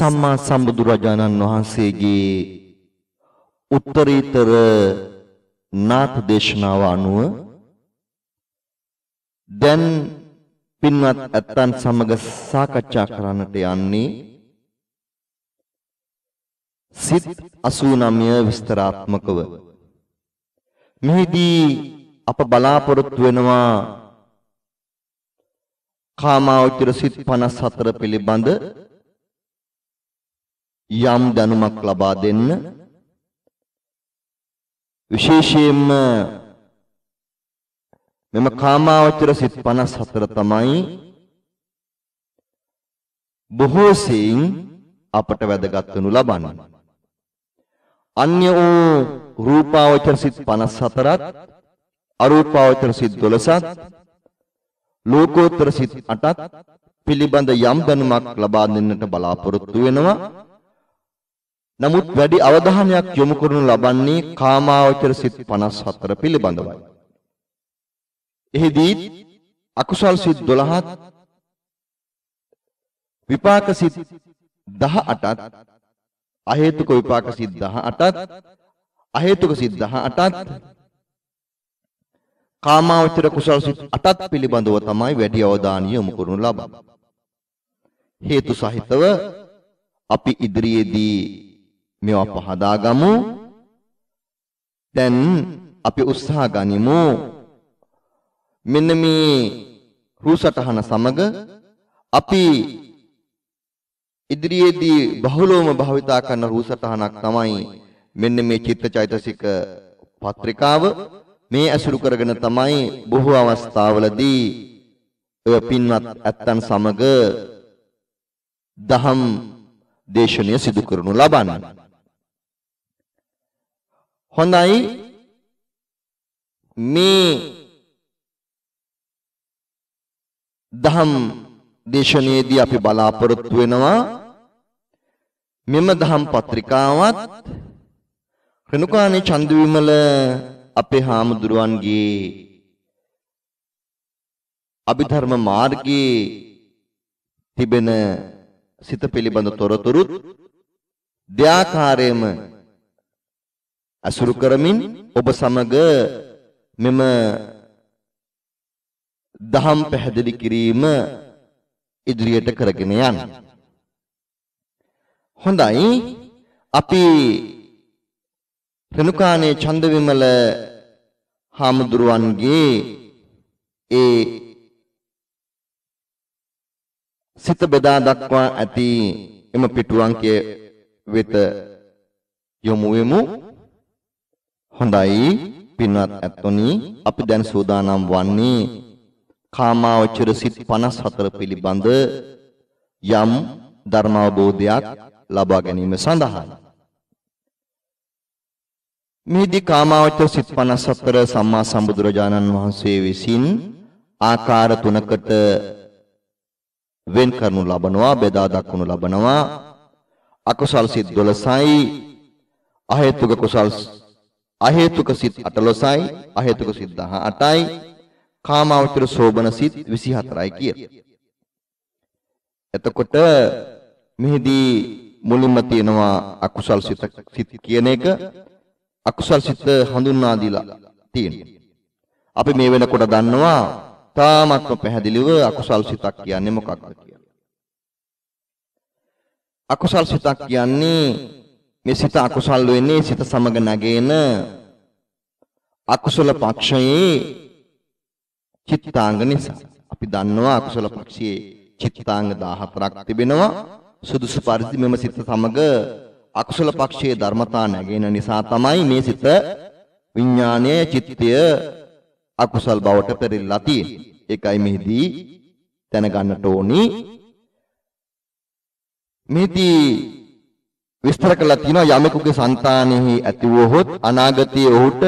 සම්මා සම්බුදුරජාණන් වහන්සේගේ උත්තරීතර නාථ දේශනාව අනුව දැන් පින්වත් ඇත්තන් සමග සාකච්ඡා කරන්නට යන්නේ සිත් 89 විස්තරාත්මකව. මෙහිදී අප බලාපොරොත්තු වෙනවා කාමාවචර සිත් 54 පිළිබඳ යම් දැනුමක් ලබා දෙන්න විශේෂයෙන්ම මෙම කාමාවචර සිත් 54 තමයි බොහෝ සෙයින් අපට වැදගත් වනු ලබන්නේ. අන්‍ය වූ රූපාවචර සිත් 54ත් අරූපාවචර සිත් 12ත් ලෝකෝත්තර සිත් 8ත් පිළිබඳ යම් දැනුමක් ලබා දෙන්නට බලාපොරොත්තු වෙනවා. නමුත් වැඩි අවධානයක් යොමු කරනු ලබන්නේ කාමාවචර සිත් 54 පිළිබඳවයි. එහිදී අකුසල් සිත් 12ත් විපාක සිත් 18ත් අහේතුක විපාක සිත් 18ත් අහේතුක සිත් 18ත් කාමාවචර කුසල් සිත් 8ත් පිළිබඳව තමයි වැඩි අවධානය යොමු කරනු ලබන්නේ. හේතු සහිතව අපි ඉදිරියේදී මේවා පහදා ගමු. දැන් අපි උත්සාහ ගනිමු. මෙන්න මේ රූසටහන සමග අපි ඉදිරියේදී බහුලවම භාවිතා කරන රූසටහනක් තමයි මෙන්න මේ චිත්තචෛතසික පත්‍රිකාව. මේ ඇසුරු කරගෙන තමයි බොහෝ අවස්ථාවලදී ඔය පින්වත් ඇත්තන් සමග දහම් දේශනය සිදු කරනු ලබන්නේ. හොඳයි. මේ දහම් දේශනාවේදී අපි බලාපොරොත්තු වෙනවා. මෙම දහම් පත්‍රිකාවත් රෙනුකානේ චන්දවිමල අපේ හාමුදුරුවන්ගේ අභිධර්ම මාර්ගයේ තිබෙන සිත පිළිබඳ තොරතුරුත් දෙආකාරයෙන්ම අසුරු කරමින් ඔබ සමග මෙම දහම් පැහැදිලි කිරීම ඉදිරියට කරගෙන යන්න. හොඳයි අපි රෙනුකානේ චන්දවිමල හාමුදුරුවන්ගේ ඒ සිත බෙදා දක්වා ඇති එම පිටු අංකය වෙත යොමු වෙමු හොඳයි. පින්වත් ඇත්තොනි අපි දැන් සූදානම් වන්නේ කාමාවචර සිත් 54 පිළිබඳ යම් ධර්මාවබෝධයක් ලබා ගැනීම සඳහා. මෙහිදී කාමාවචර සිත් 54 සම්මා සම්බුදුරජාණන් වහන්සේ විසින් ආකාර තුනකට වෙන් කරනු ලබනවා බෙදා දක්වනු ලබනවා. අකුසල් සිත් 12යි අහේතුක කුසල් අහේතුක සිත් 18යි අහේතුක සිත් 18යි කාමාවචර සෝබන සිත් 24යි කිය. එතකොට මෙහිදී මුලින්ම තියෙනවා අකුසල් සිත සිත් කියන එක අකුසල් සිත හඳුන්වා දීලා තියෙනවා. අපි මේ වෙනකොට දන්නවා තාමත්ම පැහැදිලිව අකුසල් සිතක් කියන්නේ මොකක්ද කියලා. අකුසල් සිතක් කියන්නේ මේ සිත අකුසල් වෙන්නේ සිත සමග නැගෙන අකුසල පක්ෂයේ චිත්තාංග නිසා. අපි දන්නවා අකුසල පක්ෂයේ චිත්තාංග 14ක් තිබෙනවා. සුදුසු පරිදි මෙම සිත සමග අකුසල පක්ෂයේ ධර්මතා නැගෙන නිසා තමයි මේ සිත විඥානයේ චිත්තය අකුසල් බවට පෙරෙලා තියෙන්නේ. ඒකයි මෙහිදී දැනගන්නට ඕනි. මෙහිදී විස්තර කළා තියෙනවා යමෙකුගේ సంతානෙහි ඇති වූහොත් අනාගතයේ ඔහුට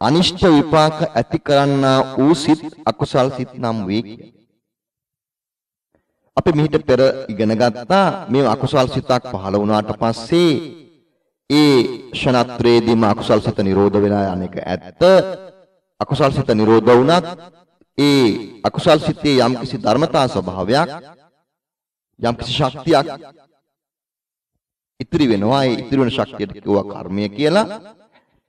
අනිෂ්ට විපාක ඇති කරන්නා වූ සිත් අකුසල් සිත් නම් වේ අපි මිහිට පෙර ඉගෙන ගත්තා මේ අකුසල් සිතක් පහළ වුණාට පස්සේ ඒ ෂණත්‍රයේදීම අකුසල් සිත නිරෝධ වෙලා යන එක ඇත්ත. අකුසල් සිත නිරෝධ වුණත් ඒ අකුසල් සිතේ යම්කිසි ධර්මතා ස්වභාවයක් යම්කිසි ශක්තියක් ඉතිරි වෙනවා. ඒ ඉතිරි වෙන ශක්තියට කිව්වා කර්මය කියලා.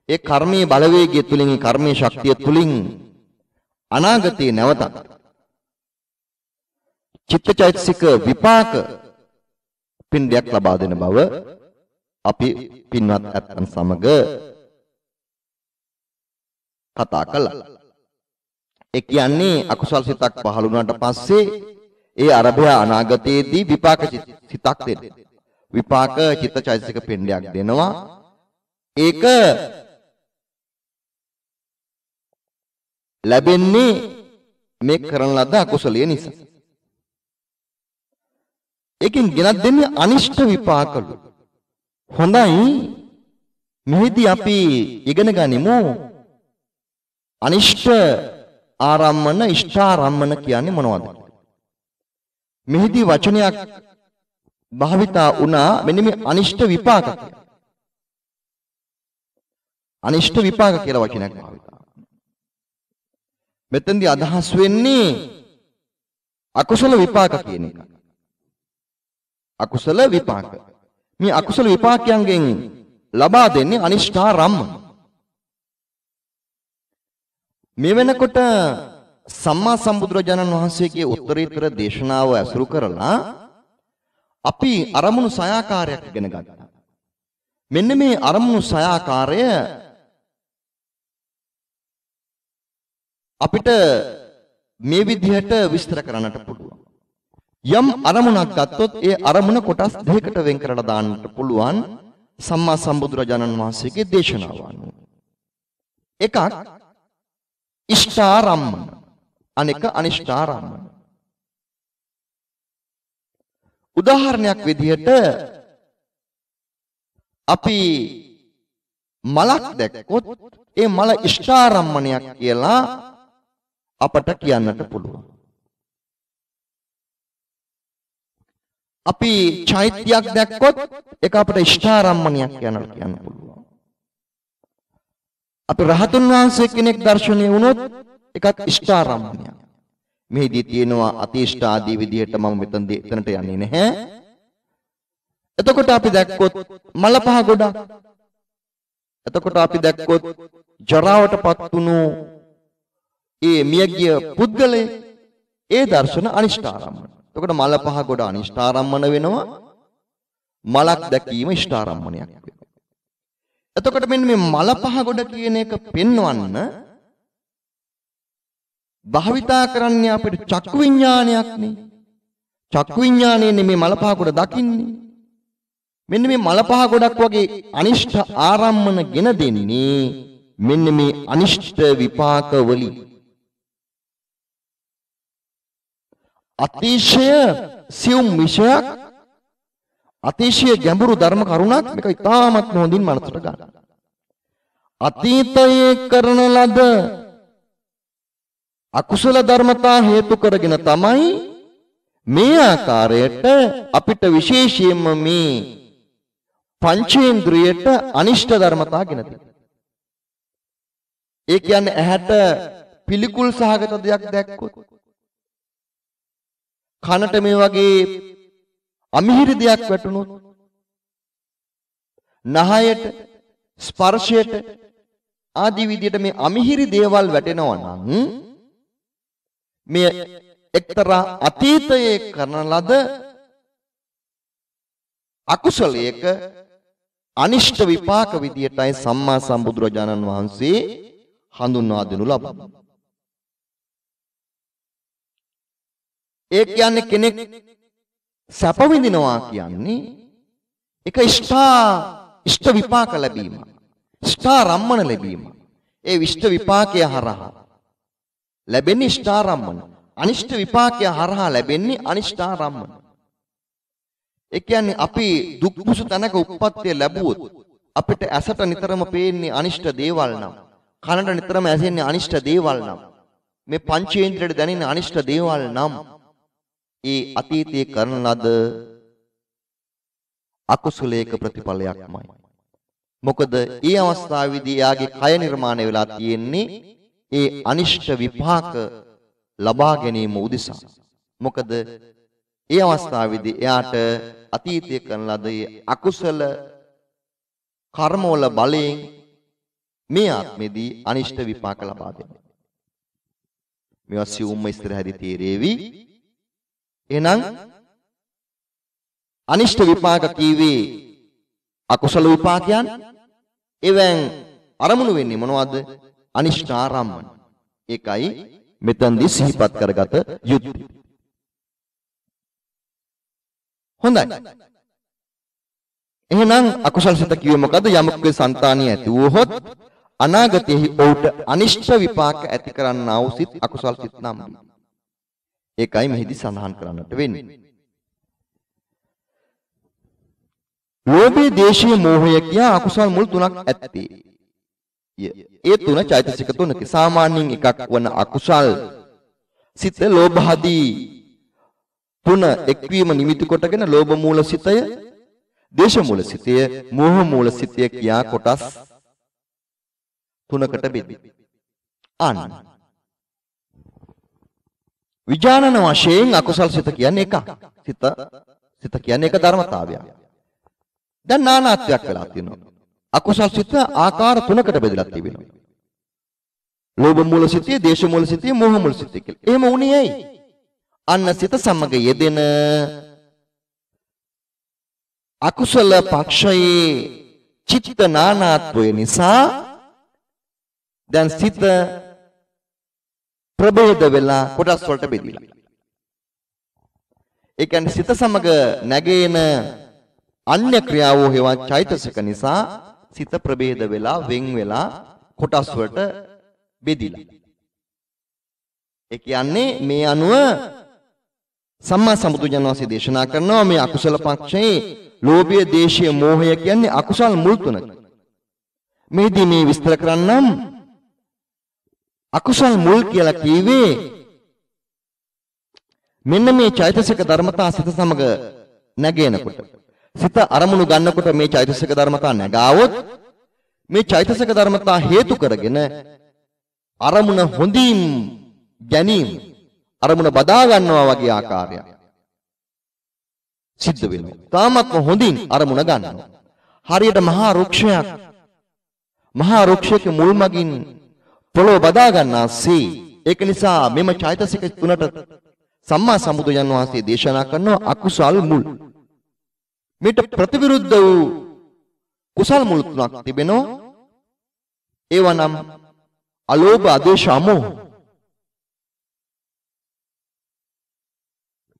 ඒ කර්මයේ බලවේගය තුලින් ඒ කර්මයේ ශක්තිය තුලින් අනාගතේ නැවතත් චිත්තචෛතසික විපාක පින්ඩයක් ලබා දෙන බව අපි පින්වත් ඇත්තන් සමග කතා කළා. ඒ කියන්නේ අකුසල් සිතක් පහළ වුණාට පස්සේ ඒ අරබය අනාගතයේදී විපාක සිතක් දෙන. විපාක චිත්තචෛතසික පින්ඩයක් දෙනවා. ඒක ලැබෙන්නේ මේ කරන ලද අකුසලිය නිසා. ඒකෙන් ගෙනත් දෙන්නේ අනිෂ්ට විපාකලු. හොඳයි. මෙහිදී අපි ඉගෙන ගනිමු අනිෂ්ට ආරම්මන ඉෂ්ඨාරම්මන කියන්නේ මොනවද? මෙහිදී වචනයක් භාවිතා වුණා මෙන්න මේ අනිෂ්ට විපාක අනිෂ්ට විපාක කියලා වචනයක් භාවිතා. මෙතෙන්දී අදහස් වෙන්නේ අකුසල විපාක කියන එක. අකුසල විපාක. මේ අකුසල විපාකයන්ගෙන් ලබා දෙන්නේ අනිෂ්ඨාරම්ම. මේ වෙනකොට සම්මා සම්බුදුරජාණන් වහන්සේගේ උත්තරීතර දේශනාව ඇසුරු කරලා අපි අරමුණු සයාකාරයක් ඉගෙන ගත්තා. මෙන්න මේ අරමුණු සයාකාරය අපිට මේ විදිහට විස්තර කරන්නට පුළුවන්. යම් අරමුණක් ගත්තොත් ඒ අරමුණ කොටස් දෙකකට වෙන් කරලා දාන්නට පුළුවන් සම්මා සම්බුදුරජාණන් වහන්සේගේ දේශනාව අනුව. එකක් ඉෂ්ඨාරම්මන අනෙක අනිෂ්ඨාරම්මන. උදාහරණයක් විදිහට අපි මලක් දැක්කොත් ඒ මල ඉෂ්ඨාරම්මණයක් කියලා අපට කියන්නට පුළුවන්. අපි චෛත්‍යයක් දැක්කොත් ඒක අපට ඉෂ්ඨාරම්මණයක් කියනවා කියන්න පුළුවන්. අපි රහතුන් වහන්සේ කෙනෙක් දර්ශනය වුණොත් ඒකත් ඉෂ්ඨාරම්මණයක්. මෙහිදී තියෙනවා අතිෂ්ඨ ආදී විදිහට මම මෙතන එතනට යන්නේ නැහැ. එතකොට අපි දැක්කොත් මල පහ ගොඩක්. එතකොට අපි දැක්කොත් ජරාවටපත් වුණු ඒ මියගිය පුද්ගලයේ ඒ දර්ශන අනිෂ්ඨාරම්මන. එතකොට මල පහ ගොඩ අනිෂ්ඨාරම්මන වෙනවා. මලක් දැකීම ඉෂ්ඨාරම්මනයක් වෙනවා. එතකොට මෙන්න මේ මල පහ ගොඩ කියන එක පෙන්වන්න භාවිතා කරන්නේ අපිට චක්කු විඥානයක් නේ. චක්කු විඥානයේ මේ මල පහ ගොඩ දකින්නේ. මෙන්න මේ මල පහ ගොඩක් වගේ අනිෂ්ඨ ආරම්මන ගෙන දෙන්නේ මෙන්න මේ අනිෂ්ඨ විපාක වලින්. අතිශය සියුම් විෂයක් අතිශය ගැඹුරු ධර්ම කරුණක් මේක ඉතාමත් හොඳින් මනසට ගන්න. අතීතයේ කරන ලද අකුසල ධර්මතා හේතු කරගෙන තමයි මේ ආකාරයට අපිට විශේෂයෙන්ම මේ පංචේන්ද්‍රියට අනිෂ්ට ධර්මතා ගෙන දෙන්නේ. ඒ කියන්නේ ඇහැට පිළිකුල් සහගත දෙයක් දැක්කොත් කනට මේ වගේ අමිහිරි දෙයක් වැටුණොත් නහයට ස්පර්ශයට ආදී විදිහට මේ අමිහිරි දේවල් වැටෙනවා නම් මේ එක්තරා අතීතයේ කරන ලද අකුසලයක අනිෂ්ට විපාක විදියටයි සම්මා සම්බුදුරජාණන් වහන්සේ හඳුන්වා දෙනු ලබන්නේ. ඒ කියන්නේ කෙනෙක් සැප විඳිනවා කියන්නේ එක ඉෂ්ඨා ඉෂ්ඨ විපාක ලැබීම. ඉෂ්ඨා රම්මන ලැබීම. ඒ විෂ්ඨ විපාකය හරහා ලැබෙන්නේ ඉෂ්ඨා රම්මන. අනිෂ්ඨ විපාකය හරහා ලැබෙන්නේ අනිෂ්ඨා රම්මන. ඒ කියන්නේ අපි දුක් දුසු තැනක උප්පත්තිය ලැබුවොත් අපිට ඇසට නිතරම පේන්නේ අනිෂ්ට දේවල් නම් කනට නිතරම ඇසෙන්නේ අනිෂ්ට දේවල් නම් මේ පංචේන්ද්‍රයට දැනෙන අනිෂ්ට දේවල් නම් ඒ අතීතයේ කරන ලද අකුසලයක ප්‍රතිඵලයක්මයි. මොකද ඒ අවස්ථාවේදී එයාගේ කය නිර්මාණය වෙලා තියෙන්නේ ඒ අනිෂ්ට විපාක ලබා ගැනීම උදෙසා. මොකද ඒ අවස්ථාවේදී එයාට අතීතයේ කරන ලද අකුසල කර්මවල බලයෙන් මේ ආත්මෙදී අනිෂ්ට විපාක ලබා දෙනවා. මේවා සිවුම්ම ඉස්සරහදී තේරෙවි. එහෙනම් අනිෂ්ට විපාක කීවේ අකුසල විපාකයන් එවෙන් අරමුණු වෙන්නේ මොනවද? අනිෂ්ඨ ආරම්මන. ඒකයි මෙතනදී සිහිපත් කරගත යුත්තේ. හොඳයි. එහෙනම් අකුසල් සිත කිව්වේ මොකද? යමකගේ సంతානිය ඇති වූහොත් අනාගතයේ ඔහුට අනිෂ්ට විපාක ඇති කරන්නා වූ සිත් අකුසල් සිත් නම්. ඒකයි මෙහිදී සඳහන් කරන්නට වෙන්නේ. ලෝභය, දේශය, මෝහය කියා අකුසල් මුල් තුනක් ඇත්තේ. ඒ තුන චෛතසික තුනක සාමාන්‍යයෙන් එකක් වන අකුසල් සිත ලෝභ ආදී තුන එක්වීම නිමිති කොටගෙන ලෝභ මූල සිතය, දේශ මූල සිතය, මෝහ මූල සිතය කියා කොටස් තුනකට බෙදී. අන්න. විඥානන වශයෙන් අකුසල් සිත කියන්නේ එකක්. සිත සිත කියන්නේ එක ධර්මතාවයක්. දැන් නානාත්වයක් වෙලා තියෙනවා. අකුසල් සිත ආකාර තුනකට බෙදලා තිබෙනවා. ලෝභ මූල සිතේ, දේශ මූල සිතේ, මෝහ මූල සිතේ කියලා. එහෙම වුණේ ඇයි? අන්න සිත සමග යෙදෙන අකුසල පක්ෂයේ චිත්ත නානාත්වය නිසා දැන් සිත ප්‍රභේද වෙලා කොටස් වලට බෙදිලා. ඒ කියන්නේ සිත සමග නැගෙන අන්‍ය ක්‍රියාවෝ හේවත් චෛතසික නිසා සිත ප්‍රභේද වෙලා වෙන් වෙලා කොටස් වලට බෙදිලා. ඒ කියන්නේ මේ අනුව සම්මා සම්බුදුජාණන් වහන්සේ දේශනා කරනවා මේ අකුසල පක්ෂයේ ලෝභය, දේශය, මෝහය කියන්නේ අකුසල් මුල් තුනක්. මේදී මේ විස්තර කරන්නම් අකුසල් මුල් කියලා කියවේ මෙන්න මේ චෛතසික ධර්මතා සිත සමග නැගෙනකොට සිත අරමුණු ගන්නකොට මේ චෛතසික ධර්මතා නැගාවොත් මේ චෛතසික ධර්මතා හේතු කරගෙන අරමුණ හොඳින් ගැනීම අරමුණ බදා ගන්නවා වගේ ආකාරයක් සිද්ධ වෙනවා. තාමත්ම හොඳින් අරමුණ ගන්නවා. හරියට මහා රුක්ෂයක් මහා රුක්ෂයක මුල් මගින් පොළොව බදා ගන්නාසේ ඒක නිසා මෙම චෛතසික තුනට සම්මා සම්බුදුන් වහන්සේ දේශනා කරනවා අකුසල් මුල්. මේට ප්‍රතිවිරුද්ධ වූ කුසල් මුල් තුනක් තිබෙනවා. ඒවා නම් අලෝභ, අදේශ, අමෝහ.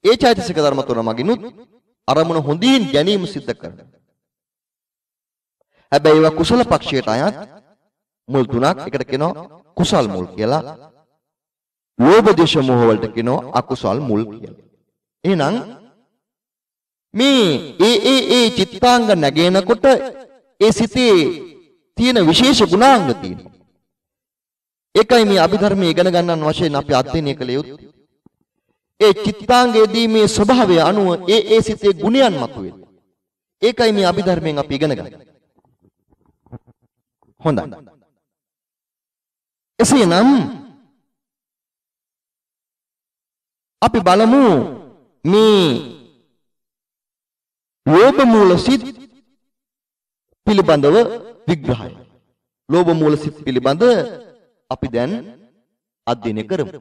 ඒ චෛතසික ධර්ම තුන මගිනුත් අරමුණ හොඳින් ගැනීම සිද්ධ කරනවා. හැබැයි ඒවා කුසල පක්ෂයට අයත් මුල් තුනක් එකට කියනවා කුසල් මුල් කියලා. ලෝභ දේශ මොහ වලට කියනවා අකුසල් මුල් කියලා. එහෙනම් මේ ඒ ඒ ඒ චිත්තාංග නැගෙනකොට ඒ සිතේ තියෙන විශේෂ ගුණාංග තියෙනවා. ඒකයි මේ අභිධර්මයේ ඉගෙන ගන්නන් වශයෙන් අපි අධ්‍යයනය කළ යුත්තේ. ඒ චිත්තාංගයේදී මේ ස්වභාවය අනුව ඒ ඒ සිතේ ගුණයන් මතුවේ. ඒකයි මේ අභිධර්මයෙන් අපි ඉගෙන ගන්නේ. හොඳයි. එසේනම් අපි බලමු මේ ලෝභ මූල සිත් පිළිබඳව විග්‍රහය. ලෝභ මූල සිත් පිළිබඳ අපි දැන් අධ්‍යයනය කරමු.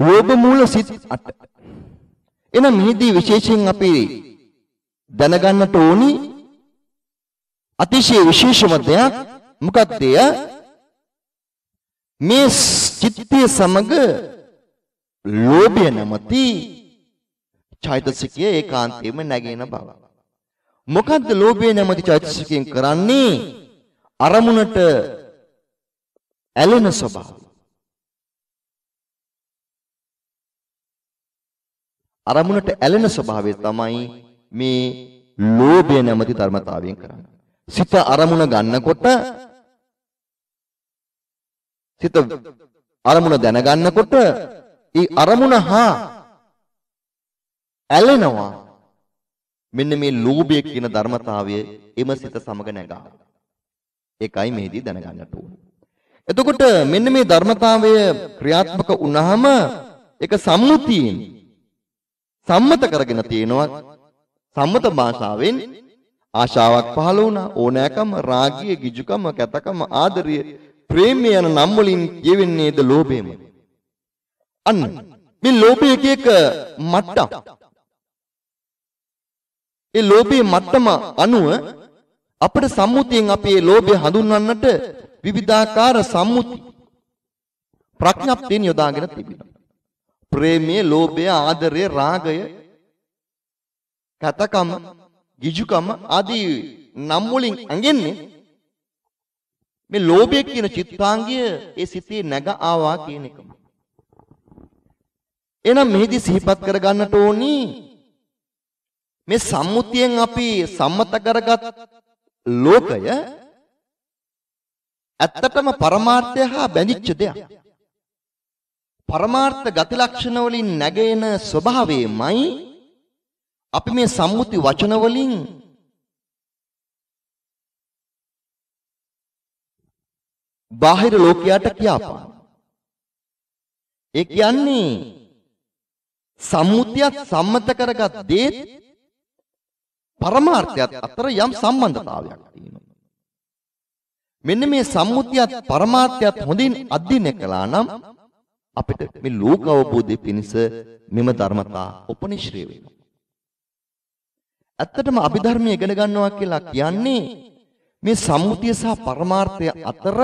ලෝභ මූල සිත් 8. එනම් මෙහිදී විශේෂයෙන් අපි දැනගන්නට ඕනි අතිශය විශේෂම දෙයක් මොකක්ද එය? මේ චිත්තය සමග ලෝභය නැමැති චෛතසිකය ඒකාන්තයෙන්ම නැගෙන බව. මොකද්ද ලෝභය නැමැති චෛතසිකයෙන් කරන්නේ? අරමුණට ඇලෙන ස්වභාවය. අරමුණට ඇලෙන ස්වභාවය තමයි මේ ලෝභය නැමැති ධර්මතාවයෙන් කරන්නේ. සිත අරමුණ ගන්නකොට සිත අරමුණ දැනගන්නකොට ඒ අරමුණ හා ඇලෙනවා. මෙන්න මේ ලෝභය කියන ධර්මතාවය එම සිත සමග නැගා. ඒකයි මේදී දැනගන්නට ඕනේ. එතකොට මෙන්න මේ ධර්මතාවය ක්‍රියාත්මක වුණාම ඒක සම්මුතියෙන් සම්මත කරගෙන තියෙනවා. සම්මත භාෂාවෙන් ආශාවක් පහළ වුණා. ඕනෑකම රාගිය ගිජුකම කැතකම ආදරිය ප්‍රේමය යන නම් වලින් කියවෙන්නේද ලෝභයම? අන්න. මේ ලෝභය එක එක මට්ටම්. ඒ ලෝභයේ මට්ටම අනුව අපේ සම්මුතියෙන් අපි මේ ලෝභය හඳුන්වන්නට විවිධාකාර සම්මුති ප්‍රඥප්තියෙන් යොදාගෙන තිබෙනවා. ප්‍රේමය, ලෝභය, ආදරය, රාගය, කතකම, ගිජුකම ආදී නම් වලින් ඇඟෙන්නේ මේ ලෝභය කියන චිත්තාංගය ඒ සිතේ නැග ආවා කියන එකම. එහෙනම් මෙහිදී සිහිපත් කරගන්නට ඕනි මේ සම්මුතියෙන් අපි සම්මත කරගත් ලෝකය ඇත්තටම පරමාර්ථය හා බැඳිච්ච දෙයක්. පරමාර්ථ ගති ලක්ෂණ වලින් නැගෙන ස්වභාවයමයි අපි මේ සම්මුති වචන වලින් බාහිර ලෝකයට කියාපාන. ඒ කියන්නේ සම්මුතියත් සම්මත කරගත් දේත් පරමාර්ථයත් අතර යම් සම්බන්ධතාවයක් තියෙනවා. මෙන්න මේ සම්මුතියත් පරමාර්ථයත් හොඳින් අධ්‍යයනය කළා නම් අපිට මේ ලෝක අවබෝධය පිණිස මෙම ධර්මතා උපනිශ්‍රේ වෙනවා. ඇත්තටම අභිධර්මය ඉගෙන ගන්නවා කියලා කියන්නේ මේ සම්මුතිය සහ පරමාර්ථය අතර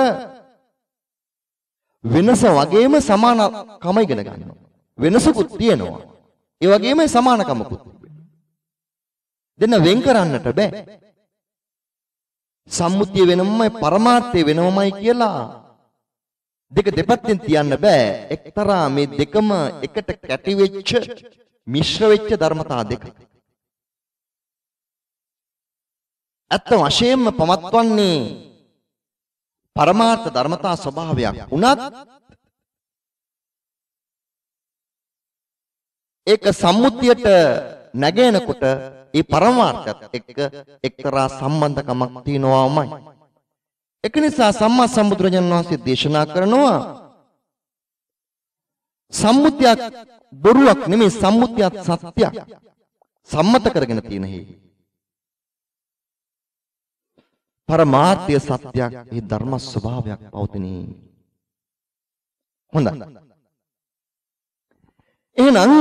වෙනස වගේම සමානකම ඉගෙන ගන්නවා. වෙනසකුත් තියෙනවා. ඒ වගේම සමානකමකුත් දෙන්න වෙන් කරන්නට බෑ. සම්මුතිය වෙනමයි පරමාර්ථය වෙනමයි කියලා දෙක දෙපැත්තෙන් තියන්න බෑ. එක්තරා මේ දෙකම එකට කැටි වෙච්ච මිශ්‍ර වෙච්ච ධර්මතා දෙක. ඇත්ත වශයෙන්ම පවත්වන්නේ පරමාර්ථ ධර්මතා ස්වභාවයක් වුණත් ඒක සම්මුතියට නැගෙනකොට ඒ පරමාර්ථයත් එක්ක එක්තරා සම්බන්ධකමක් තියෙනවාමයි. ඒක නිසා සම්මා සම්බුදුරජාණන් වහන්සේ දේශනා කරනවා සම්මුතියක් බොරුවක් නෙමෙයි සම්මුතියක් සත්‍යයක් සම්මත කරගෙන තියෙන හේයි. පරමාර්ථය සත්‍යයක් ඒ ධර්ම ස්වභාවයක් පවතිනි. හොඳයි. එහෙනම්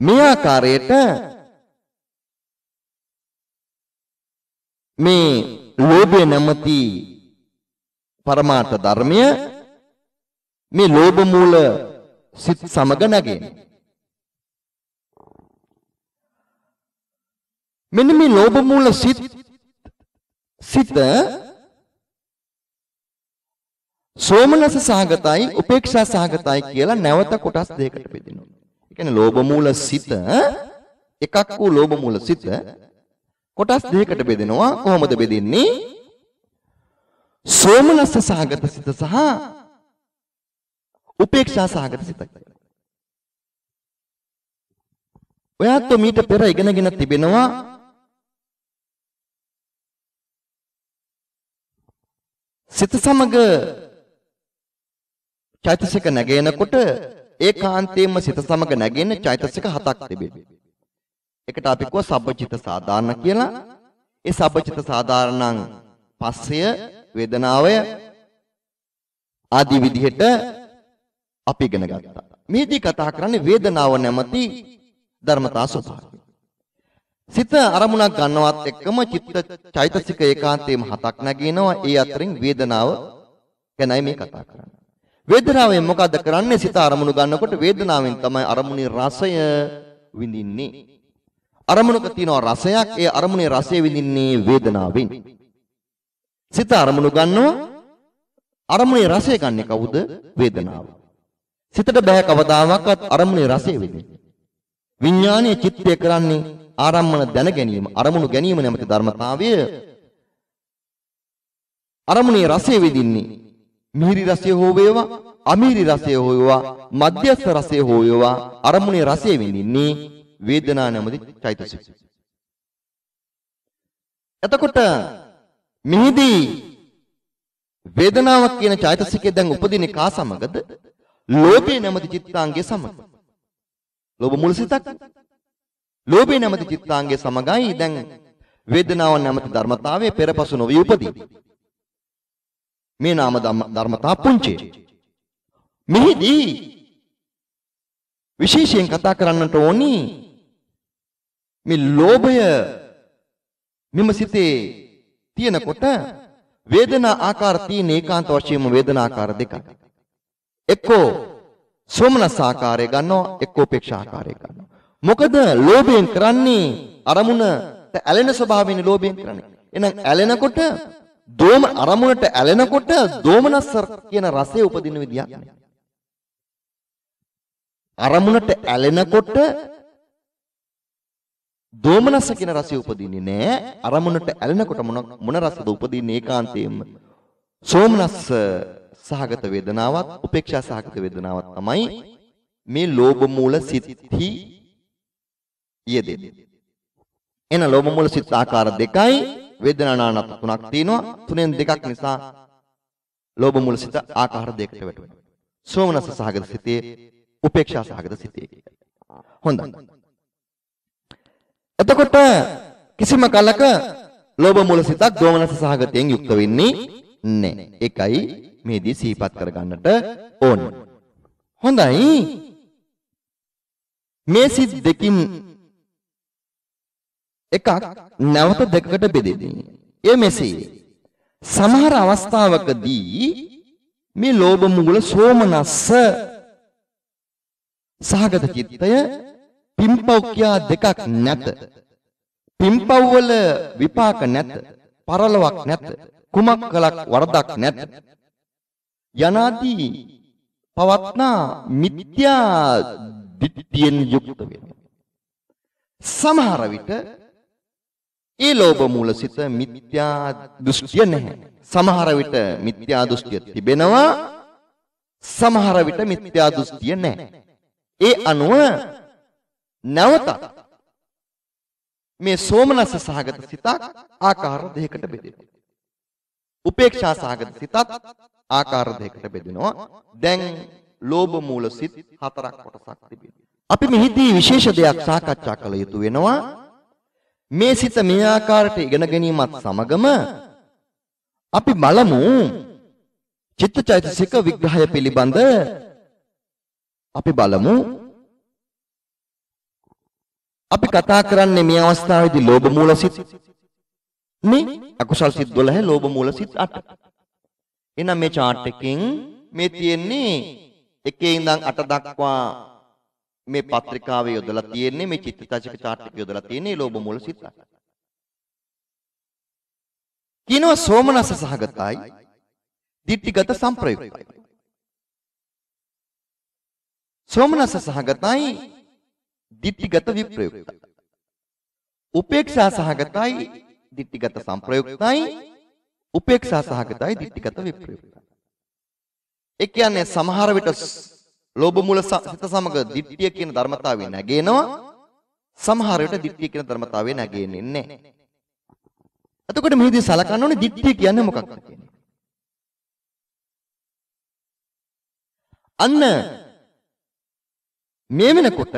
මේ ආකාරයට මේ ලෝභය නැමැති පරමාර්ථ ධර්මය මේ ලෝභ මූල සිත් සමග නැගෙන. මෙන්න මේ ලෝභ මූල සිත් සිත සෝමනස සහගතයි උපේක්ෂා සහගතයි කියලා නැවත කොටස් දෙකකට බෙදෙනවා. ඒ කියන්නේ ලෝභ මූල සිත එකක් වූ ලෝභ මූල සිත කොටස් දෙකකට බෙදෙනවා. කොහොමද බෙදෙන්නේ? සෝමනස සහගත සිත සහ උපේක්ෂා සහගත සිත. ඔයාත් මීට පෙර ඉගෙනගෙන තිබෙනවා සිත සමග චෛතසික නැගෙනකොට ඒකාන්තයෙන්ම සිත සමග නැගෙන චෛතසික හතක් තිබෙනවා. එකට අපි කිව්වා සබ්බචිත සාධාරණ කියලා. ඒ සබ්බචිත සාධාරණං පස්සය වේදනාවය ආදී විදිහට අපි ඉගෙන ගත්තා. මේදී කතා කරන්නේ වේදනාව නැමැති ධර්මතා ස්වභාවය. සිත අරමුණක් ගන්නවත් එක්කම චිත්ත චෛතසික ඒකාන්තයෙන්ම හතක් නැගෙනවා. ඒ අතරින් වේදනාව ගැනයි මේ කතා කරන්නේ. වේදනාවෙන් මොකද්ද කරන්නේ? සිත අරමුණු ගන්නකොට වේදනාවෙන් තමයි අරමුණේ රසය විඳින්නේ. අරමුණක තියෙනවා රසයක්. ඒ අරමුණේ රසය විඳින්නේ වේදනාවෙන්. සිත අරමුණු ගන්නවා. අරමුණේ රසය ගන්නෙ කවුද? වේදනාව. සිතට බෑ කවදාවත් අරමුණේ රසය විඳින්න. විඥානීය චිත්තය කරන්නේ ආරම්මන දැන ගැනීම, අරමුණු ගැනීම නැමැති ධර්මතාවය අරමුණේ රසය විඳින්නේ මිහිරි රසය හෝ වේවා අමිහිරි රසය හෝ වේවා මධ්‍යස්ථ රසය හෝ වේවා අරමුණේ රසය විඳින්නේ වේදනා නැමැති චෛතසික. එතකොට මෙහිදී වේදනාවක් කියන චෛතසිකය දැන් උපදින්නේ කා සමගද? ලෝභය නැමැති චිත්තාංගය සමග. ලෝභ මුල සිතක්. ලෝභය නැමැති චිත්තාංගයේ සමගයි දැන් වේදනාව නැමැති ධර්මතාවයේ පෙරපසු නොවි උපදී. මේ නාම ධර්මතා පුංචි. මෙහිදී විශේෂයෙන් කතා කරන්නට ඕනි මේ ලෝභය මෙම සිතේ තියෙනකොට වේදනා ආකාර තියෙන ඒකාන්ත වශයෙන්ම වේදනා ආකාර දෙකක්. එක්කෝ සෝමනස් ආකාරය ගන්නවා එක්කෝ උපේක්ෂා ආකාරය ගන්නවා. මොකද ලෝභයෙන් කරන්නේ අරමුණට ඇලෙන ස්වභාවයෙන් ලෝභයෙන් කරන්නේ. එහෙනම් ඇලෙනකොට දෝම අරමුණට ඇලෙනකොට දෝමනස්ස කියන රසය උපදින විදියක් නෑ. අරමුණට ඇලෙනකොට දෝමනස්ස කියන රසය උපදින්නේ නෑ. අරමුණට ඇලෙනකොට මොන මොන රසද උපදින්නේ ඒකාන්තයෙන්ම. සෝමනස්ස සහගත වේදනාවක් උපේක්ෂා සහගත වේදනාවක් තමයි මේ ලෝභ මූල සිත්හි යෙදෙන්නේ. එන ලෝභ මූල සිත් ආකාර දෙකයි වේදනා නානත් තුනක් තියෙනවා. තුනෙන් දෙකක් නිසා ලෝභ මූල සිත ආකාර දෙකකට වැටෙනවා. සෝමනස්ස සහගත සිතේ උපේක්ෂා සහගත සිතේ. හොඳයි. එතකොට කිසිම කලක ලෝභ මූල සිතක් දෝමනස සහගතයෙන් යුක්ත වෙන්නේ නැහැ. ඒකයි මේදී සිහිපත් කරගන්නට ඕන. හොඳයි. මේ සිත් දෙකින් එකක් නැවත දෙකකට බෙදෙන්නේ. ඒ මෙසේ සමහර අවස්ථාවකදී මේ ලෝභ මූල සෝමනස්ස සහගත චිත්තය පිම්පව් කියා දෙකක් නැත. පිම්පව් වල විපාක නැත. පරලොවක් නැත. කුමක් කලක් වරදක් නැත. යනාදී පවත්නා මිත්‍යා දිට්ඨියෙන් යුක්ත වෙනවා. සමහර විට ඒ ලෝභ මූල සිත මිත්‍යා දෘෂ්ටිය නැහැ. සමහර විට මිත්‍යා දෘෂ්ටිය තිබෙනවා. සමහර විට මිත්‍යා දෘෂ්ටිය නැහැ. ඒ අනුව නැවත මේ සෝමනස්ස සහගත සිතක් ආකාර දෙකකට බෙදෙනවා. උපේක්ෂා සහගත සිතත් ආකාර දෙකකට බෙදෙනවා. දැන් ලෝභ මූල සිත් හතරක් කොටසක් තිබෙනවා. අපි මෙහිදී විශේෂ දෙයක් සාකච්ඡා කළ යුතු වෙනවා. මේ සිත මේ ආකාරයට ඉගෙන ගැනීමත් සමගම අපි බලමු. චිත්තචෛතසික විග්‍රහය පිළිබඳ අපි බලමු. අපි කතා කරන්නේ මේ අවස්ථාවේදී ලෝභ මූල සිත් නේ? අකුසල් සිත් 12 ලෝභ මූල සිත් 8 එහෙනම් මේ chart එකකින් මේ තියෙන්නේ එකේ ඉඳන් 8 දක්වා මේ පත්‍රිකාවේ යොදලා තියෙන්නේ මේ chart එක යොදලා තියෙන්නේ ලෝභ මූල සිත් 8 කියනවා සෝමනස්ස සහගතයි. ditthිගත සංප්‍රයුක්තයි සෝමනස්ස සහගතයි. ditthිගත විප්‍රයුක්තයි. උපේක්ෂා සහගතයි. ditthිගත සංප්‍රයුක්තයි. උපේක්ෂා සහගතයි. ditthිගත විප්‍රයුක්තයි. ඒ කියන්නේ සමහර විට ලෝභ මූල සිත සමග ditthිය කියන ධර්මතාවය නැගෙනවා. සමහර විට ditthිය කියන ධර්මතාවය නැගෙන්නේ නැහැ. එතකොට මෙහිදී සලකන්න ඕනේ ditthිය කියන්නේ මොකක්ද කියන්නේ. අන්න මේ වෙනකොට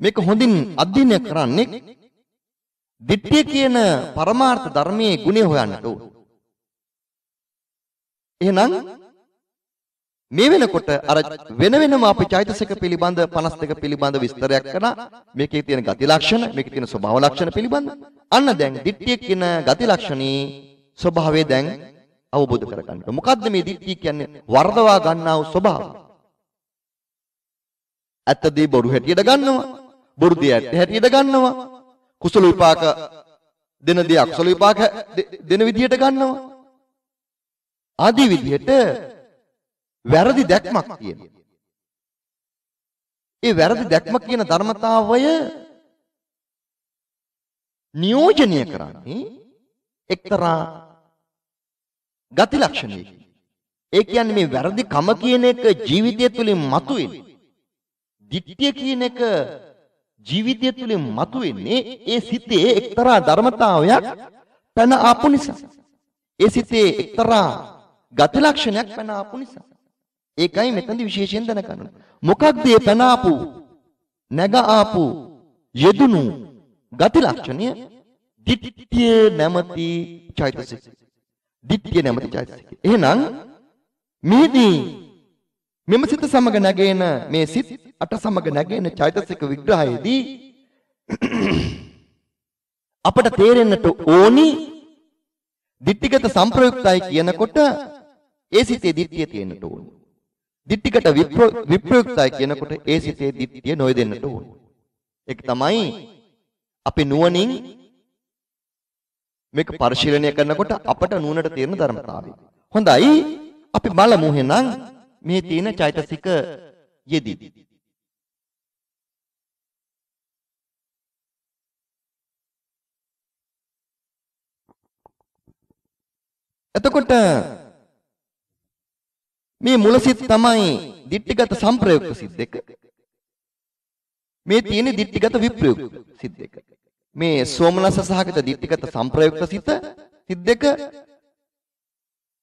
මේක හොඳින් අධ්‍යයනය කරන්නේ දිට්ඨිය කියන පරමාර්ථ ධර්මයේ ගුණය හොයන්නට ඕන. එහෙනම් මේ වෙනකොට අර වෙන වෙනම අපි චෛතසික පිළිබඳ 52 පිළිබඳ විස්තරයක් කරා මේකේ තියෙන ගති ලක්ෂණ මේකේ තියෙන ස්වභාව ලක්ෂණ පිළිබඳ අන්න දැන් දිට්ඨිය කියන ගති ලක්ෂණී ස්වභාවය දැන් අවබෝධ කරගන්න. මොකද්ද මේ දිට්ඨිය කියන්නේ? වර්ධවා ගන්නා වූ ස්වභාවය. ඇත්තදී බොරු හැටියට ගන්නවා. බොරු දේ ඇත්ත හැටියට ගන්නවා. කුසල විපාක දෙන දේ අකුසල විපාක දෙන විදිහට ගන්නවා. ආදී විදිහට වැරදි දැක්මක් තියෙනවා. ඒ වැරදි දැක්ම කියන ධර්මතාවය නියෝජනය කරන්නේ එක්තරා ගති ලක්ෂණයකින්. ඒ කියන්නේ මේ වැරදි කම කියන එක ජීවිතය තුළින් මතුවෙන්නේ. දිට්ඨිය කියන එක ජීවිතය තුළින් මතුවෙන්නේ ඒ සිතේ එක්තරා ධර්මතාවයක් පැන ආපු නිසා. ඒ සිතේ එක්තරා ගති ලක්ෂණයක් පැන ආපු නිසා. ඒකයි මෙතනදි විශේෂයෙන් දැනගන්න. මොකක්ද මේ පැන ආපු නැග ආපු යෙදුණු ගති ලක්ෂණය ditthිය නැමැති චෛතසික. ditthිය නැමැති චෛතසික. එහෙනම් මේදී මෙම සිත සමග නැගෙන මේ සිත් අට සමග නැගෙන චෛතසික විග්‍රහයේදී අපට තේරෙන්නට ඕනි ditthිගත සංප්‍රයුක්තයි කියනකොට ඒ සිතේ ditthිය තියෙන්නට ඕනි. Ditthිකට විප්‍රයුක්තයි කියනකොට ඒ සිතේ ditthිය නොයදෙන්නට ඕනි. ඒක තමයි අපි නුවණින් මේක පරිශීලනය කරනකොට අපට නුවණට තේරෙන ධර්මතාවය. හොඳයි අපි බලමු එහෙනම් මේ තියෙන චෛතසික යෙදී. එතකොට මේ මුලසිත තමයි ditthිගත සංප්‍රයුක්ත සිත් දෙක. මේ තියෙන ditthිගත විප්‍රයුක්ත සිත් දෙක. මේ සෝමනස සහගත ditthිගත සංප්‍රයුක්ත සිත සිත් දෙක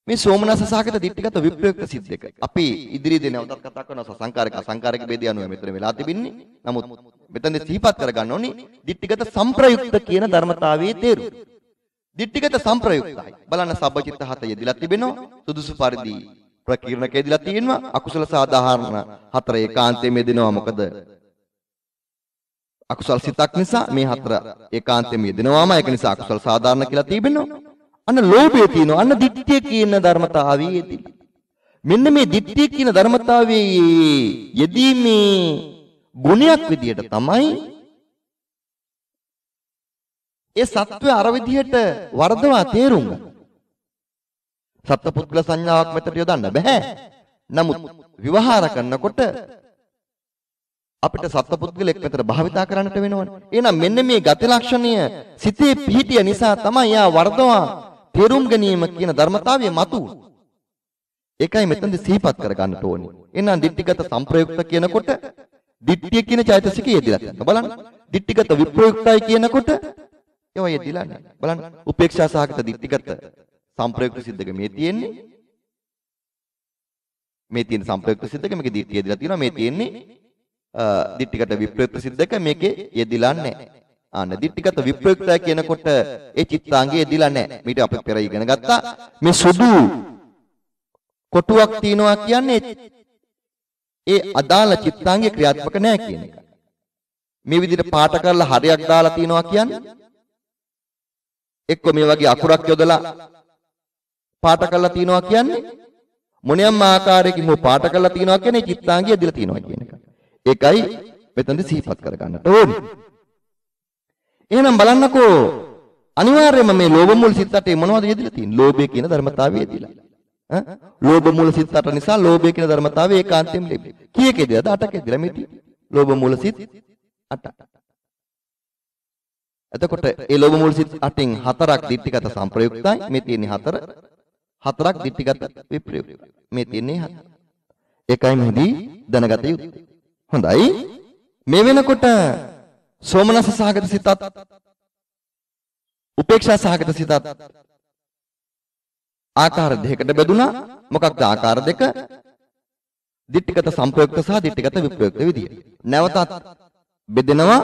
මේ සෝමනස සහගත ditthිගත විප්‍රයුක්ත සිත් දෙක. අපි ඉදිරියේදී නැවතත් කතා කරනවා සංකාරක අසංකාරක ભેදය අනුව මෙතන වෙලා තිබින්නේ. නමුත් මෙතනදී සිහිපත් කරගන්න ඕනි ditthිගත සංප්‍රයුක්ත කියන ධර්මතාවයේ තේරුම. ditthිගත සංප්‍රයුක්තයි. බලන්න සබ්බචිත්ත හත යෙදিলা තිබෙනවා. සුදුසු පරිදි ප්‍රකීර්ණක යෙදিলা තියෙනවා. අකුසල සාධාරණ හතර ඒකාන්තයෙන් යෙදෙනවා. මොකද අකුසල් සිතක් නිසා මේ හතර ඒකාන්තයෙන් යෙදෙනවාම ඒක නිසා අකුසල් සාධාරණ කියලා තිබෙනවා. අන්න ලෝභය තියෙනවා. අන්න ditthිය කියන ධර්මතාවයේ යෙදිලා. මෙන්න මේ ditthිය කියන ධර්මතාවයේ යෙදීමේ ගුණයක් විදියට තමයි ඒ සත්වය අර විදිහට වර්ධවා තේරුම් ගන්න. සත්පුද්ගල සංඥාවක් මෙතට යොදන්න බෑ. නමුත් විවහාර කරනකොට අපිට සත්පුද්ගලෙක් මෙතට භාවිතා කරන්නට වෙනවනේ. එහෙනම් මෙන්න මේ ගති ලක්ෂණය සිතේ පිහිටිය නිසා තමයි යා වර්ධවා තේරුම් ගැනීම කියන ධර්මතාවය මතු. ඒකයි මෙතනදී සිහිපත් කරගන්නට ඕනේ. එහෙනම් ditthිගත සංප්‍රයුක්ත කියනකොට ditthිය කියන චෛතසිකය යෙදලා තියෙනවා. බලන්න. ditthිගත විප්‍රයුක්තයි කියනකොට ඒවා යෙදිලා නැහැ. බලන්න උපේක්ෂා සහගත දිට්ඨිගත සංප්‍රයුක්ත සිද්දක මේ තියෙන්නේ. මේ තියෙන සංප්‍රයුක්ත සිද්දක මේකේ දිට්ඨිය යෙදිලා තියෙනවා. මේ තියෙන්නේ දිට්ඨිගත විප්‍රයුක්ත සිද්දක මේකේ යෙදිලා නැහැ. ආන්න දිට්ඨිගත විප්‍රයුක්තය කියනකොට ඒ චිත්තාංගය යෙදිලා නැහැ. මීට අපි පෙර ඉගෙන ගත්තා මේ සුදු කොටුවක් තියනවා කියන්නේ ඒ අදාළ චිත්තාංගය ක්‍රියාත්මක නැහැ කියන එක. මේ විදිහට පාට කරලා හරයක් දාලා තියනවා කියන්නේ එක්ක මේ වගේ අකුරක් යොදලා පාට කරලා තිනවා කියන්නේ මොනියම් ආකාරයකින් හෝ පාට කරලා තිනවා කියන්නේ චිත්තාංගය දිලා තිනවා කියන එක. ඒකයි මෙතනදී සිහිපත් කරගන්නට ඕනේ. එහෙනම් බලන්නකෝ අනිවාර්යයෙන්ම මේ ලෝභ මූල සිත් අටේ මොනවද යෙදලා තියෙන්නේ? ලෝභය කියන ධර්මතාවය යෙදিলা. ඈ ලෝභ මූල සිත් අට නිසා ලෝභය කියන ධර්මතාවය ඒකාන්තයෙන් ලැබෙයි. කීයකද? අටකද? මේ ලෝභ මූල සිත් අට. එතකොට ඒ ලෝභ මූල සිත් අටෙන් හතරක් ditthිගත සම්ප්‍රයුක්තයි. මේ තියෙන හතර හතරක් ditthිගත විප්‍රයුක්ත. මේ තියෙන්නේ හතර. ඒකයි මෙහිදී දැනගත යුත්තේ. හොඳයි. මේ වෙනකොට සෝමනස සහගත සිතත් උපේක්ෂා සහගත සිතත් ආකාර දෙකකට බෙදුණා. මොකක්ද ආකාර දෙක? ditthිගත සංප්‍රයුක්ත සහ ditthිගත විප්‍රයුක්ත විදිය. නැවතත් බෙදෙනවා.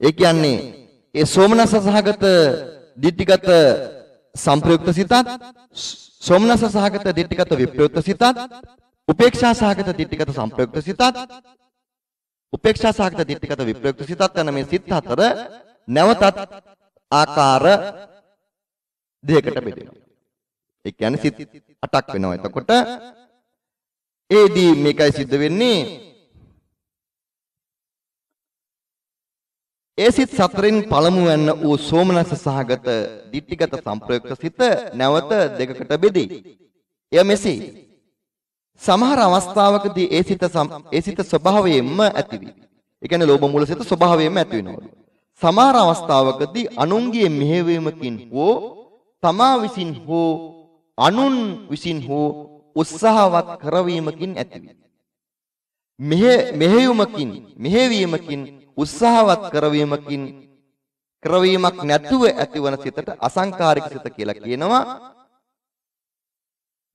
ඒ කියන්නේ ඒ සෝමනස සහගත ditthිගත සංප්‍රයුක්ත සිතත් සෝමනස සහගත ditthිගත විප්‍රයුක්ත සිතත් උපේක්ෂා සහගත ditthිගත සංප්‍රයුක්ත සිතත් උපේක්ෂා සහගත ditthිගත විප්‍රයුක්ත සිතත් යන මේ සිත් හතර නැවතත් ආකාර දෙකකට බෙදෙනවා. ඒ කියන්නේ සිත් 8ක් වෙනවා. එතකොට ඒදී මේකයි සිද්ධ වෙන්නේ ඒ සිත් සතරෙන් පළමු වන්න වූ සෝමනස සහගත ditthිගත සංප්‍රයුක්ත සිත නැවත දෙකකට බෙදේ. එය මෙසේ. සමහර අවස්ථාවකදී ඒ සිත ඒ සිත ස්වභාවයෙන්ම ඇතිවේ. ඒ කියන්නේ ලෝභ මූල සිත ස්වභාවයෙන්ම ඇති වෙනවලු. සමහර අවස්ථාවකදී අනුන්ගේ මෙහෙවීමකින් හෝ තමා විසින් හෝ අනුන් විසින් හෝ උත්සාහවත් කරවීමකින් ඇතිවේ. මෙහෙ මෙහෙයුමකින් මෙහෙවීමකින් උත්සාහවත් කරවීමකින් කරවීමක් නැතුව ඇතිවන සිතට අසංකාරික සිත කියලා කියනවා.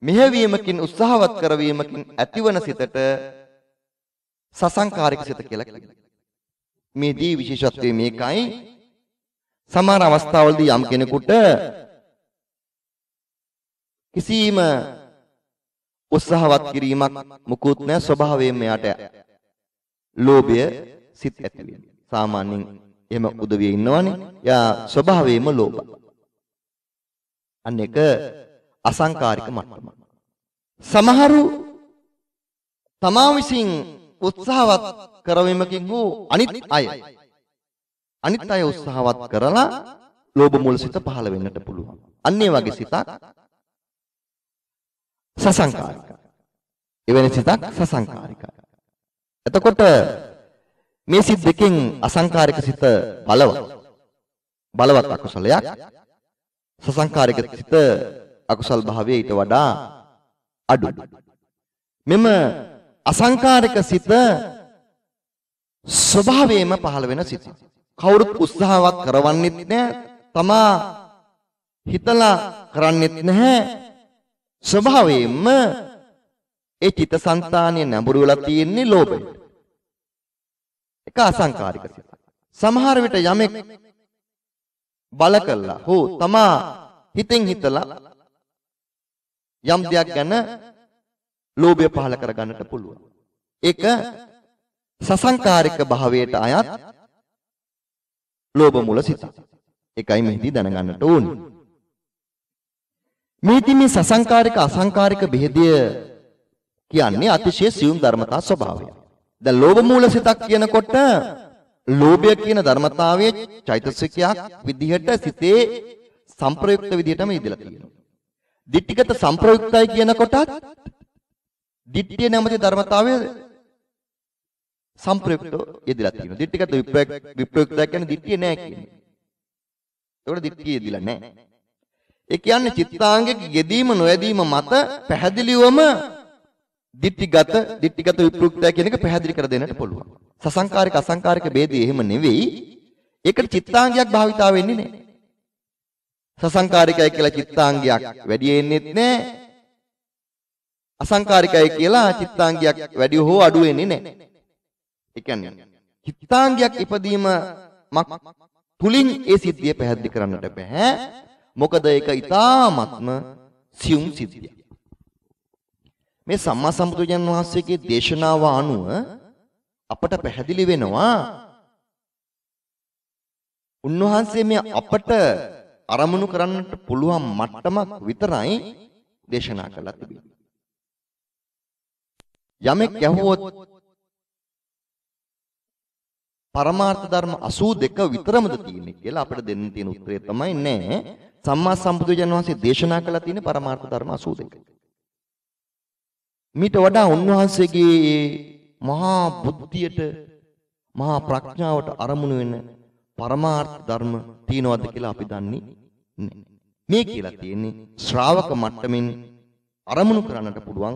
මෙහෙවීමකින් උත්සාහවත් කරවීමකින් ඇතිවන සිතට සසංකාරික සිත කියලා කියනවා. මේදී විශේෂත්වය මේකයි සමහර අවස්ථාවලදී යම් කෙනෙකුට කිසිම උත්සාහවත් කිරීමක් මුකුත් නැහැ ස්වභාවයෙන්ම යට ලෝභය සිත් ඇති වෙනවා. සාමාන්‍යයෙන් එහෙම උදවිය ඉන්නවනේ. යා ස්වභාවයෙන්ම ලෝභ. අන්න එක අසංකාරික මට්ටම. සමහරු තමා විසින් උත්සාහවත් කරවීමකින් වූ අනිත් අය අනිත් අය උත්සාහවත් කරලා ලෝභ මූල සිත පහළ වෙන්නට පුළුවන්. අන්න ඒ වගේ සිතක් සසංකාරිකයි. එවැනි සිතක් සසංකාරිකයි. එතකොට මේ සිත් දෙකෙන් අසංකාරික සිත බලවත්. බලවත් අකුසලයක්. සසංකාරික සිත අකුසල් භාවයේ ඊට වඩා අඩු. මෙම අසංකාරික සිත ස්වභාවයෙන්ම පහළ වෙන සිත. කවුරුත් උත්සාහවත් කරවන්නෙත් නැහැ. තමා හිතලා කරන්නෙත් නැහැ. ස්වභාවයෙන්ම ඒ චිත්තසංතානිය නැඹුරු වෙලා තියෙන්නේ ලෝභයට. එක අසංකාරික සිත. සමහර විට යමෙක් බල කළා හෝ තමා හිතෙන් හිතලා යම් දෙයක් ගැන ලෝභය පහල කරගන්නට පුළුවන්. ඒක සසංකාරික භාවයට අයත් ලෝභ මූල සිත. ඒකයි මෙහිදී දැනගන්නට ඕනේ. මේති මේ සසංකාරික අසංකාරික බෙහෙදය කියන්නේ අතිශය සියුම් ධර්මතා ස්වභාවය. දැන් ලෝභ මූල සිතක් කියනකොට ලෝභය කියන ධර්මතාවයේ චෛතසිකයක් විදිහට සිතේ සංප්‍රයුක්ත විදිහටම ඉදලා තියෙනවා. දිට්ඨිගත සංප්‍රයුක්තයි කියනකොටත් දිට්ඨිය නැමැති ධර්මතාවය සංප්‍රයුක්තව යෙදලා තියෙනවා. දිට්ඨිගත විප්‍රයුක්තය කියන්නේ දිට්ඨිය නෑ කියන්නේ. ඒකට දිට්ඨිය යෙදිලා නෑ. ඒ කියන්නේ චිත්තාංගයේ යෙදීම නොයෙදීම මත පැහැදිලිවම දිට්ඨිගත දිට්ඨිගත විප්‍රයුක්තය කියන එක පැහැදිලි කර දෙන්නට පුළුවන්. සසංකාරික අසංකාරික ભેදය එහෙම නෙවෙයි. ඒකට චිත්තාංගයක් භාවිතා වෙන්නේ නෑ. සසංකාරිකයි කියලා චිත්තාංගයක් වැඩි වෙන්නේත් නෑ. අසංකාරිකයි කියලා චිත්තාංගයක් වැඩි හෝ අඩු වෙන්නේ නෑ. ඒ කියන්නේ චිත්තාංගයක් ඉපදීම මක් තුලින් ඒ සිද්ධිය පැහැදිලි කරන්නට බෑ. මොකද ඒක ඊ타ත්ම සියුම් සිද්ධියක්. මේ සම්මා සම්බුදුජන් වහන්සේගේ දේශනාව අනුව අපට පැහැදිලි වෙනවා උන්වහන්සේ මේ අපට අරමුණු කරන්නට පුළුවන් මට්ටමක් විතරයි දේශනා කළා තිබෙන්නේ. යමෙක් ඇහුවොත් පරමාර්ථ ධර්ම 82 විතරමද තියෙන්නේ කියලා අපිට දෙන්න තියෙන උත්තරය තමයි නෑ. සම්මා සම්බුදුජන් වහන්සේ දේශනා කළා තියෙන්නේ පරමාර්ථ ධර්ම 82. මීට වඩා උන්වහන්සේගේ මහා බුද්ධියට මහා ප්‍රඥාවට අරමුණු වෙන පරමාර්ථ ධර්ම තියනවද කියලා අපි දන්නේ නැහැ. මේ කියලා තියෙන්නේ ශ්‍රාවක මට්ටමින් අරමුණු කරන්නට පුළුවන්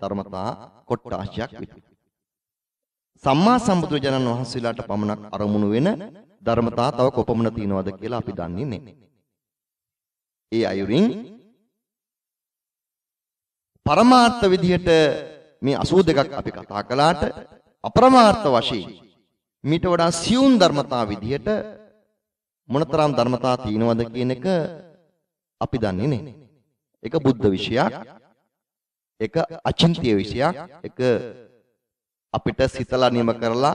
ධර්මතා කොට්ටාශයක් විතරයි. සම්මා සම්බුදුරජාණන් වහන්සේලාට පමණක් අරමුණු වෙන ධර්මතා තව කොපමණ තියනවද කියලා අපි දන්නේ නැහැ. ඒ අයුරින් පරමාර්ථ විදිහට මේ 82ක් අපි කතා කළාට අප්‍රමාර්ථ වශයෙන් මීට වඩා සියුම් ධර්මතා විදිහට මොනතරම් ධර්මතා තියෙනවද කියන එක අපි දන්නේ නැහැ. ඒක බුද්ධ විෂයක්. ඒක අචින්තිය විෂයක්. ඒක අපිට සිතලා නියම කරලා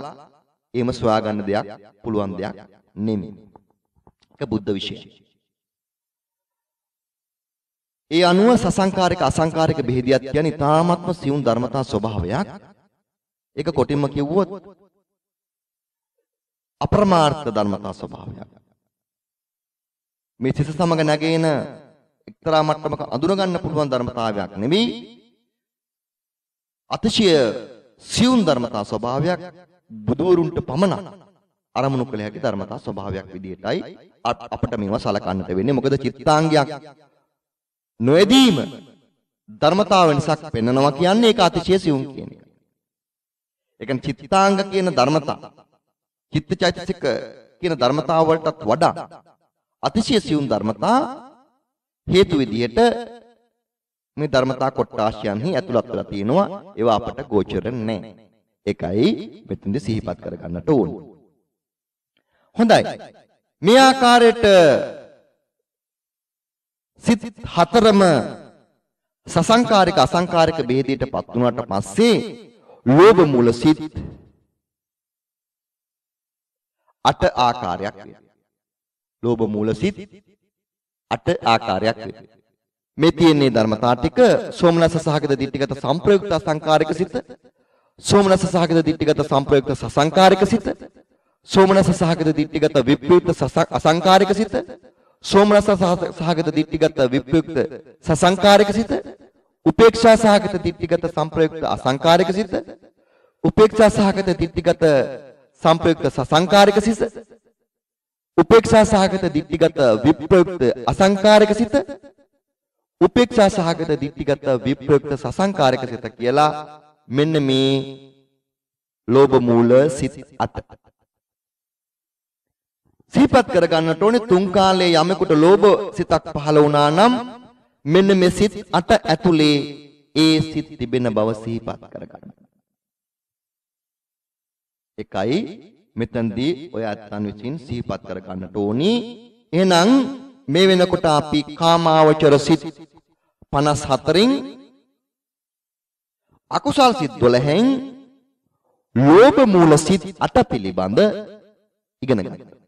එහෙම සොයාගන්න දෙයක් පුළුවන් දෙයක් නෙමෙයි. ඒක බුද්ධ විෂයක්. ඒ අනුව සසංකාරික අසංකාරික බෙහෙදියක් කියන්නේ තාමත්ම සියුම් ධර්මතා ස්වභාවයක්. ඒක කොටින්ම කිව්වොත් අප්‍රමාර්ථ ධර්මතා ස්වභාවයක්. මේ සිත සමග නැගෙන එක්තරා මට්ටමක අඳුන ගන්න පුළුවන් ධර්මතාවයක් නෙවෙයි. අතිශය සියුම් ධර්මතා ස්වභාවයක් බුදුවරුන්ට පමණක් අරමුණු කළ හැකි ධර්මතා ස්වභාවයක් විදිහටයි අපිට මේවා සලකන්නට වෙන්නේ. මොකද චිත්තාංගයක් නොයදීම ධර්මතාව වෙනසක් පෙන්වනවා කියන්නේ ඒක අතිශය සියුම් කියන එක. ඒ කියන්නේ චිත්තාංග කියන ධර්මතා චිත්තචෛතසික කියන ධර්මතාව වලටත් වඩා අතිශය සියුම් ධර්මතා හේතු විදිහට මේ ධර්මතා කොටාශයන්හි ඇතුළත් වෙලා තියෙනවා ඒවා අපට ගෝචර නැහැ. ඒකයි මෙතෙන්ද සිහිපත් කරගන්නට ඕනේ. හොඳයි. මේ ආකාරයට සිත් හතරම සසංකාරික අසංකාරික ભેදයටපත් වුණාට පස්සේ ලෝභ මූල සිත් අට ආකාරයක් වෙනවා. ලෝභ මූල සිත් අට ආකාරයක් වෙනවා. මේ තියෙන්නේ ධර්මතා ටික සෝමනස්ස සහගත දිට්ඨිගත සංප්‍රයුක්ත අසංකාරික සිත සෝමනස්ස සහගත දිට්ඨිගත සංප්‍රයුක්ත සසංකාරික සිත සෝමනස්ස සහගත දිට්ඨිගත විප්‍රයුක්ත අසංකාරික සිත සෝමනස්ස සහගත දිට්ඨිගත විප්‍රයුක්ත සසංකාරික සිත උපේක්ෂා සහගත දිට්ඨිගත සංප්‍රයුක්ත අසංකාරික සිත උපේක්ෂා සහගත දිට්ඨිගත සංප්‍රයුක්ත සසංකාරික සිත උපේක්ෂා සහගත දිට්ඨිගත විප්‍රයුක්ත අසංකාරික සිත උපේක්ෂා සහගත දිට්ඨිගත විප්‍රයුක්ත සසංකාරික සිත කියලා මෙන්න මේ ලෝභ මූල සිත් අට සිහිපත් කරගන්නට ඕනේ තුන් කාලයේ යමෙකුට ලෝභ සිතක් පහළ වුණා නම් මෙන්න මේ සිත් අට ඇතුලේ ඒ සිත් තිබෙන බව සිහිපත් කරගන්න. එකයි මෙතනදී ඔය අත්යන් විසින් සිහිපත් කරගන්නට ඕනි. එහෙනම් මේ වෙනකොට අපි කාමාවචර සිත් 54න් අකුසල් සිත් 12න් ලෝභ මූල සිත් 8 පිළිබඳ ඉගෙන ගන්නවා.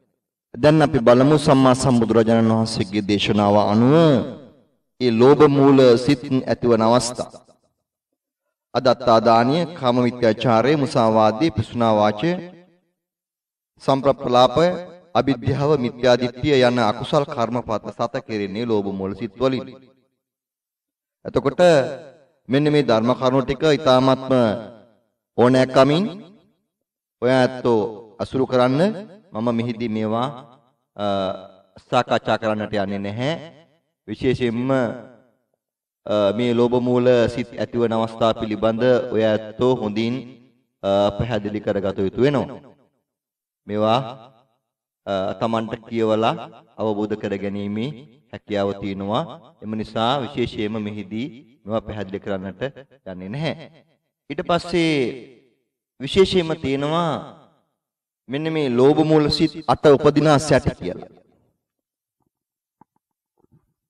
දැන් අපි බලමු සම්මා සම්බුදුරජාණන් වහන්සේගේ දේශනාව අනුව ඒ ලෝභ මූල සිත් ඇතිවන අවස්ථා. අදත්තා දානිය, කාම මිත්‍යාචාරය, මුසාවාදී, පිසුනා වාචය, සම්ප්‍රප්පලාපය, අවිද්‍යාව, මිත්‍යාදිත්‍ය යන අකුසල් කර්මපත සත කෙරෙන්නේ ලෝභ මූල සිත් වලින්. එතකොට මෙන්න මේ ධර්ම කරුණු ටික ඊ타ත්ම ඕනෑකමින් ඔය ඇත්තෝ අසුරු කරන්න මම මෙහිදී මේවා සාකච්ඡා කරන්නට යන්නේ නැහැ. විශේෂයෙන්ම මේ ලෝභ මූල සිත් ඇතිවන අවස්ථා පිළිබඳ ඔය ඇත්තෝ හොඳින් පැහැදිලි කරගත යුතු වෙනවා. මේවා තමන්ට කියවලා අවබෝධ කර ගැනීමේ හැකියාව තියෙනවා. එම නිසා විශේෂයෙන්ම මෙහිදී මේවා පැහැදිලි කරන්නට යන්නේ නැහැ. ඊට පස්සේ විශේෂයෙන්ම තියෙනවා මෙන්න මේ ලෝභ මූල සිත් අට උපදිනා සැට කියලා.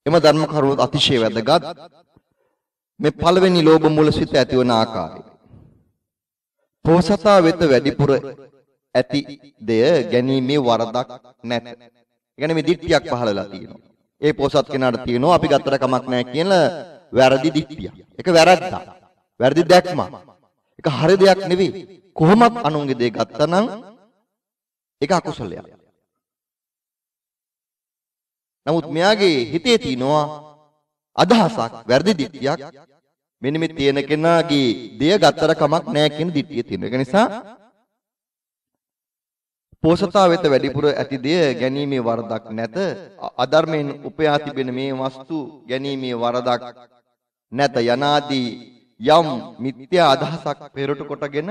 එම ධර්ම කරුණු අතිශය වැදගත්. මේ පළවෙනි ලෝභ මූල සිත් ඇතිවන ආකාරය. පොහසතා වෙත වැඩිපුර ඇති දෙය ගැනීමේ වරදක් නැත. ඒ කියන්නේ මේ දිට්ඨියක් පහළලා තියෙනවා. ඒ පොසත් කෙනාට තියෙනවා අපි ගත්තට කමක් නැහැ කියන වැරදි දිට්ඨියක්. ඒක වැරද්දක්. වැරදි දැක්මක්. ඒක හරි දෙයක් නෙවෙයි. කොහොමත් අනුන්ගේ දේ ගත්තනම් ඒක අකුසලයක්. නමුත් මෙයාගේ හිතේ තියෙනවා අදහසක් වැරදි දිට්ඨියක් මෙන්න මේ තියෙන කෙනාගේ දෙය ගත්තර කමක් නැහැ කියන දිට්ඨිය තියෙනවා. ඒක නිසා පෝසතා වෙත වැඩිපුර ඇති දෙය ගැනීමේ වරදක් නැත. අධර්මයෙන් උපයා තිබෙන මේ වස්තු ගැනීමේ වරදක් නැත යනාදී යම් මිත්‍යා අදහසක් පෙරට කොටගෙන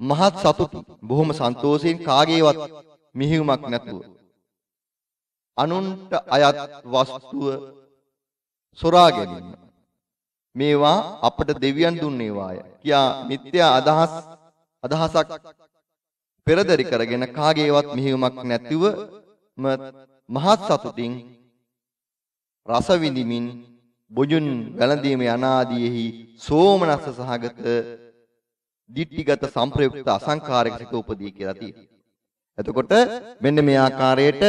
මහත් සතුටු බොහොම සන්තෝෂයෙන් කාගේවත් මිහිවුමක් නැතුව. අනුන්ට අයත් වස්තුව සොරා ගැනීම. මේවා අපට දෙවියන් දුන්නේ වාය කියා මිත්‍යා අදහස් අදහසක් පෙරදරි කරගෙන කාගේවත් මිහිවුමක් නැතිව මහත් සතුටින් රස විඳිමින් බුජුන් වැළඳීම යනාදීෙහි සෝමනස්ස සහගත දිට්ඨිගත සංප්‍රයුක්ත අසංකාරික සිත උපදී කියලා තියෙනවා. එතකොට මෙන්න මේ ආකාරයට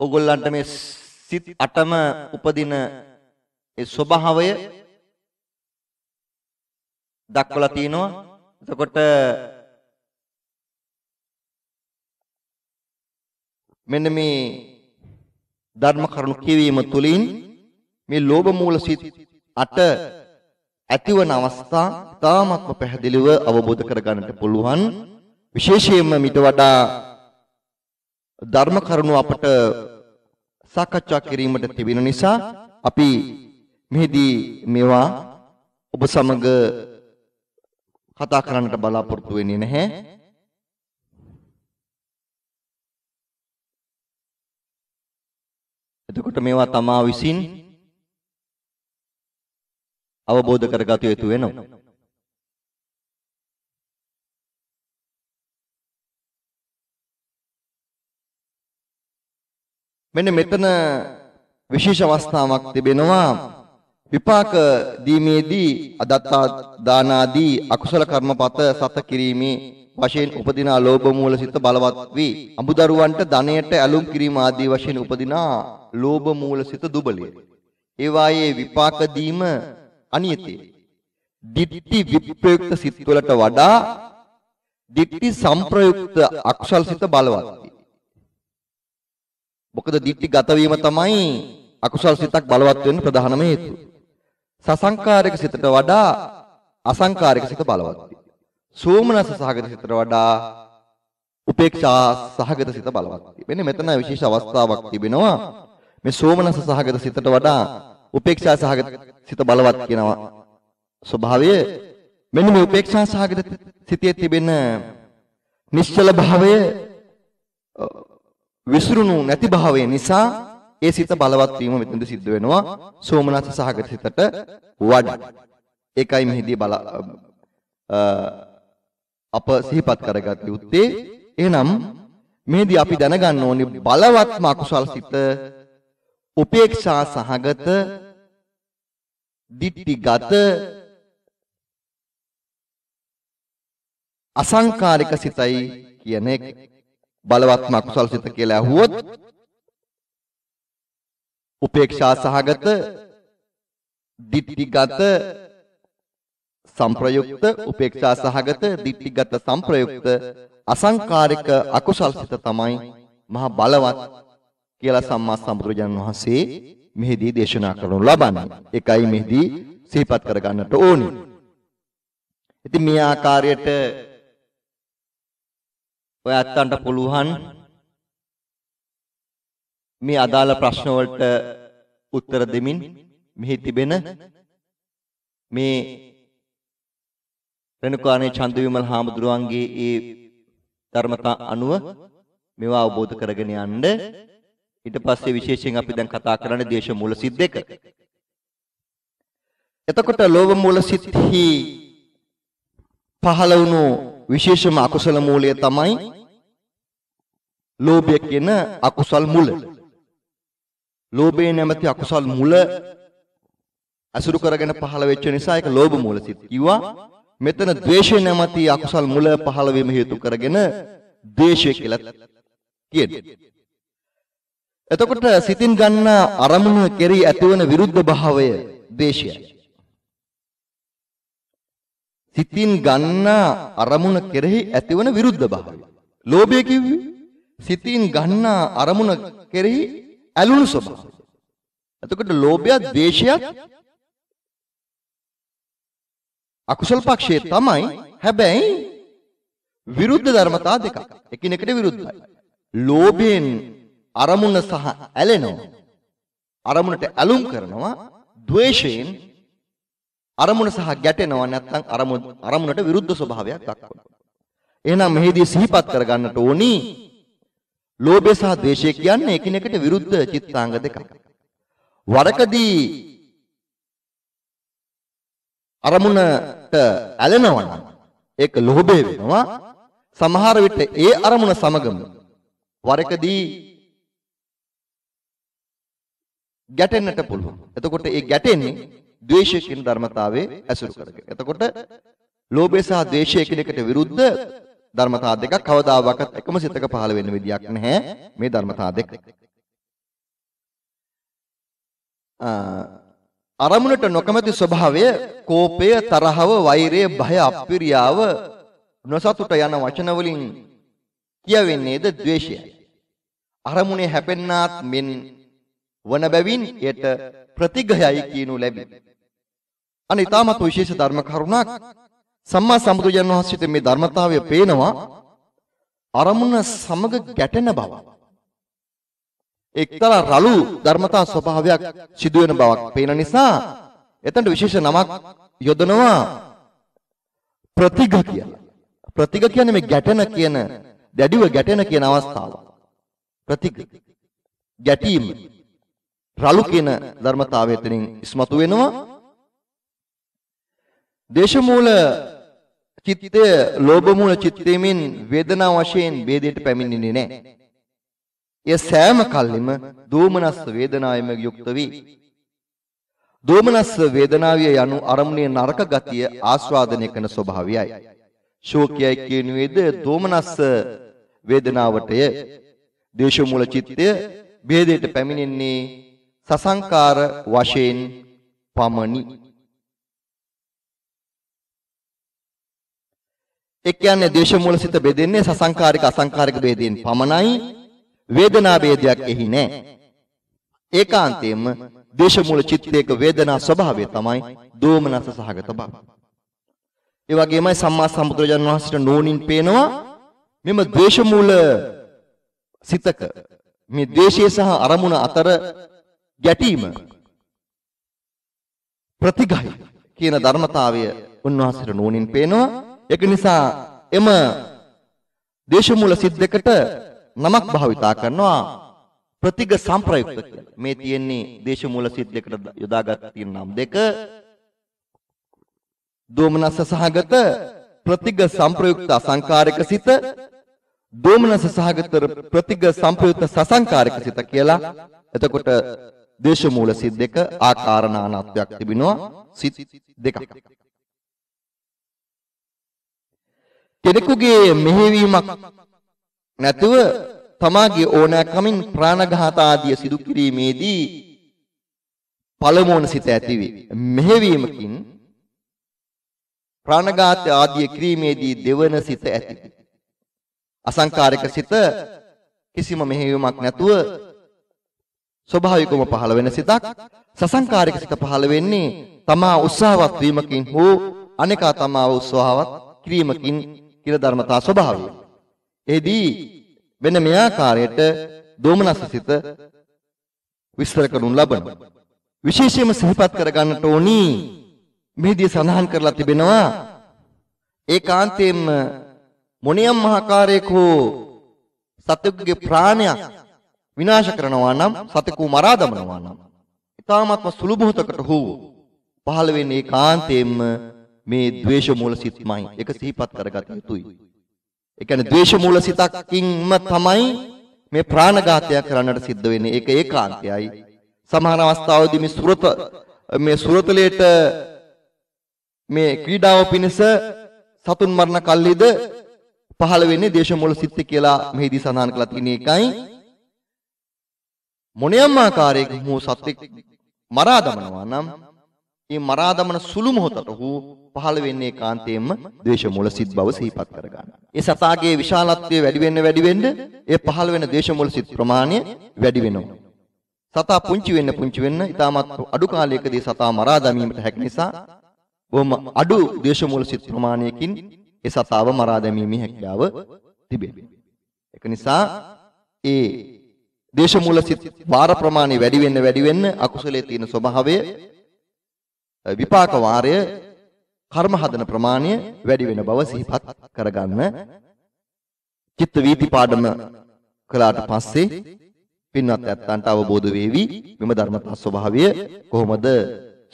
ඕගොල්ලන්ට මේ සිත් අටම උපදින ඒ ස්වභාවය දක්වලා තිනවා. එතකොට මෙන්න මේ ධර්ම කරුණු කියවීම තුළින් මේ ලෝභ මූල සිත් අට ඇතිවන අවස්ථා තාමත්ම පැහැදිලිව අවබෝධ කරගන්නට පුළුවන්. විශේෂයෙන්ම මිට වඩා ධර්ම කරුණු අපට සාකච්ඡා කිරීමට තිබෙන නිසා අපි මෙහිදී මේවා ඔබ සමග කතා කරන්නට බලාපොරොත්තු වෙන්නේ නැහැ. එතකොට මේවා තමා විසින් අවබෝධ කරගත යුතු වෙනවා. මෙන්න මෙතන විශේෂ අවස්ථාවක් තිබෙනවා විපාක දීමේදී අදත්තා දානාදී අකුසල කර්මපත සත කිරීමේ වශයෙන් උපදිනා ලෝභ මූල සිත බලවත් වී අමුදරුවන්ට ධනයට ඇලුම් කිරීම ආදී වශයෙන් උපදිනා ලෝභ මූල සිත දුබලයි. ඒ වායේ විපාක දීම අනියතේ. ditthi විප්‍රයුක්ත සිත් වලට වඩා ditthi සංප්‍රයුක්ත අකුසල් සිත බලවත් වේ. මොකද ditthi ගත වීම තමයි අකුසල් සිතක් බලවත් වෙන්න ප්‍රධානම හේතුව. සසංකාරික සිතට වඩා අසංකාරික සිත බලවත් වේ. සෝමනස සහගත සිතට වඩා උපේක්ෂා සහගත සිත බලවත් වේ. මෙන්න මෙතන විශේෂ අවස්ථාවක් තිබෙනවා. මේ සෝමනස සහගත සිතට වඩා උපේක්ෂා සහගත සිත බලවත් කියනවා ස්වභාවය මෙන්න මේ උපේක්ෂා සහගත සිතේ තිබෙන නිශ්චල භාවය විසිරුණු නැති භාවය නිසා ඒ සිත බලවත් වීම මෙතනද සිද්ධ වෙනවා. සෝමනස්ස සහගත සිතට වඩා. ඒකයි මෙහිදී බල අප සිහිපත් කරගත් යුත්තේ. එහෙනම් මෙහිදී අපි දැනගන්න ඕනේ බලවත්ම අකුසල් සිත උපේක්ෂා සහගත දිට්ඨිගත අසංකාරික සිතයි කියන එක. බලවත්ම අකුසල් සිත කියලා ඇහුවොත් උපේක්ෂා සහගත දිට්ඨිගත සංප්‍රයුක්ත උපේක්ෂා සහගත දිට්ඨිගත සංප්‍රයුක්ත අසංකාරික අකුසල් සිත තමයි මහා බලවත් කියලා සම්මා සම්බුදුරජාණන් වහන්සේ මෙහිදී දේශනා කරනු ලබන්නේ. ඒකයි මෙහිදී සිහිපත් කරගන්නට ඕනි. ඉතින් මේ ආකාරයට ඔය අත්තන්ට පුළුවන් මේ අදාළ ප්‍රශ්න වලට උත්තර දෙමින් මෙහි තිබෙන මේ රෙනුකානේ චන්දවිමල් හාමුදුරුවන්ගේ ඒ ධර්මතා අනුව මේවා අවබෝධ කරගෙන යන්න ඊට පස්සේ විශේෂයෙන් අපි දැන් කතා කරන්නේ දේශ මූල සිත් දෙක. එතකොට ලෝභ මූල සිත්හි පහළ වුණු විශේෂම අකුසල මූලය තමයි ලෝභය කියන අකුසල් මුල. ලෝභය නැමැති අකුසල් මුල අසුරු කරගෙන පහළ වෙච්ච නිසා ඒක ලෝභ මූල සිත් කිව්වා. මෙතන ද්වේෂය නැමැති අකුසල් මුල පහළ වීම හේතු කරගෙන ද්වේෂය කියලා කියනවා. එතකොට සිතින් ගන්න අරමුණ කෙරෙහි ඇතිවන විරුද්ධ භාවය ද්වේෂයයි. සිතින් ගන්න අරමුණ කෙරෙහි ඇතිවන විරුද්ධ භාවය. ලෝභය කිව්වේ සිතින් ගන්න අරමුණ කෙරෙහි ඇලුණු ස්වභාවය. එතකොට ලෝභයත් ද්වේෂයත් අකුසල පක්ෂයේ තමයි හැබැයි විරුද්ධ ධර්මතා දෙකක්. එකිනෙකට විරුද්ධයි. ලෝභයෙන් අරමුණ සහ ඇලෙනවා. අරමුණට ඇලුම් කරනවා. ද්වේෂයෙන් අරමුණ සහ ගැටෙනවා නැත්නම් අරමුණට විරුද්ධ ස්වභාවයක් දක්වනවා. එහෙනම් මෙහිදී සිහිපත් කරගන්නට ඕනි ලෝභය සහ ද්වේෂය කියන්නේ එකිනෙකට විරුද්ධ චිත්තාංග දෙකක්. වරකදී අරමුණට ඇලෙනවා නම් ඒක ලෝභය වෙනවා. සමහර විට ඒ අරමුණ සමගම වරකදී ගැටෙන්නට පුළුවන්. එතකොට ඒ ගැටෙන්නේ ද්වේෂය කියන ධර්මතාවයේ ඇසුරු කරගෙන. එතකොට ලෝභය සහ ද්වේෂය එකිනෙකට විරුද්ධ ධර්මතා දෙකක් කවදාවත් එකම සිතක පහළ වෙන්න විදියක් නැහැ මේ ධර්මතා දෙක. අරමුණට නොකමැති ස්වභාවය කෝපය තරහව වෛරය භය අප්‍රියාව නොසතුට යන වචන වලින් කියවෙන්නේද ද්වේෂයයි. අරමුණේ හැපෙන්නාත් මෙන් වන බැවින් එයට ප්‍රතිගයයි කියනු ලැබේ. අනේ ඊටමත් විශේෂ ධර්ම කරුණක් සම්මා සම්බුදුජන් වහන්සේට මේ ධර්මතාවය පේනවා අරමුණ සමග ගැටෙන බව. එක්තරා රළු ධර්මතා ස්වභාවයක් සිදුවෙන බවක් පේන නිසා එතනට විශේෂ නමක් යොදනවා ප්‍රතිග කියලා. ප්‍රතිග කියන්නේ මේ ගැටෙන කියන දැඩිව ගැටෙන කියන අවස්ථාව. ප්‍රතිග ගැටීම රළු කියන ධර්මතාවය එතනින් ඉස්මතු වෙනවා. දේශමූල චිත්තය ලෝභ මූල චිත්තයෙන් වේදනා වශයෙන් ભેදයට පැමිණෙන්නේ නැහැ. එය සෑම කල්ලිම දෝමනස් වේදනාවෙම යුක්ත වේ. දෝමනස් වේදනාවිය යනු අරමුණේ නරක ගතිය ආස්වාදනය කරන ස්වභාවයයි. ශෝකයයි කියනුවේද දෝමනස් වේදනාවටය. දේශ මූල චිත්තය ભેදයට පැමිණෙන්නේ සසංකාර වශයෙන් පමණි. ඒ කියන්නේ දේශ මූල සිත බෙදෙන්නේ සසංකාරික අසංකාරික ભેදයෙන් පමණයි. වේදනා ભેදයක් එහි නැහැ. ඒකාන්තයෙන්ම දේශ මූල චිත්තයක වේදනා ස්වභාවය තමයි දෝමනස සහගත බව. ඒ වගේමයි සම්මා සම්බුදුරජාන් වහන්සේට නෝනින් පේනවා මෙම ද්වේෂ මූල සිතක මේ ද්වේෂය සහ අරමුණ අතර ගැටීම ප්‍රතිගයි කියන ධර්මතාවය උන්වහන්සේට නෝනින් පේනවා. ඒක නිසා එම දේශ මූල සිත් දෙකට නමක් භාවිතා කරනවා ප්‍රතිග සම්ප්‍රයුක්ත කියලා. මේ තියෙන්නේ දේශ මූල සිත් දෙකට යොදාගත් තියෙන නම් දෙක. දෝමනස සහගත ප්‍රතිග සම්ප්‍රයුක්ත අසංකාරික සිත දෝමනස සහගත ප්‍රතිග සම්ප්‍රයුක්ත සසංකාරික සිත කියලා. එතකොට දේශ මූල සිත් දෙක ආකාර නානත්වයක් තිබෙනවා. සිත් දෙකක්. කෙනෙකුගේ මෙහෙවීමක් නැතුව තමාගේ ඕනෑකමින් ප්‍රාණඝාත ආදිය සිදු කිරීමේදී පළමුවන සිත ඇතිවේ මෙහෙවීමකින් ප්‍රාණඝාත ආදිය කිරීමේදී දෙවන සිත ඇතිවේ අසංකාරික සිත කිසිම මෙහෙයුමක් නැතුව ස්වභාවිකවම පහළ වෙන සිතක් සසංකාරික සිත පහළ වෙන්නේ තමා උත්සාහවත් වීමකින් හෝ අනිකා තමා උත්සාහවත් කිරීමකින් කියලා ධර්මතා ස්වභාවය. එෙහිදී වෙන මේ ආකාරයට දෝමනස සිත විස්තර කරනු ලබනවා. විශේෂයෙන්ම සිහිපත් කර ගන්නට ඕනි මෙහිදී සඳහන් කරලා තිබෙනවා ඒකාන්තයෙන්ම මොනියම් මහකාරයෙක් හෝ සතෙකුගේ ප්‍රාණයක් විනාශ කරනවා නම් සතෙකු මරා දමනවා නම් ඊ타ත්ම සුළු මොහොතකට හෝ පහළ වෙන්නේ ඒකාන්තයෙන්ම මේ ද්වේෂ මූල සිත්මයි. ඒක සිහිපත් කරගත යුතුයි. ඒ කියන්නේ ද්වේෂ මූල සිතකින්ම තමයි මේ ප්‍රාණඝාතය කරන්නට සිද්ධ වෙන්නේ. ඒක ඒකාන්තයයි. සමහර අවස්ථාවලදී මේ සුරත මේ සුරතලයට මේ ක්‍රීඩාව පිණිස සතුන් මරණ කල්හිද පහළ වෙන්නේ දේශමූල සිත් කියලා මෙහිදී සඳහන් කරලා තියෙන එකයි. මොනියම් ආකාරයකින් හෝ සත්‍යෙක් මරා දමනවා නම් මේ මරා දමන සුළු මොහොතට හෝ පහළ වෙන්නේ කාන්තේම ද්වේෂමූල සිත් බව සිහිපත් කරගන්න. ඒ සතාගේ විශාලත්වය වැඩි වෙන්න වැඩි වෙන්න ඒ පහළ වෙන ද්වේෂමූල සිත් ප්‍රමාණය වැඩි වෙනවා. සතා පුංචි වෙන්න පුංචි වෙන්න ඊටමත් අඩු කාලයකදී සතා මරා දැමීමට හැකි නිසා බොහොම අඩු ද්වේෂමූල සිත් ප්‍රමාණයකින් ඒ සතාව මරා දැමීමේ හැකියාව තිබෙනවා. ඒක නිසා ඒ දේශමූල සිත් වාර ප්‍රමාණය වැඩි වෙන්න වැඩි වෙන්න අකුසලයේ තියෙන ස්වභාවය විපාක වාරය කර්ම හදන ප්‍රමාණය වැඩි වෙන බව සිහිපත් කරගන්න චිත්ත වීති පාඩම කළාට පස්සේ පින්වත් ඇත්තන්ට අවබෝධ වේවි මෙම ධර්මතා ස්වභාවය කොහොමද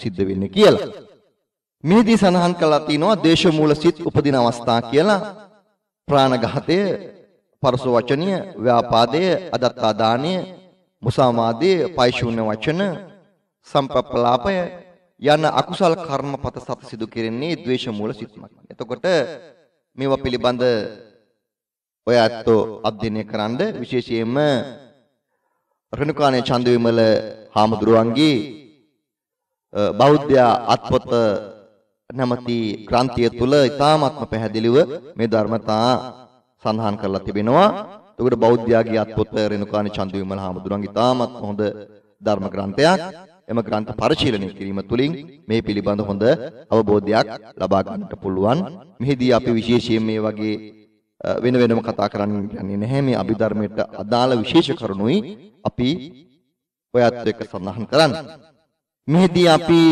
සිද්ධ වෙන්නේ කියලා. මෙහිදී සඳහන් කළා තිනවා දේශ මූල සිත් උපදින අවස්ථා කියලා ප්‍රාණඝාතය, පරස වචනය, ව්‍යාපාදය, අදත්තා දානය, මුසාමාදය, පයිශූන්‍ය වචන, සම්පප්පලාපය යන අකුසල් කර්මපත සත සිදු කෙරෙන්නේ ද්වේෂ මූල සිත්මයි. එතකොට මේවා පිළිබඳ ඔය ඇත්තෝ අධ්‍යයනය කරන්න විශේෂයෙන්ම රණුකානේ චන්දවිමල හාමුදුරුවන්ගේ බෞද්ධ අත්පොත නැමැති ක්‍රාන්තිය තුල ඉතාමත්ම පැහැදිලිව මේ ධර්මතා සඳහන් කරලා තිබෙනවා. එතකොට බෞද්ධයාගේ අත්පොත රෙනුකාණි චන්දවිමල හාමුදුරන්ගේ ඉතාමත් හොඳ ධර්ම ග්‍රන්ථයක්. එම ග්‍රන්ථ පරිශීලනය කිරීම තුළින් මේ පිළිබඳ හොඳ අවබෝධයක් ලබා ගන්නට පුළුවන්. මෙහිදී අපි විශේෂයෙන් මේ වගේ වෙන වෙනම කතා කරන්න යන්නේ නැහැ. මේ අභිධර්මයට අදාළ විශේෂ කරුණුයි අපි ඔයත් එක්ක සඳහන් කරන්නේ. මෙහිදී අපි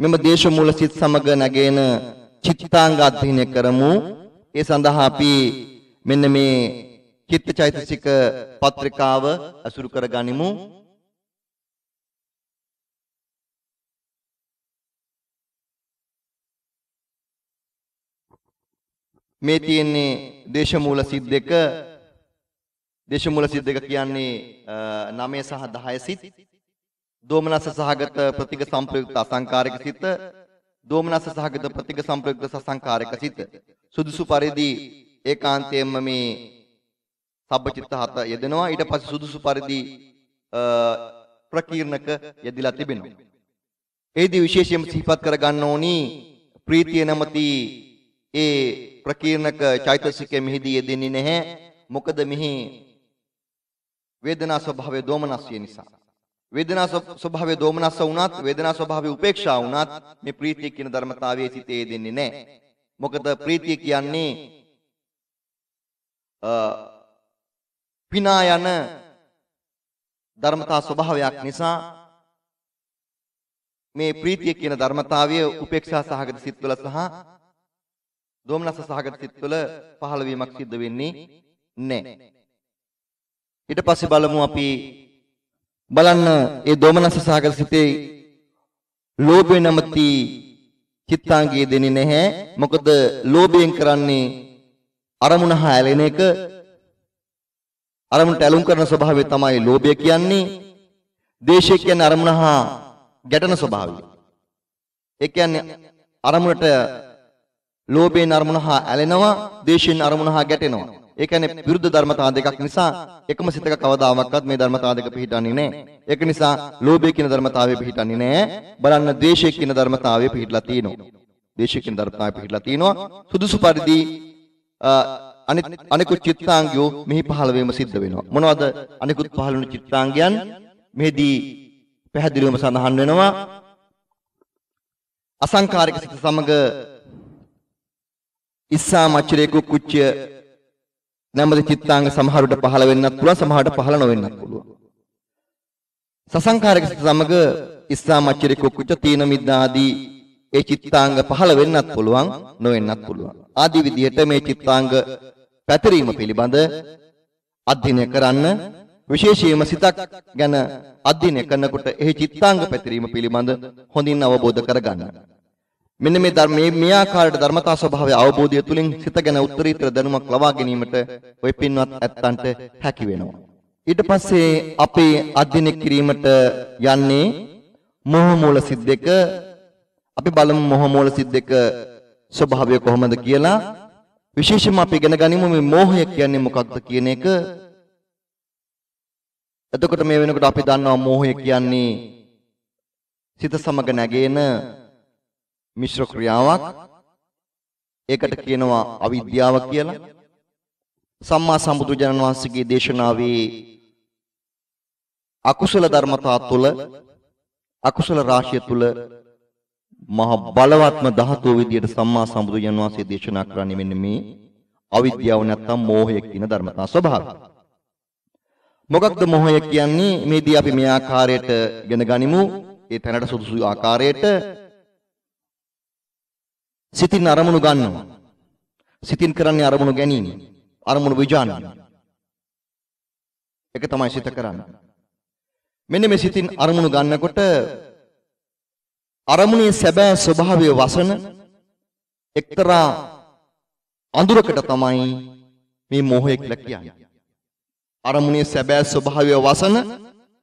මෙම දේශ මූල සිත් සමග නැගෙන චිත්තාංග අධ්‍යයනය කරමු. ඒ සඳහා අපි මෙන්න මේ චිත්තචෛතසික පත්‍රිකාව අසුරු කරගනිමු. මේ තියෙන්නේ දේශ මූල සිත් දෙක දේශමූල සිත් දෙක කියන්නේ 9 සහ 10 සිත්. දෝමනස සහගත ප්‍රතික සංප්‍රයුක්ත අසංකාරික සිත, දෝමනස සහගත ප්‍රතික සංප්‍රයුක්ත සසංකාරික සිත. සුදුසු පරිදි ඒකාන්තයෙන්ම මේ සබ්බචිත්ත හත යෙදෙනවා. ඊට පස්සේ සුදුසු පරිදි ප්‍රකීර්ණක යෙදিলা තිබෙනවා. ඒදී විශේෂයෙන්ම සිහිපත් කර ගන්න ඕනි ප්‍රීතිය නැමැති ඒ ප්‍රකීර්ණක චෛතසිකය මෙහිදී යෙදෙන්නේ නැහැ. මොකද මෙහි වේදනා ස්වභාවය දෝමනස්ය නිසා. වේදනා ස්වභාවය දෝමනස්ස වුණත් වේදනා ස්වභාවය උපේක්ෂා වුණත් මේ ප්‍රීතිය කියන ධර්මතාවයේ සිටේ යෙදෙන්නේ නැහැ. මොකද ප්‍රීතිය කියන්නේ පිනා යන ධර්මතා ස්වභාවයක් නිසා මේ ප්‍රීතිය කියන ධර්මතාවය උපේක්ෂා සහගත සිත්වල සහ දෝමනස සහගත සිත්වල පහළ වීමක් සිද්ධ වෙන්නේ නැහැ. ඊට පස්සේ බලමු අපි බලන්න ඒ දෝමනස සහගත සිතේ ලෝභය නැමැති චිත්තාංගය දෙන්නේ නැහැ. මොකද ලෝභයෙන් කරන්නේ අරමුණ හා ඇලෙන එක අරමුණට ඇලුම් කරන ස්වභාවය තමයි ලෝභය කියන්නේ. දේශය කියන්නේ අරමුණ හා ගැටෙන ස්වභාවය. ඒ කියන්නේ අරමුණට ලෝභයෙන් අරමුණ හා ඇලෙනවා, දේශයෙන් අරමුණ හා ගැටෙනවා. ඒ කියන්නේ විරුද්ධ ධර්මතා දෙකක් නිසා එකම සිතක කවදාවත් මේ ධර්මතා දෙක පිළිටන්නේ නැහැ. ඒක නිසා ලෝභය කියන ධර්මතාවය පිළිටන්නේ නැහැ. බලන්න ද්වේෂය කියන ධර්මතාවය පිළිටලා තියෙනවා. ද්වේෂය කියන ධර්මතාවය පිළිටලා තියෙනවා. සුදුසු පරිදි අනිත් අනිකුත් චිත්තාංගයෝ මෙහි පහළ වීම සිද්ධ වෙනවා. මොනවද අනිකුත් පහළ වුණු චිත්තාංගයන්? මෙහිදී පැහැදිලිවම සඳහන් වෙනවා. අසංකාරික සිත සමග ඉස්සා මච්චරේ කුච්චය නැමැති චිත්තාංග සමහරට පහළ වෙන්නත් පුළුවන් සමහරට පහළ නොවෙන්නත් පුළුවන්. සසංකාරික සිත සමග ඉස්සා මච්චරේ කුච්ච තීන මිද්දාදී ඒ චිත්තාංග පහළ වෙන්නත් පුළුවන් නොවෙන්නත් පුළුවන්. ආදී විදිහට මේ චිත්තාංග පැතිරීම පිළිබඳ අධ්‍යයනය කරන්න විශේෂයෙන්ම සිතක් ගැන අධ්‍යයනය කරනකොට එහි චිත්තාංග පැතිරීම පිළිබඳ හොඳින් අවබෝධ කරගන්න. මෙන්න මේ ධර්මයේ මේ ආකාරයට ධර්මතා ස්වභාවය අවබෝධය තුලින් සිත ගැන උත්තරීතර දැනුමක් ලබා ගැනීමට ওই පින්වත් ඇත්තන්ට හැකි වෙනවා. ඊට පස්සේ අපේ අධ්‍යයනය කිරීමට යන්නේ මොහ මූල සිත් දෙක අපි බලමු මොහ මූල සිත් දෙක ස්වභාවය කොහොමද කියලා විශේෂයෙන්ම අපි ඉගෙන ගනිමු මේ මෝහය කියන්නේ මොකක්ද කියන එක. එතකොට මේ වෙනකොට අපි දන්නවා මෝහය කියන්නේ සිත සමග නැගෙන මිශ්‍ර ක්‍රියාවක්. ඒකට කියනවා අවිද්‍යාව කියලා. සම්මා සම්බුදුජාණන් වහන්සේගේ දේශනාවේ අකුසල ධර්මතා තුළ අකුසල රාශිය තුළ මහ බලවත්ම ධාතුව විදියට සම්මා සම්බුදුන් වහන්සේ දේශනා කරන්නේ මෙන්න මේ අවිද්‍යාව නැත්තම් මෝහය කියන ධර්මතා ස්වභාවය. මොකක්ද මෝහය කියන්නේ? මේදී අපි මේ ආකාරයට ඉගෙන ගනිමු. ඒ තැනට සුදුසු ආකාරයට සිතින් අරමුණු ගන්නවා. සිතින් කරන්නේ අරමුණු ගැනීම. අරමුණු විජානන. ඒක තමයි සිත කරන්නේ. මෙන්න මේ සිතින් අරමුණු ගන්නකොට අරමුණේ සැබෑ ස්වභාවය වසන එක්තරා අඳුරකට තමයි මේ මෝහය කියලා කියන්නේ. අරමුණේ සැබෑ ස්වභාවය වසන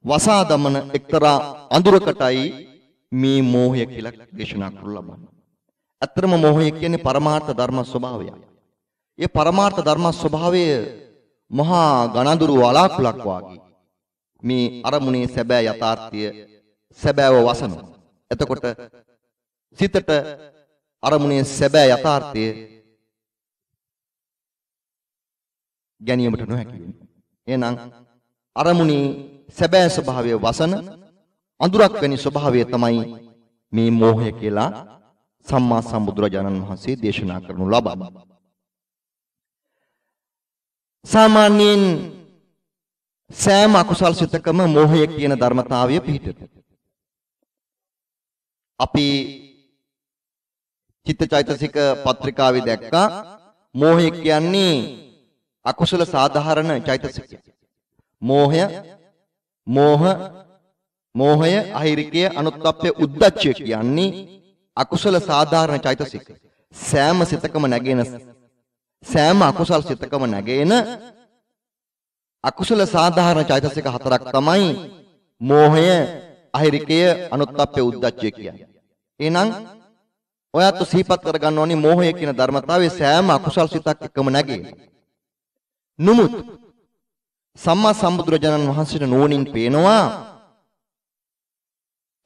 වසා දමන එක්තරා අඳුරකටයි මේ මෝහය කියලා දේශනා කරලා ලබන්නේ. ඇත්තම මෝහය කියන්නේ පරමාර්ථ ධර්ම ස්වභාවයයි. ඒ පරමාර්ථ ධර්ම ස්වභාවය මහා ගණඳුරු වලාකුලක් වාගේ මේ අරමුණේ සැබෑ යථාර්ථය සැබෑව වසනවා. එතකොට සිතට අරමුණේ සැබෑ යථාර්ථය ගැනීමට නොහැකි වෙනවා. එහෙනම් අරමුණේ සැබෑ ස්වභාවය වසන අඳුරක් වැනි ස්වභාවය තමයි මේ මෝහය කියලා සම්මා සම්බුදුරජාණන් වහන්සේ දේශනා කරනු ලබන්නේ. සාමාන්‍යයෙන් සෑම අකුසල් සිතකම මෝහය කියන ධර්මතාවය පිහිටනවා. අපි චිත්තචෛතසික පත්‍රිකාවේ දැක්කා මෝහය කියන්නේ අකුසල සාධාරණ චෛතසිකය. මෝහය මෝහ මෝහය අහිරිකය අනුත්ප්පය උද්දච්චය කියන්නේ අකුසල සාධාරණ චෛතසික. සෑම සිතකම නැගෙන සෑම අකුසල් සිතකම නැගෙන අකුසල සාධාරණ චෛතසික හතරක් තමයි මෝහය, අහිරිකය, අනුත්ප්පය, උද්දච්චය කියන්නේ. එහෙනම් ඔයත් සිහිපත් කරගන්න ඕනි මෝහය කියන ධර්මතාවයේ සෑම අකුසල් සිතක් එකම නැගේ. නමුත් සම්මා සම්බුදුරජාණන් වහන්සේට නුවණින් පේනවා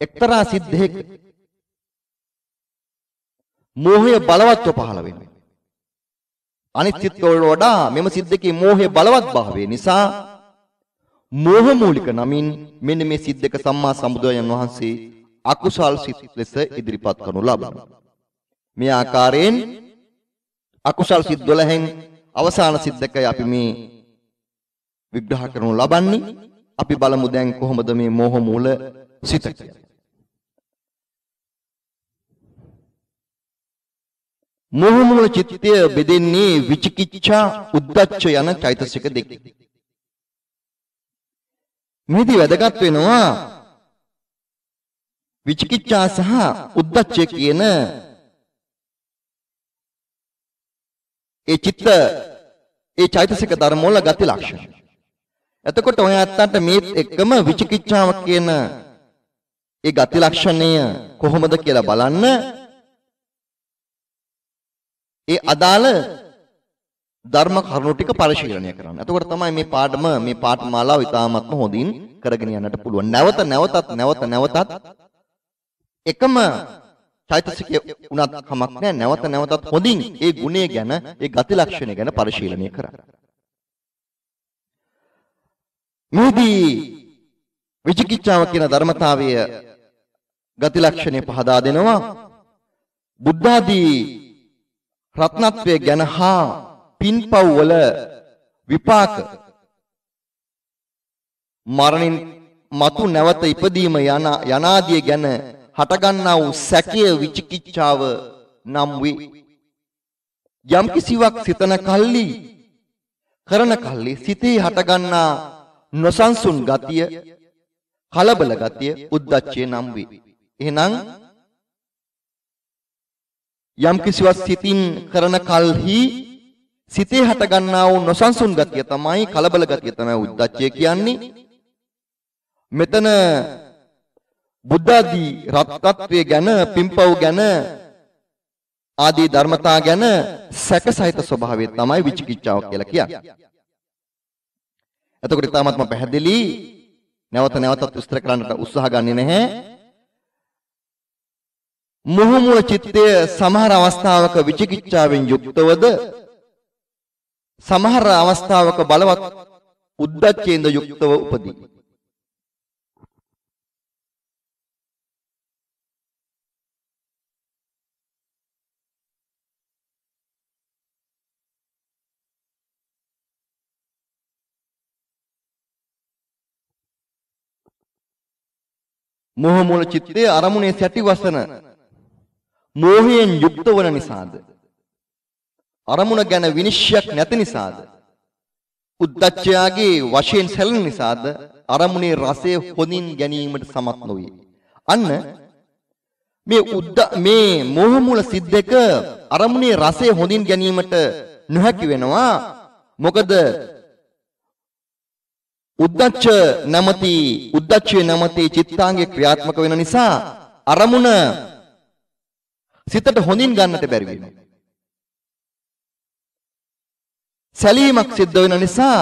එක්තරා සිද්ධෙක මෝහය බලවත්ව පහළ වෙනවා. අනිත් සිත්වල වඩා මෙම සිද්දකේ මෝහයේ බලවත් භාවය නිසා මෝහ මූලික නමින් මෙන්න මේ සිද්දක සම්මා සම්බුදුරජාණන් වහන්සේ අකුසල් සිත් ලෙස ඉදිරිපත් කරනු ලබනවා. මේ ආකාරයෙන් අකුසල් සිත් 12න් අවසාන සිද්දකයි අපි මේ විග්‍රහ කරනු ලබන්නේ. අපි බලමු දැන් කොහොමද මේ මෝහ මූල සිත කියන්නේ. මෝහ මූල චිත්තය බෙදෙන්නේ විචිකිච්ඡා උද්දච්ච යන චෛතසික දෙකකින්. මෙහිදී වැදගත් වෙනවා විචිකිච්ඡා සහ උද්දච්චය කියන ඒ චිත්ත ඒ චෛතසික ධර්ම වල ගති ලක්ෂණ. එතකොට ඔය ඇත්තන්ට මේ එකම විචිකිච්ඡාව කියන ඒ ගති ලක්ෂණය කොහොමද කියලා බලන්න ඒ අදාළ ධර්ම කරුණු ටික පරිශීලනය කරන්න. එතකොට තමයි මේ පාඩම මේ පාඨමාලාව ඉතාමත්ම හොඳින් කරගෙන යන්නට පුළුවන්. නැවත නැවතත් නැවත නැවතත් එකම චෛතසිකය උනත් කමක් නැහැ. නැවත නැවතත් හොඳින් ඒ ගුණය ගැන, ඒ ගති ලක්ෂණ ගැන පරිශීලනය කරන්න. මෙහිදී විචිකිච්ඡාව කියන ධර්මතාවය ගති ලක්ෂණය පහදා දෙනවා. බුද්ධාදී රත්නත්වයේ ගැන හා පින්පව් වල විපාක. මරණින් මතු නැවත ඉපදීම යන යනාදිය ගැන හටගන්නා වූ සැකය විචිකිච්ඡාව නම් වේ. යම් කිසිවක් සිතන කල්ලි කරන කල්ලි සිතේ හටගන්නා නොසන්සුන් ගතිය කලබල ගතිය උද්දච්චය නම් වේ. එහෙනම් යම් කිසිවක් සිතින් කරන කල්හි සිතේ හටගන්නා වූ නොසන්සුන් ගතිය තමයි කලබල ගතිය තමයි උද්දච්චය කියන්නේ. මෙතන බුද්ධාදී රත්ත්වයේ ගැන පිම්පව් ගැන ආදී ධර්මතා ගැන සැකසහිත ස්වභාවය තමයි විචිකිච්ඡාව කියලා කියන්නේ. එතකොට තාමත්ම පැහැදිලි නැවත නැවතත් විස්තර කරන්නට උත්සාහ ගන්නේ නැහැ. මුහුමුල චිත්තය සමහර අවස්ථාවක විචිකිච්ඡාවෙන් යුක්තවද සමහර අවස්ථාවක බලවත් උද්දච්චයෙන්ද යුක්තව උපදී. මෝහ මූල චිත්තයේ අරමුණේ සැටි වසන මෝහයෙන් යුක්ත වන නිසාද? අරමුණ ගැන විනිශ්චයක් නැති නිසාද? උද්දච්චයාගේ වශයෙන් සැලෙන නිසාද? අරමුණේ රසය හොඳින් ගැනීමට සමත් නොවේ. අන්න මේ උද්ද මේ මෝහ මූල සිද්දක අරමුණේ රසය හොඳින් ගැනීමට නොහැකි වෙනවා. මොකද උද්දච්ච නැමැති උද්දච්චය නැමැති චිත්තාංගේ ක්‍රියාත්මක වෙන නිසා අරමුණ සිතට හොඳින් ගන්නට බැරි වෙනවා. සැලීමක් සිද්ධ වෙන නිසා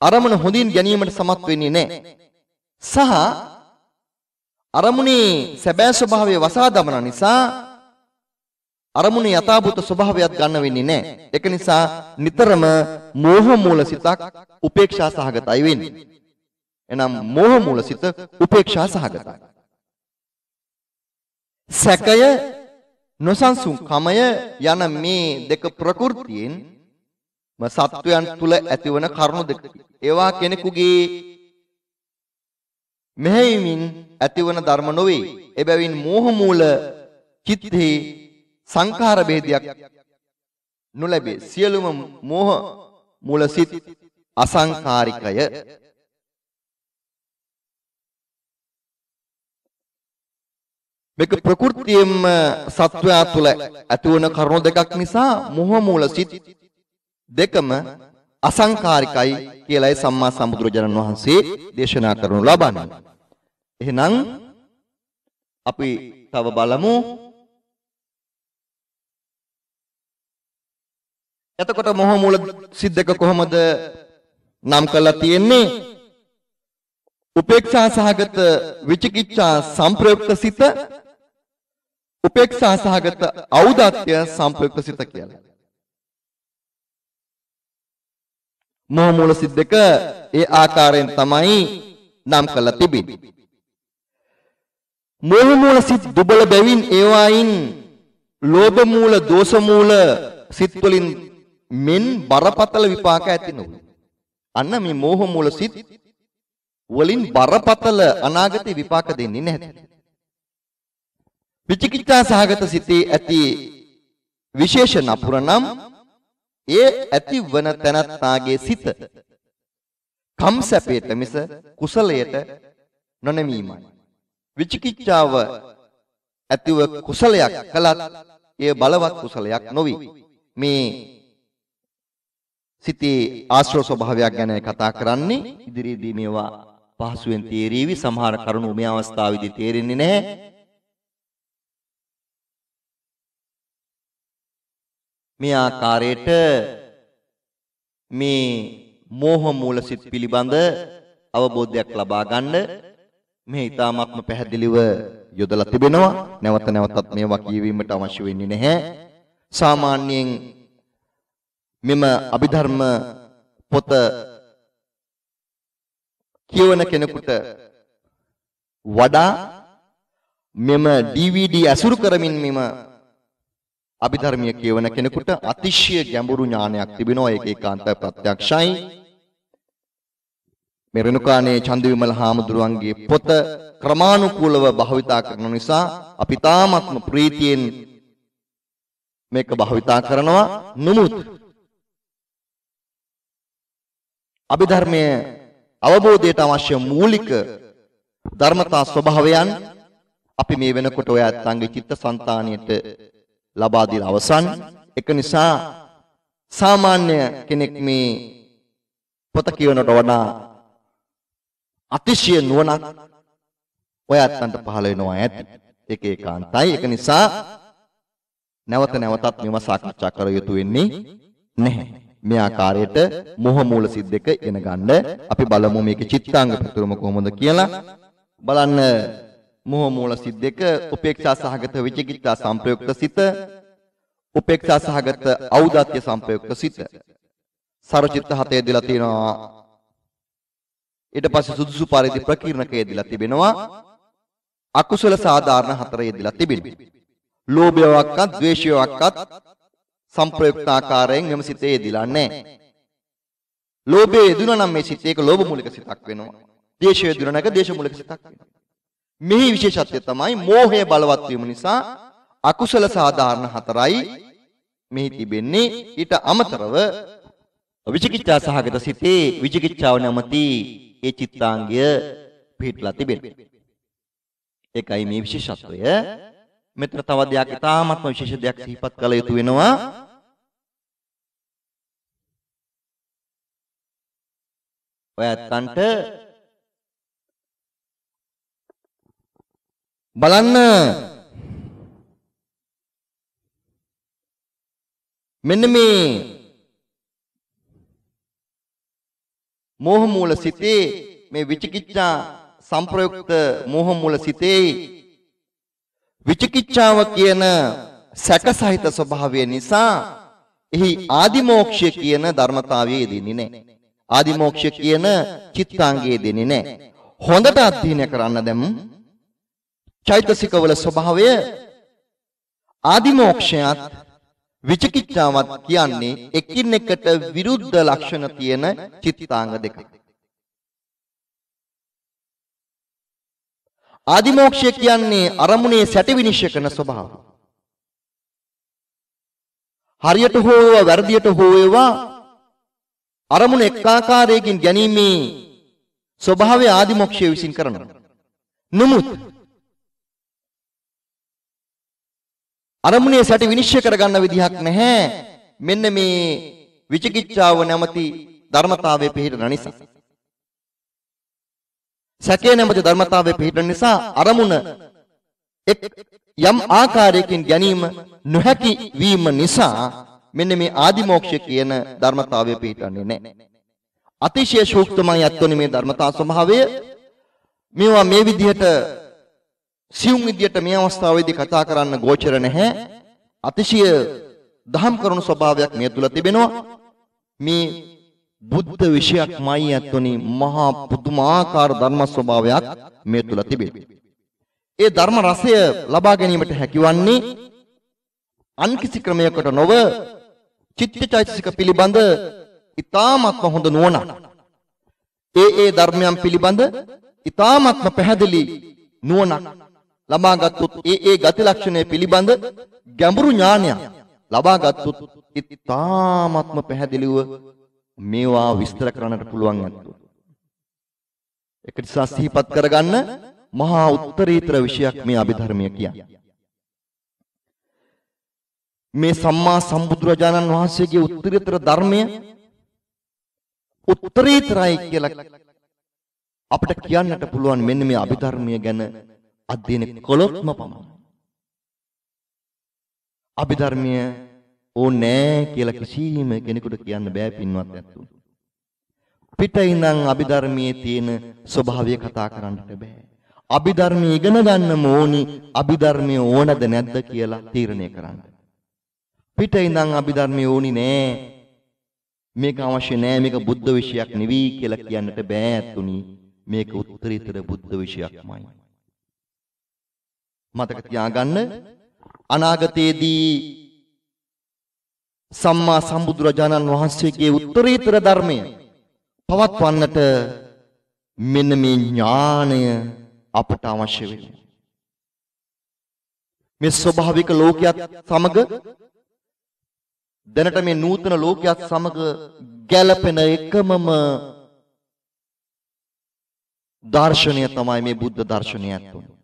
අරමුණ හොඳින් ගැනීමට සමත් වෙන්නේ නැහැ. සහ අරමුණේ සැබෑ ස්වභාවය වසා දමන නිසා අරමුණේ යථාභූත ස්වභාවයක් ගන්න වෙන්නේ නැහැ. ඒක නිසා නිතරම මෝහ මූල සිතක් උපේක්ෂා සහගතයි වෙන්නේ. එනම් මෝහ මූල සිත උපේක්ෂා සහගතයි. සැකය නොසන්සුන් කමය යන මේ දෙක ප්‍රകൃතියෙන් ම සත්වයන් තුල ඇතිවන කරුණු දෙක. ඒවා කෙනෙකුගේ මෙහෙයමින් ඇතිවන ධර්ම නොවේ. එබැවින් මෝහ මූල චිත්තේ සංඛාර ભેදයක් නොලැබේ. සියලුම මෝහ මූල සිත් අසංකාරිකය මේක ප්‍රകൃතියෙන්ම සත්වයා තුළ ඇතිවන කරුණු දෙකක් නිසා මොහ මූල සිත් දෙකම අසංකාරිකයි කියලායි සම්මා සම්බුදුරජාණන් වහන්සේ දේශනා කරනු ලබන්නේ. එහෙනම් අපි තව බලමු එතකොට මොහ මූල සිද්දක කොහොමද නම් කරලා තියෙන්නේ උපේක්ෂා සහගත විචිකිච්ඡා සංප්‍රයුක්ත සිත උපේක්ෂා සහගත ඖදාත්‍ය සංප්‍රයුක්ත සිත කියලා. මොහ මූල සිද්දක ඒ ආකාරයෙන් තමයි නම් කරලා තිබෙන්නේ. මොහ මූල සිත් දුබල බැවින් ඒවායින් ලෝභ මූල දෝෂ මූල සිත් වලින් මෙන් බරපතල විපාක ඇති නොවේ. අන්න මේ මෝහ මූල සිත් වලින් බරපතල අනාගතේ විපාක දෙන්නේ නැහැ. විචිකිච්ඡා සහගත සිතේ ඇති විශේෂ නපුර නම් ඒ ඇති වන තනත්තාගේ සිත කම්සැපේට මිස කුසලයට නොනැමීමයි. විචිකිච්ඡාව ඇතිව කුසලයක් කළත් එය බලවත් කුසලයක් නොවේ. මේ සිතේ ආශ්‍රව ස්වභාවයක් ගැන කතා කරන්නේ ඉදිරියේදී මේවා පහසුවෙන් තේරීවි සමහර කරුණු මේ අවස්ථාවේදී තේරෙන්නේ නැහැ මේ ආකාරයට මේ මෝහ මූල සිත් පිළිබඳ අවබෝධයක් ලබා ගන්න මේ ඊ타මත්ම පැහැදිලිව යොදලා තිබෙනවා. නැවත නැවතත් මේවා කියවීමට අවශ්‍ය වෙන්නේ නැහැ. සාමාන්‍යයෙන් මෙම අභිධර්ම පොත කියවන කෙනෙකුට වඩා මෙම DVD ඇසුරු කරමින් මෙම අභිධර්මීය කියවන කෙනෙකුට අතිශය ගැඹුරු ඥානයක් තිබෙනවා. ඒක ඒකාන්ත ප්‍රත්‍යක්ෂයි. මේ රෙනුකානේ චන්දවිමල හාමුදුරුවන්ගේ පොත ක්‍රමානුකූලව භාවිතා කරන නිසා අපි තාමත්ම ප්‍රීතියෙන් මේක භාවිතා කරනවා. නමුත් අභිධර්මයේ අවබෝධයට අවශ්‍ය මූලික ධර්මතා ස්වභාවයන් අපි මේ වෙනකොට ඔය අත්ංගේ චිත්තසංතානියට ලබා දීලා අවසන්. ඒක නිසා සාමාන්‍ය කෙනෙක් මේ පොත කියවනට වඩා අතිශය නුවණක් ඔය අත්තන්ට පහළ වෙනවා ඇති. ඒක ඒකාන්තයි. ඒක නිසා නැවත නැවතත් මේව සාකච්ඡා කර යුතු වෙන්නේ නැහැ. මේ ආකාරයට මොහ මූල සිද්දක ඉගෙන ගන්න අපි බලමු මේකේ චිත්තාංග ප්‍රතුරම කොහොමද කියලා. බලන්න මොහ මූල සිද්දක උපේක්ෂා සහගත විචිකිච්ඡා සංප්‍රයුක්ත සිත උපේක්ෂා සහගත ඖදාත්‍ය සංප්‍රයුක්ත සිත සරචිත්ත හතේ දීලා තියෙනවා ඊට පස්සේ සුදුසු පරිදි ප්‍රකීර්ණකයේ දීලා තිබෙනවා අකුසල සාධාරණ හතරේ දීලා තිබෙනවා ලෝභයවක්වත් ද්වේෂයවක්වත් සංප්‍රයුක්ත ආකාරයෙන් එම සිතේ යෙදිලා නැහැ. ලෝභය යෙදුණා නම් මේ සිත ඒක ලෝභ මූලික සිතක් වෙනවා. ද්වේෂය යෙදුණා නම් ඒක ද්වේෂ මූලික සිතක් වෙනවා. මෙහි විශේෂත්වය තමයි මෝහය බලවත් වීම නිසා අකුසල සාධාරණ හතරයි මෙහි තිබෙන්නේ ඊට අමතරව විචිකිච්ඡා සහගත සිතේ විචිකිච්ඡාව නැමැති ඒ චිත්තාංගය පිටලා තිබෙනවා. ඒකයි මේ විශේෂත්වය. මෙතන තව දෙයක් ඉතාමත්ම විශේෂ දෙයක් සිහිපත් කළ යුතු වෙනවා. ඔය ඇත්තන්ට බලන්න මෙන්න මේ මෝහ මූල සිතේ මේ විචිකිච්ඡා සංප්‍රයුක්ත මෝහ මූල සිතේ විචිකිච්ඡාව කියන සැකසහිත ස්වභාවය නිසා එහි ආදිමෝක්ෂය කියන ධර්මතාවය දෙන්නේ නැහැ. ආදිමෝක්ෂය කියන චිත්තාංගය දෙන්නේ නැහැ. හොඳට අධ්‍යයනය කරන්න දැන් චෛතසිකවල ස්වභාවය ආදිමෝක්ෂයත් විචිකිච්ඡාවත් කියන්නේ එකිනෙකට විරුද්ධ ලක්ෂණ තියෙන චිත්තාංග දෙකක්. ආදිමෝක්ෂය කියන්නේ අරමුණේ සැටි විනිශ්චය කරන ස්වභාවය. හරියට හෝ වැරදියට හෝ ඒවා අරමුණ එකාකාරයකින් ගැනීමේ ස්වභාවය ආදිමෝක්ෂය විසින් කරනවා. නමුත් අරමුණේ සැටි විනිශ්චය කරගන්න විදිහක් නැහැ. මෙන්න මේ විචිකිච්ඡාව නැමැති ධර්මතාවයේ පිහිටන නිසා. සැකේ නැමැති ධර්මතාවයේ පිහිටන නිසා අරමුණ එක් යම් ආකාරයකින් ගැනීම නොහැකි වීම නිසා මෙන්න මේ ආදිමෝක්ෂ කියන ධර්මතාවය පිළිටන්නේ නැහැ. අතිශය සූක්ෂමයි අත්වනේ මේ ධර්මතා ස්වභාවය. මේවා මේ විදිහට සියුම් විදිහට මේ අවස්ථාවේදී කතා කරන්න ගෝචර නැහැ. අතිශය දහම් කරුණු ස්වභාවයක් මේ තුල තිබෙනවා. මේ බුද්ධ විෂයක්මයි අත්වනේ මහා පුදුමාකාර ධර්ම ස්වභාවයක් මේ තුල තිබෙනවා. ඒ ධර්ම රසය ලබා ගැනීමට හැකිවන්නේ අන් කිසි ක්‍රමයකට නොව චිත්තචෛතසික පිළිබඳ ඊ타ත්ම හොඳ නුවණ. ඒ ඒ ධර්මයන් පිළිබඳ ඊ타ත්ම පැහැදිලි නුවණක් ලබාගත්තුත් ඒ ඒ ගති ලක්ෂණය පිළිබඳ ගැඹුරු ඥානයක් ලබාගත්තුත් ඊ타ත්ම පැහැදිලිව මේවා විස්තර කරන්නට පුළුවන් ඇත්තෝ. ඒක නිසා සිහිපත් කරගන්න මහා උත්තරීතර විෂයක් මේ අභිධර්මය කියන්නේ. මේ සම්මා සම්බුදුරජාණන් වහන්සේගේ උත්තරීතර ධර්මය උත්තරීතරයි කියලා අපිට කියන්නට පුළුවන් මෙන්න මේ අභිධර්මය ගැන අධ්‍යයන කළොත්ම පමණයි. අභිධර්මය ඕනෑ කියලා කිසිම කෙනෙකුට කියන්න බෑ පින්වත් ඇත්තුන්. පිට ඉඳන් අභිධර්මයේ තියෙන ස්වභාවය කතා කරන්නට බෑ. අභිධර්මයේ ඉගෙන ගන්නම ඕනි අභිධර්මයේ ඕනද නැද්ද කියලා තීරණය කරන්න. පිට ඉඳන් අභිධර්මයේ ඕනි නෑ. මේක අවශ්‍ය නෑ මේක බුද්ධ විෂයක් නෙවෙයි කියලා කියන්නට බෑ ඇතුණි. මේක උත්තරීතර බුද්ධ විෂයක්මයි. මතක තියාගන්න අනාගතයේදී සම්මා සම්බුදුරජාණන් වහන්සේගේ උත්තරීතර ධර්මය පවත්වන්නට මෙන්න මේ ඥාණය අපට අවශ්‍ය වෙනවා. මේ ස්වභාවික ලෝකයක් සමග දැනට මේ නූතන ලෝකයක් සමග ගැළපෙන එකමම දර්ශනය තමයි මේ බුද්ධ දර්ශනය ඇතුළේ.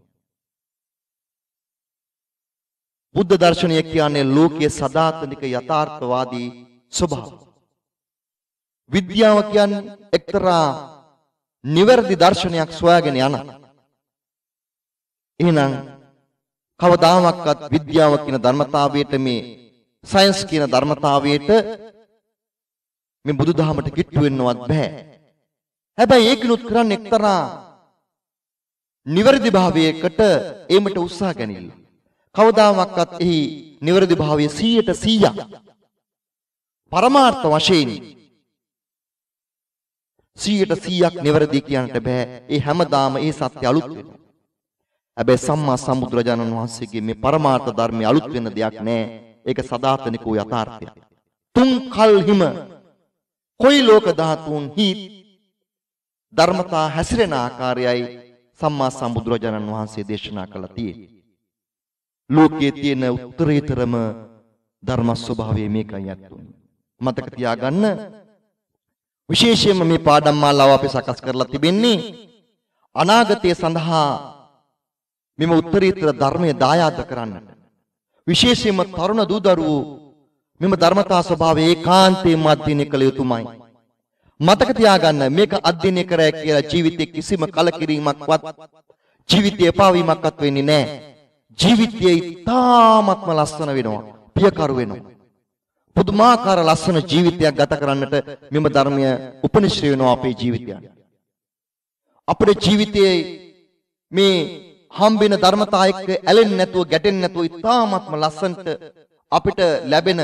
බුද්ධ දර්ශනය කියන්නේ ලෝකයේ සදාතනික යථාර්ථවාදී ස්වභාවය. විද්‍යාව කියන්නේ එක්තරා නිවැරදි දර්ශනයක් සොයාගෙන යන. එහෙනම් කවදාමත්වත් විද්‍යාව කියන ධර්මතාවයට මේ සයන්ස් කියන ධර්මතාවයට මේ බුදුදහමට කිට්ටු වෙන්නවත් බෑ. හැබැයි ඒකිනුත් කරන්නේ එක්තරා නිවැරදි භාවයකට ඒමට උත්සාහ ගැනීම. කවදාමත්වත් එහි නිවැරදි භාවය 100ට 100ක් පරමාර්ථ වශයෙන් 100ට 100ක් නිවැරදි කියන්නට බෑ. ඒ හැමදාම ඒ සත්‍ය අලුත් වෙනවා. හැබැයි සම්මා සම්බුදුරජාණන් වහන්සේගේ මේ පරමාර්ථ ධර්මයේ අලුත් වෙන දෙයක් නෑ. ඒක සදාතනික වූ යථාර්ථයක්. තුන් කල්හිම කොයි ලෝක ධාතුන් හි ධර්මතා හැසිරෙන ආකාරයයි සම්මා සම්බුදුරජාණන් වහන්සේ දේශනා කළා තියෙන්නේ. ලෝකයේ තියෙන උත්තරීතරම ධර්ම ස්වභාවය මේකයි අත්තුනේ. මතක තියාගන්න විශේෂයෙන්ම මේ පාඩම් මාලාව අපි සකස් කරලා තිබෙන්නේ අනාගතය සඳහා මෙම උත්තරීතර ධර්මයේ දායාද කරන්නට. විශේෂයෙන්ම තරුණ දූ දරුවෝ මෙම ධර්මතා ස්වභාවය ඒකාන්තයෙන්ම අධ්‍යයනය කළ යුතුමයි. මතක තියාගන්න මේක අධ්‍යයනය කරයි කියලා ජීවිතේ කිසිම කලකිරීමක්වත් ජීවිතේ එපා වීමක්වත් වෙන්නේ නැහැ. ජීවිතය ඉතාමත්ම ලස්සන වෙනවා. පියකරු වෙනවා. පුදුමාකාර ලස්සන ජීවිතයක් ගත කරන්නට මෙම ධර්මය උපනිශ්‍රේ වෙනවා අපේ ජීවිතයන්. අපේ ජීවිතයේ මේ හම්බෙන ධර්මතා එක්ක ඇලෙන්නේ නැතුව ගැටෙන්නේ නැතුව ඉතාමත්ම ලස්සනට අපිට ලැබෙන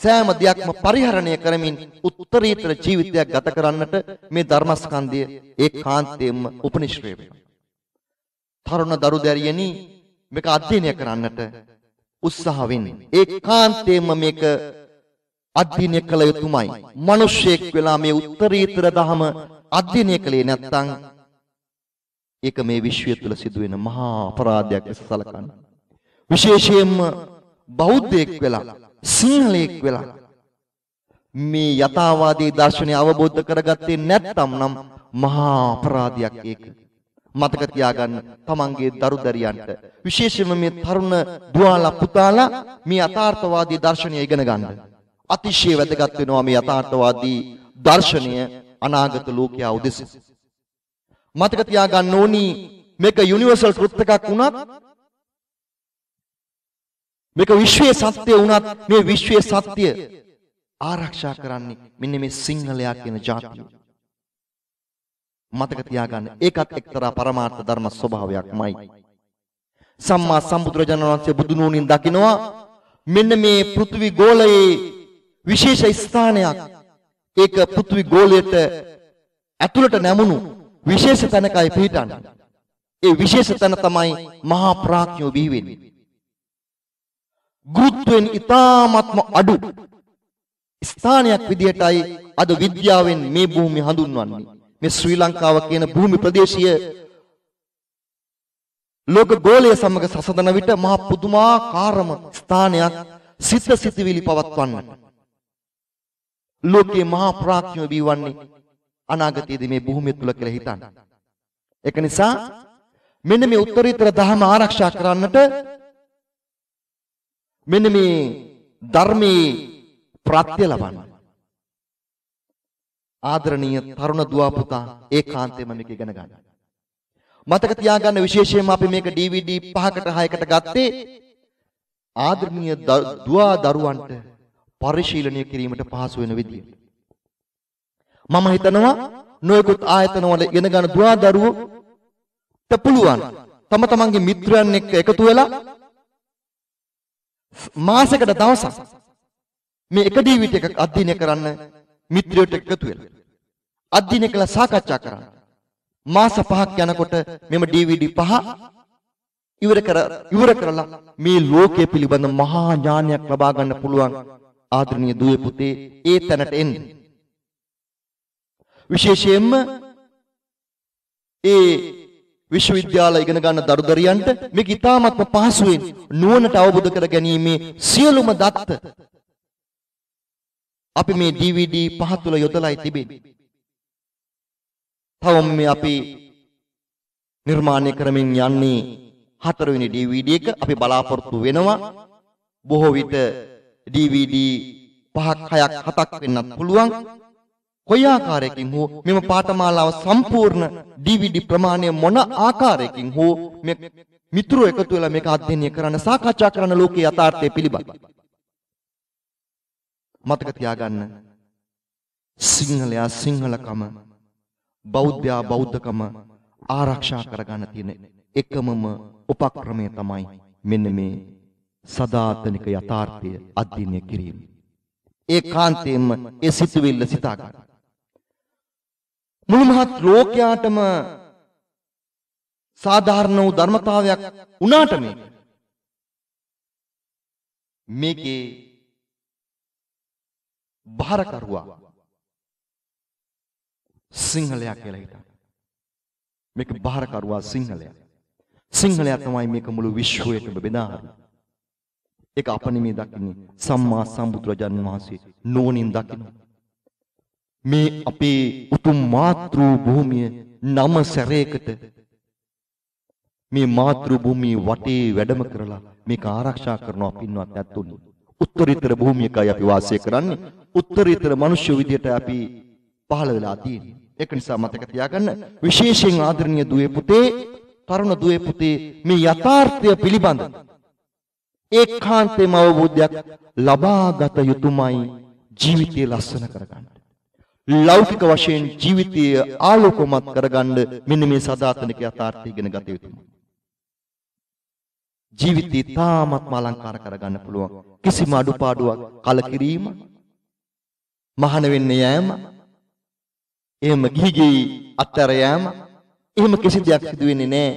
සෑම දෙයක්ම පරිහරණය කරමින් උත්තරීතර ජීවිතයක් ගත කරන්නට මේ ධර්මස්කන්ධය ඒකාන්තයෙන්ම උපනිශ්‍රේ වෙනවා. තරුණ දරු දැරියනි මේක අධ්‍යයනය කරන්නට උත්සාහ වෙන්න. ඒකාන්තයෙන්ම මේක අධ්‍යයනය කළ යුතුමයි. මිනිස්සෙක් වෙලා මේ උත්තරීතර ධම අධ්‍යයනය කළේ නැත්නම් ඒක මේ විශ්වය තුළ සිදුවෙන මහා අපරාධයක් ලෙස සලකන්න. විශේෂයෙන්ම බෞද්ධයෙක් වෙලා සිංහලයෙක් වෙලා මේ යථාවාදී දර්ශනය අවබෝධ කරගත්තේ නැත්නම් නම් මහා අපරාධයක් ඒක. මතක තියාගන්න තමන්ගේ දරුදරියන්ට විශේෂයෙන්ම මේ තරුණ දුවාලා පුතාලා මේ යථාර්ථවාදී දර්ශනය ඉගෙන ගන්න. අතිශය වැදගත් වෙනවා මේ යථාර්ථවාදී දර්ශනය අනාගත ලෝකයා උදෙසා. මතක තියාගන්න ඕනි මේක යුනිවර්සල් ට්‍රුත් එකක් වුණත් මේක විශ්වයේ සත්‍ය වුණත් මේ විශ්වයේ සත්‍ය ආරක්ෂා කරන්නේ මෙන්න මේ සිංහලයා කියන ජාතිය. මතක තියාගන්න ඒකත් එක්තරා පරමාර්ථ ධර්ම ස්වභාවයක්මයි. සම්මා සම්බුදුරජාණන් වහන්සේ බුදුනුවණින් දකිනවා මෙන්න මේ පෘථිවි ගෝලයේ විශේෂ ස්ථානයක් ඒක පෘථිවි ගෝලයට ඇතුළට නැමුණු විශේෂ තැනකයි පිහිටන්නේ. ඒ විශේෂ තැන තමයි මහා ප්‍රඥෝ බිහි වෙන්නේ. ගුරුත්වයෙන් ඊ타ත්ම අඩු ස්ථානයක් විදියටයි අද විද්‍යාවෙන් මේ භූමිය හඳුන්වන්නේ. මේ ශ්‍රී ලංකාව කියන භූමි ප්‍රදේශීය ලෝක ගෝලය සමග සසඳන විට මහා පුදුමාකාරම ස්ථානයක් සිත සිතවිලි පවත්වන්නට. ලෝකයේ මහා ප්‍රඥාව බිවන්නේ අනාගතයේදී මේ භූමිය තුල කියලා හිතන්න. ඒක නිසා මෙන්න මේ උත්තරීතර දහම ආරක්ෂා කරන්නට මෙන්න මේ ධර්මයේ ප්‍රත්‍ය ලබන්න. ආදරණීය තරුණ දුව පුතා ඒකාන්තයෙන්ම මේක ඉගෙන ගන්න. මතක තියාගන්න විශේෂයෙන්ම අපි මේක DVD 5කට 6කට ගත්තේ ආදරණීය දුව දරුවන්ට පරිශීලනය කිරීමට පහසු වෙන විදියට. මම හිතනවා නොයෙකුත් ආයතනවල ඉගෙන ගන්න දුව දරුවෝ පුළුවන් තම තමන්ගේ මිත්‍රයන් එක්ක එකතු වෙලා මාසයකට දවසක් මේ එක ඩීවිඩි එකක් අධ්‍යයනය කරන්න මිත්‍රයෝට එකතු වෙලා අධ්‍යයනය කළ සාකච්ඡා කරන්න මාස පහක් යනකොට මෙම DVD පහ ඉවර කර ඉවර කරලා මේ ලෝකයේ පිළිබඳ මහා ඥානයක් ලබා ගන්න පුළුවන් ආදරණීය දුවේ පුතේ ඒ තැනට එන්න විශේෂයෙන්ම ඒ විශ්වවිද්‍යාල ඉගෙන ගන්න දරුදරියන්ට මේක ඉතාමත්ම පහසුවෙන් නුවණට අවබෝධ කර ගැනීමේ සියලුම දත්ත අපි මේ DVD පහ තුල යොදලායි තිබෙන්නේ. තවම මේ අපි නිර්මාණය කරමින් යන්නේ හතරවෙනි DVD එක අපි බලාපොරොත්තු වෙනවා. බොහෝ විට DVD පහක් හයක් හතක් වෙන්නත් පුළුවන්. කොයි ආකාරයකින් හෝ මෙම පාඨමාලාව සම්පූර්ණ DVD ප්‍රමාණය මොන ආකාරයකින් හෝ මේ මිතුරෝ එකතු වෙලා මේක අධ්‍යයනය කරන්න සාකච්ඡා කරන ලෝකයේ යථාර්ථය පිළිබඳ මතක තියාගන්න සිංහලයා සිංහලකම බෞද්ධයා බෞද්ධකම ආරක්ෂා කරගන්න තියෙන එකමම උපක්‍රමය තමයි මෙන්න මේ සදාතනික යථාර්ථය අධ්‍යයනය කිරීම. ඒ කාන්තයෙන්ම ඒ සිතුවිල්ල සිතා ගන්න. මුළු මහත් ලෝකයාටම සාධාරණ වූ ධර්මතාවයක් වුණාට මේක මේකේ භාරකරුවා සිංහලයා කියලා හිතන්න. මේක භාරකරුවා සිංහලයා. සිංහලයා තමයි මේක මුළු විශ්වයටම බෙදා හරින්නේ. ඒක අප නෙමේ දකින්නේ සම්මා සම්බුදුරජාණන් වහන්සේ නෝනින් දකිනවා. මේ අපේ උතුම් මාතෘ භූමිය නම සැරයකට මේ මාතෘ භූමිය වටේ වැඩම කරලා මේක ආරක්ෂා කරනවා පින්වත් ඇත්තුනි. උත්තරීතර භූමියකයි අපි වාසය කරන්නේ. උත්තරීතර මිනිස්සු විදියට අපි පහළ වෙලා තියෙන්නේ. ඒක නිසා මතක තියාගන්න විශේෂයෙන් ආදරණීය දුවේ පුතේ තරුණ දුවේ පුතේ මේ යථාර්ථය පිළිබඳ ඒකාන්තේම අවබෝධයක් ලබාගත යුතුමයි ජීවිතය ලස්සන කරගන්න. ලෞකික වශයෙන් ජීවිතය ආලෝකමත් කරගන්න මෙන්න මේ සදාතනික යථාර්ථය ඉගෙන ගත යුතුයි. ජීවිතය තාමත්ම අලංකාර කරගන්න පුළුවන්. කිසිම අඩුපාඩුවක් කලකිරීම මහාන වෙන්න යෑම එහෙම ගිහි ගිහි අත්තර යෑම එහෙම කිසි දෙයක් සිදු වෙන්නේ නැහැ.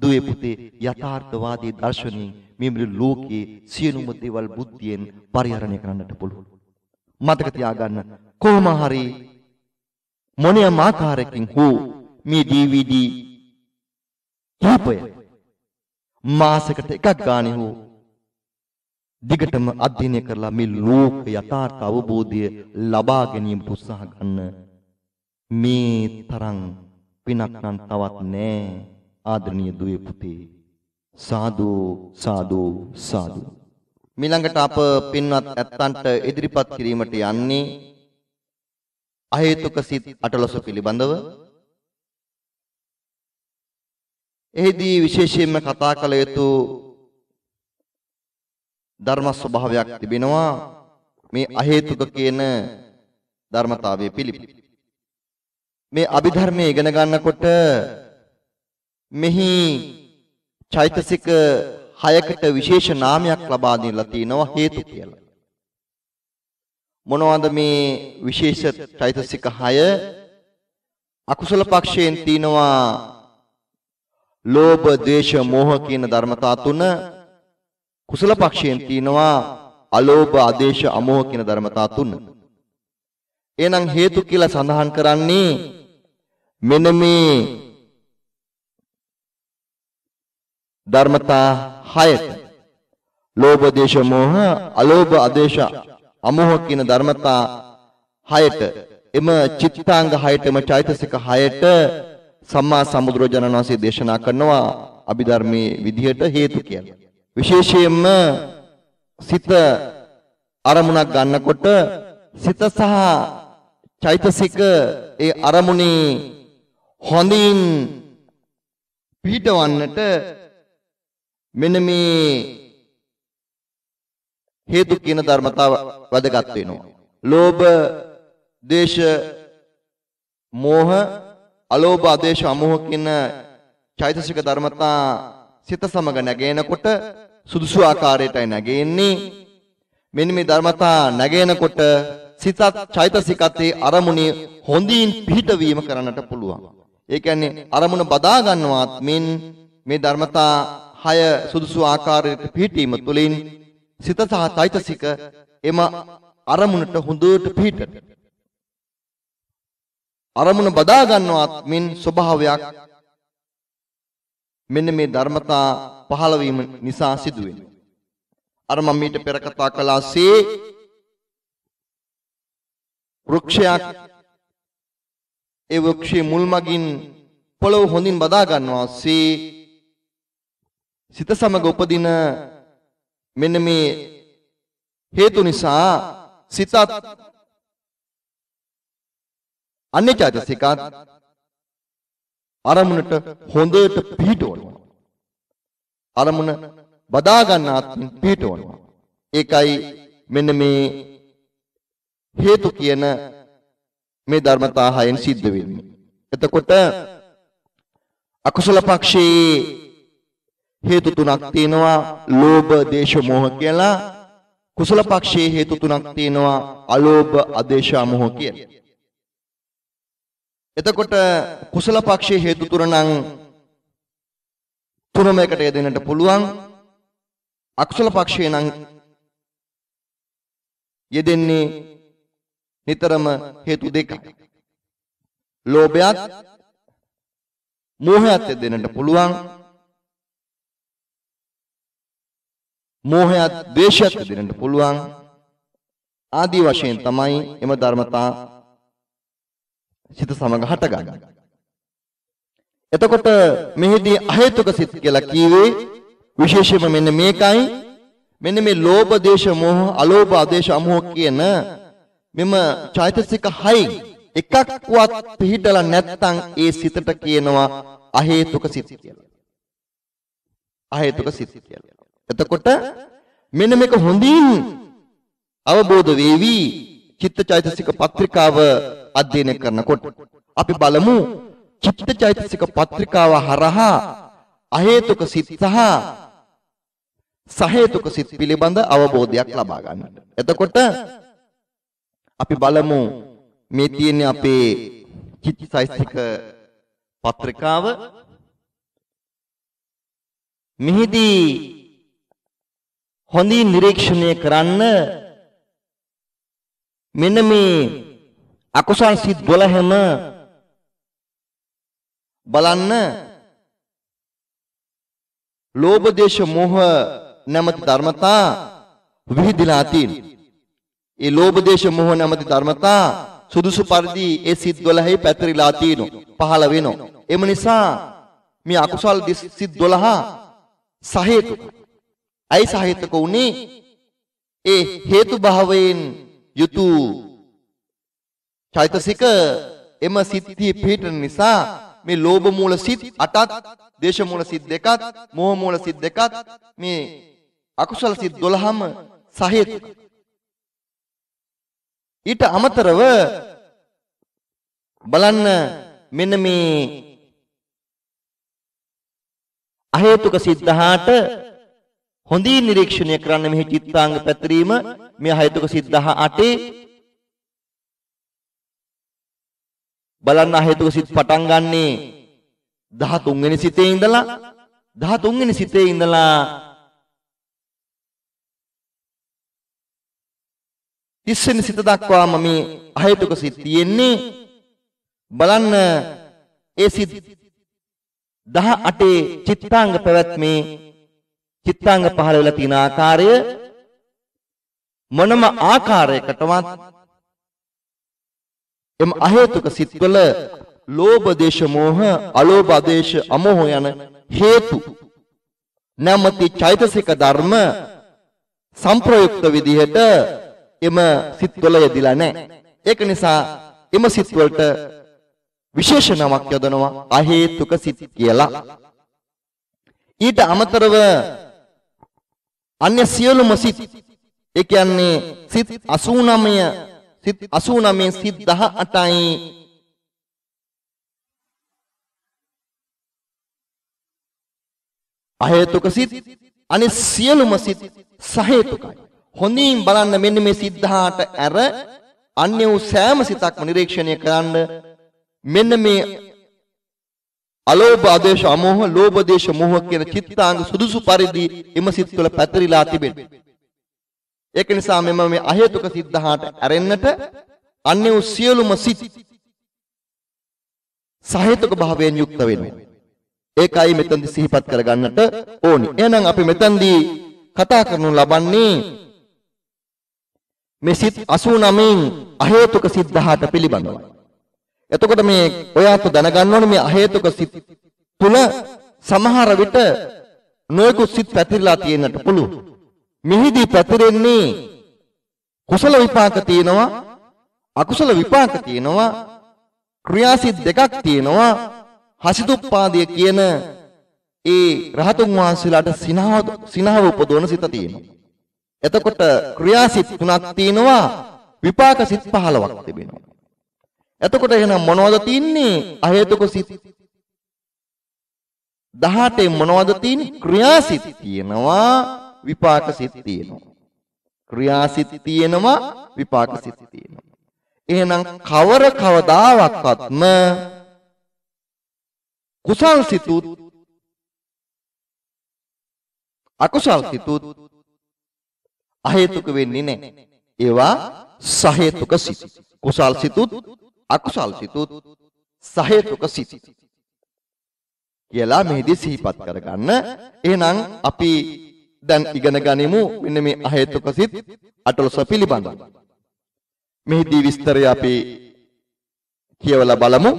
දුවේ පුතේ යථාර්ථවාදී දර්ශනයෙන් මේ මුළු ලෝකයේ සියලුම දේවල් බුද්ධියෙන් පරිහරණය කරන්නට පුළුවන්. මතක තියාගන්න කොහොම හරි මොනියම් ආකාරයකින් හෝ මේ DVD කීපය මාසයකට එකක් ගානේ හෝ දිගටම අධ්‍යයනය කරලා මේ ලෝක යථාර්ථ අවබෝධය ලබා ගැනීමට උත්සාහ ගන්න මේ තරම් පිනක් නම් තවත් නෑ ආදරණීය දුවේ පුතේ. සාදු සාදු සාදු. මිළඟට අප පින්වත් ඇත්තන්ට ඉදිරිපත් කිරීමට යන්නේ අහේතුක සිත් අටලොස පිළිබඳව එහිදී විශේෂයෙන්ම කතා කළ යුතු ධර්ම ස්වභාවයක් තිබෙනවා මේ අහේතුක කියන ධර්මතාවයේ පිළිපි. මේ අභිධර්මයේ ඉගෙන ගන්නකොට මෙහි චෛතසික 6කට විශේෂ නාමයක් ලබා දීලා තිනවා හේතු කියලා. මොනවද මේ විශේෂ චෛතසික 6? අකුසල පක්ෂයෙන් තිනවා ලෝභ, ද්වේෂ, මෝහ කියන ධර්මතා තුන කුසල පක්ෂයෙන් තිනවා අලෝභ, ආදේශ, අමෝහ කියන ධර්මතා තුන. එහෙනම් හේතු කියලා සඳහන් කරන්නේ මෙන්න මේ ධර්මතා 6ට. ලෝභ, දේශ, මෝහ, අලෝභ, ආදේශ, අමෝහ කියන ධර්මතා 6ට එම චිත්තාංග 6ටම චෛතසික 6ට සම්මා සම්බුදුරජාණන් වහන්සේ දේශනා කරනවා අභිධර්මයේ විදිහට හේතු කියලා. විශේෂයෙන්ම සිත අරමුණක් ගන්නකොට සිත සහ චෛතසික ඒ අරමුණේ හොඳින් පිහිටවන්නට මෙන්න මේ හේතු කියන ධර්මතාව වැදගත් වෙනවා. ලෝභ, දේශ, මෝහ, අලෝභ, ආදේශ, අමෝහ කියන චෛතසික ධර්මතා සිත සමග නැගෙනකොට සුදුසු ආකාරයටයි නැගෙන්නේ. මෙන්න මේ ධර්මතා නැගෙනකොට සිතත් චෛතසිකතේ අරමුණේ හොඳින් පිහිටවීම කරන්නට පුළුවන්. ඒ කියන්නේ අරමුණ බදා ගන්නවත් මෙන් මේ ධර්මතා 6 සුදුසු ආකාරයට පිහිටීම තුළින් සිත සහ චෛතසික එම අරමුණට හොඳට පිහිටට අරමුණ බදා ගන්නවත් මෙන් ස්වභාවයක් මෙන්න මේ ධර්මතා පහළ වීම නිසා සිදුවෙනවා. අර මම මීට පෙර කතා කළාසේ වෘක්ෂයක් ඒ වෘක්ෂයේ මුල් මගින් පොළොව හොඳින් බදා ගන්නවාසේ සිත සමග උපදින මෙන්න මේ හේතු නිසා සිතත් අන්‍ය චෛතසිකත් අරමුණට හොඳට පිහිටවනවා. අරමුණ බදා ගන්නාත් පිහිටවනවා. ඒකයි මෙන්න මේ හේතු කියන මේ ධර්මතා හයෙන් සිද්ධ වෙන්නේ. එතකොට අකුසල පක්ෂයේ හේතු තුනක් තියෙනවා ලෝභ, දේශ, මෝහ කියලා. කුසල පක්ෂයේ හේතු තුනක් තියෙනවා අලෝභ, අදේශ, අමෝහ කියලා. එතකොට කුසල පක්ෂයේ හේතු තුන නම් තුනම එකට යෙදෙන්නට පුළුවන්. අකුසල පක්ෂයේ නම් යෙදෙන්නේ නිතරම හේතු දෙකයි. ලෝභයත් මෝහයත් යෙදෙන්නට පුළුවන්. මෝහයත් ද්වේෂයත් යෙදෙන්නට පුළුවන්. ආදී වශයෙන් තමයි එම ධර්මතා සිත සමග හටගන්නේ. එතකොට මෙහිදී අහේතුක සිත් කියලා කියවේ විශේෂයෙන්ම මෙන්න මේකයි මෙන්න මේ ලෝභ දේශ මොහ අලෝභ ආදේශ අමෝහ කියන මෙම චෛතසික හයි එකක්වත් පිළිදලා නැත්නම් ඒ සිතට කියනවා අහේතුක සිත් කියලා. අහේතුක සිත් කියලා. එතකොට මෙන්න මේක හොඳින් අවබෝධ වේවි චිත්තචෛතසික පත්‍රිකාව අධ්‍යයනය කරනකොට අපි බලමු චිත්තචෛතසික පත්‍රිකාව හරහා අහේතුක සිත් සහ සහේතුක සිත් පිළිබඳ අවබෝධයක් ලබා ගන්නට. එතකොට අපි බලමු. මේ තියෙන්නේ අපේ චිත්තචෛතසික පත්‍රිකාව. මෙහිදී හොඳින් නිරීක්ෂණය කරන්න මෙන්න මේ අකුසල් සිත් 12ම බලන්න. ලෝභ දේශ මොහ නැමැති ධර්මතා විහිදිලා තියෙන. ඒ ලෝභ දේශ මොහ නැමැති ධර්මතා සුදුසු පරිදි ඒ සිත් 12යි පැතිරිලා තියෙනවා. පහළ වෙනවා. එම නිසා මේ අකුසල් සිත් 12 සහේතුක. අයි සහේතුක උනේ ඒ හේතු භාවයෙන් යුතු චෛතසික එම සිත්හි පිහිටන නිසා මේ ලෝභ මූල සිත් 8ත් දේශ මූල සිත් දෙකත් මෝහ මූල සිත් දෙකත් මේ අකුසල සිත් 12ම සහේතුක ඊට අමතරව බලන්න මෙන්න මේ අහේතුක සිද්ධාට හොඳින් නිරීක්ෂණය කරන්න මෙහි චිත්තාංග පැතිරීම මේ අහේතුක සිද්ධා 8 බලන්න අහේතුක සිත් පටන් ගන්නේ 13 වෙනි සිතේ ඉඳලා 13 වෙනි සිතේ ඉඳලා 30 වෙනි සිත දක්වාම මේ අහේතුක සිත් තියෙන්නේ. බලන්න ඒ සිත් 18 චිත්තාංග පැවැත්මේ චිත්තාංග පහළ වෙලා තියෙන ආකාරය මොනම ආකාරයකටවත් එම අහේතුක සිත්වල ලෝභ දේශ මොහ අලෝභ ආදේශ අමෝහ යන හේතු නැමැති චෛතසික ධර්ම සංප්‍රයුක්ත විදිහට එම සිත්වල යෙදිලා නැහැ. ඒක නිසා එම සිත්වලට විශේෂ නමක් යොදනවා අහේතුක සිත් කියලා. ඊට අමතරව අන්‍ය සියලුම සිත් ඒ කියන්නේ සිත් 89 සිත් 89 සිත් 18යි අහේතුක සිත් අනිත් සියලුම සිත් සහේතුකයි. හොඳින් බලන්න මෙන්න මේ සිද්ධාට ඇර අන්‍ය වූ සෑම සිතක්ම නිරීක්ෂණය කරන්න මෙන්න මේ අලෝභ ආදේශ අමෝහ ලෝභ දේශ මොහ කියන චිත්තාංග සුදුසු පරිදි එම සිත් වල පැතිරිලා තිබෙනවා. ඒක නිසා මෙම මේ අහේතුක සිද්ධාට ඇරෙන්නට අන්‍ය වූ සියලුම සිත් සහේතුක භාවයෙන් යුක්ත වෙනවා. ඒකයි මෙතනදි සිහිපත් කරගන්නට ඕනි. එහෙනම් අපි මෙතනදී කතා කරනු ලබන්නේ මේ සිත් 89න් අහේතුක සිද්ධාට පිළිබඳව. එතකොට මේ ඔයාට දැනගන්න ඕනේ මේ අහේතුක සිත් තුල සමහර විට නොයෙකුත් සිත් පැතිරලා තියෙන්නට පුළුවන්. මෙහිදී පැතිරෙන්නේ කුසල විපාක තියෙනවා අකුසල විපාක තියෙනවා ක්‍රියාසිත දෙකක් තියෙනවා හසිතුප්පාදය කියන ඒ රහතුන් වහන්සේලාට සිනහව සිනහව උපදවන සිත තියෙනවා. එතකොට ක්‍රියාසිත තුනක් තියෙනවා විපාක සිත් 15ක් තිබෙනවා. එතකොට එහෙනම් මොනවද තින්නේ? අහේතුක සිත් 18 මොනවද තින්නේ? ක්‍රියාසිත තියෙනවා විපාක සිත් තියෙනවා. ක්‍රියාසිත තියෙනවා විපාක සිත් තියෙනවා. එහෙනම් කවර කවදාවත්වත්ම කුසල් සිතුත් අකුසල් සිතුත් අහේතුක වෙන්නේ නැහැ. ඒවා සහේතුක සිත්. කුසල් සිතුත් අකුසල් සිතුත් සහේතුක සිත්. කියලා මෙහිදී සිහිපත් කරගන්න. එහෙනම් අපි දැන් ඉගෙන ගනිමු මෙන්න මේ අහේතුක සිත් අටලොස පිළිබඳව. මෙහිදී විස්තරය අපි කියවලා බලමු.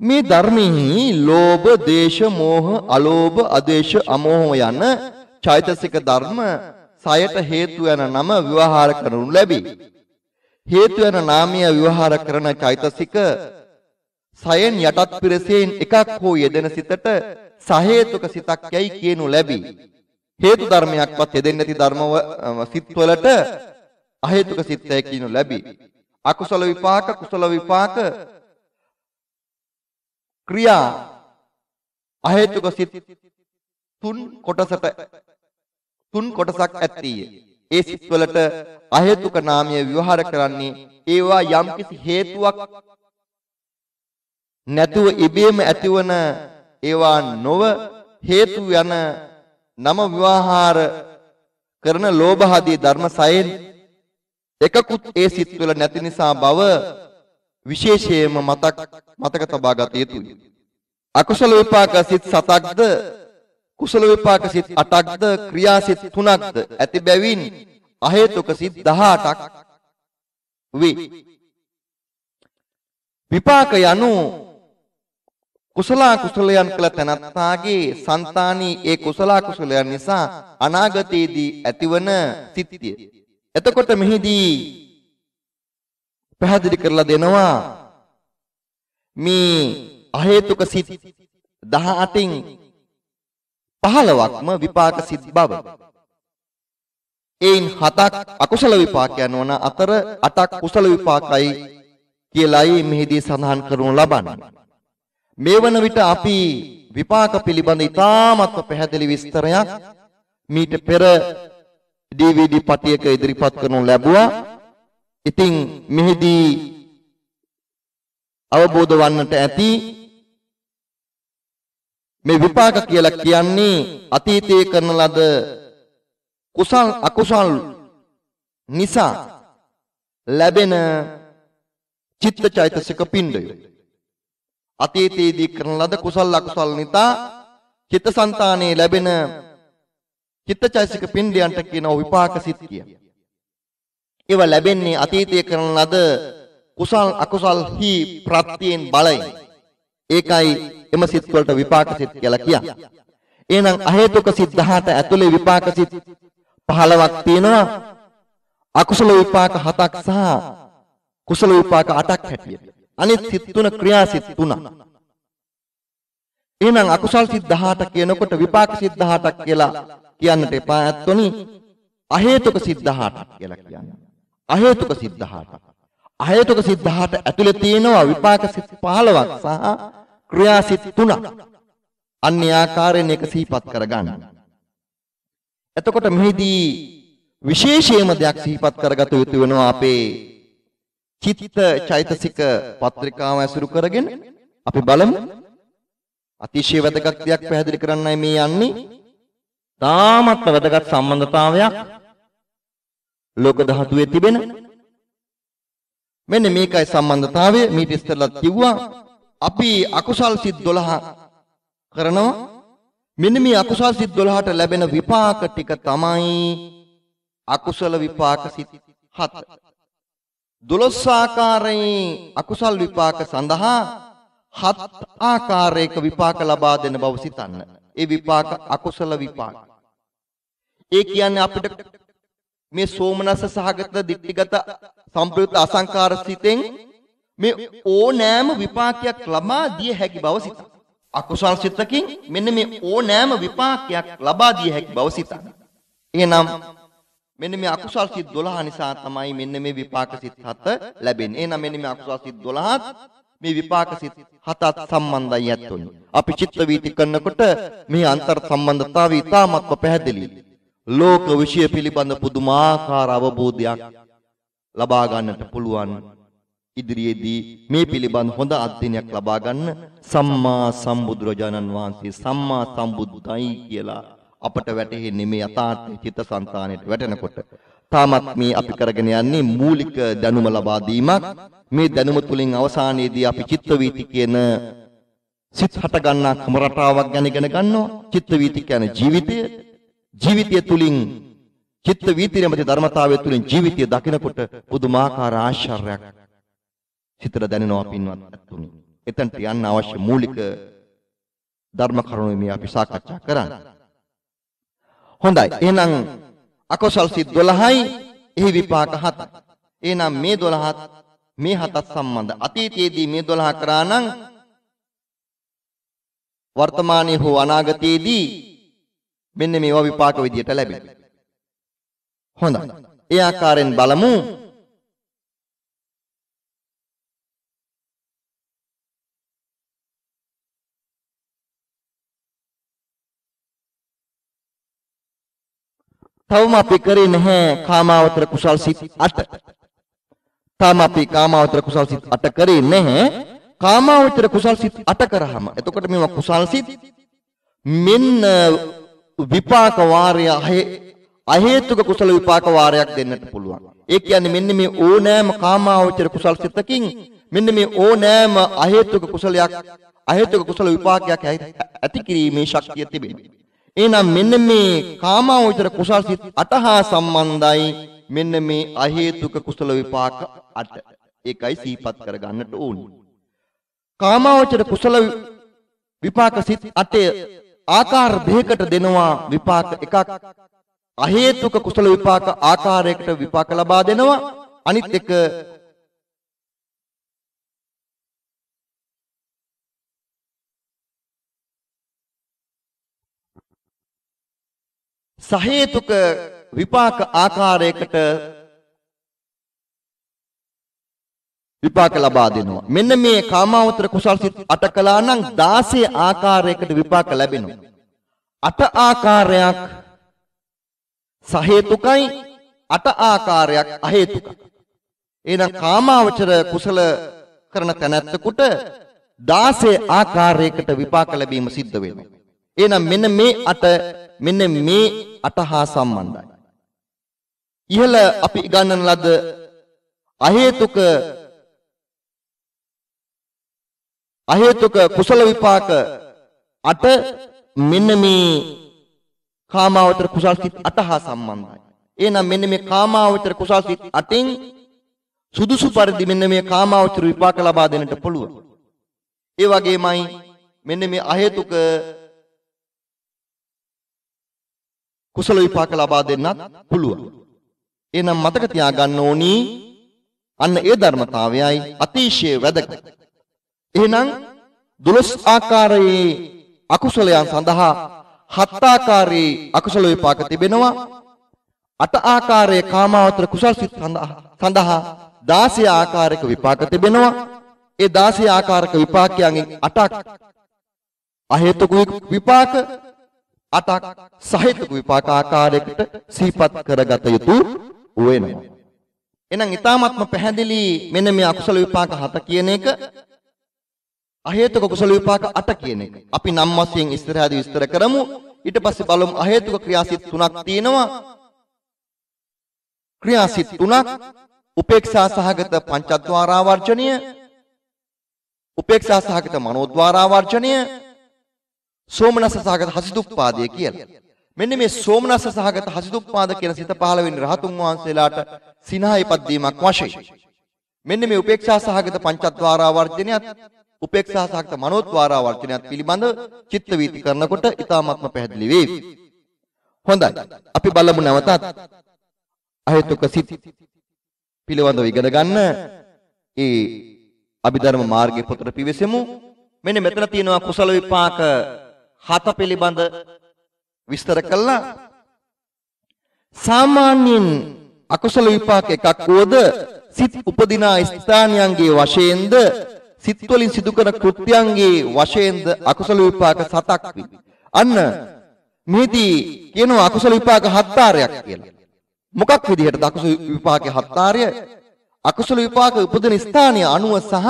මේ ධර්මෙහි ලෝභ, දේශ, මෝහ, අලෝභ, අදේශ, අමෝහ යන චෛතසික ධර්ම සයට හේතු යන නම විවහාර කරනු ලැබේ. හේතු යන නාමය විවහාර කරන චෛතසික සයෙන් යටත් පිරසෙන් එකක් හෝ යෙදෙන සිතට සහේතුක සිතක් යයි කියනු ලැබේ. හේතු ධර්මයක්වත් යෙදෙන්නේ නැති ධර්ම සිත්වලට අහේතුක සිත්ය කියනු ලැබේ. අකුසල විපාක කුසල විපාක ක්‍රියා අහේතුක සිත් තුන් කොටසට තුන් කොටසක් ඇත්තේය. ඒ සිත් වලට අහේතුක නාමය විවහාර කරන්නේ ඒවා යම්කිසි හේතුවක් නැතුව ඉබේම ඇතිවන ඒවා නොව හේතු යන නම විවාහාර කරන ලෝභ ආදී ධර්ම සයෙන් එකකුත් ඒ සිත් වල නැති නිසා බව විශේෂයෙන්ම මතක් මතක තබා ගත යුතුයි. අකුසල විපාක සිත් 7ක්ද කුසල විපාක සිත් 8ක්ද ක්‍රියා සිත් 3ක්ද ඇති බැවින් අහේතුක සිත් 18ක් වේ. විපාක යනු කුසල කුසලයන් කළ තැනත්තාගේ సంతානී ඒ කුසල කුසලයන් නිසා අනාගතයේදී ඇතිවන සිත්තිය. එතකොට මෙහිදී පැහැදිලි කරලා දෙනවා මේ අහේතුක සිත් 18න් 15ක්ම විපාක සිත් බව. එයින් 7ක් අකුසල විපාකයන් වන අතර 8ක් කුසල විපාකයි කියලායි මෙහිදී සඳහන් කරනු ලබන්නේ. මේ වන විට අපි විපාක පිළිබඳ ඉතාමත්ව පැහැදිලි විස්තරයක් මීට පෙර DVD පටියක ඉදිරිපත් කරනු ලැබුවා. ඉතින් මෙහිදී අවබෝධ වන්නට ඇති මේ විපාක කියලා කියන්නේ අතීතයේ කරන ලද කුසල් අකුසල් නිසා ලැබෙන චිත්තචෛතසික පිණ්ඩය. අතීතයේදී කරන ලද කුසල් අකුසල් නිසා චිත්තසංතානයේ ලැබෙන චිත්තචෛතසික පිණ්ඩයන්ට කියනවා විපාක සිත් කිය. ඒව ලැබෙන්නේ අතීතයේ කරන ලද කුසල් අකුසල් හි ප්‍රත්‍යයෙන් බලයි. ඒකයි එම සිත් වලට විපාක සිත් කියලා කියන්නේ. එහෙනම් අහේතුක සිත් 18 ඇතුලේ විපාක සිත් 15ක් තියෙනවා. අකුසල විපාක 7ක් සහ කුසල විපාක 8ක් හැටියට. අනිත් සිත් තුන ක්‍රියා සිත් තුනක්. එහෙනම් අකුසල් සිත් 18 කියනකොට විපාක සිත් 18ක් කියලා කියන්නට එපා ඇත්තොනි. අහේතුක සිත් 18ක් කියලා කියන්නේ. අහේතුක සිත් 18ක්. අහේතුක සිත් 18 ඇතුලේ තියෙනවා විපාක සිත් 15ක් සහ ක්‍රියා සිත් 3ක්. අන්‍ය ආකාරයෙන් එක සිහිපත් කරගන්න. එතකොට මෙහිදී විශේෂයෙන්ම දෙයක් සිහිපත් කරගත යුතු වෙනවා අපේ චිත්ත චෛතසික පත්‍රිකාව ඇසුරු කරගෙන අපි බලමු අතිශය වැදගත් දෙයක් පැහැදිලි කරන්නයි මේ යන්නේ. තාමත් වැදගත් සම්බන්ධතාවයක් ලෝක ධාතුවේ තිබෙන මෙන්න මේකයි සම්බන්ධතාවය මීට ඉස්සෙල්ලත් කිව්වා අපි අකුසල් සිත් 12 කරනවා මෙන්න මේ අකුසල් සිත් 12ට ලැබෙන විපාක ටික තමයි අකුසල විපාක සිත් 7 12 ආකාරයෙන් අකුසල් විපාක සඳහා හත් ආකාරයක විපාක ලබා දෙන බව සිතන්න. ඒ විපාක අකුසල විපාක. ඒ කියන්නේ අපිට මේ සෝමනස සහගත දික්ටිගත සම්ප්‍රයුක්ත අසංකාර සිතෙන් මේ ඕනෑම විපාකයක් ලබා දිය හැකි බව සිතන්න. අකුසල් සිතකින් මෙන්න මේ ඕනෑම විපාකයක් ලබා දිය හැකි බව සිතන්න. එහෙනම් මෙන්න මේ අකුසල් සිත් 12 නිසා තමයි මෙන්න මේ විපාක සිත් 7 ලැබෙන්නේ. එහෙනම් මෙන්න මේ අකුසල් සිත් 12ත් මේ විපාක සිත් 7ත් සම්බන්ධයි ඇත්තොනි. අපි චිත්ත වීති කරනකොට මේ අන්තර් සම්බන්ධතාවය ඉතාමත්ව පැහැදිලි. ලෝක විශ්ය පිළිබඳ පුදුමාකාර අවබෝධයක් ලබා ගන්නට පුළුවන්. ඉදිරියේදී මේ පිළිබඳ හොඳ අධ්‍යයනයක් ලබා ගන්න සම්මා සම්බුදුරජාණන් වහන්සේ සම්මා සම්බුද්ධයි කියලා අපට වැටහෙන්නේ මේ යථාර්ථ චිත්තසංතානයට වැටෙනකොට. තාමත් මේ අපි කරගෙන යන්නේ මූලික දැනුම ලබා දීමක්. මේ දැනුම තුලින් අවසානයේදී අපි චිත්ත වීති කියන සිත් හට ගන්නා ක්‍රම රටාවක් ගැන ඉගෙන ගන්නවා. චිත්ත වීති කියන්නේ ජීවිතය. ජීවිතය තුලින් චිත්ත වීති නැමැති ධර්මතාවය තුලින් ජීවිතය දකිනකොට පුදුමාකාර ආශ්චර්යයක් සිතට දැනෙනවා පින්වත් අතුනි. එතනට යන්න අවශ්‍ය මූලික ධර්ම කරුණු මේ අපි සාකච්ඡා කරන්නේ. හොඳයි. එහෙනම් අකුසල් සිත් 12යි එහි විපාක 7. එහෙනම් මේ 12ත් මේ 7ත් සම්බන්ධ. අතීතයේදී මේ 12 කරා නම් වර්තමානයේ හෝ අනාගතයේදී මෙන්න මේවා විපාක විදියට ලැබෙනවා. හොඳයි. ඒ ආකාරයෙන් බලමු තවම අපි කරේ නැහැ කාමාවතර කුසල් සිත් 8. තාම අපි කාමාවතර කුසල් සිත් 8 කරේ නැහැ. කාමාවතර කුසල් සිත් 8 කරාම එතකොට මේවා කුසල් සිත් මෙන්න විපාක වාරය අහේතුක කුසල විපාක වාරයක් දෙන්නට පුළුවන්. ඒ කියන්නේ මෙන්න මේ ඕනෑම කාමාවචර කුසල් සිතකින් මෙන්න මේ ඕනෑම අහේතුක කුසලයක් අහේතුක කුසල විපාකයක් ඇති කිරීමේ ශක්තිය තිබෙනවා. එහෙනම් මෙන්න මේ කාමාවචර කුසල් සිත් 8 හා සම්බන්ධයි මෙන්න මේ අහේතුක කුසල විපාක 8. ඒකයි සීපත් කරගන්නට ඕනේ. කාමාවචර කුසල විපාක සිත් 8 ආකාර දෙකකට දෙනවා විපාක එකක්. අහේතුක කුසල විපාක ආකාරයකට විපාක ලබා දෙනවා. අනිත් එක සහේතුක විපාක ආකාරයකට විපාක ලබා දෙනවා. මෙන්න මේ කාමාවතර කුසල් සිත් 8 කළා නම් 16 ආකාරයකට විපාක ලැබෙනවා. 8 ආකාරයක් සහේතුකයි 8 ආකාරයක් අහේතුකයි. එහෙනම් කාමාවචර කුසල කරන තැනැත්තෙකුට 16 ආකාරයකට විපාක ලැබීම සිද්ධ වෙනවා. එහෙනම් මෙන්න මේ 8 මෙන්න මේ 8 හා සම්බන්ධයි. ඉහළ අපි ගන්නන ලද අහේතුක අහේතුක කුසල විපාක 8 මෙන්න මේ කාමාවචර කුසල් සිත් 8 හා සම්බන්ධයි. එහෙනම් මෙන්න මේ කාමාවචර කුසල් සිත් 8න් සුදුසු පරිදි මෙන්න මේ කාමාවචර විපාක ලබා දෙන්නට පුළුවන්. ඒ වගේමයි මෙන්න මේ අහේතුක කුසල විපාක ලබා දෙන්නත් පුළුවන්. එහෙනම් මතක තියාගන්න ඕනි අන්න ඒ ධර්මතාවයයි අතිශය වැදගත්. එහෙනම් 12 ආකාරයේ අකුසලයන් සඳහා හත් ආකාරයේ අකුසල විපාක තිබෙනවා. අට ආකාරයේ කාමාවතර කුසල් සිත් සඳහා 16 ආකාරයක විපාක තිබෙනවා. ඒ 16 ආකාරක විපාකයන්ගෙන් 8ක් අහේතුක විපාක 8ක් සහේතුක විපාක ආකාරයකට සිහිපත් කරගත යුතු වෙනවා. එහෙනම් ඊ타ත්ම පැහැදිලි මෙන්න මේ අකුසල විපාක හත කියන එක අහේතුක කුසල විපාක 8 කියන එක. අපි නම් වශයෙන් ඉස්සරහදී විස්තර කරමු. ඊට පස්සේ බලමු අහේතුක ක්‍රියාසිත තුනක් තියෙනවා. ක්‍රියාසිත තුනක් උපේක්ෂා සහගත පංචද්වාරා වර්ජණය උපේක්ෂා සහගත මනෝද්වාරා වර්ජණය සෝමනස සහගත හසිතුප්පාදය කියලා. මෙන්න මේ සෝමනස සහගත හසිතුප්පාද කියන සිත පහළ වෙන්නේ රහතුන් වහන්සේලාට සිනහයිපද්දීමක් වශයෙන්. මෙන්න මේ උපේක්ෂා සහගත පංචද්වාරා වර්ජණයත් උපේක්ෂා සහගත මනෝද්වාරා වර්ජනයත් පිළිබඳ චිත්ත වීති කරනකොට ඊ타ත්ම පැහැදිලි වේවි. හොඳයි. අපි බලමු නැවතත් අහේතුක සිත් පිළිබඳව ඉගෙන ගන්න ඒ අභිධර්ම මාර්ගයේ පොතට පිවිසෙමු. මෙන්න මෙතන තියෙනවා කුසල විපාක හත පිළිබඳ විස්තර කළා. සාමාන්‍යයෙන් අකුසල විපාක එකක් වුවද සිත් උපදිනා ස්ථානයන්ගේ වශයෙන්ද සිත් වලින් සිදු කරන කෘත්‍යයන්ගේ වශයෙන්ද අකුසල විපාක සතක් වේ. අන්න මෙහිදී කියනවා අකුසල විපාක හත්තාරයක් කියලා. මොකක් විදිහටද අකුසල විපාකේ හත්තාරය? අකුසල විපාක උපදින ස්ථානය අනුව සහ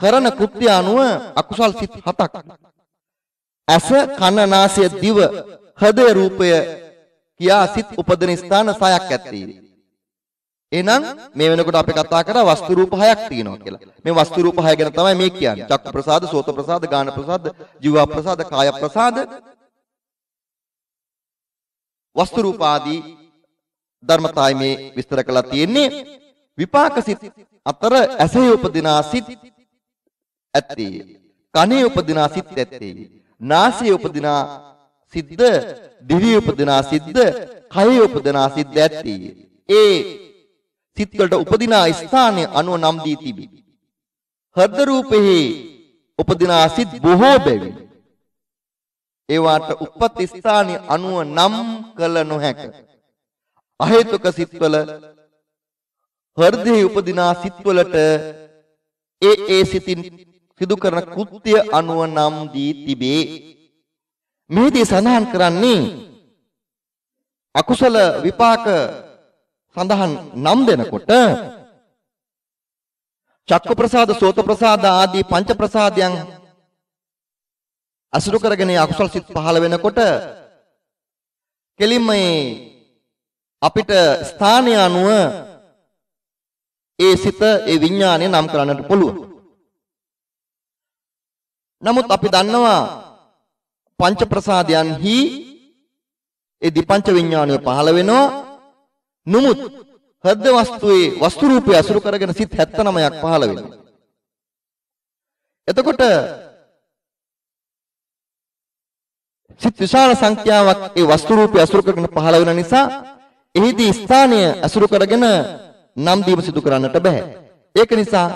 කරන කෘත්‍ය අනුව අකුසල් සිත් හතක්. ඇස කන නාසය දිව හෘදය රූපය කියා සිත් උපදින ස්ථාන සයක් ඇත්තේ. එහෙනම් මේ වෙනකොට අපි කතා කරා වස්තු රූප හයක් තියෙනවා කියලා. මේ වස්තු රූප හය ගැන තමයි මේ කියන්නේ. චක්කු ප්‍රසාද, සෝත ප්‍රසාද, ගාන ප්‍රසාද, ජීව ප්‍රසාද, කාය ප්‍රසාද. වස්තු රූප ආදී ධර්මතාවයි මේ විස්තර කරලා තියෙන්නේ. විපාක සිත් අතර ඇසේ උපදිනා සිත් ඇත්තේ. කනේ උපදිනා සිත් ඇත්තේ. නාසයේ උපදිනා සිද්ද, දිවේ උපදිනා සිද්ද, කයේ උපදිනා සිද්ද ඇත්තේ. ඒ සිත් වලට උපදිනා ස්ථානය අනුව නම් දී තිබේ. හෘද රූපෙහි උපදිනා සිත් බොහෝ බැවින් ඒවාට උපත් ස්ථානය අනුව නම් කළ නොහැක. අහේතුක සිත්වල හෘදයේ උපදිනා සිත්වලට ඒ ඒ සිතින් සිදු කරන කෘත්‍ය අනුව නම් දී තිබේ. මෙහිදී සඳහන් කරන්නේ අකුසල විපාක සඳහන් නම් දෙනකොට චක්ක ප්‍රසාද සෝත ප්‍රසාද ආදී පංච ප්‍රසාදයන් අසුරු කරගෙන අකුසල් සිත් පහළ වෙනකොට කෙලින්ම අපිට ස්ථානය අනුව ඒ සිත ඒ විඥානය නම් කරන්නට පුළුවන්. නමුත් අපි දන්නවා පංච ප්‍රසාදයන්හි ඒ දීපංච විඥානය පහළ වෙනවා. නමුත් හෘද වස්තුවේ වස්තු රූපය අසුරු කරගෙන සිත් 79ක් පහළ වෙනවා. එතකොට සිත් විශාල සංඛ්‍යාවක් ඒ වස්තු රූපය අසුරු කරගෙන පහළ වෙන නිසා එහිදී ස්ථානය අසුරු කරගෙන නම් දීම සිදු කරන්නට බෑ. ඒක නිසා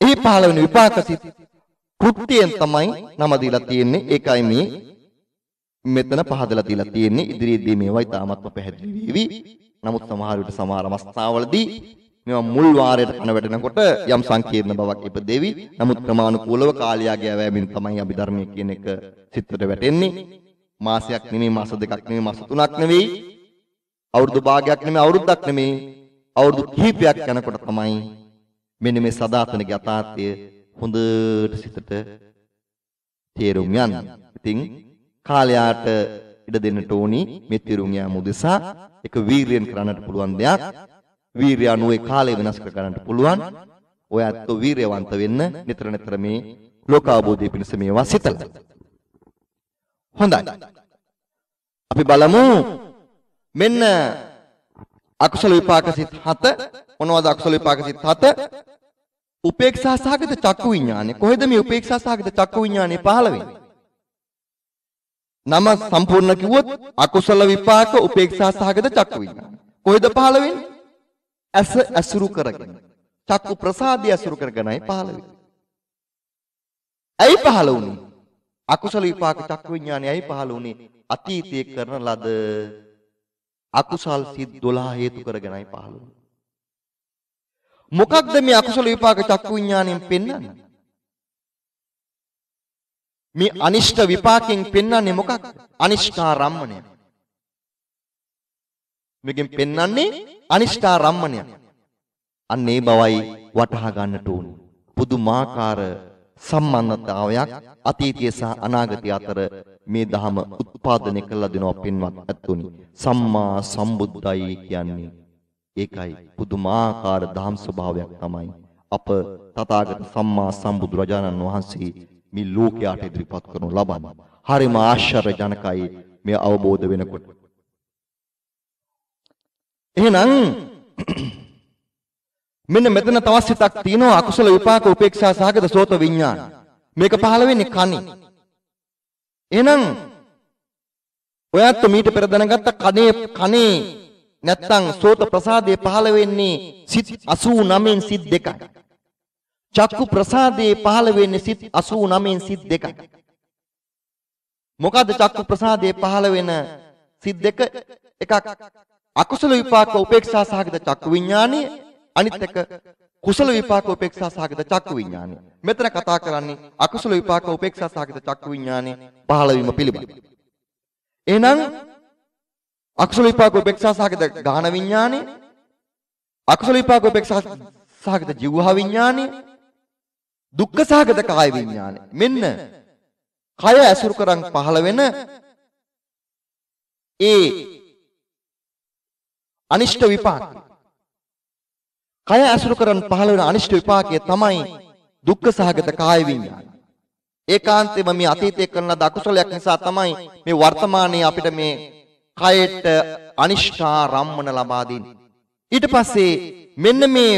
එහි පහළ වෙන විපාක සිත් කෘත්‍යයෙන් තමයි නම දීලා තියෙන්නේ. ඒකයි මේ මෙතන පහදලා දීලා තියෙන්නේ. ඉදිරියේදී මේවා ඉතාමත්ම පැහැදිලි වෙවි. නමුත් සමහර විට සමහර අවස්ථාවලදී මේවා මුල් වාරයට කන වැටෙනකොට යම් සංකීර්ණ බවක් ඉපදෙවි. නමුත් ක්‍රමානුකූලව කාලයාගේ ඇවෑමෙන් තමයි අභිධර්මයේ කියන එක සිත්තට වැටෙන්නේ. මාසයක් නෙමෙයි මාස දෙකක් නෙමෙයි මාස තුනක් නෙවෙයි. අවුරුදු භාගයක් නෙමෙයි අවුරුද්දක් නෙමෙයි. අවුරුදු කිහිපයක් යනකොට තමයි මෙන්න මේ සදාතනික යථාර්ථය හොඳට සිතට තේරුම් යන්නේ. ඉතින් කාලයාට ඉඩ දෙන්නට ඕනි මේ තේරුම් යාම උදෙසා එක වීරියෙන් කරන්නට පුළුවන් දෙයක්. වීරිය අනුවේ කාලය වෙනස් කර ගන්නට පුළුවන්. ඔය ඇත්ත වීරියවන්ත වෙන්න නිතර නිතර මේ ලෝක අවබෝධය පිණිස මේවා සිතලා. හොඳයි. අපි බලමු මෙන්න අකුසල විපාක සිත් 7 මොනවද අකුසල විපාක සිත් 7 උපේක්ෂා සහගත චක්කු විඥානය කොහෙද මේ උපේක්ෂා සහගත චක්කු විඥානය පහළ වෙන්නේ නම සම්පූර්ණ කිව්වොත් අකුසල විපාක උපේක්ෂා සහගත චක්කු විඥානය කොහෙද පහළ වෙන්නේ? ඇස ඇසුරු කරගෙන. චක්කු ප්‍රසාදය ඇසුරු කරගෙනයි පහළ වෙන්නේ ඇයි පහළ වුනේ? අකුසල විපාක චක්කු විඥානය ඇයි පහළ වුනේ? අතීතයේ කරන ලද අකුසල් සිත් 12 හේතු කරගෙනයි පහළ වුනේ. මොකක්ද මේ අකුසල විපාක චක්කු විඥාණයෙන් පෙන්වන්නේ? මේ අනිෂ්ට විපාකයෙන් පෙන්වන්නේ මොකක්ද? අනිෂ්ඨාරම්මණය. මේකෙන් පෙන්වන්නේ අනිෂ්ඨාරම්මණය. අන්න ඒ බවයි වටහා ගන්නට ඕනේ. පුදුමාකාර සම්බන්ධතාවයක් අතීතය සහ අනාගතය අතර මේ ධහම උත්පාදනය කළා දෙනවා පින්වත් ඇතුණි සම්මා සම්බුද්දයි කියන්නේ ඒකයි පුදුමාකාර ධම් ස්වභාවයක් තමයි අප තථාගත සම්මා සම්බුදු රජාණන් වහන්සේ මේ ලෝකයට ඉදිරිපත් කරනු ලබන්නේ හරිම ආශ්චර්යජනකයි මේ අවබෝධ වෙනකොට එහෙනම් මෙන්න මෙතන තවත් සිතක් තියෙනවා අකුසල විපාක උපේක්ෂා සහගත සෝත විඥාන. මේක පහළ වෙන්නේ කනින්. එහෙනම් ඔයත් මීට පෙර දැනගත්ත කනේ කනේ නැත්තම් සෝත ප්‍රසාදයේ පහළ වෙන්නේ සිත් 89න් සිත් දෙකයි. චක්කු ප්‍රසාදයේ පහළ වෙන්නේ සිත් 89න් සිත් දෙකයි. මොකද්ද චක්කු ප්‍රසාදයේ පහළ වෙන සිත් දෙක එකක් අකුසල විපාක උපේක්ෂා සහගත චක්කු විඥානීය අනිත් එක කුසල විපාක උපේක්ෂා සහගත චක්කු විඥානය. මෙතන කතා කරන්නේ අකුසල විපාක උපේක්ෂා සහගත චක්කු විඥානය පහළ වීම පිළිබඳ. එහෙනම් අකුසල විපාක උපේක්ෂා සහගත ගාහන විඥානය, අකුසල විපාක උපේක්ෂා සහගත ජීවහා විඥානය, දුක්ඛ සහගත කාය විඥානය. මෙන්න කය ඇසුරු කරන් පහළ වෙන ඒ අනිෂ්ට විපාක කය ඇසුරු කරන් පහළ වෙන අනිෂ්ට විපාකය තමයි දුක්ඛ සහගත කාය විඤ්ඤාණය. ඒකාන්තයෙන්ම මේ අතීතයේ කරන ලද අකුසලයක් නිසා තමයි මේ වර්තමානයේ අපිට මේ කයට අනිෂ්ඨාරම්මන ලබා දෙන්නේ. ඊට පස්සේ මෙන්න මේ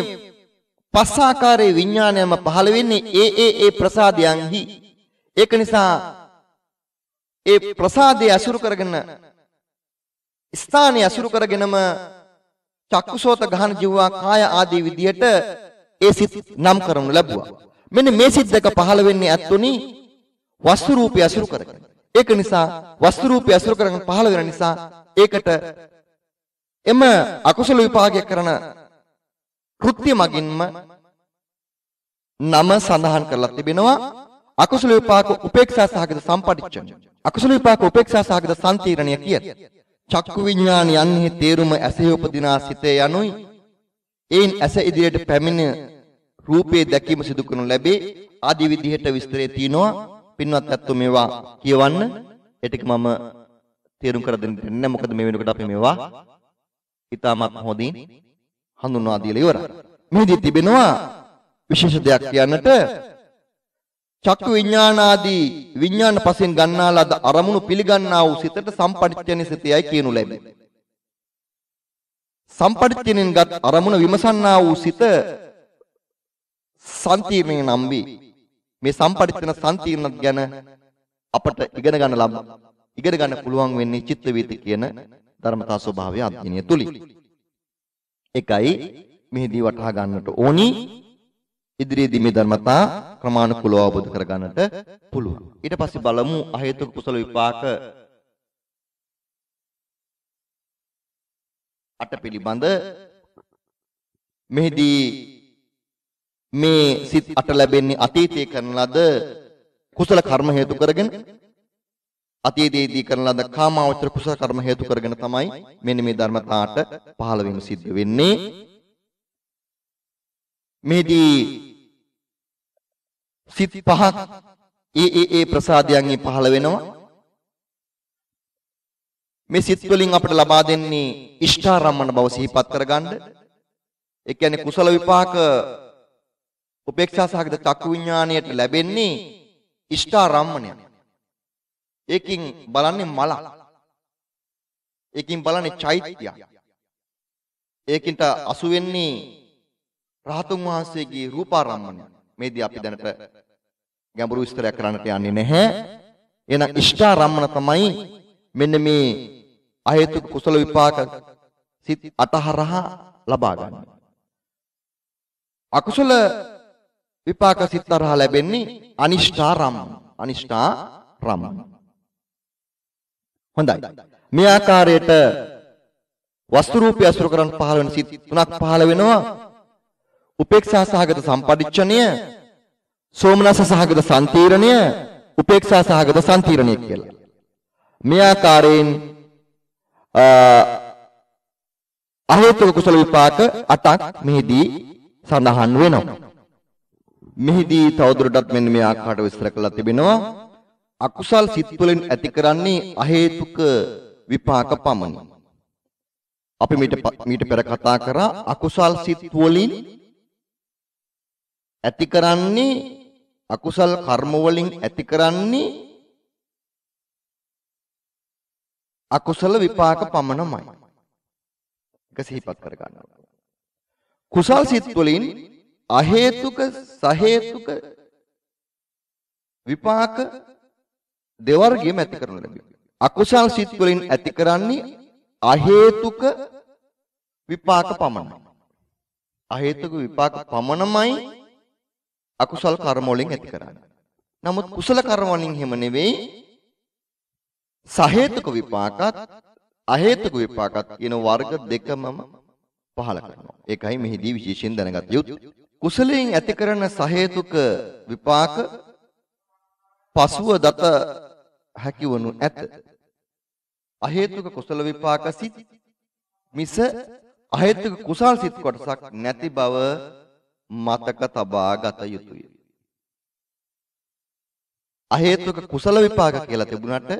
පස් ආකාරයේ විඥානයම පහළ වෙන්නේ ඒ ඒ ඒ ප්‍රසාදයන්හි. ඒක නිසා ඒ ප්‍රසාදය අසුරු කරගෙන ස්ථානය අසුරු කරගෙනම චක්කුසෝත ගහන ජීවා කාය ආදී විදියට ඒ සිත් නම් කරනු ලැබුවා. මෙන්න මේ සිත් දෙක පහළ වෙන්නේ ඇත්තුනි වස්තු රූපය අසුරු කරගෙන. ඒක නිසා වස්තු රූපය අසුරු කරගෙන පහළ වෙන නිසා ඒකට එම අකුසල විපාකයක් කරන කෘත්‍ය මගින්ම නම සඳහන් කරලා තිබෙනවා අකුසල විපාක උපේක්ෂා සහගත සම්පටිච්ඡන අකුසල විපාක උපේක්ෂා සහගත සම්තීරණය කියයි චක්කු විඥාන යන්නේ තේරුම ඇසේ උපදිනා සිතේ යනුයි. ඒන් ඇස ඉදිරියට පැමිණ රූපේ දැකීම සිදු කරනු ලැබේ. ආදි විදිහට විස්තරේ තියෙනවා. පින්වත් ඇත්තෝ මේවා කියවන්න. ඒ ටික මම තේරුම් කර දෙන්න නැහැ. මොකද මේ වෙනකොට අපි මේවා ඊටමත් හොඳින් හඳුන්වා දීලා ඉවරයි. මෙහිදී තිබෙනවා විශේෂ දෙයක් කියන්නට චක්කු විඥානාදී විඥාන පසෙන් ගන්නා ලද අරමුණු පිළිගන්නා වූ සිතට සම්පටිච්ඡේන සිතයයි කියනු ලැබේ. සම්පටිච්ඡේනෙන් ගත් අරමුණ විමසන්නා වූ සිත සම්තිර්ණය නම් වේ. මේ සම්පටිච්ඡේන සම්තිර්ණ ගැන අපට ඉගෙන ගන්න ලබ ඉගෙන ගන්න පුළුවන් වෙන්නේ චිත්ත වීති කියන ධර්මතා ස්වභාවය අධ්‍යයනය තුලින්. එකයි මෙහිදී වටහා ගන්නට ඕනි ඉදිරියේදී මේ ධර්මතා ක්‍රමානුකූලව අවබෝධ කරගන්නට පුළුවන්. ඊට පස්සේ බලමු අහේතුක කුසල විපාක අට පිළිබඳ මෙහිදී මේ සිත් අට ලැබෙන්නේ අතීතයේ කරන ලද කුසල කර්ම හේතු කරගෙන අතීතයේදී කරන ලද කාමාවචර කුසල කර්ම හේතු කරගෙන තමයි මෙන්න මේ ධර්මතාවට පහළ වීම සිද්ධ වෙන්නේ. මෙහිදී සිත් පහක් ඒ ඒ ඒ ප්‍රසාදයන්හි පහළ වෙනවා. මේ සිත් වලින් අපිට ලබා දෙන්නේ ඉෂ්ඨාරම්මන බව සිහිපත් කරගන්න. ඒ කියන්නේ කුසල විපාක උපේක්ෂා සහගත චක්කු විඥාණයට ලැබෙන්නේ ඉෂ්ඨාරම්මණය. ඒකින් බලන්නේ මල. ඒකින් බලන්නේ චෛත්‍ය. ඒකින්ට අසු වෙන්නේ රහතුන් වහන්සේගේ රූපාරම්මණය. මේදී අපි දැනට ගැඹුරු විස්තරයක් කරන්නට යන්නේ නැහැ. එහෙනම් ඉෂ්ඨාරම්මන තමයි මෙන්න මේ අහේතුක කුසල විපාක සිත් අටහරහා ලබා ගන්න. අකුසල විපාක සිත් තරහා ලැබෙන්නේ අනිෂ්ඨාරම් අනිෂ්ඨාරම් හොඳයි මේ ආකාරයට වස්තු රූපය අසුර කරන් පහළ වෙන සිත් තුනක් පහළ වෙනවා උපේක්ෂා සහගත සම්පටිච්ඡනය සෝමනස සහගත සම්තීරණය උපේක්ෂා සහගත සම්තීරණය කියලා මේ ආකාරයෙන් අහේතුක කුසල විපාක 8ක් මෙහිදී සඳහන් වෙනවා. මෙහිදී තවදුරටත් මෙන්න මේ ආකාරයට විස්තර කරලා තිබෙනවා. අකුසල් සිත් වලින් ඇති කරන්නේ අහේතුක විපාක පමණි. අපි මීට මීට පෙර කතා කරා අකුසල් සිත් වලින් ඇති කරන්නේ අකුසල් කර්ම වලින් ඇති කරන්නේ අකුසල විපාක පමණමයි. එක සිහිපත් කර ගන්නවා. කුසල් සිත් වලින් අහේතුක සහේතුක විපාක දෙවර්ගයම ඇති කරනු ලැබෙනවා. අකුසල් සිත් වලින් ඇති කරන්නේ අහේතුක විපාක පමණයි. අහේතුක විපාක පමණමයි අකුසල් කර්ම වලින් ඇති කරන්නේ. නමුත් කුසල කර්ම වලින් හැම නෙවෙයි සහේතුක විපාකත් අහේතුක විපාකත් කියන වර්ග දෙකමම පහල කරනවා. ඒකයි මෙහිදී විශේෂයෙන් දැනගත යුතු. කුසලයෙන් ඇති කරන සහේතුක විපාක පසුව දත හැකිවනු ඇත. අහේතුක කුසල විපාක සිත් මිස අහේතුක කුසල් සිත් කොටසක් නැති බව මතක තබා ගත යුතුය. අහේතුක කුසල විපාක කියලා තිබුණාට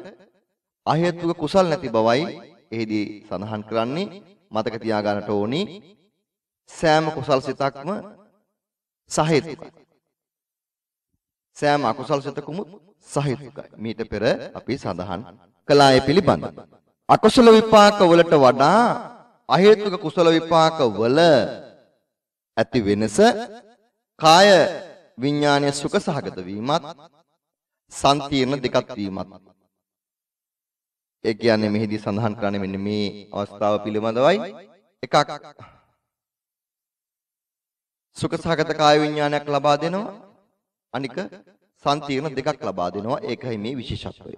අහේතුක කුසල් නැති බවයි එහිදී සඳහන් කරන්නේ මතක තියාගන්නට ඕනි සෑම කුසල් සිතක්ම සහේතුකයි සෑම අකුසල් සිතකුම සහේතුකයි මීට පෙර අපි සඳහන් කළා ඒ පිළිබඳ. අකුසල විපාක වලට වඩා අහේතුක කුසල විපාක වල ඇති වෙනස කාය විඥානයේ සුඛ සහගත වීමත් සංකීර්ණ දෙකක් වීමත්. ඒ කියන්නේ මෙහිදී සඳහන් කරන්නේ මෙන්න මේ අවස්ථාව පිළිබඳවයි. එකක් සුඛසහගත කාය විඥානයක් ලබා දෙනවා. අනික සංකීර්ණ දෙකක් ලබා දෙනවා ඒකයි මේ විශේෂත්වය.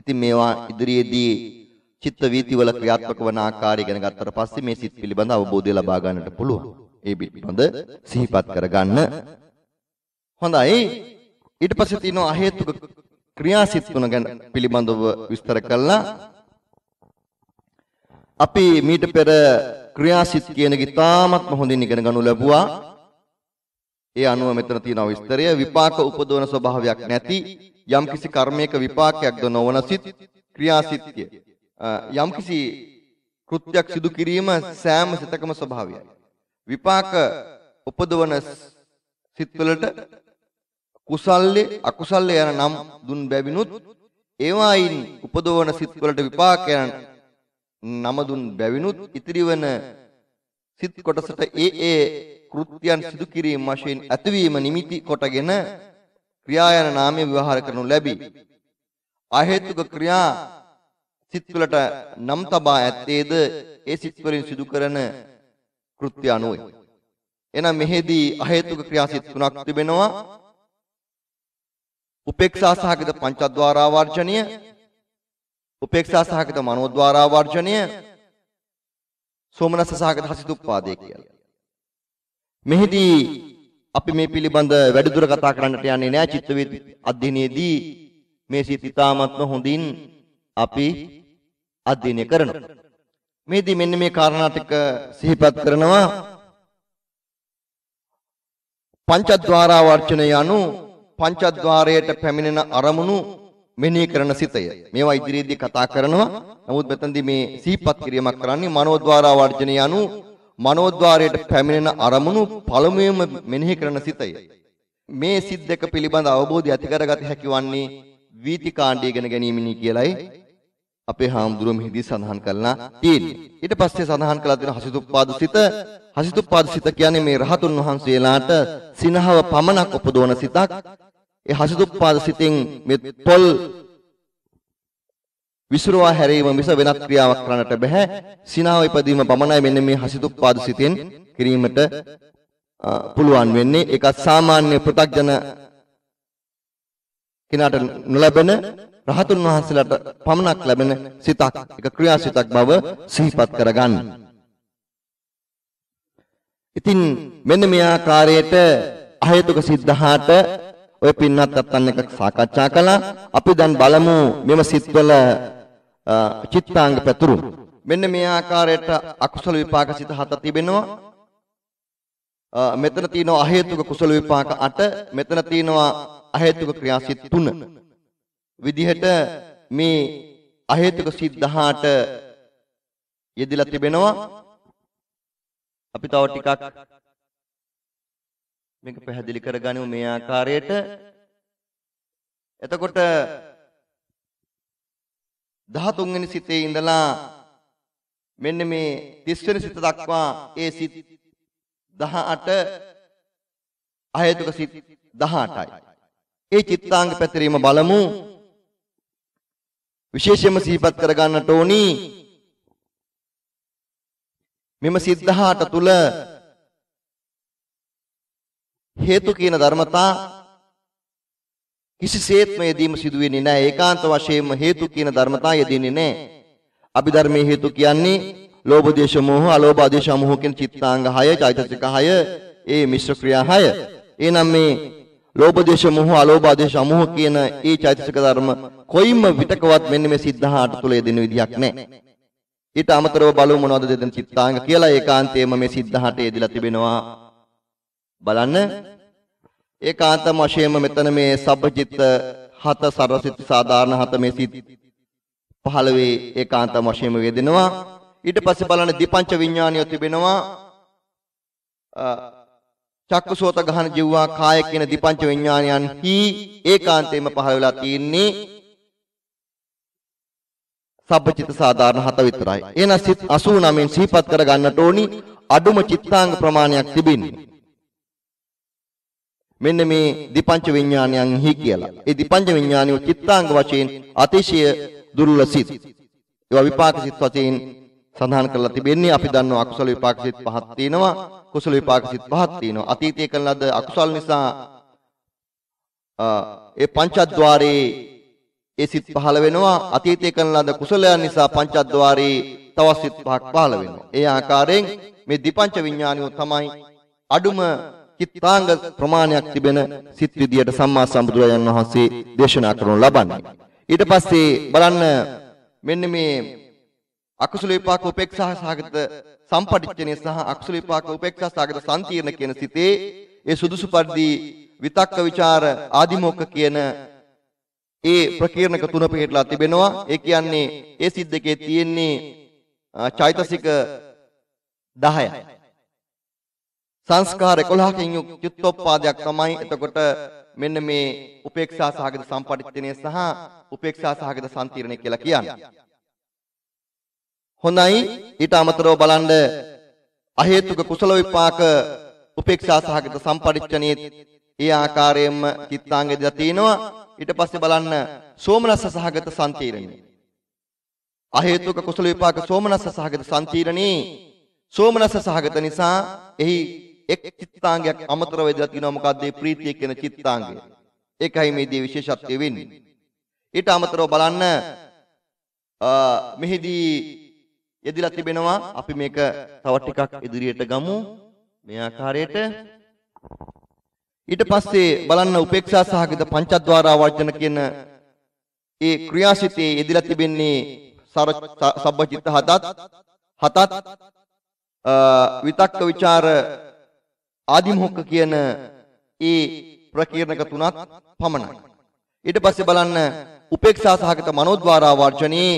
ඉතින් මේවා ඉදිරියේදී චිත්ත වීති වල ක්‍රියාත්මක වන ආකාරය ගැන ගත්තට පස්සේ මේ සිත් පිළිබඳ අවබෝධය ලබා ගන්නට පුළුවන්. ඒ පිළිබඳ සිහිපත් කරගන්න. හොඳයි. ඊට පස්සේ තියෙනවා අහේතුක ක්‍රියාසිත තුන ගැන පිළිබඳව විස්තර කළා. අපි මීට පෙර ක්‍රියාසිත කියන එක ඉතාමත්ම හොඳින් ඉගෙන ගනු ලැබුවා. ඒ අනුව මෙතන තියෙන විස්තරය විපාක උපදවන ස්වභාවයක් නැති යම්කිසි කර්මයක විපාකයක්ද නොවන සිත් ක්‍රියාසිතය. යම්කිසි කෘත්‍යයක් සිදු කිරීම සෑම සිතකම ස්වභාවයයි. විපාක උපදවන සිත්වලට කුසල්ලේ අකුසල්ලේ යන නම් දුන් බැවිනුත් ඒවායින් උපදවන සිත් වලට විපාකයන් නම දුන් බැවිනුත් ඉතිරි වන සිත් කොටසට ඒ ඒ කෘත්‍යයන් සිදු කිරීම වශයෙන් ඇතිවීම නිමිති කොටගෙන ක්‍රියා යන නාමය විවහාර කරනු ලැබී. අහේතුක ක්‍රියා සිත් වලට නම් තබා ඇත්තේද ඒ සිත් වලින් සිදු කරන කෘත්‍ය අනුවයි. එහෙනම් මෙහිදී අහේතුක ක්‍රියා සිත් තුනක් තිබෙනවා. උපේක්ෂා සහගත පංචද්වාරා වර්ජණය, උපේක්ෂා සහගත මනෝද්වාරා වර්ජණය, සෝමනස්ස සහගත හසිතුප්පාදේ කියලා. මෙහිදී අපි මේ පිළිබඳ වැඩිදුර කතා කරන්නට යන්නේ නැහැ චිත්ත වේද අධ්‍යයනයේදී මේ සිත ඊ타මත්ම හොඳින් අපි අධ්‍යයනය කරනවා. මේදී මෙන්න මේ කාරණා ටික සිහිපත් කරනවා පංචද්වාරා වර්චනය යනු පංචද්වාරයට පැමිණෙන අරමුණු මෙනෙහි කරන සිතය. මේවා ඉදිරියේදී කතා කරනවා. නමුත් මෙතනදී මේ සිහිපත් කිරීමක් කරන්නේ මනෝද්වාරා වර්ජනය යනු මනෝද්වාරයට පැමිණෙන අරමුණු පළමුවෙන්ම මෙනෙහි කරන සිතය. මේ සිත් දෙක පිළිබඳ අවබෝධය ඇති කරගත හැකි වන්නේ වීතිකාණ්ඩය ඉගෙන ගැනීමනි කියලයි අපේ හාමුදුරුවෝ මෙහිදී සඳහන් කළා තියෙන්නේ. ඊට පස්සේ සඳහන් කළා තියෙන හසිතුප්පාද සිත හසිතුප්පාද සිත කියන්නේ මේ රහතුන් වහන්සේලාට සිනහව පමණක් උපදවන සිතක්. ඒ හසිතුප්පාද සිතෙන් මේ තොල් විසිරුවා හැරීම මිස වෙනත් ක්‍රියාවක් කරන්නට බෑ. සිනාව ඉපදීම පමණයි මෙන්න මේ හසිතුප්පාද සිතෙන් කිරීමට පුළුවන් වෙන්නේ. ඒක සාමාන්‍ය පෘථග්ජන කෙනාට නොලැබෙන රහතුන් වහන්සේලාට පමණක් ලැබෙන සිතක්. ඒක ක්‍රියාසිතක් බව සිහිපත් කරගන්න. ඉතින් මෙන්න මේ ආකාරයට අහේතුක සිද්ධාට ඔය පින්නත් අත්තන් එක සාකච්ඡා කළා. අපි දැන් බලමු මෙම සිත්වල චිත්තාංග පැතුරු. මෙන්න මේ ආකාරයට අකුසල විපාක සිත හත තිබෙනවා. මෙතන තියෙනවා අහේතුක කුසල විපාක 8, මෙතන තියෙනවා අහේතුක ක්‍රියාසිත 3. විදිහට මේ අහේතුක සිත් 18 යෙදিলা තිබෙනවා. අපි තව ටිකක් මේක පැහැදිලි කරගනිමු මේ ආකාරයට. එතකොට 13 වෙනි සිතේ ඉඳලා මෙන්න මේ 30 වෙනි සිත දක්වා ඒ සිත් 18 අහේතුක සිත් 18යි. ඒ චිත්තාංග පැතිරීම බලමු. විශේෂයෙන්ම සිහිපත් කර ගන්නට ඕනි. මෙම සිත් 18 තුල හේතු කියන ධර්මතා කිසිසේත්ම යෙදීම සිදු වෙන්නේ නැහැ. ඒකාන්ත වශයෙන්ම හේතු කියන ධර්මතා යෙදෙන්නේ නැහැ. අභිධර්මයේ හේතු කියන්නේ ලෝභ දේශ මොහ අලෝභ ආදේශ මොහ කියන චිත්තාංග 6 චෛතසික 6 ඒ මිශ්‍ර ක්‍රියා 6. එනම් මේ ලෝභ දේශ මොහ අලෝභ ආදේශ මොහ කියන ඒ චෛතසික ධර්ම කොයිම විතකවත් මෙන්න මේ සිද්ධාහාට තුල යෙදෙන විදිහක් නැහැ. ඊට අමතරව බලමු මොනවද දෙදෙන චිත්තාංග කියලා ඒකාන්තයෙන්ම මේ සිද්ධාහාට යෙදලා තිබෙනවා. බලන්න ඒකාන්තම වශයෙන්ම මෙතන මේ සබ්බචිත්ත හත සරසිත සාධාරණ හත මේ සිත් 15 ඒකාන්තම වශයෙන්ම වේදෙනවා ඊට පස්සේ බලන්න දීපංච විඥානිය තිබෙනවා චක්කසෝත ගහන ජීවා කාය කියන දීපංච විඥානයන්හි ඒකාන්තයෙන්ම පහළ වෙලා තියෙන්නේ සබ්බචිත්ත සාධාරණ හත විතරයි. එහෙනම් සිත් 89න් සිහිපත් කර ගන්නට ඕනි අඩුම චිත්තාංග ප්‍රමාණයක් තිබෙන්නේ. මෙන්න මේ දීපංච විඥානයන්හි කියලා. ඒ දීපංච විඥානිය චිත්තාංග වශයෙන් අතිශය දුර්ලභ සිත්. ඒවා විපාක සිත් වශයෙන් සඳහන් කරලා තිබෙන්නේ අපි දන්නවා අකුසල විපාක සිත් පහක් තියෙනවා. කුසල විපාක සිත් පහක් තියෙනවා. අතීතයේ කළ ලද අකුසල් නිසා ඒ පංචද්වාරේ ඒ සිත් පහළ වෙනවා. අතීතයේ කළ ලද කුසලයන් නිසා පංචද්වාරේ තවත් සිත් පහක් පහළ වෙනවා. ඒ ආකාරයෙන් මේ දීපංච විඥානිය තමයි අඩුම චිත්තාංග ප්‍රමාණයක් තිබෙන සිත් විදියට සම්මා සම්බුදුරජාණන් වහන්සේ දේශනා කරනු ලබන්නේ. ඊට පස්සේ බලන්න මෙන්න මේ අකුසල විපාක උපේක්ෂා සහගත සම්පටිච්ඡනේ සහ අකුසල විපාක උපේක්ෂා සහගත සම්තිර්ණ කියන සිතේ ඒ සුදුසු පරිදි විතක්ක ਵਿਚාර ආදිමෝක කියන ඒ ප්‍රකීර්ණක තුන පිළිහෙట్లా තිබෙනවා. ඒ කියන්නේ ඒ සිත් දෙකේ තියෙන්නේ චෛතසික 10යි. සංස්කාර 11කින් යුක්තෝප්පාදයක් තමයි එතකොට මෙන්න මේ උපේක්ෂා සහගත සම්පටිච්ඡනය සහ උපේක්ෂා සහගත සම්තිරණය කියලා කියන්නේ. හොඳයි ඊට අමතරව බලන්න අහේතුක කුසල විපාක උපේක්ෂා සහගත සම්පටිච්ඡනයේ ඒ ආකාරයෙන්ම චිත්තාංගෙ දෙලා තිනවා ඊට පස්සේ බලන්න සෝමනස්ස සහගත සම්තිරණය. අහේතුක කුසල විපාක සෝමනස්ස සහගත සම්තිරණේ සෝමනස්ස සහගත නිසා එහි එක් චිත්තාංගයක් අමතරව වෙදලා තියෙනවා මොකද්ද මේ ප්‍රීතිය කියන චිත්තාංගය. ඒකයි මේ දී විශේෂත්වය වෙන්නේ. ඊට අමතරව බලන්න මෙහිදී යෙදිලා තිබෙනවා අපි මේක තව ටිකක් ඉදිරියට ගමු මේ ආකාරයට ඊට පස්සේ බලන්න උපේක්ෂා සහගත පංචද්වාරා වර්ජන කියන ඒ ක්‍රියාසිතේ යෙදිලා තිබෙන්නේ සබ්බචිත්ත හතත් හතත් විතක්ක ਵਿਚාර ආදිමොක්ක කියන ඒ ප්‍රකීර්ණක තුනක් පමණයි. ඊට පස්සේ බලන්න උපේක්ෂා සහගත මනෝද්වාරා වර්ජණේ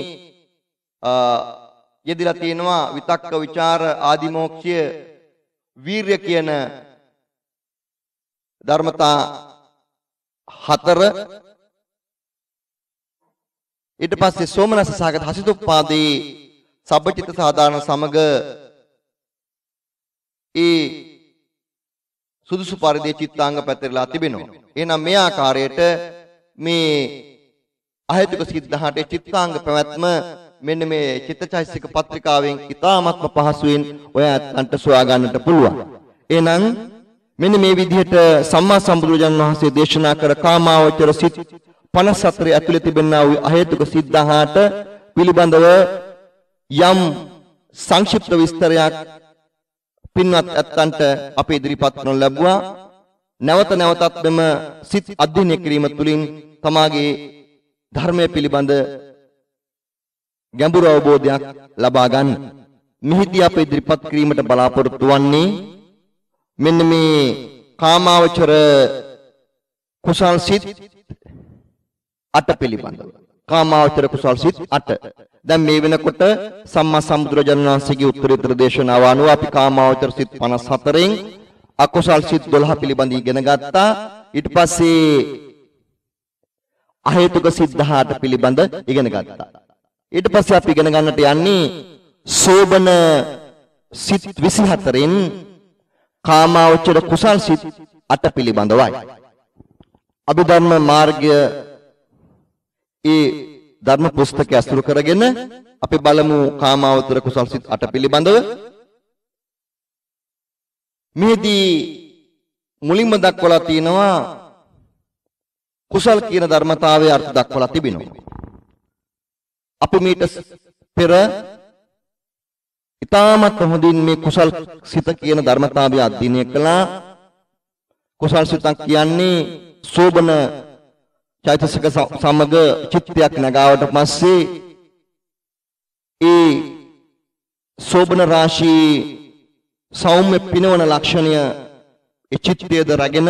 යෙදලා තියෙනවා විතක්ක ਵਿਚාර ආදිමෝක්ෂය වීරය කියන ධර්මතා හතර ඊට පස්සේ සෝමනස්ස සාගත හසිතුප්පාදී සබ්බචිත සාධාරණ සමග ඒ සුදුසු පරිදි චිත්තාංග පැතිරලා තිබෙනවා. එහෙනම් මේ ආකාරයට මේ අහේතුක සිද්ධාහට චිත්තාංග පැවැත්ම මෙන්න මේ චිත්තචෛසික පත්‍රිකාවෙන් ඉතාමත්ම පහසුවෙන් ඔය ඇත්තන්ට සොයා ගන්නට පුළුවන්. එහෙනම් මෙන්න මේ විදිහට සම්මා සම්බුදුරජාණන් වහන්සේ දේශනා කර කාමාවචර සිත් 54 ඇතුළේ තිබෙනා වූ අහේතුක සිද්ධාහට පිළිබඳව යම් සංක්ෂිප්ත විස්තරයක් පින්වත් ඇත්තන්ට අපේ ඉදිරිපත් කරනු ලැබුවා. නැවත නැවතත් මෙම සිත් අධ්‍යයනය කිරීම තුළින් තමාගේ ධර්මය පිළිබඳ ගැඹුරු අවබෝධයක් ලබා ගන්න. මෙහිදී අප ඉදිරිපත් කිරීමට බලාපොරොත්තු වන්නේ මෙන්න මේ කාමාවචර කුසල් සිත් අට පිළිබඳව. කාමාවචර කුසල් සිත් අට. දැන් මේ වෙනකොට සම්මා සම්බුදුරජාණන් වහන්සේගේ උත්තරීතර දේශනාව අනුව අපි කාමාවචර සිත් 54න් අකුසල් සිත් 12 පිළිබඳ ඉගෙන ගත්තා. ඊට පස්සේ අහේතුක සිත් 18 පිළිබඳ ඉගෙන ගත්තා. ඊට පස්සේ අපි ඉගෙන ගන්නට යන්නේ සෝබන සිත් 24න් කාමාවචර කුසල් සිත් 8 පිළිබඳවයි. අභිධර්ම මාර්ගය ඒ ධර්ම පුස්තකය අසුරු කරගෙන අපි බලමු කාමාවතර කුසල් සිත් 8 පිළිබඳව. මේදී මුලින්ම දක්වලා තියෙනවා කුසල් කියන ධර්මතාවයේ අර්ථ දක්වලා තිබෙනවා. අපි මීට පෙර ඊටමත් හොඳින් මේ කුසල් සිත කියන ධර්මතාවය අධ්‍යයනය කළා. කුසල් සිතක් කියන්නේ සෝබන චෛතසික සමග චිත්තයක් නගාවට පස්සේ ඒ සෝබන රාශී සෞම්‍ය පිනවන ලක්ෂණය ඒ චිත්තයේද රැගෙන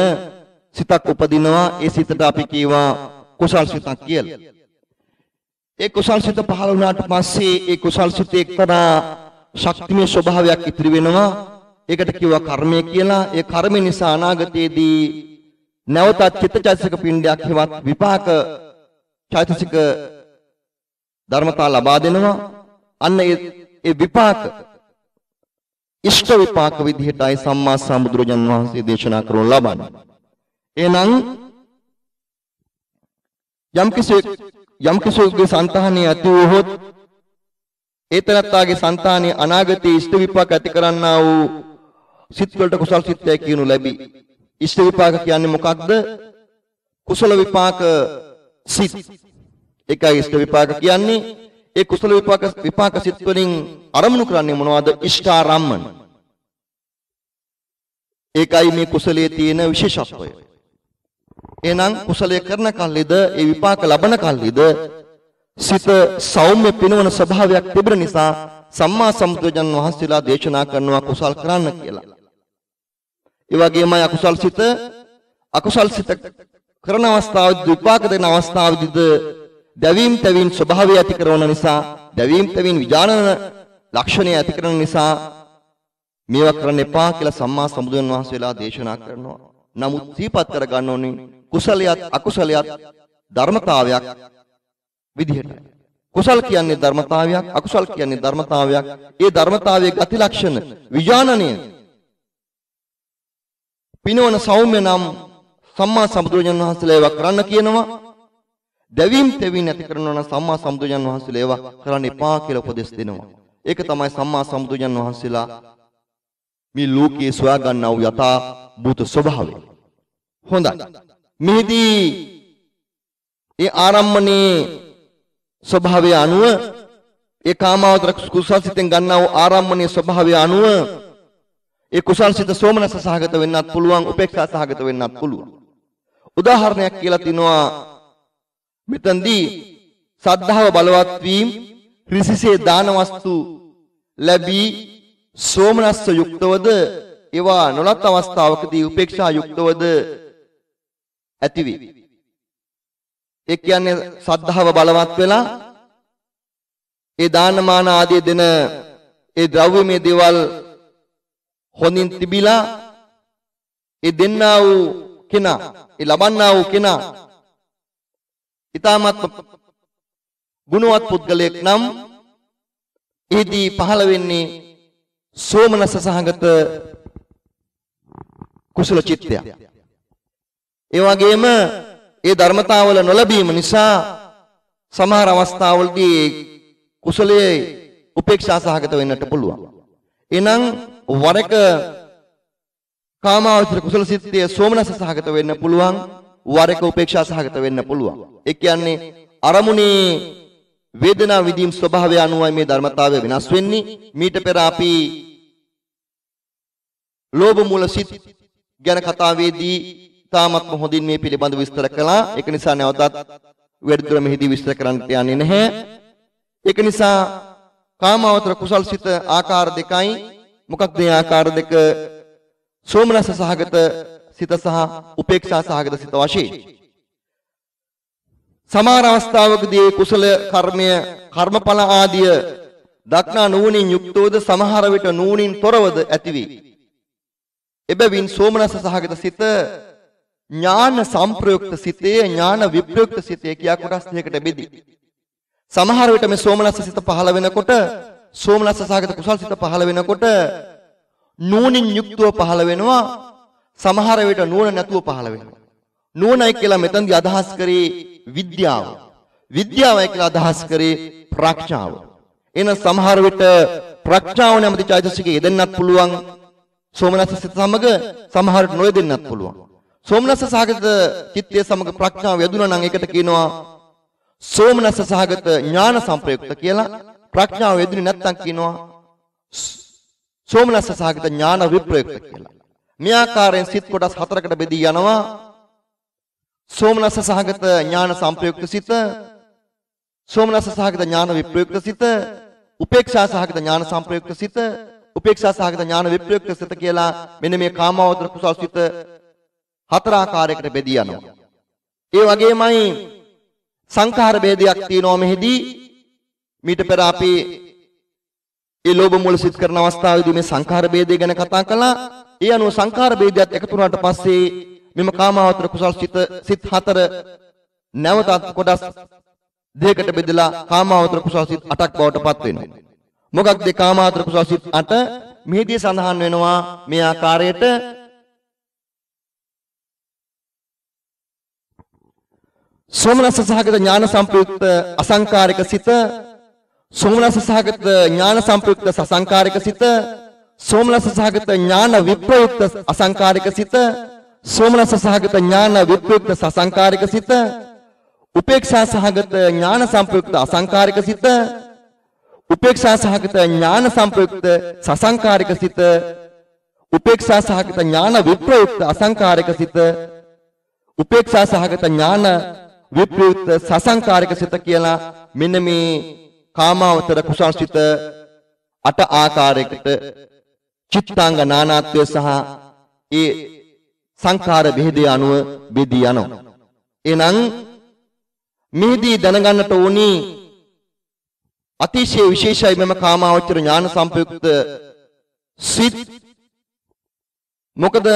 සිතක් උපදිනවා ඒ සිතට අපි කියවා කුසල් සිතක් කියලා. ඒ කුසල් සිත පහළ වුණාට පස්සේ ඒ කුසල් සිතේ එක්තරා ශක්තිමය ස්වභාවයක් ඉතිරි වෙනවා. ඒකට කියවා කර්මය කියලා. ඒ කර්ම නිසා අනාගතයේදී නැවතත් චිත්තචෛතසික පින්ඩයක් හෙවත් විපාක චෛතසික ධර්මතා ලබා දෙනවා. අන්න ඒ විපාක ඉෂ්ට විපාක විදිහටයි සම්මා සම්බුදුරජාන් වහන්සේ දේශනා කරනු ලබන්නේ. එහෙනම් යම් කිසි යම් කිසියෙකුගේ సంతානයේ ඇති වූහොත් ඒතරත්තාගේ సంతානයේ අනාගතයේ ඉෂ්ට විපාක ඇති කරන්නා වූ සිත් වලට කුසල් සිත්ය කියනු ලැබී ඉෂ්ට විපාක කියන්නේ මොකක්ද? කුසල විපාක සිත්. ඒකයි ඉෂ්ට විපාක කියන්නේ. ඒ කුසල විපාක විපාක සිත් වලින් අරමුණු කරන්නේ මොනවද? ඉෂ්ඨාරම්මන. ඒකයි මේ කුසලයේ තියෙන විශේෂත්වය. එහෙනම් කුසලයේ කරන කල්ලිද ඒ විපාක ලබන කල්ලිද සිත සෞම්‍ය පිනවන ස්වභාවයක් තිබෙන නිසා සම්මා සම්බුදුජන් වහන්සේලා දේශනා කරනවා කුසල් කරන්න කියලා. ඒ වගේමයි අකුසල් සිත අකුසල් සිත කරන අවස්ථාවේදී විපාක දෙන අවස්ථාවේදීද දැවීම් තැවීම් ස්වභාවය ඇති කරන නිසා දැවීම් තැවීම් විඥානන ලක්ෂණය ඇති කරන නිසා මේවා කරන්න එපා කියලා සම්මා සම්බුදුන් වහන්සේලා දේශනා කරනවා. නමුත් සිහිපත් කර ගන්න ඕනේ කුසලයක් අකුසලයක් ධර්මතාවයක් විදිහට. කුසල් කියන්නේ ධර්මතාවයක් අකුසල් කියන්නේ ධර්මතාවයක්. ඒ ධර්මතාවයේ ගති ලක්ෂණ විඥානනය පිනවන සෞම්‍ය නම් සම්මා සම්බුදුරජාණන් වහන්සේලා ඒවා කරන්න කියනවා. දැවීම් තෙවීම් නැති කරනවා නම් සම්මා සම්බුදුරජාණන් වහන්සේලා ඒවා කරන්න එපා කියලා උපදෙස් දෙනවා. ඒක තමයි සම්මා සම්බුදුරජාණන් වහන්සේලා මේ ලෝකයේ සොයා ගන්නා වූ යථා භූත ස්වභාවය. හොඳයි. මෙහිදී ඒ ආරම්මණයේ ස්වභාවය අනුව ඒ කාමාවතර කුසල්සිතෙන් ගන්නා වූ ආරම්මණයේ ස්වභාවය අනුව ඒ කුසල්සිත සෝමනස සහගත වෙන්නත් පුළුවන් උපේක්ෂා සහගත වෙන්නත් පුළුවන්. උදාහරණයක් කියලා තිනවා මෙතනදී සද්ධාව බලවත් වීම ඍසිසේ දාන වස්තු ලැබී සෝමනස්ස යුක්තවද ඒවා නොලත් අවස්ථාවකදී උපේක්ෂා යුක්තවද ඇතිවේ. ඒ කියන්නේ සද්ධාව බලවත් වෙලා ඒ දානමාන ආදී දෙන ඒ ද්‍රව්‍යමය දේවල් හොඳින් තිබිලා ඒ දෙන්නා වූ කෙනා ඒ ලබන්නා වූ කෙනා ඊටමත් ගුණවත් පුද්ගලයෙක් නම් එහිදී පහළ වෙන්නේ සෝමනස සහගත කුසල චිත්තයක්. ඒ වගේම ඒ ධර්මතාවල නොලැබීම නිසා සමහර අවස්ථාවලදී කුසලයේ උපේක්ෂා සහගත වෙන්නට පුළුවන්. එනම් වරක කාමාවචර කුසල සිත්තේ සෝමනස සහගත වෙන්න පුළුවන් වරක උපේක්ෂා සහගත වෙන්න පුළුවන්. ඒ කියන්නේ අරමුණේ වේදනා විදීම් ස්වභාවය අනුවයි මේ ධර්මතාවය වෙනස් වෙන්නේ. මීට පෙර අපි ලෝභ මූල සිත් ගැන කතාවේදී තාමත්ම හොඳින් මේ පිළිබඳව විස්තර කළා. ඒක නිසා නැවතත් වැඩිදුර මෙහිදී විස්තර කරන්න යන්නේ නැහැ. ඒක නිසා කාමාවතර කුසල් සිත ආකාර දෙකයි. මොකක්ද මේ ආකාර දෙක? සෝමනස සහගත සිත සහ උපේක්ෂා සහගත සිත වශයෙන්. සමහර අවස්ථාවකදී කුසල කර්මය කර්මඵල ආදිය දක්නා නුවණින් යුක්තවද සමහර විට නුවණින් තොරවද ඇතිවේ. එබැවින් සෝමනස සහගත සිත ඥාන සංප්‍රයුක්ත සිතේ ඥාන විප්‍රයුක්ත සිතේ කියා කොටස් දෙකකට බෙදී. සමහර විට මේ සෝමනස්ස සිත පහළ වෙනකොට සෝමනස්ස සහගත කුසල් සිත පහළ වෙනකොට නුවණින් යුක්තව පහළ වෙනවා. සමහර විට නුවණ නැතුව පහළ වෙනවා. නුවණයි කියලා මෙතනදී අදහස් කරේ විද්‍යාව. විද්‍යාවයි කියලා අදහස් කරේ ප්‍රඥාව. එන සමහර විට ප්‍රඥාව නැමැති චෛතසිකය යෙදෙන්නත් පුළුවන්. සෝමනස්ස සිත සමග සමහරට නොයෙදෙන්නත් පුළුවන්. සෝමනස්ස සහගත චිත්තය සමග ප්‍රඥාව යෙදුණා නම් ඒකට කියනවා සෝමනස්ස සහගත ඥාන සංප්‍රයුක්ත කියලා. ප්‍රඥාව යෙදුනේ නැත්නම් කියනවා සෝමනස්ස සහගත ඥාන විප්‍රයුක්ත කියලා. මේ ආකාරයෙන් සිත් කොටස් හතරකට බෙදී යනවා. සෝමනස්ස සහගත ඥාන සංප්‍රයුක්ත සිත, සෝමනස්ස සහගත ඥාන විප්‍රයුක්ත සිත, උපේක්ෂා සහගත ඥාන සංප්‍රයුක්ත සිත, උපේක්ෂා සහගත ඥාන විප්‍රයුක්ත සිත කියලා මෙන්න මේ කාමවදන කුසල් සිත හතර ආකාරයකට බෙදී යනවා. ඒ වගේමයි සංඛාර ભેදයක් තියෙනවා මෙහිදී. මීට පෙර අපි ඒ ලෝභ මූල සිත් කරන අවස්ථාවේදී මේ සංඛාර ભેදය ගැන කතා කළා. ඒ අනුව සංඛාර ભેදයක් එකතු වුණාට පස්සේ මෙම කාමාවතර කුසල් සිත සිත් හතර නැවතත් කොටස් දෙකකට බෙදලා කාමාවතර කුසල් සිත් 8ක් බවට පත් වෙනවා. මොකක්ද කාමාවතර කුසල් සිත් 8 මෙහිදී සඳහන් වෙනවා මේ ආකාරයට සෝමනස්ස සහගත ඥාන සම්ප්‍රයුක්ත අසංකාරික සිත සෝමනස්ස සහගත ඥාන සම්ප්‍රයුක්ත සසංකාරික සිත සෝමනස්ස සහගත ඥාන විප්‍රයුක්ත අසංකාරික සිත සෝමනස්ස සහගත ඥාන විප්‍රයුක්ත සසංකාරික සිත උපේක්ෂා සහගත ඥාන සම්ප්‍රයුක්ත අසංකාරික සිත උපේක්ෂා සහගත ඥාන සම්ප්‍රයුක්ත සසංකාරික සිත උපේක්ෂා සහගත ඥාන විප්‍රයුක්ත අසංකාරික සිත උපේක්ෂා සහගත ඥාන විප්‍රයුක්ත සසංකාරික සිත කියලා මෙන්න මේ කාමාවතර කුසල් සිත අට ආකාරයකට චිත්තාංග නානාත්වය සහ ඒ සංඛාර බෙහෙදේ අනුව බෙදී යනවා. එහෙනම් මෙහිදී දැනගන්නට ඕනි අතිශය විශේෂයි මෙම කාමාවචර ඥාන සම්පයුක්ත සිත් මොකද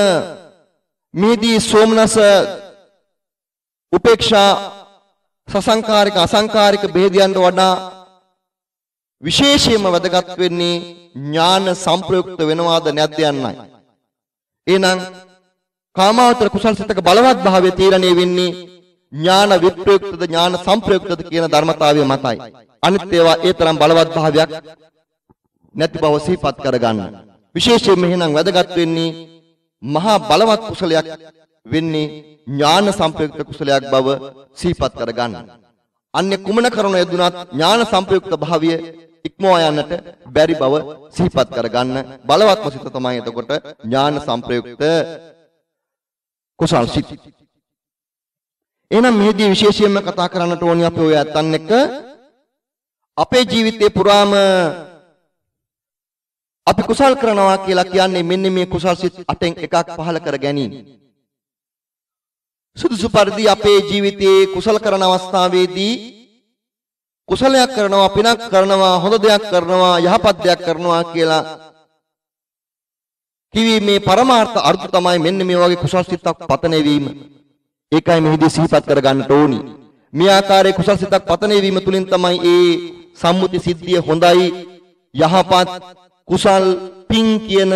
මේදී සෝමනස උපේක්ෂා සසංකාරික අසංකාරික ભેදයන්ට වඩා විශේෂයෙන්ම වැදගත් වෙන්නේ ඥාන සංප්‍රයුක්ත වෙනවාද නැද්ද යන්නයි. එහෙනම් කාමාවතර කුසල් සිතක බලවත් භාවය තීරණය වෙන්නේ ඥාන විප්‍රයුක්තද ඥාන සංප්‍රයුක්තද කියන ධර්මතාවය මතයි. අනිත් ඒවා ඒ තරම් බලවත් භාවයක් නැති බව සිහිපත් කරගන්න. විශේෂයෙන්ම එහෙනම් වැදගත් වෙන්නේ මහා බලවත් කුසලයක් වෙන්නේ ඥාන සංප්‍රයුක්ත කුසලයක් බව සිහිපත් කරගන්න. අන්‍ය කුමන කරුණ යෙදුනත් ඥාන සංප්‍රයුක්ත භාවය ඉක්මවා යන්නට බැරි බව සිහිපත් කරගන්න බලවත්ම සිත තමයි එතකොට ඥාන සංප්‍රයුක්ත කුසල් සිත්. එහෙනම් මෙහිදී විශේෂයෙන්ම කතා කරන්නට ඕනි අපි ඔය ඇත්තන් එක්ක අපේ ජීවිතේ පුරාම අපි කුසල් කරනවා කියලා කියන්නේ මෙන්න මේ කුසල් සිත් අටෙන් එකක් පහල කර ගැනීම. සුදුසු පරිදි අපේ ජීවිතයේ කුසල කරන අවස්ථාවේදී කුසලයක් කරනවා පිනක් කරනවා හොඳ දෙයක් කරනවා යහපත් දෙයක් කරනවා කියලා කිවීමේ පරමාර්ථ අර්ථ තමයි මෙන්න මේ වගේ කුසල් සිතක් පතන වීම. ඒකයි මෙහිදී සිහිපත් කර ගන්නට ඕනි. මේ ආකාරයේ කුසල් සිතක් පතන වීම තුලින් තමයි ඒ සම්මුති සිද්ධිය හොඳයි යහපත් කුසල් පින් කියන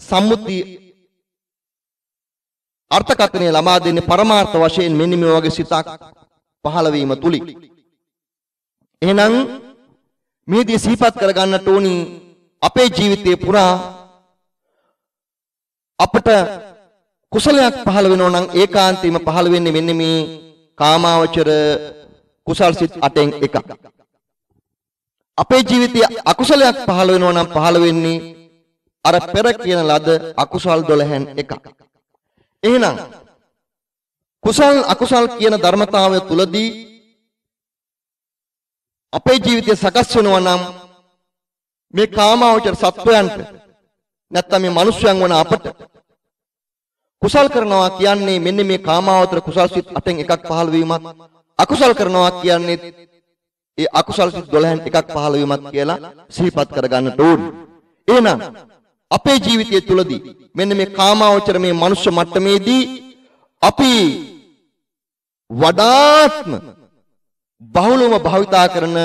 සම්මුති අර්ථකථනය ළමා දෙන්නේ පරමාර්ථ වශයෙන් මෙන්න මේ වගේ සිතක් පහළ වීම තුලින්. එහෙනම් මේදී සිහිපත් කර ගන්නට ඕනි අපේ ජීවිතේ පුරා අපට කුසලයක් පහළ වෙනවා නම් ඒකාන්තයෙන්ම පහළ වෙන්නේ මෙන්න මේ කාමාවචර කුසල් සිත් අටෙන් එකක්. අපේ ජීවිතයේ අකුසලයක් පහළ වෙනවා නම් පහළ වෙන්නේ අර පෙර කියන ලද අකුසල් 12න් එකක්. එහෙනම් කුසල් අකුසල් කියන ධර්මතාවය තුලදී අපේ ජීවිතය සකස් වෙනවා නම් මේ කාමාවචර සත්වයන්ට නැත්තම් මේ මිනිස්යන් වන අපට කුසල් කරනවා කියන්නේ මෙන්න මේ කාමාවචර කුසල් සිත් අටෙන් එකක් පහළ වීමත් අකුසල් කරනවා කියන්නේ ඒ අකුසල් සිත් 12න් එකක් පහළ වීමත් කියලා සිහිපත් කරගන්නට ඕනේ. එහෙනම් අපේ ජීවිතය තුළදී මෙන්න මේ කාමාවචර මේ මනුෂ්‍ය මට්ටමේදී අපි වඩාත්ම බහුලවම භාවිතා කරන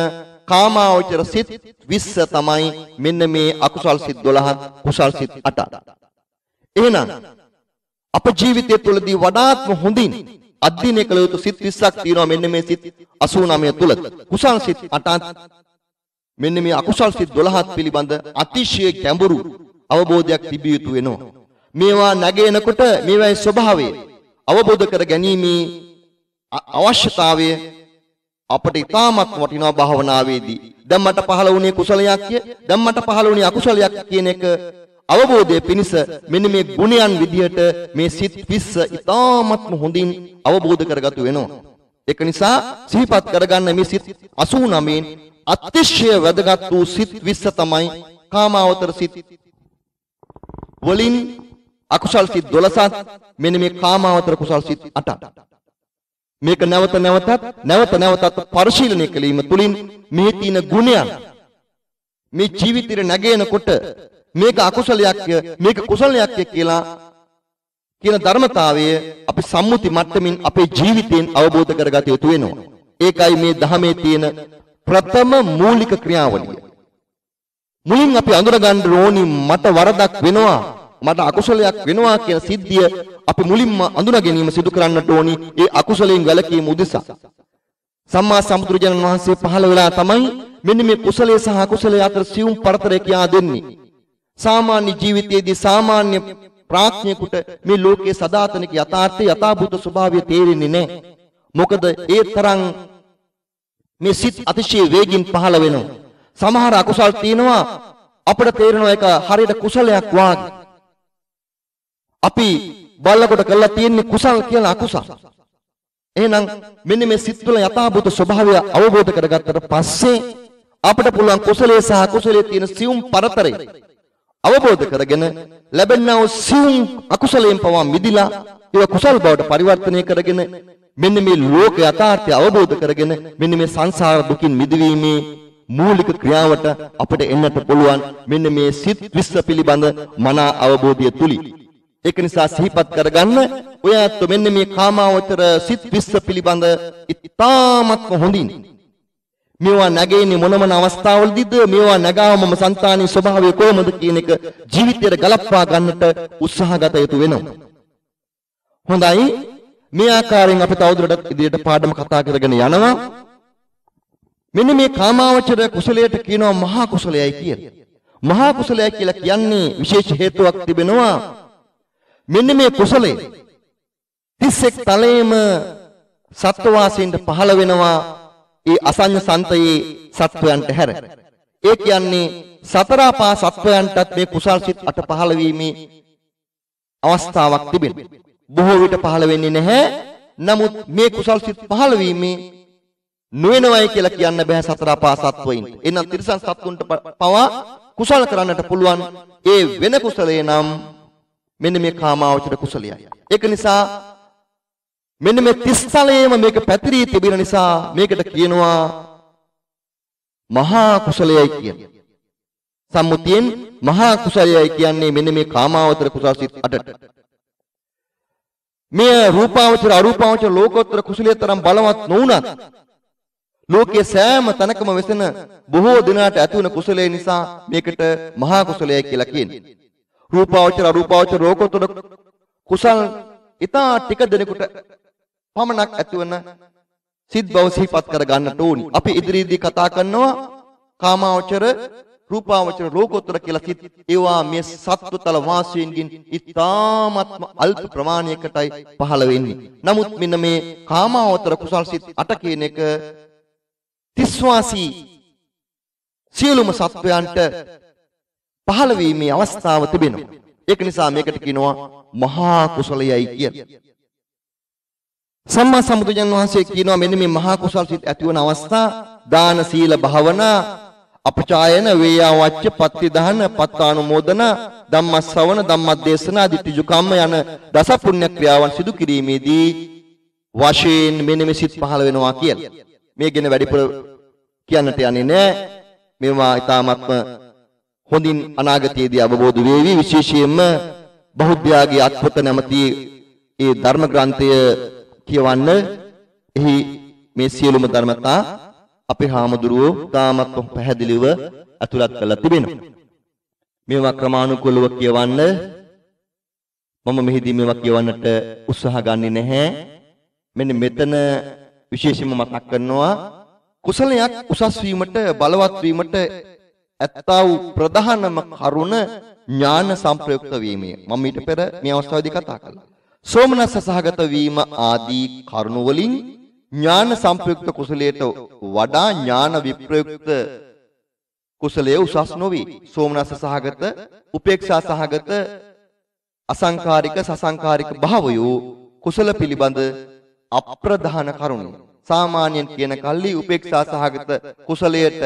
කාමාවචර සිත් 20 තමයි මෙන්න මේ අකුසල් සිත් 12 කුසල් සිත් 8. එහෙනම් අප ජීවිතය තුළදී වඩාත්ම හොඳින් අධ්‍යයනය කළ යුතු සිත් 20ක් තියෙනවා මෙන්න මේ සිත් 89 තුල. කුසල් සිත් 8ත් මෙන්න මේ අකුසල් සිත් 12ත් පිළිබඳ අතිශය ගැඹුරු අවබෝධයක් තිබිය යුතු වෙනවා. මේවා නැගෙනකොට මේවායේ ස්වභාවය අවබෝධ කර ගැනීමේ අවශ්‍යතාවය අපට ඉතාමත් වටිනා භාවනාවේදී දැන් මට පහළ වුණේ කුසලයක් කිය දැන් මට පහළ වුණේ අකුසලයක් කියන එක අවබෝධය පිණිස මෙන්න මේ ගුණයන් විදිහට මේ සිත් 20 ඉතාමත්ම හොඳින් අවබෝධ කරගතු වෙනවා. ඒක නිසා සිහිපත් කරගන්න මේ සිත් 89න් අතිශය වැදගත් වූ සිත් 20 තමයි කාමාවතර සිත්. වලින් අකුසල් සිත් 12ත් මෙන්න මේ කාමාවතර කුසල් සිත් 8ක් මේක නැවත නැවතත් නැවත නැවතත් පරිශීලනය කිරීම තුළින් මේ තියෙන ගුණයන් මේ ජීවිතේ නැගෙනකොට මේක අකුසලයක් මේක කුසලයක් කියලා කියන ධර්මතාවය අපි සම්මුති මට්ටමින් අපේ ජීවිතයෙන් අවබෝධ කරගත යුතු වෙනවා. ඒකයි මේ ධහමේ තියෙන ප්‍රථම මූලික ක්‍රියාවලිය. මුලින් අපි අඳුරගන්න ඕනි මට වරදක් වෙනවා මට අකුසලයක් වෙනවා කියන සිද්ධිය අපි මුලින්ම අඳුන ගැනීම සිදු කරන්නට ඕනි ඒ අකුසලයෙන් වැළකීම උදෙසා. සම්මා සම්බුදුරජාණන් වහන්සේ පහළ වෙලා තමයි මෙන්න මේ කුසලයේ සහ අකුසලයේ අතර සියුම් පරතරය කියා දෙන්නේ. සාමාන්‍ය ජීවිතයේදී සාමාන්‍ය ප්‍රඥෙකුට මේ ලෝකයේ සදාතනික යථාර්ථය යථාභූත ස්වභාවය තේරෙන්නේ නැහැ. මොකද ඒ තරම් මේ සිත් අතිශය වේගින් පහළ වෙනවා. සමහර අකුසල් තියෙනවා අපිට තේරෙනවා ඒක හරියට කුසලයක් වාගේ. අපි බලකොට කරලා තියෙන්නේ කුසල් කියලා අකුසල්. එහෙනම් මෙන්න මේ සිත් තුළ යථාභූත ස්වභාවය අවබෝධ කරගත්තට පස්සේ අපිට පුළුවන් කුසලයේ සහ අකුසලයේ තියෙන සියුම් පරතරය අවබෝධ කරගෙන ලැබෙනා වූ සියුම් අකුසලයෙන් පවා මිදිලා ඒක කුසල් බවට පරිවර්තනය කරගෙන මෙන්න මේ ලෝක යථාර්ථය අවබෝධ කරගෙන මෙන්න මේ සංසාර දුකින් මිදවීමේ මූලික ක්‍රියාවට අපිට එන්නට පුළුවන් මෙන්න මේ සිත් විස්ස පිළිබඳ මනා අවබෝධය තුලින් ඒක නිසා සිහිපත් කරගන්න ඔය ඇත්ත මෙන්න මේ කාමාවචර සිත් 20 පිළිබඳ ඉතාමත්ම හොඳින් මේවා නැගෙන්නේ මොන මොන අවස්ථාවලදීද මේවා නැගාවමම సంతානී ස්වභාවය කොහොමද කියන එක ජීවිතයට ගලප්පා ගන්නට උත්සාහගත යුතු වෙනවා. හොඳයි මේ ආකාරයෙන් අපි තවදුරටත් ඉදිරියට පාඩම කතා කරගෙන යනවා. මෙන්න මේ කාමාවචර කුසලයට කියනවා මහා කුසලයයි කියලා. මහා කුසලය කියලා කියන්නේ විශේෂ හේතුවක් තිබෙනවා. මෙන්න මේ කුසලය 31 තලයේම සත්වවාසීන්ට පහළ වෙනවා ඒ අසඤ්ඤ සන්තයේ සත්වයන්ට හැර. ඒ කියන්නේ සතර පා සත්වයන්ටත් මේ කුසල් සිත් අට පහළ වීමේ අවස්ථාවක් තිබෙනවා. බොහෝ විට පහළ වෙන්නේ නැහැ. නමුත් මේ කුසල් සිත් පහළ වීමේ නොවනවයි කියලා කියන්න බෑ සතර පා සත්වයින්. එනම් තිරිසන් සත්තුන්ට පවා කුසල කරන්නට පුළුවන්. ඒ වෙන කුසලයේ නම් මෙන්න මේ කාමාවචර කුසලයයි. ඒක නිසා මෙන්න මේ 30 තලයේම මේක පැතිරී තිබෙන නිසා මේකට කියනවා මහා කුසලයයි කියන්නේ. සම්මුතියෙන් මහා කුසලයයි කියන්නේ මෙන්න මේ කාමාවචර කුසල් සිත් 8ට. මේ රූපාවචර අරූපාවචර ලෝකෝත්තර කුසලයේ තරම් බලවත් නොවුනත් ලෝකයේ සෑම තැනකම වෙසෙන බොහෝ දිනාට ඇති වුණ කුසලයේ නිසා මේකට මහා කුසලයයි කියලා කියන්නේ. රූපාවචර අරූපාවචර ලෝකෝත්තර කුසල් ඊතා ටික දෙනෙකුට පමණක් ඇතිවන සිත් බව සිහිපත් කර ගන්නට ඕනි. අපි ඉදිරියේදී කතා කරනවා කාමාවචර රූපාවචර ලෝකෝත්තර කියලා සිත් ඒවා මේ සත්වතල වාසයෙන්ගින් ඉතාමත්ම අල්ප ප්‍රමාණයකටයි පහළ වෙන්නේ. නමුත් මෙන්න මේ කාමාවචර කුසල් සිත් 8 කියන එක තිස්වාසී සියලුම සත්වයන්ට පහළ වීමේ අවස්ථාව තිබෙනවා. ඒක නිසා මේකට කියනවා මහා කුසලයයි කියලා. සම්මා සම්බුදුජන් වහන්සේ කියනවා මෙන්න මේ මහා කුසල් සිත් ඇතිවන අවස්ථා දාන සීල භාවනා අපචායන වේයාවච්ච පත්ති දහන පත්තානුමෝදන ධම්මස්සවන ධම්මදේශනා ditthiju කම්ම යන දස පුණ්‍ය ක්‍රියාවන් සිදු කිරීමේදී වශයෙන් මෙන්න මේ සිත් පහළ වෙනවා කියලා. මේ ගැන වැඩිපුර කියන්නට යන්නේ නැහැ. මේවා ඊ타මත්ම හොඳින් අනාගතයේදී අවබෝධ වේවි විශේෂයෙන්ම බෞද්ධයාගේ අත්පොත නැමැති ඒ ධර්ම ග්‍රන්ථය කියවන්න එහි මේ සියලුම ධර්මතා අපේ හාමුදුරුවෝ තාමත් පැහැදිලිව අතුලත් කරලා තිබෙනවා. මේවා ක්‍රමානුකූලව කියවන්න මම මෙහිදී මේවා කියවන්නට උත්සාහ ගන්නේ නැහැ. මෙන්න මෙතන විශේෂයෙන්ම මතක් කරනවා කුසලයක් උසස් වීමට බලවත් වීමට ඇත්තා වූ ප්‍රධානම කරුණ ඥාන සංප්‍රයුක්ත වීමය. මම ඊට පෙර මේ අවස්ථාවේදී කතා කළා. සෝමනස්ස සහගත වීම ආදී කරුණු වලින් ඥාන සංප්‍රයුක්ත කුසලයට වඩා ඥාන විප්‍රයුක්ත කුසලයේ උසස් නොවේ. සෝමනස්ස සහගත, උපේක්ෂා සහගත, අසංකාරික සසංකාරික භාවයෝ කුසල පිළිබඳ අප්‍රධාන කරුණු. සාමාන්‍යයෙන් කියන කල්ලි උපේක්ෂා සහගත කුසලයට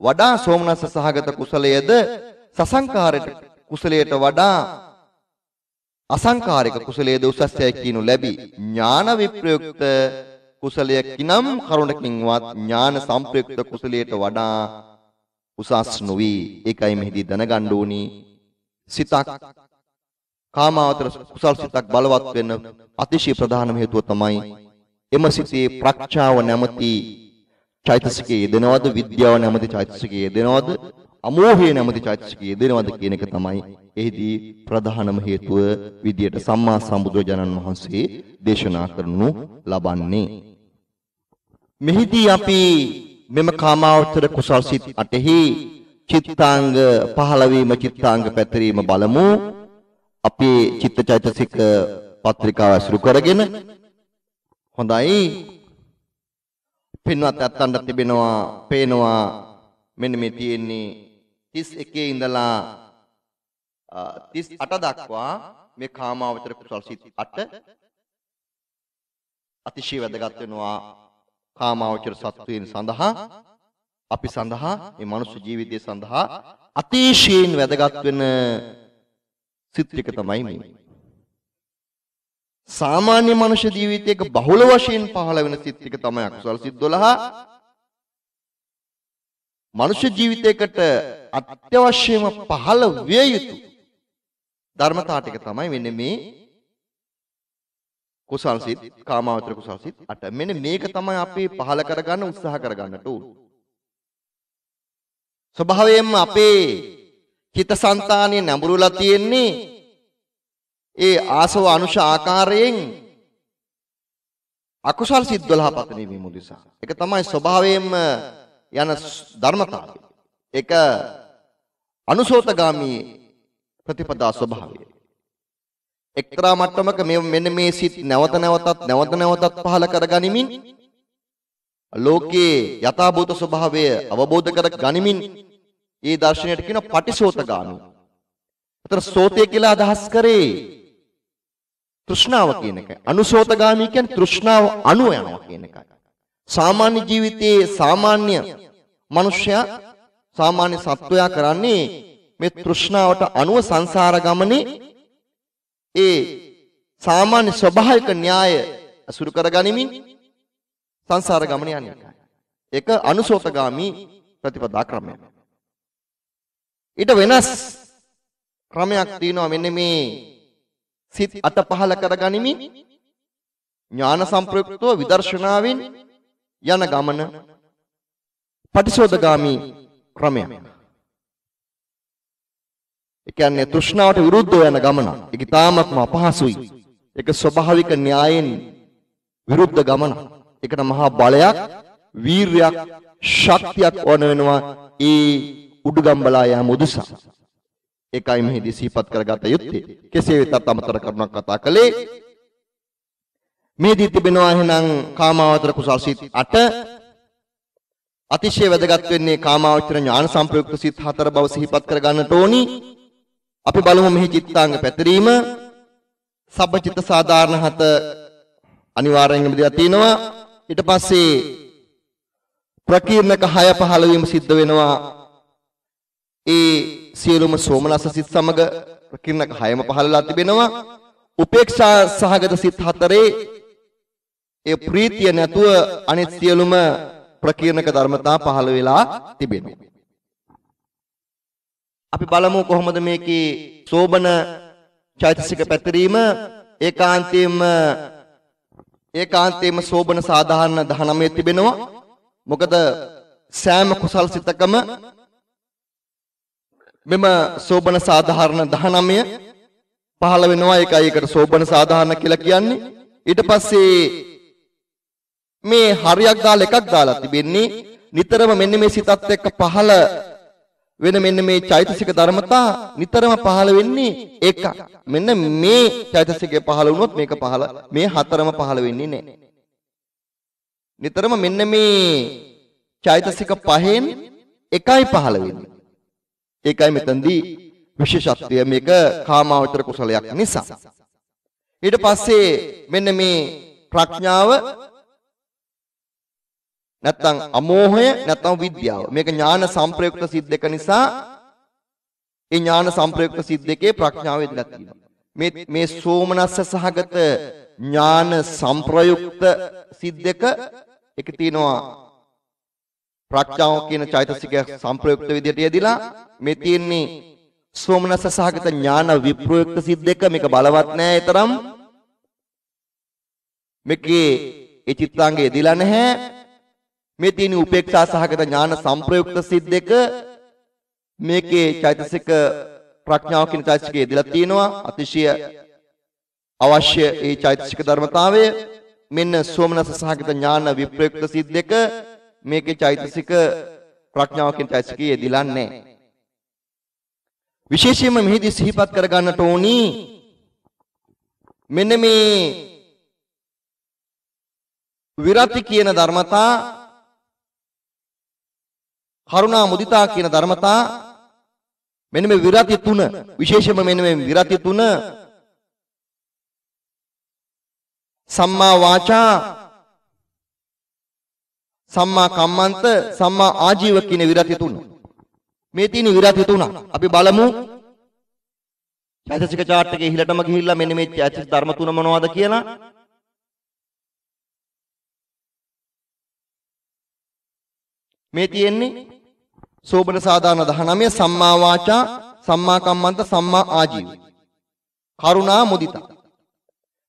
වඩා සෝමනස්ස සහගත කුසලයේද සසංකාරයට කුසලයට වඩා අසංකාරික කුසලයේද උසස්යයි කියනු ලැබි. ඥාන විප්‍රයුක්ත කුසලයක් කිනම් කරුණකින්වත් ඥාන සංප්‍රයුක්ත කුසලයට වඩා උසස් නොවේ. ඒකයි මෙහිදී දැනගන්න ඕනි. සිතක් කාමාවතර කුසල් සිතක් බලවත් වෙන්න අතිශය ප්‍රධානම හේතුව තමයි එම සිතේ ප්‍රඥාව නැමැති චෛතසිකයේ යෙදෙනවද? විද්‍යාව නැමැති චෛතසිකයේ යෙදෙනවද? අමෝහය නැමැති චෛතසිකයේ යෙදෙනවද කියන එක තමයි එහිදී ප්‍රධානම හේතුව විදියට සම්මා සම්බුදුරජාණන් වහන්සේ දේශනා කරනු ලබන්නේ. මෙහිදී අපි මෙම කාමාවචර කුසල් සිත් අටෙහි චිත්තාංග 15 වීම චිත්තාංග පැතිරීම බලමු. අපේ චිත්තචෛතසික පත්‍රිකාව ඇසුරු කරගෙන හොඳයි. පින්වත් ඇත්තන්ට තිබෙනවා පේනවා මෙන්න මේ තියෙන්නේ 31 ඉඳලා 38 දක්වා මේ කාමාවචර කුසල් සිත් 8 අතිශය වැදගත් වෙනවා කාමාවචර සත්වයන් සඳහා අපි සඳහා මේ මනුෂ්‍ය ජීවිතය සඳහා අතිශයින් වැදගත් වෙන සිත් ටික තමයි මේ. සාමාන්‍ය මනුෂ්‍ය ජීවිතයක බහුල වශයෙන් පහළ වෙන සිත් ටික තමයි අකුසල සිත් 12. මනුෂ්‍ය ජීවිතයකට අත්‍යවශ්‍යම පහළ විය යුතු ධර්මතා ටික තමයි මෙන්න මේ කුසල් සිත් කාමාවචර කුසල් සිත් අට මෙන්න මේක තමයි අපි පහල කරගන්න උත්සාහ කරගන්නට ඕන ස්වභාවයෙන්ම අපේ චිත්තසංතානිය නැඹුරුලා තියෙන්නේ ඒ ආසව අනුශ ආකාරයෙන් අකුසල් සිත් 12 පතනීමේ මුදිසා. ඒක තමයි ස්වභාවයෙන්ම යන ධර්මතාවය. ඒක අනුසෝතගාමී ප්‍රතිපදා ස්වභාවය. එක්තරා මට්ටමක මේ මෙන්න මේ සිත් නැවත නැවතත් නැවත නැවතත් පහල කරගනිමින් ලෝකයේ යථාභූත ස්වභාවය අවබෝධ කර ගනිමින් ඒ දර්ශනයට කියන පටිසෝතගාමී. අතර සෝතය කියලා අදහස් කරේ තෘෂ්ණාව කියන එකයි. අනුසෝතගාමී කියන්නේ තෘෂ්ණාව අනු යනවා කියන එකයි. සාමාන්‍ය ජීවිතයේ සාමාන්‍ය මිනිසයා සාමාන්‍ය සත්වයා කරන්නේ මේ තෘෂ්ණාවට අනුව සංසාර ගමනේ ඒ සාමාන්‍ය ස්වභාවික න්‍යාය අසුරු කරගනිමින් සංසාර ගමන යන්නේ. ඒක අනුසෝතගාමි ප්‍රතිපදා ක්‍රමයක්. ඊට වෙනස් ක්‍රමයක් තියෙනවා මෙන්න මේ සිත් අට පහල කරගනිමින් ඥාන සම්ප්‍රයුක්තව විදර්ශනාවෙන් යන ගමන පටිසෝධගාමි ක්‍රමයක්. ඒ කියන්නේ තෘෂ්ණාවට විරුද්ධව යන ගමන. ඒක තාමත්ම අපහසුයි. ඒක ස්වභාවික න්‍යායෙන් විරුද්ධ ගමන. ඒකට මහා බලයක්, වීරයක්, ශක්තියක් ඕන වෙනවා. ඒ උඩුගම්බලා යාම උදෙසා. ඒකයි මෙහිදී සිහිපත් කරගත යුත්තේ. කෙසේ වෙතත් අමතර කරුණක් කතා කළේ මෙහිදී තිබෙනවා එහෙනම් කාමාවචර කුසල් සිත් 8 අතිශය වැදගත් වෙන්නේ කාමාවචර ඥාන සංප්‍රයුක්ත සිත් 4 බව සිහිපත් කර ගන්නට ඕනි. අපි බලමු මෙහි චිත්තාංග පැතිරීම සබ්බචිත්ත සාධාරණ හත අනිවාර්යෙන්ම දෙයක් තියෙනවා. ඊට පස්සේ ප්‍රකීර්ණක 6 15 වීම සිද්ධ වෙනවා. ඒ සියලුම සෝමනස්ස සිත් සමග ප්‍රකීර්ණක 6ම පහළලා තිබෙනවා. උපේක්ෂා සහගත සිත් හතරේ ඒ ප්‍රීතිය නැතුව අනිත් සියලුම ප්‍රකීර්ණක ධර්මතා පහළ වෙලා තිබෙනවා. අපි බලමු කොහොමද මේකේ සෝබන චෛතසික පැතිරීම ඒකාන්තයෙන්ම ඒකාන්තයෙන්ම සෝබන සාධාරණ 19 තිබෙනවා. මොකද සෑම කුසල් සිතකම මෙම සෝබන සාධාරණ 19 පහළ වෙනවා ඒකයි ඒකට සෝබන සාධාරණ කියලා කියන්නේ. ඊට පස්සේ මේ හරියක් දාලා එකක් දාලා තිබෙන්නේ නිතරම මෙන්න මේ සිතත් එක්ක පහළ වෙන මෙන්න මේ චෛතසික ධර්මතා නිතරම පහළ වෙන්නේ එක. මෙන්න මේ චෛතසිකය පහළ වුණොත් මේක පහළ මේ හතරම පහළ වෙන්නේ නැහැ. නිතරම මෙන්න මේ චෛතසික පහෙන් එකයි පහළ වෙන්නේ. ඒකයි මෙතනදී විශේෂත්වය මේක කාමාවචර කුසලයක් නිසා. ඊට පස්සේ මෙන්න මේ ප්‍රඥාව නැත්තම් අමෝහය නැත්තම් විද්‍යාව. මේක ඥාන සංප්‍රයුක්ත සිත් දෙක නිසා ඒ ඥාන සංප්‍රයුක්ත සිත් දෙකේ ප්‍රඥාව ඉදලා තියෙනවා. මේ මේ සෝමනස්ස සහගත ඥාන සංප්‍රයුක්ත සිත් දෙක එක තියෙනවා ප්‍රඥාව කියන චෛතසික සංප්‍රයුක්ත විදියට යෙදිලා මේ තියෙන්නේ සෝමනස්ස සහගත ඥාන විප්‍රයුක්ත සිත් දෙක මේක බලවත් නෑ ඊතරම් මේකේ ඒ චිත්තාංගය යෙදිලා නැහැ. මේ තියෙන උපේක්ෂා සහගත ඥාන සංප්‍රයුක්ත සිත් දෙක මේකේ චෛතසික ප්‍රඥාව කියන චෛතසිකයේ යෙදලා තියෙනවා. අතිශය අවශ්‍ය ඒ චෛතසික ධර්මතාවය. මෙන්න සෝමනස සහගත ඥාන විප්‍රයුක්ත සිත් දෙක මේකේ චෛතසික ප්‍රඥාව කියන චෛතසිකයේ යෙදලා නැහැ. විශේෂයෙන්ම මෙහිදී සිහිපත් කර ගන්නට ඕනි මෙන්න මේ විරති කියන ධර්මතා කරුණා මුදිතා කියන ධර්මතා මෙන්න මේ විරති තුන විශේෂයෙන්ම මෙන්න මේ විරති තුන සම්මා වාචා සම්මා කම්මන්ත සම්මා ආජීව කියන විරති තුන මේ තියෙන විරති තුන අපි බලමු චෛතසික chart එකේ ඉහළටම ගිහිල්ලා මෙන්න මේ චෛතසික ධර්ම තුන මොනවද කියලා මේ තියෙන්නේ සෝබන සාධාරණ 19 සම්මා වාචා සම්මා කම්මන්ත සම්මා ආජීව කරුණා මුදිතා.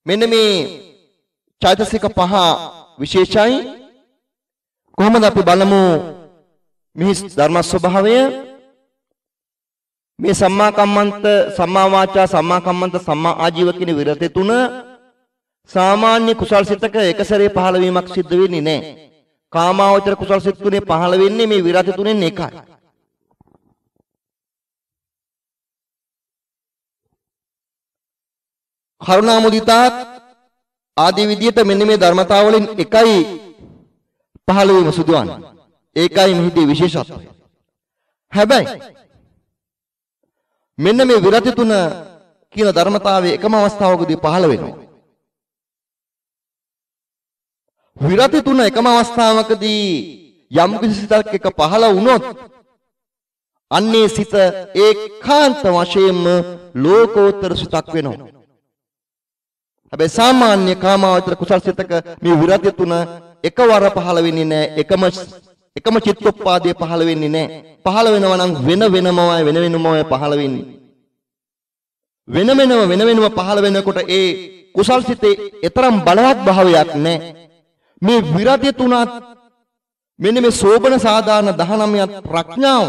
මෙන්න මේ චෛතසික පහ විශේෂයි. කොහොමද අපි බලමු මෙහි ධර්ම ස්වභාවය මේ සම්මා කම්මන්ත සම්මා වාචා සම්මා කම්මන්ත සම්මා ආජීව කියන විරති තුන සාමාන්‍ය කුසල් සිතක එක සැරේ පහළ වීමක් සිද්ධ වෙන්නේ නැහැ. කාමාවචර කුසල් සිත් තුනේ පහළ වෙන්නේ මේ විරති තුනෙන් එකයි. කරුණා මුදිතාත් ආදී විදිහට මෙන්න මේ ධර්මතාවලින් එකයි පහළ වීම සිදුවන්නේ. ඒකයි මෙහිදී විශේෂත්වය. හැබැයි මෙන්න මේ විරති තුන කියන ධර්මතාවයේ එකම අවස්ථාවකදී පහළ වෙනවා. විරති තුන එකම අවස්ථාවකදී යම් කිසි සිතක් එක පහළ වුණොත් අන්නේ සිත ඒකාන්ත වශයෙන්ම ලෝකෝත්තර සිතක් වෙනවා. හැබැයි සාමාන්‍ය කාමාවචර කුසල් සිතක මේ විරති තුන එකවර පහළ වෙන්නේ නැහැ. එකම එකම චිත්තෝපාදයේ පහළ වෙන්නේ නැහැ. පහළ වෙනවා නම් වෙන වෙනමමයි වෙන වෙනමමයි පහළ වෙන්නේ. වෙන වෙනම වෙන වෙනම පහළ වෙනකොට ඒ කුසල් සිතේ ඊතරම් බලවත් භාවයක් නැහැ. මේ විරති තුනත් මෙන්න මේ සෝබන සාධාරණ 19ත් ප්‍රඥාව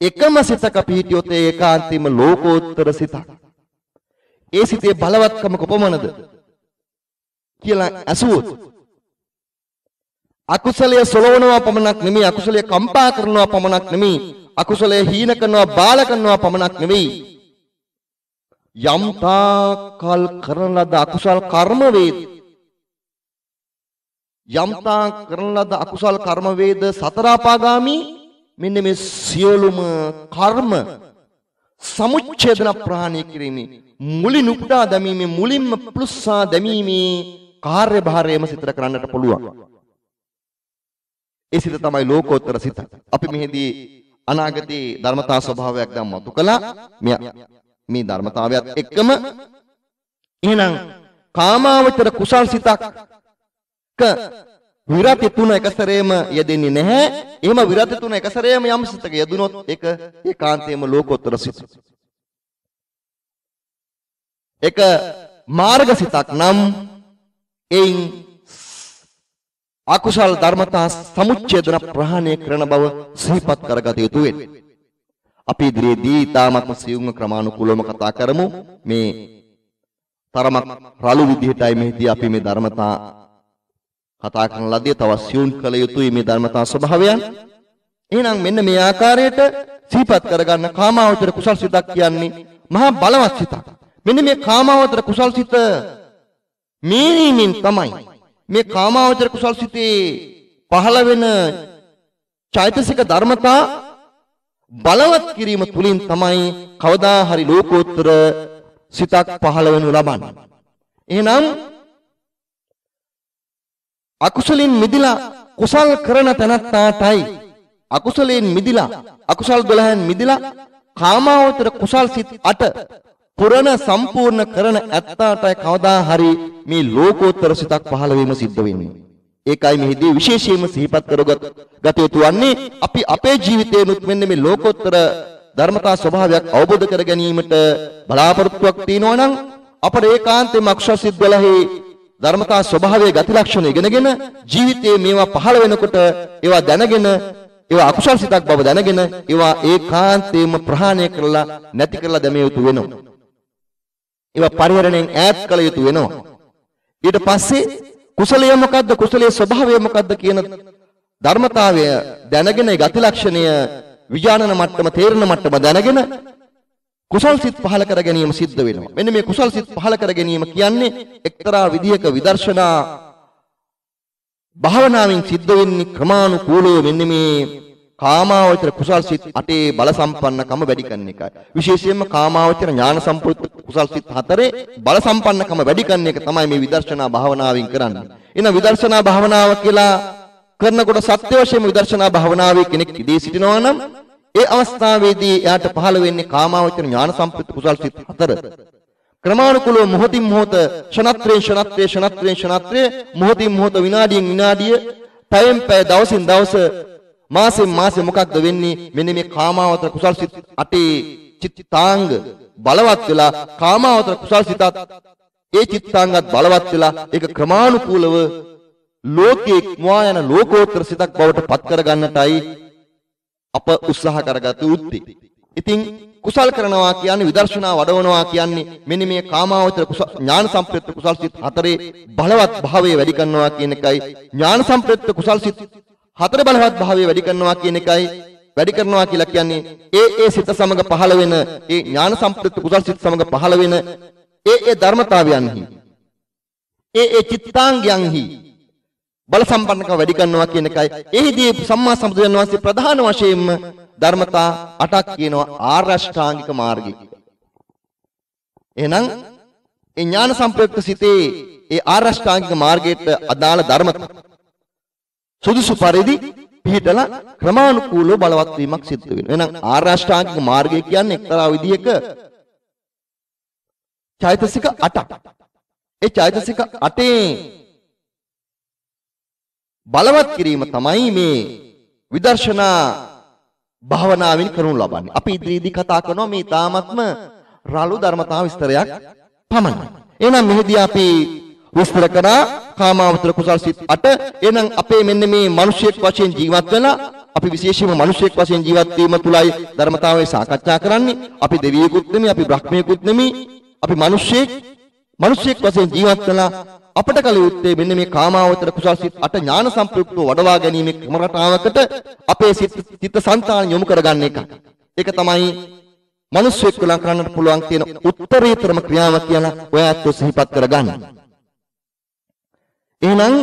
එකම සිතක පිහිටියොත් ඒ ඒකාන්තීම ලෝකෝත්තර සිතක්. ඒ සිතේ බලවත්කම කොපමණද කියලා ඇසුවොත් අකුසලයේ සොලවනවා පමණක් නෙමෙයි අකුසලයේ කම්පා කරනවා පමණක් නෙමෙයි අකුසලයේ හීන කරනවා බාල කරනවා පමණක් නෙමෙයි. යම් තාකල් කරන ලද අකුසල් කර්ම වේද? යම් තා කරන ලද අකුසල් කර්ම වේද සතර අපාගාමි මෙන්න මේ සියලුම කර්ම සමුච්ඡේදන ප්‍රහාණය කිරීමේ මුලින් උපුටා දැමීමේ මුලින්ම ප්ලුස්සා දැමීමේ කාර්යභාරයම සිතට කරන්නට පුළුවන්. ඒ සිත තමයි ලෝකෝත්තර සිත. අපි මෙහිදී අනාගතයේ ධර්මතා ස්වභාවයක් දැන් මතු කළා. මේ ධර්මතාවයත් එක්කම එහෙනම් කාමාවචර කුසල් සිතක් විරති තුන එකසරේම යෙදෙන්නේ නැහැ. එහෙම විරති තුන එකසරේම යම් සිතක යෙදුනොත් ඒක ඒකාන්තයෙන්ම ලෝකෝත්තර සිත. එක මාර්ගසිතක් නම් එයින් අකුසල් ධර්මතා සමුච්ඡේදන ප්‍රහාණය කරන බව සිහිපත් කරගත යුතු වෙන්නේ. අපි ඉදිරියේදී ඊ타මත්ම සියුම්ව ක්‍රමානුකූලව කතා කරමු මේ තරමක් රළු විදිහටයි මෙහිදී අපි මේ ධර්මතා කතා කරන ලදී තවත් සියුම් කළ යුතුයි මේ ධර්මතා ස්වභාවයන්. එහෙනම් මෙන්න මේ ආකාරයට සිහිපත් කරගන්න කාමාවචර කුසල් සිතක් කියන්නේ මහා බලවත් සිතක්. මෙන්න මේ කාමාවචර කුසල් සිත මේනීමින් තමයි මේ කාමාවචර කුසල් සිතේ පහළ වෙන චෛතසික ධර්මතා බලවත් කිරීම තුලින් තමයි කවදා හරි ලෝකෝත්තර සිතක් පහළ වෙනු ලබන්නේ. එහෙනම් අකුසලින් මිදිලා කුසල් කරන තැනත්තාටයි අකුසලයෙන් මිදිලා අකුසල් 12න් මිදිලා කාමාවචර කුසල් සිත් 8 පුරණ සම්පූර්ණ කරන ඇත්තාටයි කවදා හරි මේ ලෝකෝත්තර සිතක් පහළ වීම සිද්ධ වෙන්නේ. ඒකයි මෙහිදී විශේෂයෙන්ම සිහිපත් කරගත් ගත යුතු වන්නේ අපි අපේ ජීවිතේනුත් මෙන්න මේ ලෝකෝත්තර ධර්මතා ස්වභාවයක් අවබෝධ කර ගැනීමට බලාපොරොත්තුවක් තියෙනවා නම් අපට ඒකාන්තයෙන්ම අක්ෂර සිද්දලහි ධර්මතා ස්වභාවයේ ගති ලක්ෂණ ඉගෙනගෙන ජීවිතයේ මේවා පහළ වෙනකොට ඒවා දැනගෙන ඒවා අකුසල් සිතක් බව දැනගෙන ඒවා ඒකාන්තයෙන්ම ප්‍රහාණය කරලා නැති කරලා දැමිය යුතු වෙනවා. ඒවා පරිහරණයෙන් ඈත් කළ යුතු වෙනවා. ඊට පස්සේ කුසලය මොකද්ද කුසලයේ ස්වභාවය මොකද්ද කියන ධර්මතාවය දැනගෙන ගති ලක්ෂණය විඥානන මට්ටම තේරෙන මට්ටම දැනගෙන කුසල් සිත් පහල කර ගැනීම සිද්ධ වෙනවා. මෙන්න මේ කුසල් සිත් පහල කර ගැනීම කියන්නේ එක්තරා විදියක විදර්ශනා භාවනාවෙන් සිද්ධ වෙන්නේ ක්‍රමානුකූලව මෙන්න මේ කාමාවචර කුසල් සිත් අටේ බල සම්පන්නකම වැඩි කරන එකයි. විශේෂයෙන්ම කාමාවචර ඥාන සම්පූර්ණ කුසල් සිත් හතරේ බල සම්පන්නකම වැඩි කරන එක තමයි මේ විදර්ශනා භාවනාවෙන් කරන්නේ. එන විදර්ශනා භාවනාව කියලා කරනකොට සත්‍ය වශයෙන්ම විදර්ශනා භාවනාවේ කෙනෙක් ඉදී සිටිනවා නම් ඒ අවස්ථාවේදී එයාට පහළ වෙන්නේ කාමාවචර ඥාන සම්පූර්ණ කුසල් සිත් හතර. ක්‍රමානුකූලව මොහොතින් මොහොත ෂණත්‍රේ ෂණත්‍රේ ෂණත්‍රේ ෂණත්‍රේ මොහොතින් මොහොත විනාඩියෙන් විනාඩිය පැයෙන් පැය දවසින් දවස මාසෙන් මාසෙ මොකක්ද වෙන්නේ මෙන්න මේ කාමාවතර කුසල් සිත් අටේ චිත්තාංග බලවත් වෙලා කාමාවචර කුසල් සිතත් ඒ චිත්තාංගත් බලවත් වෙලා ඒක ක්‍රමානුකූලව ලෝකේ ඉක්මවා යන ලෝකෝත්තර සිතක් බවට පත් කරගන්නටයි අප උත්සාහ කරගත යුත්තේ. ඉතින් කුසල් කරනවා කියන්නේ විදර්ශනා වඩවනවා කියන්නේ මෙන්න මේ කාමාවචර කුසල ඥාන සම්ප්‍රයුක්ත කුසල් සිත් හතරේ බලවත් භාවය වැඩි කරනවා කියන එකයි ඥාන සම්ප්‍රයුක්ත කුසල් සිත් හතර බලවත් භාවය වැඩි කරනවා කියන එකයි වැඩි කරනවා කියලා කියන්නේ ඒ ඒ සිත සමග පහළ වෙන ඒ ඥාන සම්ප්‍රයුක්ත කුසල් සිත් සමග පහළ වෙන ඒ ඒ ධර්මතාවයන්හි ඒ ඒ චිත්තාංගයන්හි බල සම්පන්නකම වැඩි කරනවා කියන එකයි එහිදී සම්මා සම්බුදුන් වහන්සේ ප්‍රධාන වශයෙන්ම ධර්මතා 8ක් කියනවා ආරෂ්ඨාංගික මාර්ගය කියලා. එහෙනම් ඒ ඥාන සම්ප්‍රයුක්ත සිතේ ඒ ආරෂ්ඨාංගික මාර්ගයට අදාළ ධර්මතා සුදුසු පරිදි පිළිටලා ක්‍රමානුකූලව බලවත් වීමක් සිද්ධ වෙනවා. එහෙනම් ආරෂ්ඨාංගික මාර්ගය කියන්නේ එක්තරා විදිහක චෛතසික 8ක්. ඒ චෛතසික 8 බලවත් කිරීම තමයි මේ විදර්ශනා භාවනාවෙන් කරනු ලබන්නේ. අපි ඉදිරියේදී කතා කරනවා මේ තාමත්ම රළු ධර්මතා විස්තරයක් පමණයි. එහෙනම් මෙහිදී අපි විස්තර කරා කාමාවචර කුසල් සිත් 8. එහෙනම් අපේ මෙන්න මේ මිනිසෙක් වශයෙන් ජීවත් වෙලා අපි විශේෂයෙන්ම මිනිසෙක් වශයෙන් ජීවත් වීම තුලයි ධර්මතාවය සාකච්ඡා කරන්නේ. අපි දෙවියෙකුත් නෙමෙයි, අපි බ්‍රහ්මයෙකුත් නෙමෙයි. අපි මිනිසෙක් මිනිසෙක් වශයෙන් ජීවත් වෙලා අපට කල යුත්තේ මෙන්න මේ කාමාවචර කුසල් සිත් අට ඥාන සම්ප්‍රයුක්තව වඩවා ගැනීමේ ක්‍රමරටාවකට අපේ සිත් චිත්ත සංතාන යොමු කරගන්න එක. ඒක තමයි මිනිස්සෙක් වෙලා කරන්නට පුළුවන් තියෙන උත්තරීතරම ක්‍රියාව කියලා ඔයත් සිහිපත් කරගන්න. එහෙනම්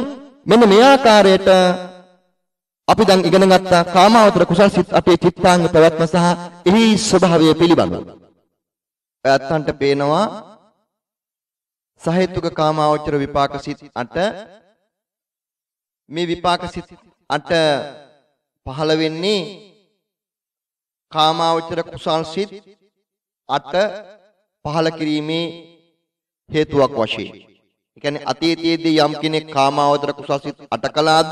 මෙන්න මේ ආකාරයට අපි දැන් ඉගෙන ගත්ත කාමාවචර කුසල් සිත් අපේ චිත්තාංග පැවැත්ම සහ එහි ස්වභාවය පිළිබඳව. ඔයත්න්ට පේනවා සහේතුක කාමාවචර විපාක සිත් 8 මේ විපාක සිත් 8 පහළ වෙන්නේ කාමාවචර කුසල් සිත් 8 පහළ කිරීමේ හේතුවක් වශයෙන්. ඒ කියන්නේ අතීතයේදී යම් කෙනෙක් කාමාවචර කුසල් සිත් 8 කළාද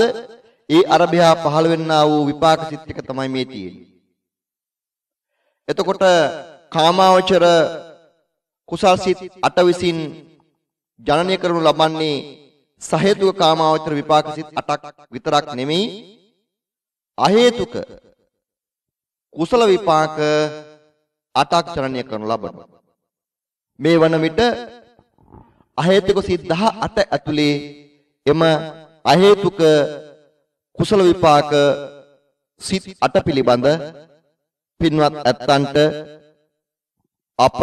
ඒ අරබයා පහළ වෙන්නා වූ විපාක සිත් එක තමයි මේ තියෙන්නේ. එතකොට කාමාවචර කුසල් සිත් 8 විසින් ජනනය කරනු ලබන්නේ සහේතුක කාමාවචර විපාක සිත් 8ක් විතරක් නෙමෙයි අහේතුක කුසල විපාක 8ක් ජනනය කරනු ලබනවා මේ වන විට අහේතුක සිත් 18 ඇතුලේ එම අහේතුක කුසල විපාක සිත් 8 පිළිබඳ පින්වත් ඇත්තන්ට අප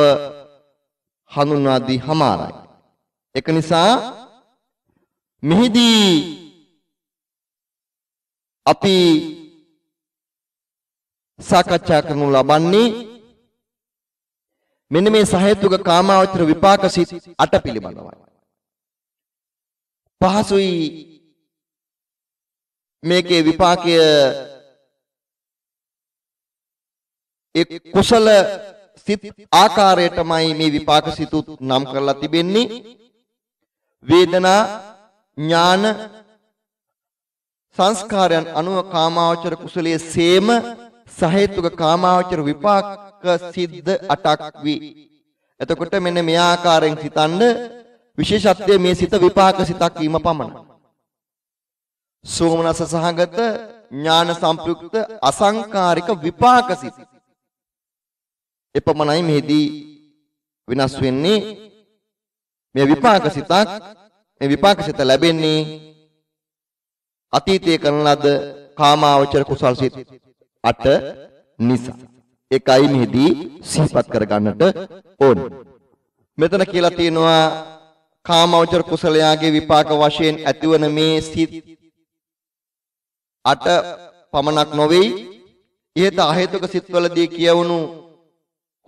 හඳුන්වා දී හමාරයි. ඒක නිසා මෙහිදී අපි සාකච්ඡා කරනු ලබන්නේ මෙන්න මේ සහේතුක කාමාවචර විපාක සිත් 8 පිළිබඳවයි. පහසුයි මේකේ විපාකය ඒ කුසල සිත් ආකාරයටමයි මේ විපාක සිතුත් නම් කරලා තිබෙන්නේ වේදනා ඥාන සංස්කාරයන් අනුව කාමාවචර කුසලයේ සේම සහේතුක කාමාවචර විපාක සිද්ධ අටක් වී. එතකොට මෙන්න මේ ආකාරයෙන් සිතන්න විශේෂත්වය මේ සිත විපාක සිතක් වීම පමණයි. සෝමනස සහගත ඥාන සම්ප්‍රයුක්ත අසංකාරික විපාක සිත. එපමණයි මෙහිදී වෙනස් වෙන්නේ මේ විපාක සිතක් මේ විපාක සිත ලැබෙන්නේ අතීතයේ කරන ලද කාමාවචර කුසල් සිත් 8 නිසා. ඒකයි මෙහිදී සිහිපත් කරගන්නට ඕන. මෙතන කියලා තියෙනවා කාමාවචර කුසලයාගේ විපාක වශයෙන් ඇතිවන මේ සිත් 8 පමණක් නොවේයි. ඉහත අහේතුක සිත්වලදී කියවුණු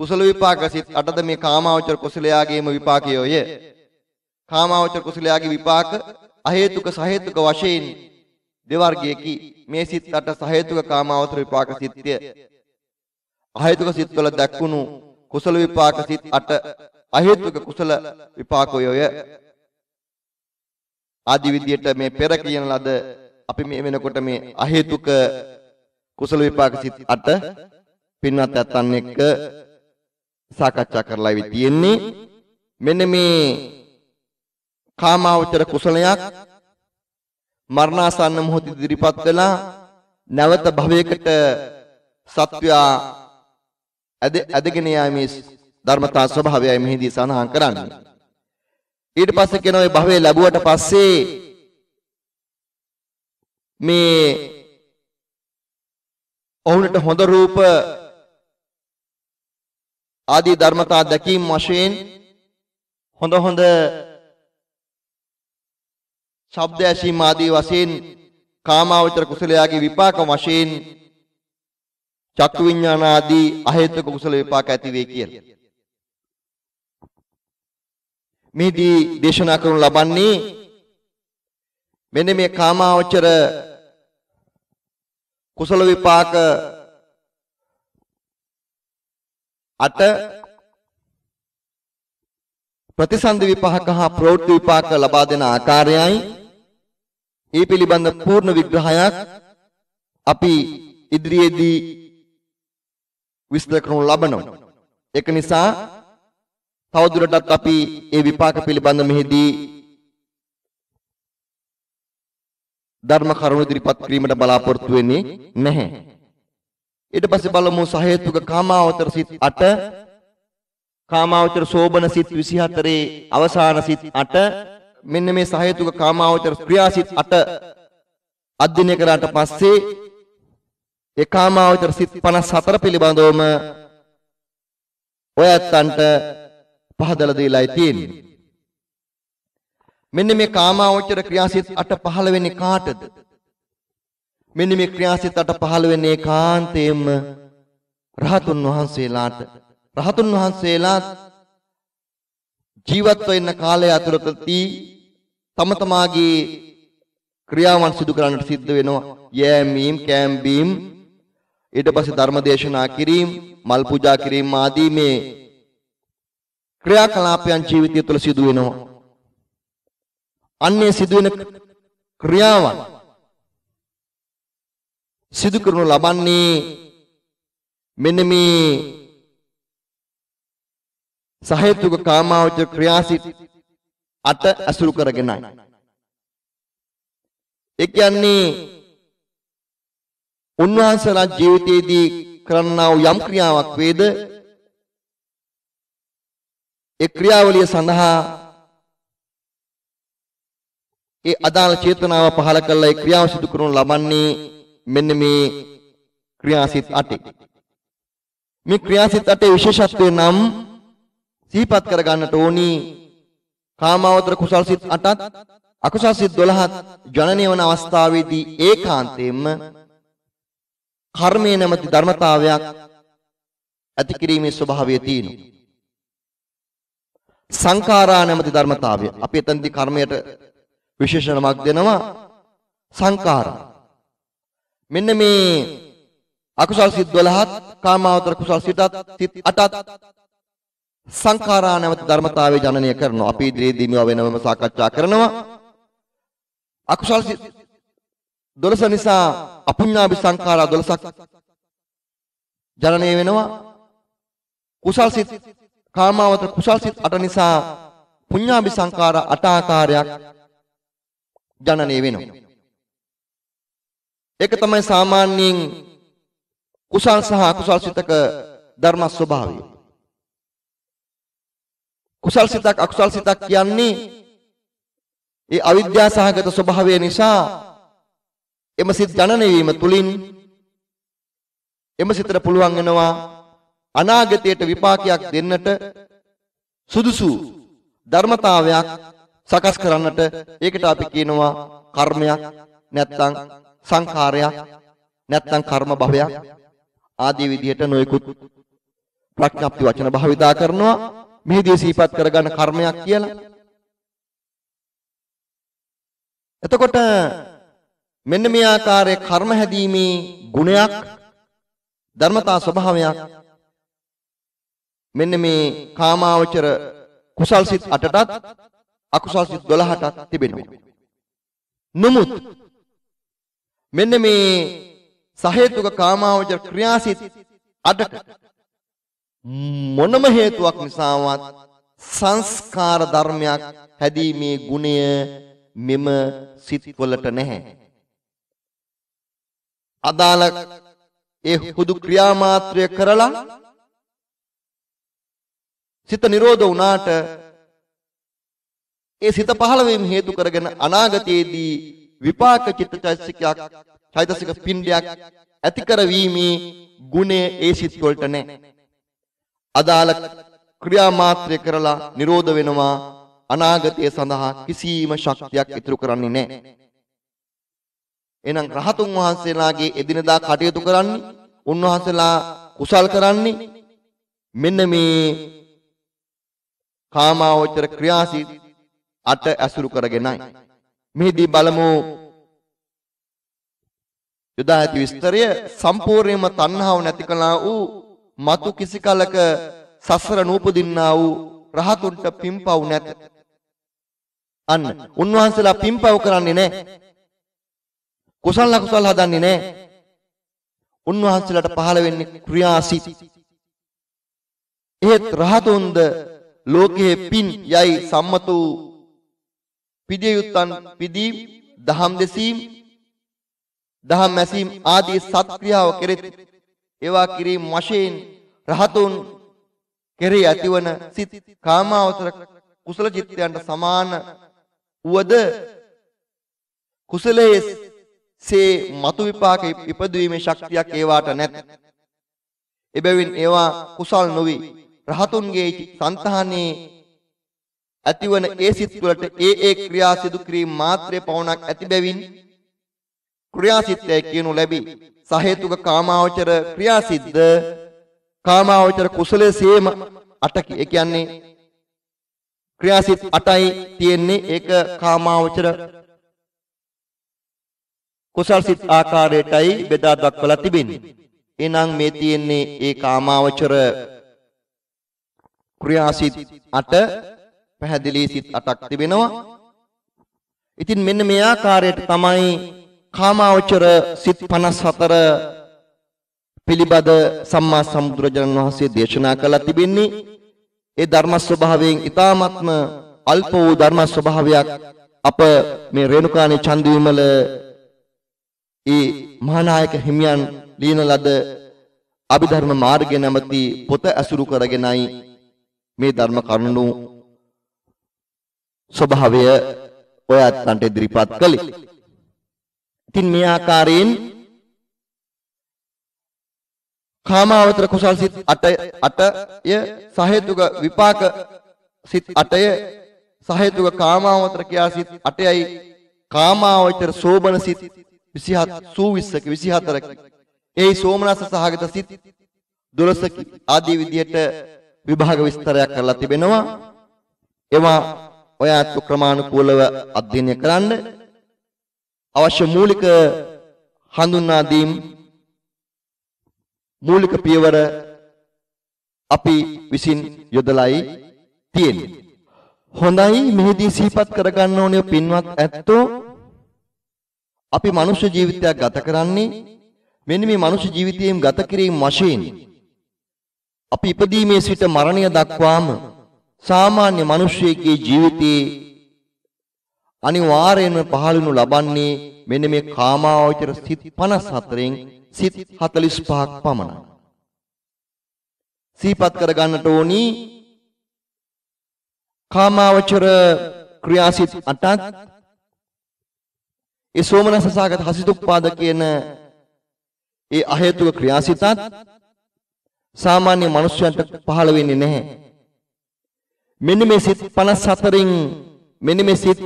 කුසල විපාක සිත් 8ද මේ කාමාවචර කුසලයාගේම විපාකයෝය. කාමාවචර කුසලයාගේ විපාක අහේතුක සහේතුක වශයෙන් දෙවර්ගයකි. මේ සිත් අට සහේතුක කාමාවචර විපාක සිත්ය. අහේතුක සිත්වල දක්වුණු කුසල විපාක සිත් අට අහේතුක කුසල විපාකයෝය ආදි විදියට මේ පෙර කියන ලද අපි මේ වෙනකොට මේ අහේතුක කුසල විපාක සිත් අට පින්වත් ඇත්තන් එක්ක සාකච්ඡා කරලා ඉවි තියෙන්නේ. මෙන්න මේ කාමාවචර කුසලයක් මරණාසන්න මොහොත ඉදිරිපත් වෙලා නැවත භවයකට සත්වයා ඇදගෙන යාමේ ධර්මතා ස්වභාවයයි මෙහිදී සඳහන් කරන්නේ. ඊට පස්සේ කියනවා මේ භවය ලැබුවට පස්සේ මේ ඔවුන්ට හොඳ රූප ආදී ධර්මතා දැකීම වශයෙන් හොඳ හොඳ ශබ්ද ඇසීම ආදී වශයෙන් කාමාවචර කුසලයාගේ විපාක වශයෙන් චක්කු විඥාන ආදී අහේතුක කුසල විපාක ඇති වේ කියලා. මේදී දේශනා කරනු ලබන්නේ මෙන්න මේ කාමාවචර කුසල විපාක අට ප්‍රතිසන්දි විපාක හා ප්‍රවෘත්ති විපාක ලබා දෙන ආකාරයයි ඒ පිළිබඳ පූර්ණ විග්‍රහයක් අපි ඉදිරියේදී විස්තර කරනු ලබනවා. ඒක නිසා තවදුරටත් අපි ඒ විපාක පිළිබඳ මෙහිදී ධර්ම කරුණු ඉදිරිපත් කිරීමට බලාපොරොත්තු වෙන්නේ නැහැ. ඊට පස්සේ බලමු සහේතුක කාමාවතර සිත් 8 කාමාවචර සෝබන සිත් 24 අවසාන සිත් 8 මෙන්න මේ සහේතුක කාමාවචර ක්‍රියාසිත 8 අධ්‍යයනය කරාට පස්සේ ඒ කාමාවචර සිත් 54 පිළිබඳවම ඔය ඇත්තන්ට පහදලා දීලායි තියෙන්නේ. මෙන්න මේ කාමාවචර ක්‍රියාසිත 8 පහළ වෙන්නේ කාටද? මෙන්න මේ ක්‍රියාසිත 8 පහළ වෙන්නේ කාන්තේම රහතුන් වහන්සේලාට. රහතුන් වහන්සේලා ජීවත්ව ඉන්න කාලය ඇතුළතදී තම තමාගේ ක්‍රියාවන් සිදු කරන්නට සිද්ධ වෙනවා. යෑමීම්, කෑම්බීම්, ඊට පස්සේ ධර්ම දේශනා කිරීම, මල් පූජා කිරීම ආදී මේ ක්‍රියාකලාපයන් ජීවිතය තුළ සිදු වෙනවා. අන්නේ සිදුවෙන ක්‍රියාවන් සිදු කරනු ලබන්නේ මෙන්න මේ සහේතුක කාමාවචර ක්‍රියාසිත අට අසුරු කරගෙනයි. ඒ කියන්නේ උන්වහන්සේලා ජීවිතයේදී කරන්නා වූ යම් ක්‍රියාවක් වේද ඒ ක්‍රියාවලිය සඳහා ඒ අදාළ චේතනාව පහළ කරලා ඒ ක්‍රියාව සිදු කරනු ලබන්නේ මෙන්න මේ ක්‍රියාසිත 8. මේ ක්‍රියාසිත 8 විශේෂත්වය නම් සිහිපත් කර ගන්නට ඕනි කාමාවතර කුසල් සිත් 8ත් අකුසල් සිත් 12ත් ජනනය වන අවස්ථාවේදී ඒකාන්තයෙන්ම කර්මයේ නැමැති ධර්මතාවයක් ඇති කිරීමේ ස්වභාවය තියෙනවා. සංඛාරා නැමැති ධර්මතාවය. අපි එතනදී කර්මයට විශේෂ නමක් දෙනවා සංඛාරා. මෙන්න මේ අකුසල් සිත් 12ත් කාමාවතර කුසල් සිතත් සිත් 8ත් සංඛාරා නැවත ධර්මතාවයේ ජනනය කරනවා. අපි ඉදිරියේදී මේවා වෙනම සාකච්ඡා කරනවා. අකුසල් සිත් 12 නිසා අපුඤ්ඤාභි සංඛාරා 12ක් ජනනය වෙනවා. කුසල් සිත් කාමාවතර කුසල් සිත් 8 නිසා පුඤ්ඤාභි සංඛාරා 8 ආකාරයක් ජනනය වෙනවා. ඒක තමයි සාමාන්‍යයෙන් කුසල් සහ අකුසල් සිතක ධර්ම ස්වභාවය. කුසල් සිතක් අකුසල් සිතක් කියන්නේ ඒ අවිද්‍යා සහගත ස්වභාවය නිසා එම සිත් ජනනය වීම තුලින් එම සිතට පුළුවන් වෙනවා අනාගතයට විපාකයක් දෙන්නට සුදුසු ධර්මතාවයක් සකස් කරන්නට. ඒකට අපි කියනවා කර්මයක් නැත්නම් සංඛාරයක් නැත්නම් කර්ම භවයක්. ආදී විදිහට නොයෙකුත් ප්‍රඥප්ති වචන භාවිතා කරනවා. මෙහිදී සිහිපත් කරගන්න කර්මයක් කියලා. එතකොට මෙන්න මේ ආකාරයේ කර්ම හැදීමේ ගුණයක් ධර්මතා ස්වභාවයක් මෙන්න මේ කාමාවචර කුසල් සිත් 8ටත් අකුසල් සිත් 12ටත් තිබෙනවා. නමුත් මෙන්න මේ සහේතුක කාමාවචර ක්‍රියාසිත අඩට මොනම හේතුවක් නිසාවත් සංස්කාර ධර්මයක් හැදීමේ ගුණය මෙම සිත්වලට නැහැ. අදාළ ඒ හුදු ක්‍රියාමාත්‍රය කරලා සිත නිරෝධ වුණාට ඒ සිත පහළ වීම හේතු කරගෙන අනාගතයේදී විපාක චිත්තචෛතසිකයක් චෛතසික පින්ඩයක් ඇති කරවීමේ ගුණය ඒ සිත් වලට නැහැ. අදාළ ක්‍රියා මාත්‍රය කරලා නිරෝධ වෙනවා අනාගතය සඳහා කිසිම ශක්තියක් ඉතුරු කරන්නේ නැහැ. එහෙනම් රහතුන් වහන්සේලාගේ එදිනදා කටයුතු කරන්නේ උන්වහන්සේලා කුසල් කරන්නේ මෙන්න මේ කාමාවචර ක්‍රියාසිත අට ඇසුරු කරගෙනයි. මෙහිදී බලමු යොදා ඇති විස්තරය සම්පූර්ණයෙන්ම තණ්හාව නැති කළා වූ මතු කිසි කලක සසර නූපදින්නා වූ රහතුන්ට පිම්පව් නැත. අන්න උන්වහන්සේලා පිම්පව් කරන්නේ නැහැ. කුසල අකුසල හදන්නේ නැහැ. උන්වහන්සේලාට පහළ වෙන්නේ ක්‍රියාසිත. එහෙත් රහතුන්ද ලෝකයේ පින් යයි සම්මත වූ පිදිය යුත්තන් පිදීම් දහම් දෙසීම් දහම් මැසීම් ආදී සත්ක්‍රියාව කෙරෙත් ඒවා කිරීම වශයෙන් රහතුන් කෙරෙහි ඇතිවන සිත් කාමාවතර කුසල චිත්තයන්ට සමාන වුවද කුසලයේ සේ මතු විපාක ඉපදවීමේ ශක්තියක් ඒවාට නැත. එබැවින් ඒවා කුසල් නොවි. රහතුන්ගේ సంతානයේ ඇතිවන ඒ සිත් වලට ඒ ඒ ක්‍රියා සිදු කිරීම මාත්‍රේ පවණක් ඇති බැවින් ක්‍රියාසිතය කියනු ලැබී සහේතුක කාමාවචර ක්‍රියාසිද්ද කාමාවචර කුසලයේ සේම අටකි. ඒ කියන්නේ ක්‍රියාසිත 8යි තියෙන්නේ ඒක කාමාවචර කුසල් සිත් ආකාරයටයි බෙදා දක්වලා තිබෙන්නේ. එහෙනම් මේ තියෙන්නේ ඒ කාමාවචර ක්‍රියාසිත 8 පැහැදිලි සිත් 8ක් තිබෙනවා. ඉතින් මෙන්න මේ ආකාරයට තමයි කාමාවචර සිත් 54 පිළිබඳ සම්මා සම්බුදුරජාණන් වහන්සේ දේශනා කළා තිබෙන්නේ ඒ ධර්ම ස්වභාවයෙන් ඊ타ත්ම අල්ප වූ ධර්ම ස්වභාවයක් අප මේ රේණුකාණී චන්දවිමල ඒ මහානායක හිමියන් ලියන ලද අභිධර්ම මාර්ගය නැමැති පොත ඇසුරු කරගෙනයි මේ ධර්ම කරුණු ස්වභාවය ඔය අත්තන්ට ඉදිරිපත් කළේ. ඉතින් මේ ආකාරයෙන් කාමාවතර කුසල් සිත් 8 8ය සහේතුක විපාක සිත් 8ය සහේතුක කාමාවතර කියා සිත් 8යි කාමාවචර සෝබන සිත් 27 සූවිස්සක 24ක ඒ සෝමනස්ස සහගත සිත් 12ක ආදී විදිහට විභාග විස්තරයක් කරලා තිබෙනවා. ඒවා ඔයාත් ක්‍රමානුකූලව අධ්‍යයනය කරන්න. අවශ්‍ය මූලික හඳුන්වා දීම් මූලික පියවර අපි විසින් යොදලයි තියෙන්නේ. හොඳයි මෙහිදී සිහිපත් කරගන්න ඕනේ පින්වත් ඇත්තෝ අපි මනුෂ්‍ය ජීවිතයක් ගත කරන්නේ මෙන්න මේ මනුෂ්‍ය ජීවිතයෙන් ගත කිරීම වශයෙන් අපි ඉපදීමේ සිට මරණය දක්වාම සාමාන්‍ය මිනිස්සෙකගේ ජීවිතයේ අනිවාර්යයෙන්ම පහළනු ලබන්නේ මෙන්න මේ කාමාවචර සිත් 54න් සිත් 45ක් පමණයි. සිහිපත් කර ගන්නට ඕනි කාමාවචර ක්‍රියාසිත 8ත් ඒ සෝමනස සාගත හසිතුප්පාද කියන ඒ අහේතුක ක්‍රියාසිතත් සාමාන්‍ය මිනිස්යන්ට පහළ වෙන්නේ නැහැ. මෙන්න මේ සිත් 54න් මෙන්න මේ සිත්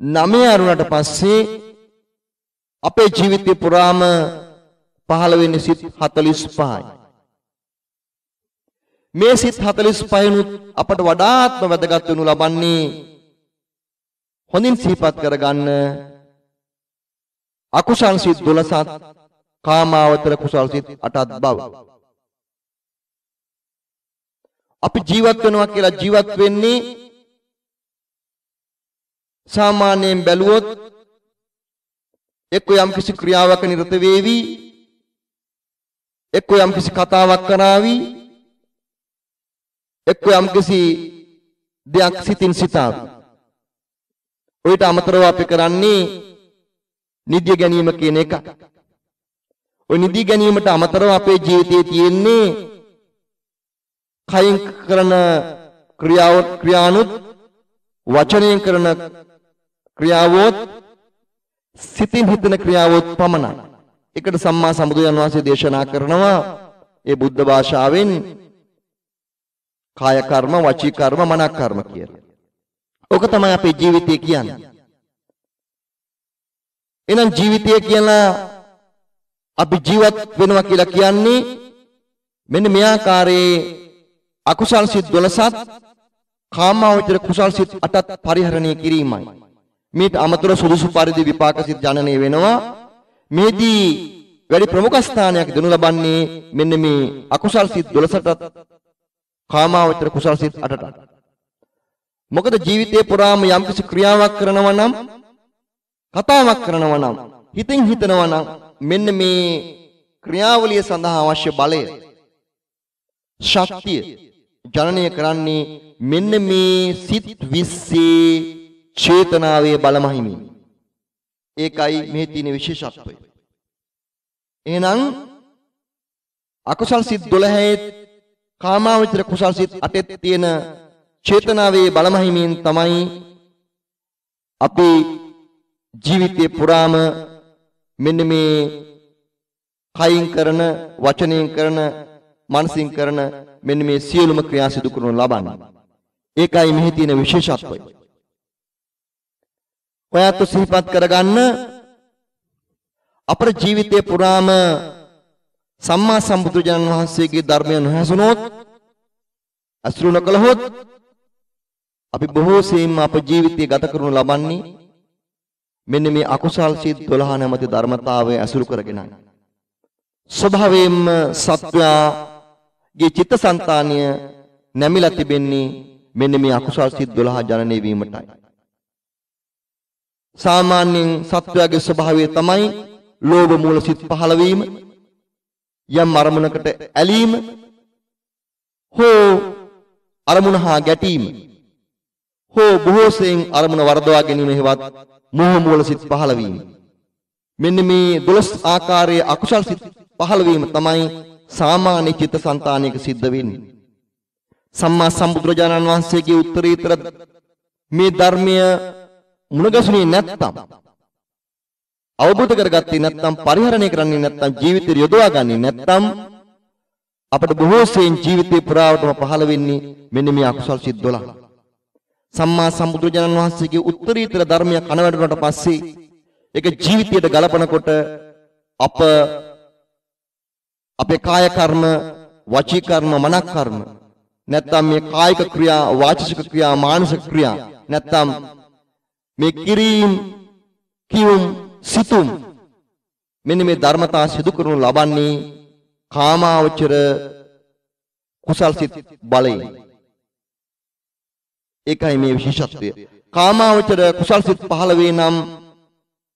9 අරුණට පස්සේ අපේ ජීවිතේ පුරාම පහළ වෙන්නේ සිත් 45යි. මේ සිත් 45නුත් අපට වඩාත්ම වැදගත් වෙනු ලබන්නේ හොඳින් සිහිපත් කරගන්න අකුසල් සිත් 12ත් කාමාවතර කුසල් සිත් 8ත් බව. අපි ජීවත් වෙනවා කියලා ජීවත් වෙන්නේ සාමාන්‍යයෙන් බැලුවොත් එක්ක යම් කිසි ක්‍රියාවක නිරත වේවි එක්ක යම්කිසි කතාවක් කරાવી එක්ක යම්කිසි දෙයක් සිතින් සිතාවි. ඔයිට අමතරව අපි කරන්නේ නිදිය ගැනීම කියන එක. ඔය නිදි ගැනීමට අමතරව අපේ ජීවිතයේ තියෙන්නේ කයින් කරන ක්‍රියාව ක්‍රියානුත් වචනයෙන් කරන ක්‍රියාවොත් සිතින් හිතන ක්‍රියාවොත් පමණයි. ඒකට සම්මා සම්බුදුන් වහන්සේ දේශනා කරනවා ඒ බුද්ධ භාෂාවෙන් කාය කර්ම, වචී කර්ම, මනක් කර්ම කියලා. ඕක තමයි අපේ ජීවිතය කියන්නේ. එහෙනම් ජීවිතය කියලා අපි ජීවත් වෙනවා කියලා කියන්නේ මෙන්න මේ ආකාරයේ අකුසල් සිත් 12ත් කාමාවචර කුසල් සිත් 8ත් පරිහරණය කිරීමයි. මේට අමතර සුදුසු පරිදි විපාක සිත් ජනනය වෙනවා. මේදී වැඩි ප්‍රමුඛ ස්ථානයක් දෙනු ලබන්නේ මෙන්න මේ අකුසල් සිත් 12ටත් කාමාවචර කුසල් සිත් 8ටත්. මොකද ජීවිතේ පුරාම යම්කිසි ක්‍රියාවක් කරනවා නම් කතාවක් කරනවා නම් හිතින් හිතනවා නම් මෙන්න මේ ක්‍රියාවලිය සඳහා අවශ්‍ය බලය ශක්තිය ජනනය කරන්නේ මෙන්න මේ සිත් 20 චේතනාවේ බලමහිමින්. ඒකයි මේ තියෙන විශේෂත්වය. එහෙනම් අකුසල් සිත් 12 කාමාවචර කුසල් සිත් 8 තියෙන චේතනාවේ බලමහිමින් තමයි අපි ජීවිතේ පුරාම මෙන්න මේ කයින් කරන වචනයෙන් කරන මනසින් කරන මෙන්න මේ සියලුම ක්‍රියා සිදු කරනු ලබන්නේ. ඒකයි මෙහි තියෙන විශේෂත්වය. ඔයත් සිහිපත් කරගන්න අපේ ජීවිතේ පුරාම සම්මා සම්බුදුරජාණන් වහන්සේගේ ධර්මය නොහැසුනොත් අසුරු නොකළහොත් අපි බොහෝ සෙයින්ම අප ජීවිතය ගත කරනු ලබන්නේ මෙන්න මේ අකුසල් සිත් 12 නැමැති ධර්මතාවය අසුරු කරගෙනයි. ස්වභාවයෙන්ම සත්වයාගේ චිත්තසංතානය නැමිලා තිබෙන්නේ මෙන්න මේ අකුසල් සිත් 12 ජනනය වීමටයි. සාමාන්‍යයෙන් සත්වයාගේ ස්වභාවය තමයි ලෝභ මූල සිත් පහළ වීම යම් අරමුණකට ඇලීම හෝ අරමුණ හා ගැටීම හෝ බොහෝසෙන් අරමුණ වර්ධවා ගැනීම හේවත් මෝහ මූල සිත් පහළ වීම. මෙන්න මේ 12 ආකාරයේ අකුසල් සිත් පහළ වීම තමයි සාමාන්‍ය චිත්තසංතානයක සිද්ධ වෙන්නේ. සම්මා සම්බුදුරජාණන් වහන්සේගේ උත්තරීතර මේ ධර්මය මුණගැසුනේ නැත්තම් අවබෝධ කරගත්තේ නැත්නම් පරිහරණය කරන්නේ නැත්නම් ජීවිතය යොදවා ගන්නේ නැත්නම් අපට බොහෝ සෙයින් ජීවිතේ පුරාවටම පහළ වෙන්නේ මෙන්න මේ අකුසල් සිත් 12. සම්මා සම්බුදුරජාණන් වහන්සේගේ උත්තරීතර ධර්මය කනවැඩුණාට පස්සේ ඒක ජීවිතයට ගලපනකොට අප අපේ කාය කර්ම, වචී කර්ම, මනක් කර්ම නැත්නම් මේ කායික ක්‍රියා, වාචික ක්‍රියා, මානසික ක්‍රියා නැත්නම් මේ කිරීම කියුම් සිතුම්. මෙන්න මේ ධර්මතා සිදු කරනු ලබන්නේ කාමාවචර කුසල් සිත් බලයෙන්. ඒකයි මේ විශේෂත්වය. කාමාවචර කුසල් සිත් පහළ වේ නම්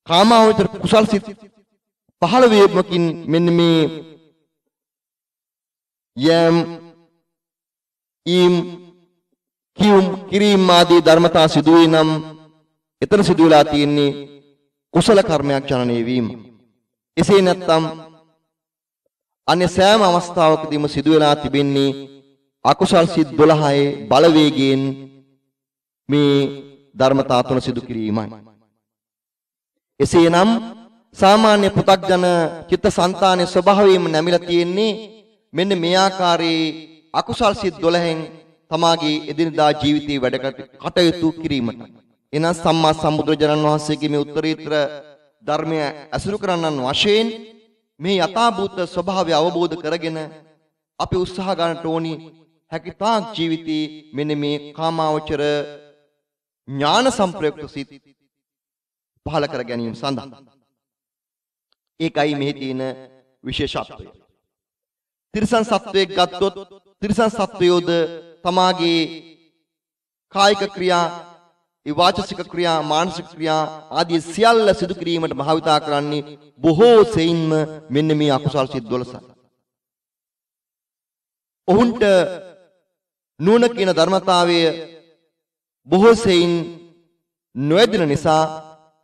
කාමාවචර කුසල් සිත් පහළ වීමකින් මෙන්න මේ යම් ඊම් කියුම් කිරීම ආදී ධර්මතා සිදු වේ නම් එතන සිදු වෙලා තියෙන්නේ කුසල කර්මයක් ජනනය වීම. එසේ නැත්නම් අන්‍ය සෑම අවස්ථාවකදීම සිදු වෙලා තිබෙන්නේ අකුසල් සිත් 12ේ බලවේගයෙන් මේ ධර්මතා තුන සිදු කිරීමයි. එසේනම් සාමාන්‍ය පු탁ජන චිත්තසංතානයේ ස්වභාවයෙන්ම නැමිලා තියෙන්නේ මෙන්න මේ ආකාරයේ අකුසල් සිත් 12න් තමාගේ එදිනදා ජීවිතයේ වැඩ කටයුතු කිරීමට එනම් සම්මා සම්බුදුරජාණන් වහන්සේගේ මේ උත්තරීතර ධර්මය ඇසුරු කරන්නන් වශයෙන් මේ යථාභූත ස්වභාවය අවබෝධ කරගෙන අපි උත්සාහ ගන්නට ඕනි හැකිතාක් ජීවිතේ මෙන්න මේ කාමාවචර ඥාන සංප්‍රයුක්ත සිත් පහල කර ගැනීම සඳහා ඒකයි මෙහි තියෙන විශේෂත්වය. තිරිසන් සත්වයෙක් ගත්තොත් තිරිසන් සත්වයෝද තමාගේ කායික ක්‍රියා ඒ වාචසික ක්‍රියා මානසික ක්‍රියා ආදී සියල්ල සිදු කිරීමට භාවිතා කරන්නේ බොහෝ සෙයින්ම මෙන්න මේ අකුසල් සිත් 12. ඔවුන්ට නුවණ කියන ධර්මතාවය බොහෝ සෙයින් නොයදින නිසා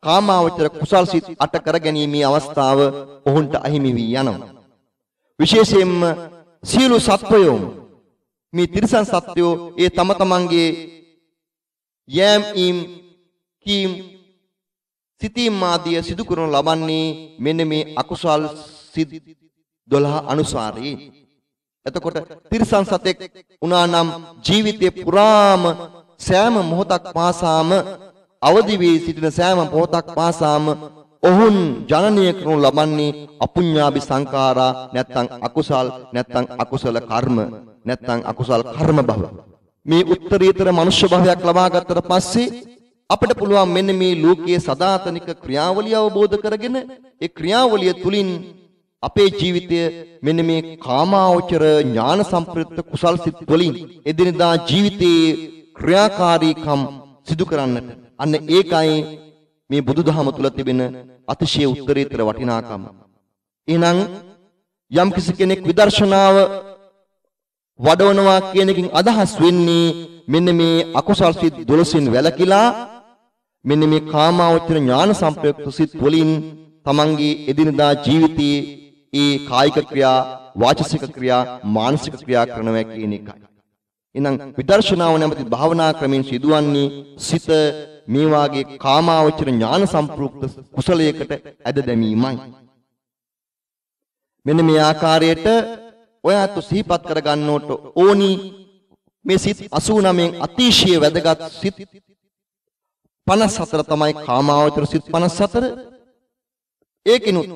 කාමාවචර කුසල් සිත් අට කර ගැනීමේ අවස්ථාව ඔවුන්ට අහිමි වී යනවා. විශේෂයෙන්ම සියලු සත්වයෝ මේ තිරිසන් සත්වයෝ ඒ තම තමන්ගේ යෑම් ඊම් කීම් සිතීම් ආදිය සිදු කරනු ලබන්නේ මෙන්න මේ අකුසල් සිත් 12 අනුසාරයෙන්. එතකොට තිරිසන් සතෙක් වුණා නම් ජීවිතේ පුරාම සෑම මොහොතක් පාසාම අවදි වී සිටින සෑම මොහොතක් පාසාම ඔවුන් ජනනය කරනු ලබන්නේ අපුඤ්ඤාභි සංඛාරා නැත්නම් අකුසල් නැත්නම් අකුසල කර්ම නැත්නම් අකුසල් කර්ම භව මේ උත්තරීතර මනුෂ්‍ය භවයක් ලබා ගත්තට පස්සේ අපිට පුළුවන් මෙන්න මේ ලෝකයේ සදාතනික ක්‍රියාවලිය අවබෝධ කරගෙන ඒ ක්‍රියාවලිය තුලින් අපේ ජීවිතය මෙන්න මේ කාමාවචර ඥාන සම්ප්‍රයුක්ත කුසල් සිත් වලින් එදිනදා ජීවිතයේ ක්‍රියාකාරීකම් සිදු කරන්නට අන්න ඒකයි මේ බුදුදහම තුල තිබෙන අතිශය උත්තරීතර වටිනාකම. එහෙනම් යම් කිසි කෙනෙක් විදර්ශනාව වඩවනවා කියන එකකින් අදහස් වෙන්නේ මෙන්න මේ අකුසල් සිත් 12න් වැළකීලා මෙන්න මේ කාමාවචර ඥාන සංප්‍රයුක්ත සිත් වලින් තමන්ගේ එදිනදා ජීවිතයේ ඒ කායික ක්‍රියා වාචසික ක්‍රියා මානසික ක්‍රියා කරනවා කියන එකයි. එහෙනම් විදර්ශනාව නැමැති භාවනා ක්‍රමෙන් සිදුවන්නේ සිත මේ වාගේ කාමාවචර ඥාන සම්ප්‍රයුක්ත කුසලයකට ඇද දැමීමයි. මෙන්න මේ ආකාරයට ඔයාත් සිහිපත් කරගන්නට ඕනි මේ සිත් 89න් අතිශය වැදගත් සිත් 54 තමයි කාමාවචර සිත් 54 ඒකිනුත්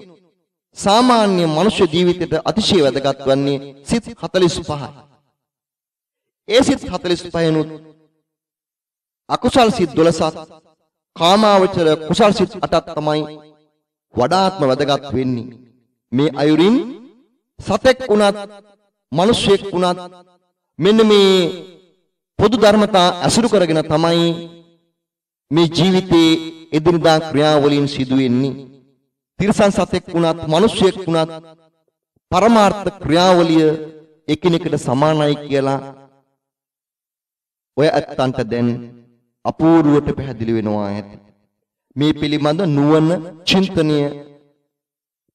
සාමාන්‍ය මනුෂ්‍ය ජීවිතයට අතිශය වැදගත් වන්නේ සිත් 45යි. ඒ සිත් 45නුත් අකුසල් සිත් 12ක් කාමාවචර කුසල් සිත් 8ක් තමයි වඩාත්ම වැදගත් වෙන්නේ. මේ අයුරින් සතෙක් වුණත් මිනිසෙක් වුණත් මෙන්න මේ පොදු ධර්මතා අසුරු කරගෙන තමයි මේ ජීවිතයේ එදිනදා ක්‍රියාවලින් සිදුවෙන්නේ. තිරසන් සතෙක් වුණත් මිනිසෙක් වුණත් පරමාර්ථ ක්‍රියාවලිය එකිනෙකට සමානයි කියලා ඔය ඇත්තන්ට දැන් අපූර්වට පැහැදිලි වෙනවා ඇති. මේ පිළිබඳ නුවණ චින්තනය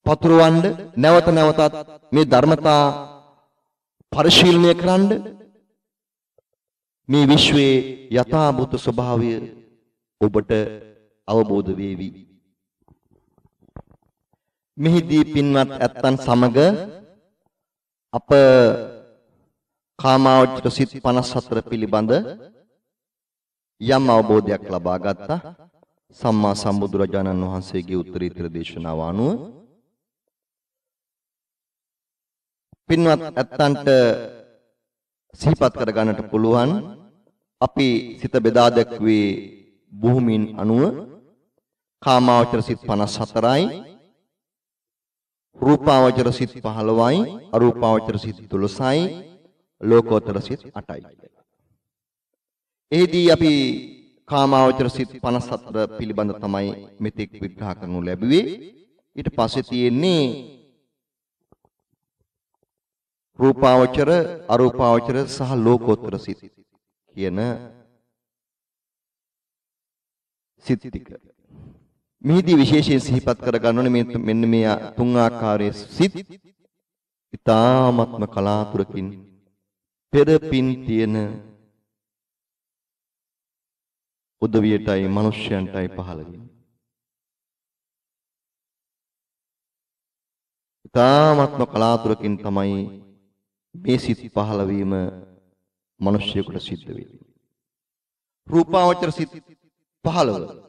පතුරවන්න නැවත නැවතත් මේ ධර්මතා පරිශීලනය කරන්න මේ විශ්වයේ යථාභූත ස්වභාවය ඔබට අවබෝධ වේවි. මෙහිදී පින්වත් ඇත්තන් සමග අප කාමාවචර සිත් 54 පිළිබඳ යම් අවබෝධයක් ලබා ගත්තා. සම්මා සම්බුදුරජාණන් වහන්සේගේ උත්තරීතර දේශනාව අනුව පින්වත් ඇත්තන්ට සිහිපත් කර ගන්නට පුළුවන් අපි සිත බෙදා දැක්වේ භූමින් අනුව කාමාවචර සිත් 54යි රූපාවචර සිත් 15යි අරූපාවචර සිත් 12යි ලෝකෝත්තර සිත් 8යි එහිදී අපි කාමාවචර සිත් 54 පිළිබඳ තමයි මෙතෙක් විග්‍රහ කරනු ලැබුවේ. ඊට පස්සේ තියෙන්නේ රූපාවචර අරූපාවචර සහ ලෝකෝත්තර සිත් කියන සිත් ටික. මෙහිදී විශේෂයෙන් සිහිපත් කර ගන්න ඕනේ මේ මෙන්න මේ තුන් ආකාරයේ සිත් ඊ타ත්ම කලාතුරකින් පෙර පින් තියෙන උදවියටයි මිනිස්යන්ටයි පහළ වෙන්නේ. ඊ타ත්ම කලාතුරකින් තමයි මේ සිත් පහළ වීම මිනිසියෙකුට සිද්ධ වෙන්නේ. රූපාවචර සිත් 15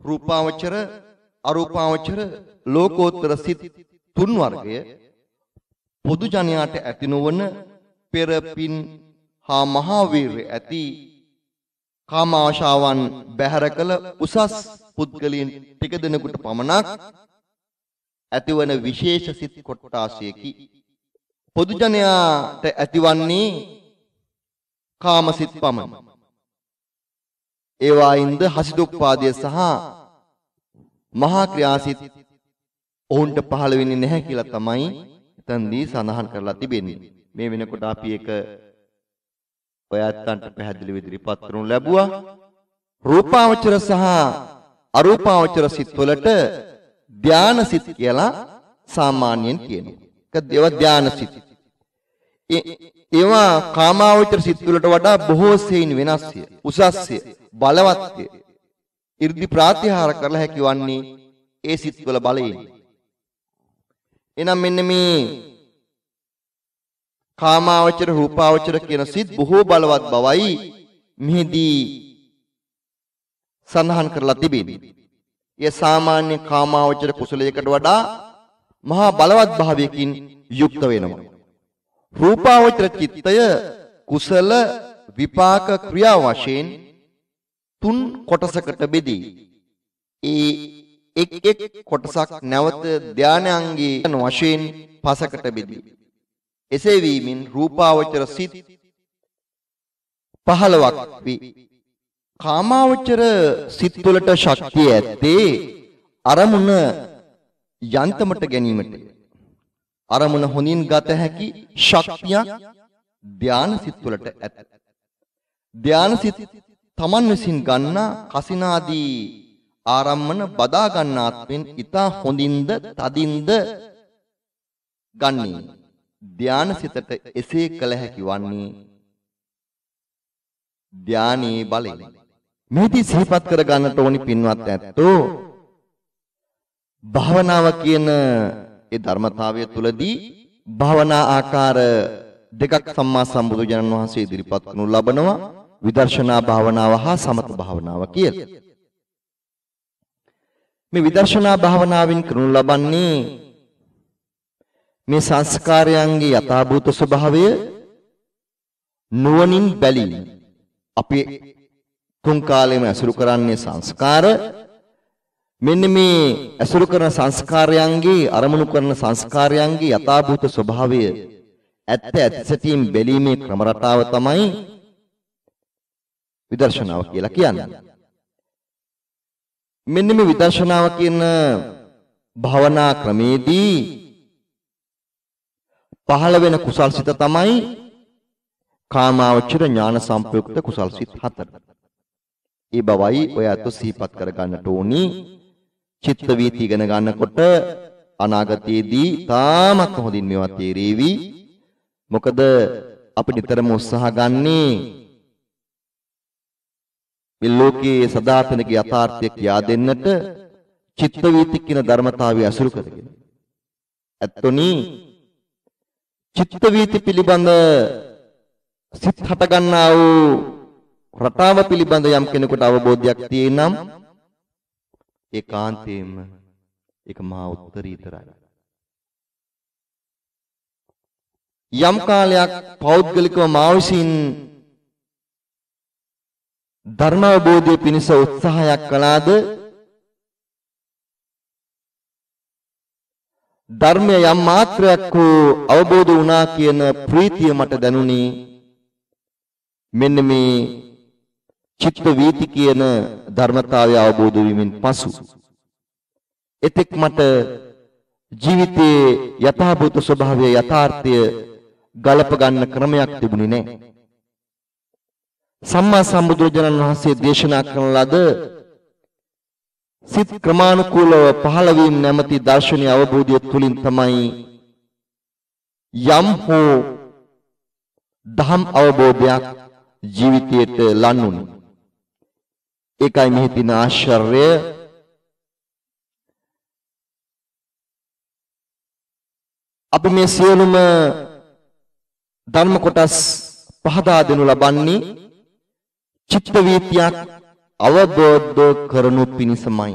රූපාවචර අරූපාවචර ලෝකෝත්තර සිත් තුන් වර්ගය පොදු ජනයාට ඇති නොවන පෙර පින් හා මහා වීර්ය ඇති කාම ආශාවන් බැහැර කළ උසස් පුද්ගලයන් ටික දෙනෙකුට පමණක් ඇතිවන විශේෂ සිත් කොටාසයකි පොදු ජනයාට ඇතිවන්නේ කාමසිත පමණයි. ඒ වයින්ද හසිදුප්පාදය සහ මහා ක්‍රියාසිත ඔවුන්ට පහළ වෙන්නේ නැහැ කියලා තමයි එතනදී සඳහන් කරලා තිබෙන්නේ. මේ වෙනකොට අපි එක ඔයත්න්ට පැහැදිලි විදිහට කරනු ලැබුවා. රූපාවචර සහ අරූපාවචර සිත්වලට ධාන සිත් කියලා සාමාන්‍යයෙන් කියනවා. ඒක දේව ධාන සිත්. ඒවා කාමාවචර සිත් වලට වඩා බොහෝ සෙයින් වෙනස්ය, උසස්ය, බලවත්ය. 이르දි ප්‍රාතිහාර කරලා හැකි වන්නේ ඒ සිත්වල බලයෙන්. එනම් මෙන්න මේ කාමාවචර රූපාවචර කියන සිත් බොහෝ බලවත් බවයි මෙහිදී සඳහන් කරලා තිබෙන්නේ. ඒ සාමාන්‍ය කාමාවචර කුසලයකට වඩා මහා බලවත් භාවයකින් යුක්ත වෙනවා. රූපාවචර චිත්තය කුසල විපාක ක්‍රියා වශයෙන් තුන් කොටසකට බෙදී. ඒ එක් එක් කොටසක් නැවත ධානයන්ගේ වශයෙන් පසකට බෙදී. එසේ වීමෙන් රූපාවචර සිත් 15ක් වේ. කාමාවචර සිත් වලට ශක්තිය ඇත්තේ අරමුණ යන්තමට ගැනීමට. අරමුණ හොඳින් ගත හැකි ශක්තියක් ධාන සිත් වලට ඇත. ධාන සිත් තමන් විසින් ගන්නා කසිනාදී ආරම්මන බදා ගන්නාත්මෙන් ඊතා හොඳින්ද තදින්ද ගන්නේ. ධාන සිතට එසේ කළ හැකි වන්නේ ධානයේ බලයෙන්. මෙහිදී සිහිපත් කර ගන්නට ඕනි පින්වත් ඇත්තෝ භාවනාව කියන ඒ ධර්මතාවය තුලදී භාවනා ආකාර දෙකක් සම්මා සම්බුදුජනන් වහන්සේ ඉදිරිපත් කරනු ලබනවා විදර්ශනා භාවනාව හා සමත භාවනාව කියලා. මේ විදර්ශනා භාවනාවෙන් කරනු ලබන්නේ මේ සංස්කාරයන්ගේ යථාභූත ස්වභාවය නුවණින් බැලීම. අපි තුන් කාලෙම ඇසුරු කරන්නේ සංස්කාර මෙන්න මේ ඇසුරු කරන සංස්කාරයන්ගේ අරමුණු කරන සංස්කාරයන්ගේ යථාභූත ස්වභාවය ඇත්ත ඇත්තසැටියෙන් බැලීමේ ක්‍රම රටාව තමයි විදර්ශනාව කියලා කියන්නේ. මෙන්න මේ විදර්ශනාව කියන භවනා ක්‍රමේදී පහළ වෙන කුසල්සිත තමයි කාමාවචර ඥාන සංප්‍රයුක්ත කුසල්සිත හතර. ඒ බවයි ඔය අත සිහිපත් කර ගන්නට ඕනි. චිත්ත වීති ඉගෙන ගන්නකොට අනාගතයේදී තාමත් හොඳින් මේවා තේරෙවි. මොකද අපි නිතරම උත්සාහ ගන්නේ මේ ලෝකයේ සදාතනික යථාර්ථය කියා දෙන්නට චිත්ත වීති කියන ධර්මතාවය අසුරු කරගෙන. ඇත්තොනි චිත්ත වීති පිළිබඳ සිත් හට ගන්නා වූ රටාව පිළිබඳ යම් කෙනෙකුට අවබෝධයක් තියෙනම් ඒකාන්තයෙන්ම ඒක මහා උත්තරීතරයි. යම් කාලයක් පෞද්ගලිකව මා විසින් ධර්ම අවබෝධය පිණිස උත්සාහයක් කළාද ධර්මය යම් මාත්‍රයක් වූ අවබෝධ වුණා කියන ප්‍රීතිය මට දැනුනි මෙන්න මේ චිත්ත වීති කියන ධර්මතාවය අවබෝධ වීමෙන් පසු එතෙක් මට ජීවිතයේ යථාභූත ස්වභාවය යථාර්ථය ගලප ගන්න ක්‍රමයක් තිබුණේ නැහැ. සම්මා සම්බුදුරජාණන් වහන්සේ දේශනා කරන ලද සිත් ක්‍රමානුකූලව පහළ වීම නැමැති දාර්ශනික අවබෝධය තුලින් තමයි යම් හෝ දහම් අවබෝධයක් ජීවිතයට ලන්නුනේ. ඒකයි මෙහි තියෙන ආශ්චර්යය. අපි මේ සියලුම ධර්ම කොටස් පහදා දෙනු ලබන්නේ චිත්ත වීතියක් අවබෝධ කරනු පිණිසමයි.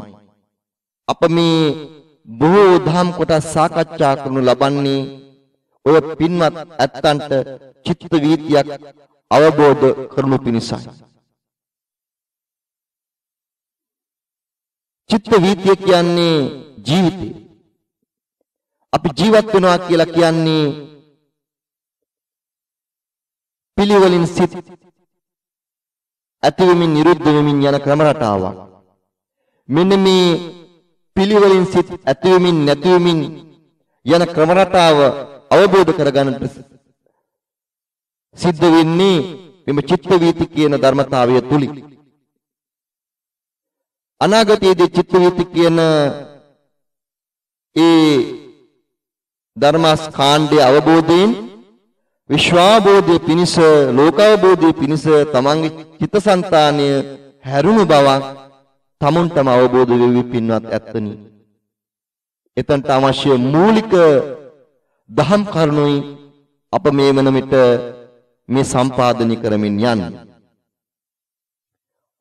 අප මේ බොහෝ ධම් කොටස් සාකච්ඡා කරනු ලබන්නේ ඔය පින්වත් ඇත්තන්ට චිත්ත වීතියක් අවබෝධ කරනු පිණිසයි. චිත්ත වීතිය කියන්නේ ජීවිතය. අපි ජීවත් වෙනවා කියලා කියන්නේ පිළිවෙලින් සිත් ඇති වෙමින් නිරුද්ධ වෙමින් යන ක්‍රම රටාවක්. මෙන්න මේ පිළිවෙලින් සිත් ඇති වෙමින් නැති වෙමින් යන ක්‍රම රටාව අවබෝධ කරගන්නට සිද්ධ වෙන්නේ මෙම චිත්ත වීති කියන ධර්මතාවය තුලින්. අනාගතයේදී චිත්ත වීති කියන ඒ ධර්මස්කාණ්ඩයේ අවබෝධයෙන් විශ්වාබෝධය පිණිස ලෝකාවබෝධය පිණිස තමන්ගේ චිත්තසංතානය හැරුණු බවක් තමුන්ටම අවබෝධ වෙවි පින්වත් ඇත්තනි. එතනට අවශ්‍ය මූලික දහම් කරුණුයි අප මේ වන විට මේ සම්පාදනය කරමින් යන්නේ.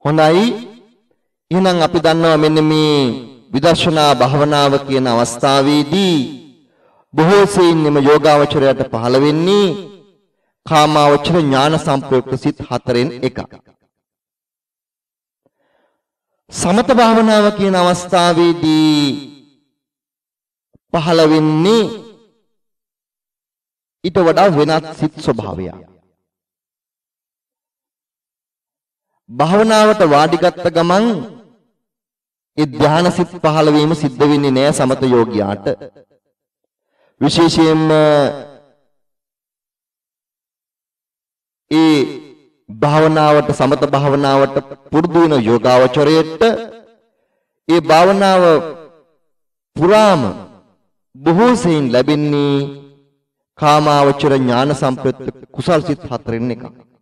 හොඳයි. එහෙනම් අපි දන්නවා මෙන්න මේ විදර්ශනා භාවනාව කියන අවස්ථාවේදී බොහෝ සෙයින් එම යෝගාවචරයට පහළ වෙන්නේ කාමාවචර ඥාන සම්ප්‍රයුක්ත සිත් හතරෙන් එකක්. සමත භාවනාව කියන අවස්ථාවේදී පහළ වෙන්නේ ඊට වඩා වෙනත් සිත් ස්වභාවයක්. භාවනාවට වාඩිගත්ත ගමන් ඒ ධානා සිත් පහළ වීම සිද්ධ වෙන්නේ නෑ සමත යෝගියාට. විශේෂයෙන්ම ඒ භාවනාවට සමත භාවනාවට පුරුදු වෙන යෝගාවචරයට ඒ භාවනාව පුරාම බොහෝ සෙයින් ලැබෙන්නේ කාමාවචර ඥාන සම්ප්‍රයුක්ත කුසල් සිත් හතරෙන් එකක්.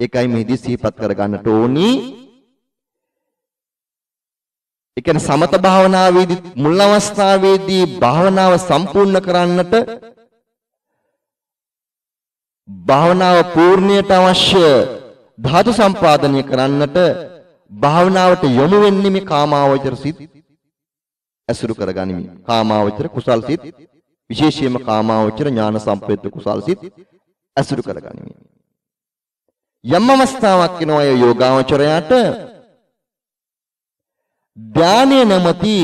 ඒකයි මෙහිදී සිහිපත් කරගන්නට ඕනි. ඒ කියන්නේ සමත භාවනාවේදී මුල් අවස්ථාවේදී භාවනාව සම්පූර්ණ කරන්නට භාවනාව පූර්ණයට අවශ්‍ය ධාතු සම්පාදනය කරන්නට භාවනාවට යොමු වෙන්නේ මේ කාමාවචර සිත් ඇසුරු කරගනිමින් කාමාවචර කුසල් සිත් විශේෂයෙන්ම කාමාවචර ඥාන සම්ප්‍රයුක්ත කුසල් සිත් ඇසුරු කරගනිමින් යම් අවස්ථාවක් වෙනවා ඒ යෝගාවචරයට. ධානය නැමැති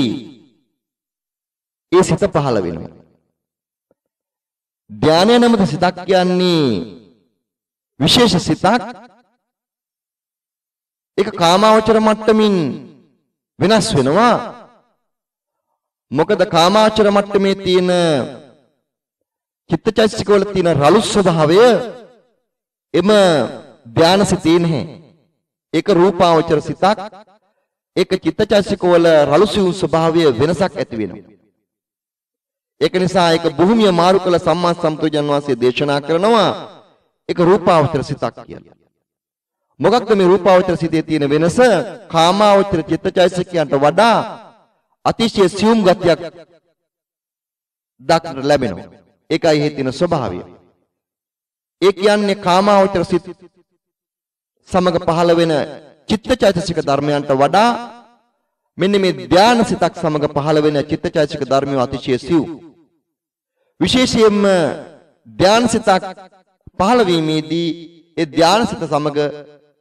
ඒ සිත පහළ වෙනවා. ධානය නැමැති සිතක් කියන්නේ විශේෂ සිතක්. ඒක කාමාවචර මට්ටමින් වෙනස් වෙනවා. මොකද කාමාවචර මට්ටමේ තියෙන චිත්තචෛතසිකවල තියෙන රළු ස්වභාවය එම ධාන සිතේ නැහැ ඒක රූපාවචර සිතක් ඒක චිත්තචෛතසිකවල රළු ස්වභාවය වෙනසක් ඇති වෙනවා ඒක නිසා ඒක භූමිය මාරු කළ සම්මා සම්බුදුජන් වහන්සේ දේශනා කරනවා ඒක රූපාවචර සිතක් කියලා. මොකක්ද මේ රූපාවචර සිතේ තියෙන වෙනස? කාමාවචර චිත්තචෛතසිකයන්ට වඩා අතිශය සියුම් ගතියක් දක්නට ලැබෙනවා. ඒකයි හේ තියෙන ස්වභාවය. ඒ කියන්නේ කාමාවචර සිත සමග පහළ වෙන චිත්තචෛතසික ධර්මයන්ට වඩා මෙන්න මේ ධාන සිතක් සමග පහළ වෙන චිත්තචෛතසික ධර්මිය අතිශය සියුම්. විශේෂයෙන්ම ධානසිතක් පහළ වීමේදී ඒ ධානසිත සමග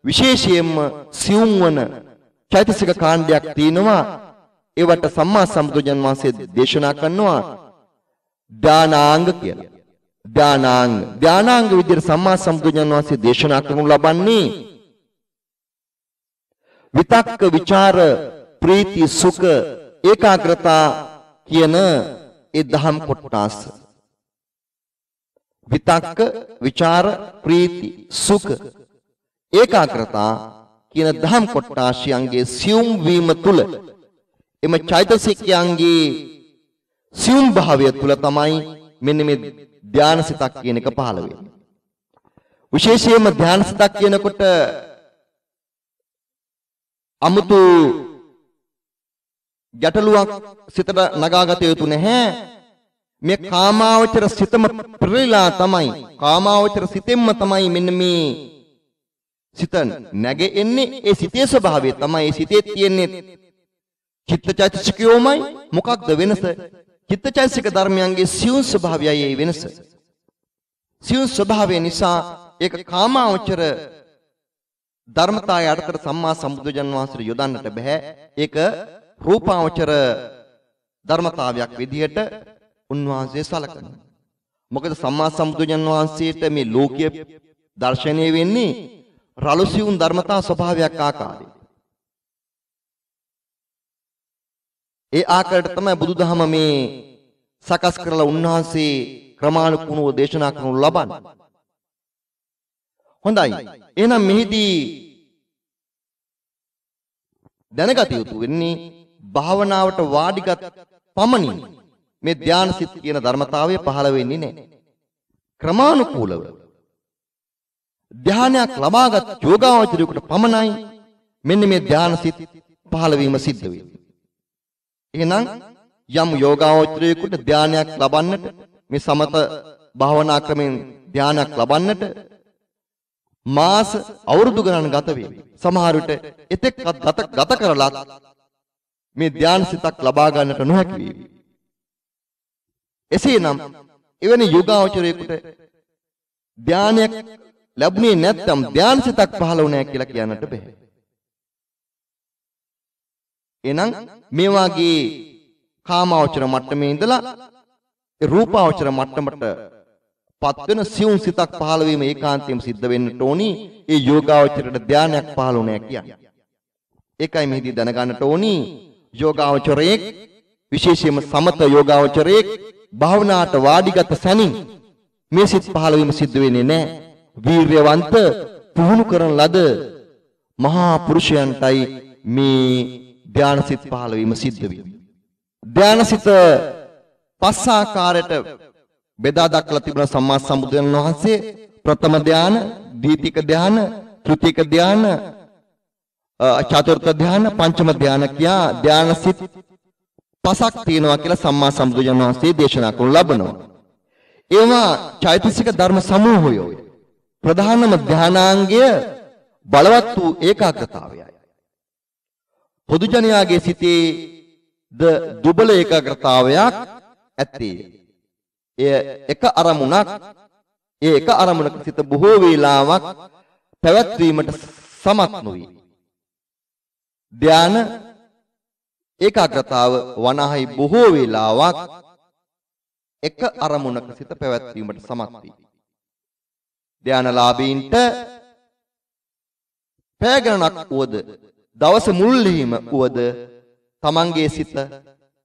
විශේෂයෙන්ම සියුම් වන චෛතසික කාණ්ඩයක් තියෙනවා ඒවට සම්මා සම්බුදුජන් වහන්සේ දේශනා කරනවා ධානාංග කියලා. ධානාංග ධානාංග විදිහට සම්මා සම්බුදුජන් වහන්සේ දේශනා කරනු ලබන්නේ විතක්ක ਵਿਚාර ප්‍රීති සුඛ ඒකාග්‍රතා කියන ඒ දහම් කොටස්. විතක්ක ਵਿਚාර ප්‍රීති සුඛ ඒකාග්‍රතා කියන දහම් කොටාශයන්ගේ සියුම් වීම තුල එම චෛතසිකයන්ගේ සියුම් භාවය තුල තමයි මෙන්න මේ ධානසිතක් කියන එක පහළ වෙන්නේ. විශේෂයෙන්ම ධානසිතක් කියනකොට අමුතු ගැටලුවක් සිතට නගාගත යුතු නැහැ. මේ කාමාවචර සිතම ප්‍රලීලා තමයි. කාමාවචර සිතෙන්ම තමයි මෙන්න මේ සිත නැගෙන්නේ. ඒ සිතේ ස්වභාවය තමයි ඒ සිතේ තියෙන්නේ. චිත්තචෛතසිකයෝමයි මොකක්ද වෙනස? චිත්තචෛතසික ධර්මයන්ගේ සියුම් ස්වභාවයයි ඒ වෙනස. සියුම් ස්වභාවය නිසා ඒක කාමාවචර ධර්මතාවය යටතට සම්මා සම්බුදුජන් වහන්සේ යොදන්නට බෑ ඒක රූපාවචර ධර්මතාවයක් විදිහට උන්වහන්සේ සලකනවා. මොකද සම්මා සම්බුදුන් වහන්සේට මේ ලෝකීය දර්ශනය වෙන්නේ රළුසියුන් ධර්මතා ස්වභාවයක් ආකාරයි. ඒ ආකාරයට තමයි බුදුදහම මේ සකස් කරලා උන්වහන්සේ ක්‍රමානුකූලව දේශනා කරනු ලබන්නේ. හොඳයි. එහෙනම් මෙහිදී දැනගත යුතු වෙන්නේ භාවනාවට වාඩිගත් පමණින් මේ ධානය සිත් කියන ධර්මතාවය පහළ වෙන්නේ නැහැ. ක්‍රමානුකූලව ධානයක් ලබාගත් යෝගාවචරයෙකුට පමණයි මෙන්න මේ ධානය සිත් පහළ වීම සිද්ධ වෙන්නේ. එහෙනම් යම් යෝගාවචරයෙකුට ධානයක් ලබන්නට මේ සමත භාවනා ක්‍රමෙන් ධානයක් ලබන්නට මාස අවුරුදු ගණන් ගත වේ. සමහර විට එතෙක් ගත ගත කරලත් මේ ධාන සිතක් ලබා ගන්නට නොහැකි වේ. එසේනම් එවැනි යෝගාවචරයෙකුට ධානයක් ලැබුණේ නැත්නම් ධාන සිතක් පහළ වුණා කියලා කියන්නට බෑ. එහෙනම් මේ වාගේ කාමාවචර මට්ටමේ ඉඳලා රූපාවචර මට්ටමට පත් වෙන සියුම් සිතක් පහළ වීම ඒකාන්තයෙන්ම සිද්ධ වෙන්නට ඕනි. ඒ යෝගාවචරයට ධානයක් පහළ වුණා කියන්නේ. ඒකයි මෙහිදී දැනගන්නට ඕනි. යෝගාවචරයේ විශේෂයෙන්ම සමත යෝගාවචරයේ භාවනාවට වාඩිගත සැනින් මේ සිත් පහළ වීම සිද්ධ වෙන්නේ නැහැ. වීර්යවන්ත පුහුණු කරන ලද මහා පුරුෂයන්ටයි මේ ධානසිත පහළ වීම සිද්ධ වෙන්නේ. ධානසිත පස් ආකාරයට බෙදා දක්වලා තිබුණ සම්මා සම්බුදුන් වහන්සේ ප්‍රථම ධාන, ද්විතීක ධාන, තෘතීක ධාන, චතුර්ථ ධාන, පංචම ධාන කියා ධානසිත පසක් තියෙනවා කියලා සම්මා සම්බුදුන් වහන්සේ දේශනා කරන ලබනවා. ඒවා චෛතසික ධර්ම සමූහයෝය. ප්‍රධානම ධානාංගය බලවත් වූ ඒකාග්‍රතාවයයි. පොදු ජනයාගේ සිතේ ද දුබල ඒකාග්‍රතාවයක් ඇත්තේ. එය එක අරමුණක් ඒ එක අරමුණක සිත බොහෝ වේලාවක් පැවැත්වීමට සමත් නොවේ. ධාන ඒකාග්‍රතාව වනහයි බොහෝ වේලාවක් එක අරමුණක සිත පැවැත්වීමට සමත් වේ. ධානලාභීන්ට පෑ ගණනක් වුවද දවස මුල්ලෙහිම වුවද තමන්ගේ සිත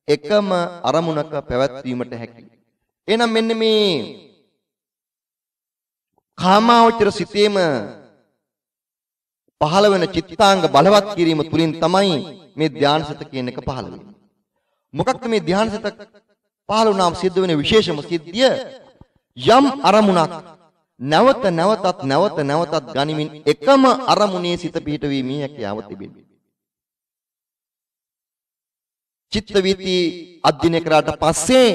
එකම අරමුණක පැවැත්වීමට හැකියි. එහෙනම් මෙන්න මේ කාමාවචර සිතේම පහළ වෙන චිත්තාංග බලවත් කිරීම තුලින් තමයි මේ ධානසිත කියන එක පහළ වෙන්නේ. මොකක්ද මේ ධානසිත පහළ වුණාම සිද්ධ වෙන විශේෂම සිද්ධිය යම් අරමුණක් නැවත නැවතත් නැවත නැවතත් ගනිමින් එකම අරමුණේ සිත පිහිටවීමේ හැකියාව තිබෙනවා. චිත්ත වීති අධ්‍යයනය කරාට පස්සේ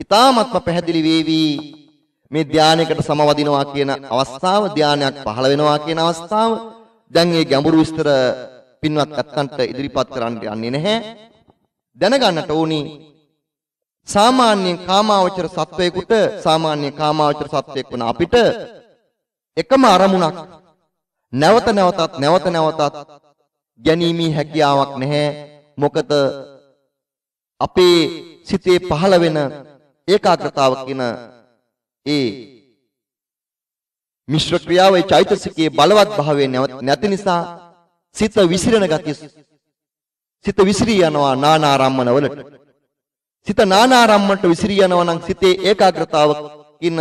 ඊ타මත්ම පැහැදිලි වේවි. මේ ධානයකට සමවදිනවා කියන අවස්ථාව ධානයක් පහළ වෙනවා කියන අවස්ථාව. දැන් මේ ගැඹුරු විස්තර පින්වත් අත්තන්ට ඉදිරිපත් කරන්න යන්නේ නැහැ. දැනගන්නට ඕනි. සාමාන්‍යයෙන් කාමාවචර සත්වයකට සාමාන්‍ය කාමාවචර සත්වයක් වන අපිට එකම අරමුණක් නැවත නැවතත් නැවත නැවතත් ගැනීමේ හැකියාවක් නැහැ. මොකද අපේ සිතේ පහළ වෙන ඒකාග්‍රතාව කියන ඒ මිශ්‍ර ක්‍රියාවේ චෛතසිකයේ බලවත් භාවය නැති නිසා සිත විසිරෙන ගතිය සිත විසිරී යනවා නානා ආරම්මන වලට සිත නානා ආරම්මනට විසිරී යනවා නම් සිතේ ඒකාග්‍රතාව කියන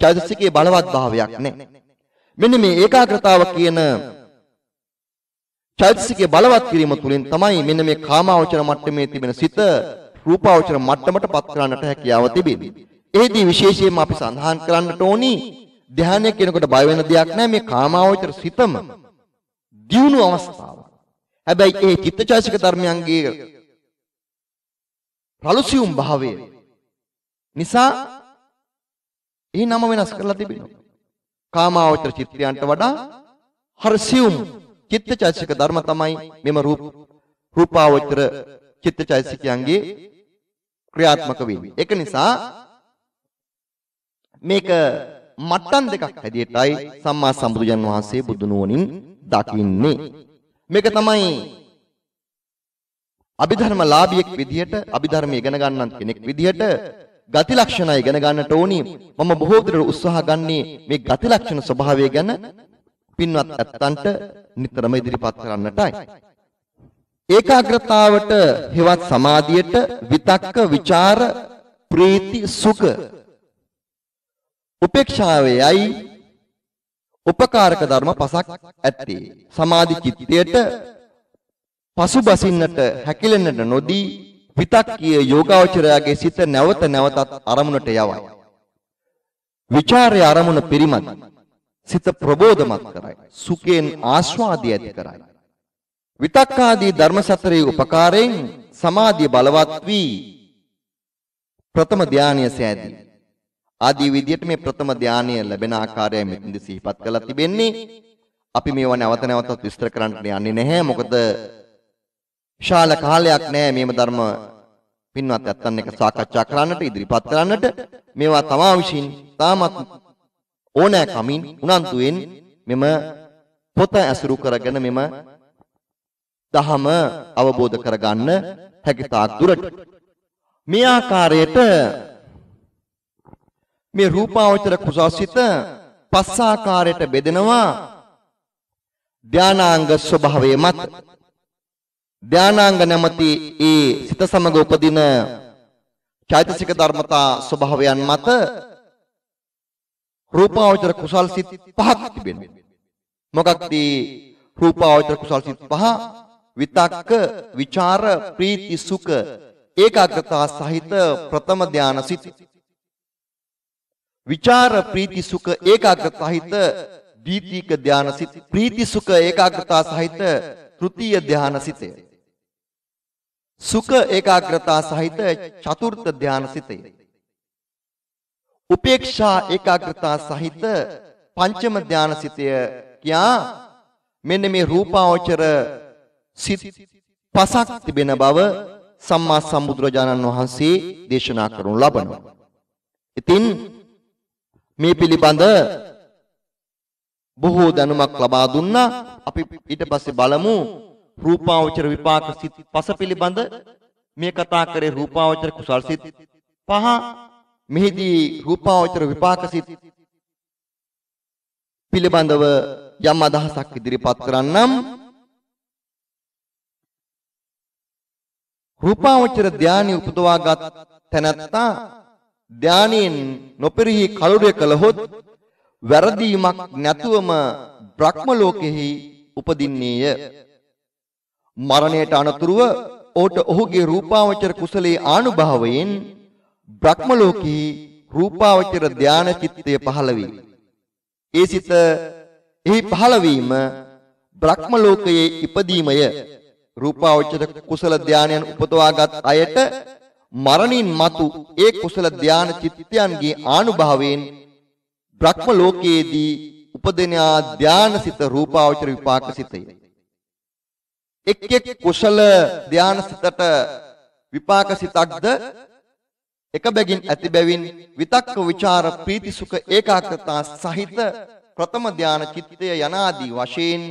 චෛතසිකයේ බලවත් භාවයක් නැහැ මෙන්න මේ ඒකාග්‍රතාව කියන චෛතසිකයේ බලවත් කිරීම තුළින් තමයි මෙන්න මේ කාමාවචර මට්ටමේ තිබෙන සිත රූපාවචර මට්ටමට පත් කරන්නට හැකියාව තිබෙන්නේ. එහිදී විශේෂයෙන්ම අපි සඳහන් කරන්නට ඕනි ධානය කෙනෙකුට බය වෙන දෙයක් නැහැ මේ කාමාවචර සිතම දියුණු අවස්ථාව. හැබැයි ඒ චිත්තචෛතසික ධර්මයන්ගේ රළුසියුම් භාවය නිසා එහි නම වෙනස් කරලා තිබෙනවා. කාමාවචර චිත්‍රයන්ට වඩා හරසියුම් චිත්තචෛතසික ධර්ම තමයි මෙම රූප රූපාවචර චිත්තචෛතසිකයන්ගේ ක්‍රියාත්මක වෙන්නේ. ඒක නිසා මේක මට්ටම් දෙකක් හැටියටයි සම්මා සම්බුදුජන් වහන්සේ බුදු නුවණින් දකින්නේ. මේක තමයි අභිධර්මලාභියෙක් විදිහට අභිධර්ම ඉගෙන ගන්නන් කෙනෙක් විදිහට ගති ලක්ෂණ ඉගෙන ගන්නට ඕනි. මම බොහෝ දුරට උත්සාහ ගන්නේ මේ ගති ලක්ෂණ ස්වභාවය ගැන පින්වත් ඇත්තන්ට නිතරම ඉදිරිපත් කරන්නටයි. ඒකාග්‍රතාවට හෙවත් සමාධියට විතක්ක ਵਿਚාර ප්‍රීති සුඛ උපේක්ෂාවේයි උපකාරක ධර්ම පසක් ඇත්තේ. සමාධි චිත්තයට පසුබසින්නට හැකිලෙන්නට නොදී විතක්කිය යෝගාවචරයාගේ සිත නැවත නැවතත් අරමුණට යවයි. විචාරයේ අරමුණ පිරිමත් සිත ප්‍රබෝධමත් කරයි. සුඛයෙන් ආස්වාදී ඇති කරයි. විතක්කාදී ධර්ම සතරේ උපකාරයෙන් සමාධිය බලවත් වී ප්‍රථම ධානය සෑදී. ආදී විදිහට මේ ප්‍රථම ධානය ලැබෙන ආකාරය මෙතනදි සිහිපත් කරලා තිබෙන්නේ. අපි මේවා නැවත නැවතත් විස්තර කරන්න යන්නේ නැහැ. මොකද විශාල කාලයක් නැහැ මේම ධර්ම පින්වත් ඇත්තන් එක සාකච්ඡා කරන්නට ඉදිරිපත් කරන්නට මේවා තමා විසින් තාමත් ඕනෑ කමින් උනන්දුවෙන් මෙම පොත ඇසුරු කරගෙන මෙම දහම අවබෝධ කරගන්න හැකි තාක් දුරට මේ ආකාරයට මේ රූපාවචර කුසසිත පස් ආකාරයට බෙදෙනවා ධානාංග ස්වභාවය මත ධානාංග නැමැති ඒ සිත සමග උපදින චෛතසික ධර්මතා ස්වභාවයන් මත රූපාවචර කුසල් සිත් පහක් තිබෙනවා. මොකක්ද රූපාවචර කුසල් සිත් පහ? විතක්ක, ਵਿਚාර, ප්‍රීති, සුඛ, ඒකාග්‍රතා සහිත ප්‍රථම ධාන සිත්. විචාර, ප්‍රීති, සුඛ, ඒකාග්‍රතා සහිත ද්විතීක ධාන සිත්. ප්‍රීති, සුඛ, ඒකාග්‍රතා සහිත තෘතීය ධාන සිතය. සුඛ ඒකාග්‍රතා සහිත චතුර්ථ ධාන සිතය. උපේක්ෂා ඒකාග්‍රතා සහිත පංචම ධාන සිතය කියා මෙන්න මේ රූපාවචර සිත් පසක් තිබෙන බව සම්මා සම්බුදුරජාණන් වහන්සේ දේශනා කරනු ලබනවා. ඉතින් මේ පිළිබඳ බොහෝ දැනුමක් ලබා දුන්නා. අපි ඊට පස්සේ බලමු රූපාවචර විපාක සිත් පස පිළිබඳ මේ කතා කරේ රූපාවචර කුසල් සිත් පහ මෙහිදී රූපාවචර විපාක සිත් පිළිබඳව යම් අදහසක් ඉදිරිපත් කරන්නම් රූපාවචර ධානය උපදවාගත් තැනැත්තා ධානයෙන් නොපෙරහි කලුරිය කළහොත් වැරදීමක් නැතුවම බ්‍රහ්ම ලෝකෙහි උපදින්නේය මරණයට අනතුරුව ඔහුට ඔහුගේ රූපාවචර කුසලයේ ආනුභාවයෙන් බ්‍රහ්ම ලෝකෙහි රූපාවචර ධාන චිත්තය පහළ වේ. ඒ සිත එහි පහළ වීම බ්‍රහ්ම ලෝකයේ ඉපදීමය. රූපාවචර කුසල ධානයන් උපදවාගත් අයට මරණින් මතු ඒ කුසල ධාන චිත්තයන්ගේ ආනුභාවයෙන් බ්‍රහ්ම ලෝකයේදී උපදින ධානසිත රූපාවචර විපාක සිතය. එක් එක් කුසල ධානසිතට විපාක සිතක්ද එක බැගින් ඇති බැවින් විතක්ක ਵਿਚාර ප්‍රීති සුඛ ඒකාග්‍රතා සහිත ප්‍රථම ධාන චිත්තය යනාදී වශයෙන්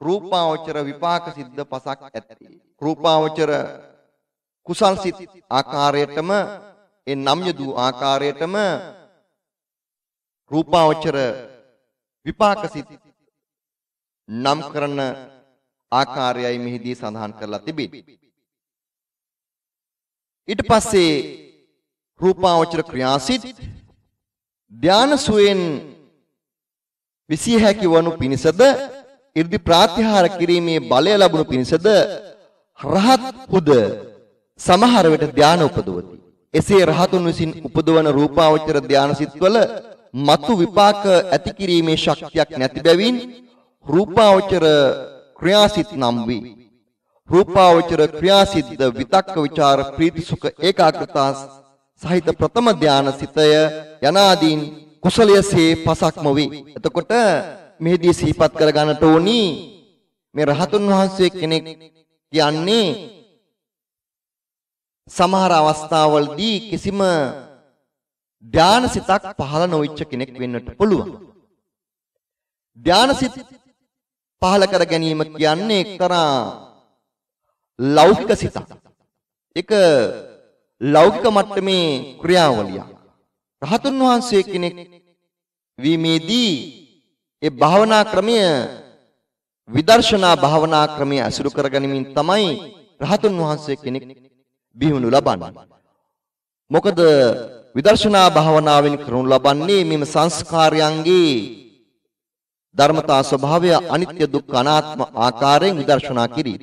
රූපාවචර විපාක සිද්ධ පසක් ඇති. රූපාවචර කුසල් සිත් ආකාරයටම ඒ නම් යදූ ආකාරයටම රූපාවචර විපාක සිත් නම් කරන ආකාරයයි මෙහිදී සඳහන් කරලා තිබෙන්නේ. ඊට පස්සේ රූපාවචර ක්‍රියාසිත ධාන සුවෙන් විසිය හැකි වනු පිණිසද 이르දි ප්‍රාතිහාර කිරීමේ බලය ලැබුණු පිණිසද රහත් හුද සමහර විට ධාන උපදවති. එසේ රහතුන් විසින් උපදවන රූපාවචර ධානසිටවල මතු විපාක ඇති කිරීමේ ශක්තියක් නැති බැවින් රූපාවචර ක්‍රියාසිට නම් වේ. රූපාවචර ක්‍රියාසිද්ධ විතක්ක ਵਿਚාර ප්‍රීති සුඛ ඒකාග්‍රතා සහිත ප්‍රථම ධානසිතය යනාදීන් කුසලයසේ පසක්ම වේ. එතකොට මෙහිදී සිහිපත් කර ගන්නට ඕනි මේ රහතුන් වහන්සේ කෙනෙක් කියන්නේ සමහර අවස්ථාවලදී කිසිම ධානසිතක් පහළ නොවිච්ච කෙනෙක් වෙන්නට පුළුවන්. ධානසිත පහළ කර ගැනීම කියන්නේ එක්තරා ලෞකික සිතක්. ඒක ලෞකික මට්ටමේ ක්‍රියාවලියක්. රහතුන් වහන්සේ කෙනෙක් වීමේදී ඒ භාවනා ක්‍රමය විදර්ශනා භාවනා ක්‍රමය අසුරු කරගනිමින් තමයි රහතුන් වහන්සේ කෙනෙක් බිහිවනු ලබන්නේ. මොකද විදර්ශනා භාවනාවෙන් කරනු ලබන්නේ මෙම සංස්කාරයන්ගේ ධර්මතා ස්වභාවය අනිත්‍ය දුක්ඛ අනාත්ම ආකාරයෙන් විදර්ශනා කිරීම.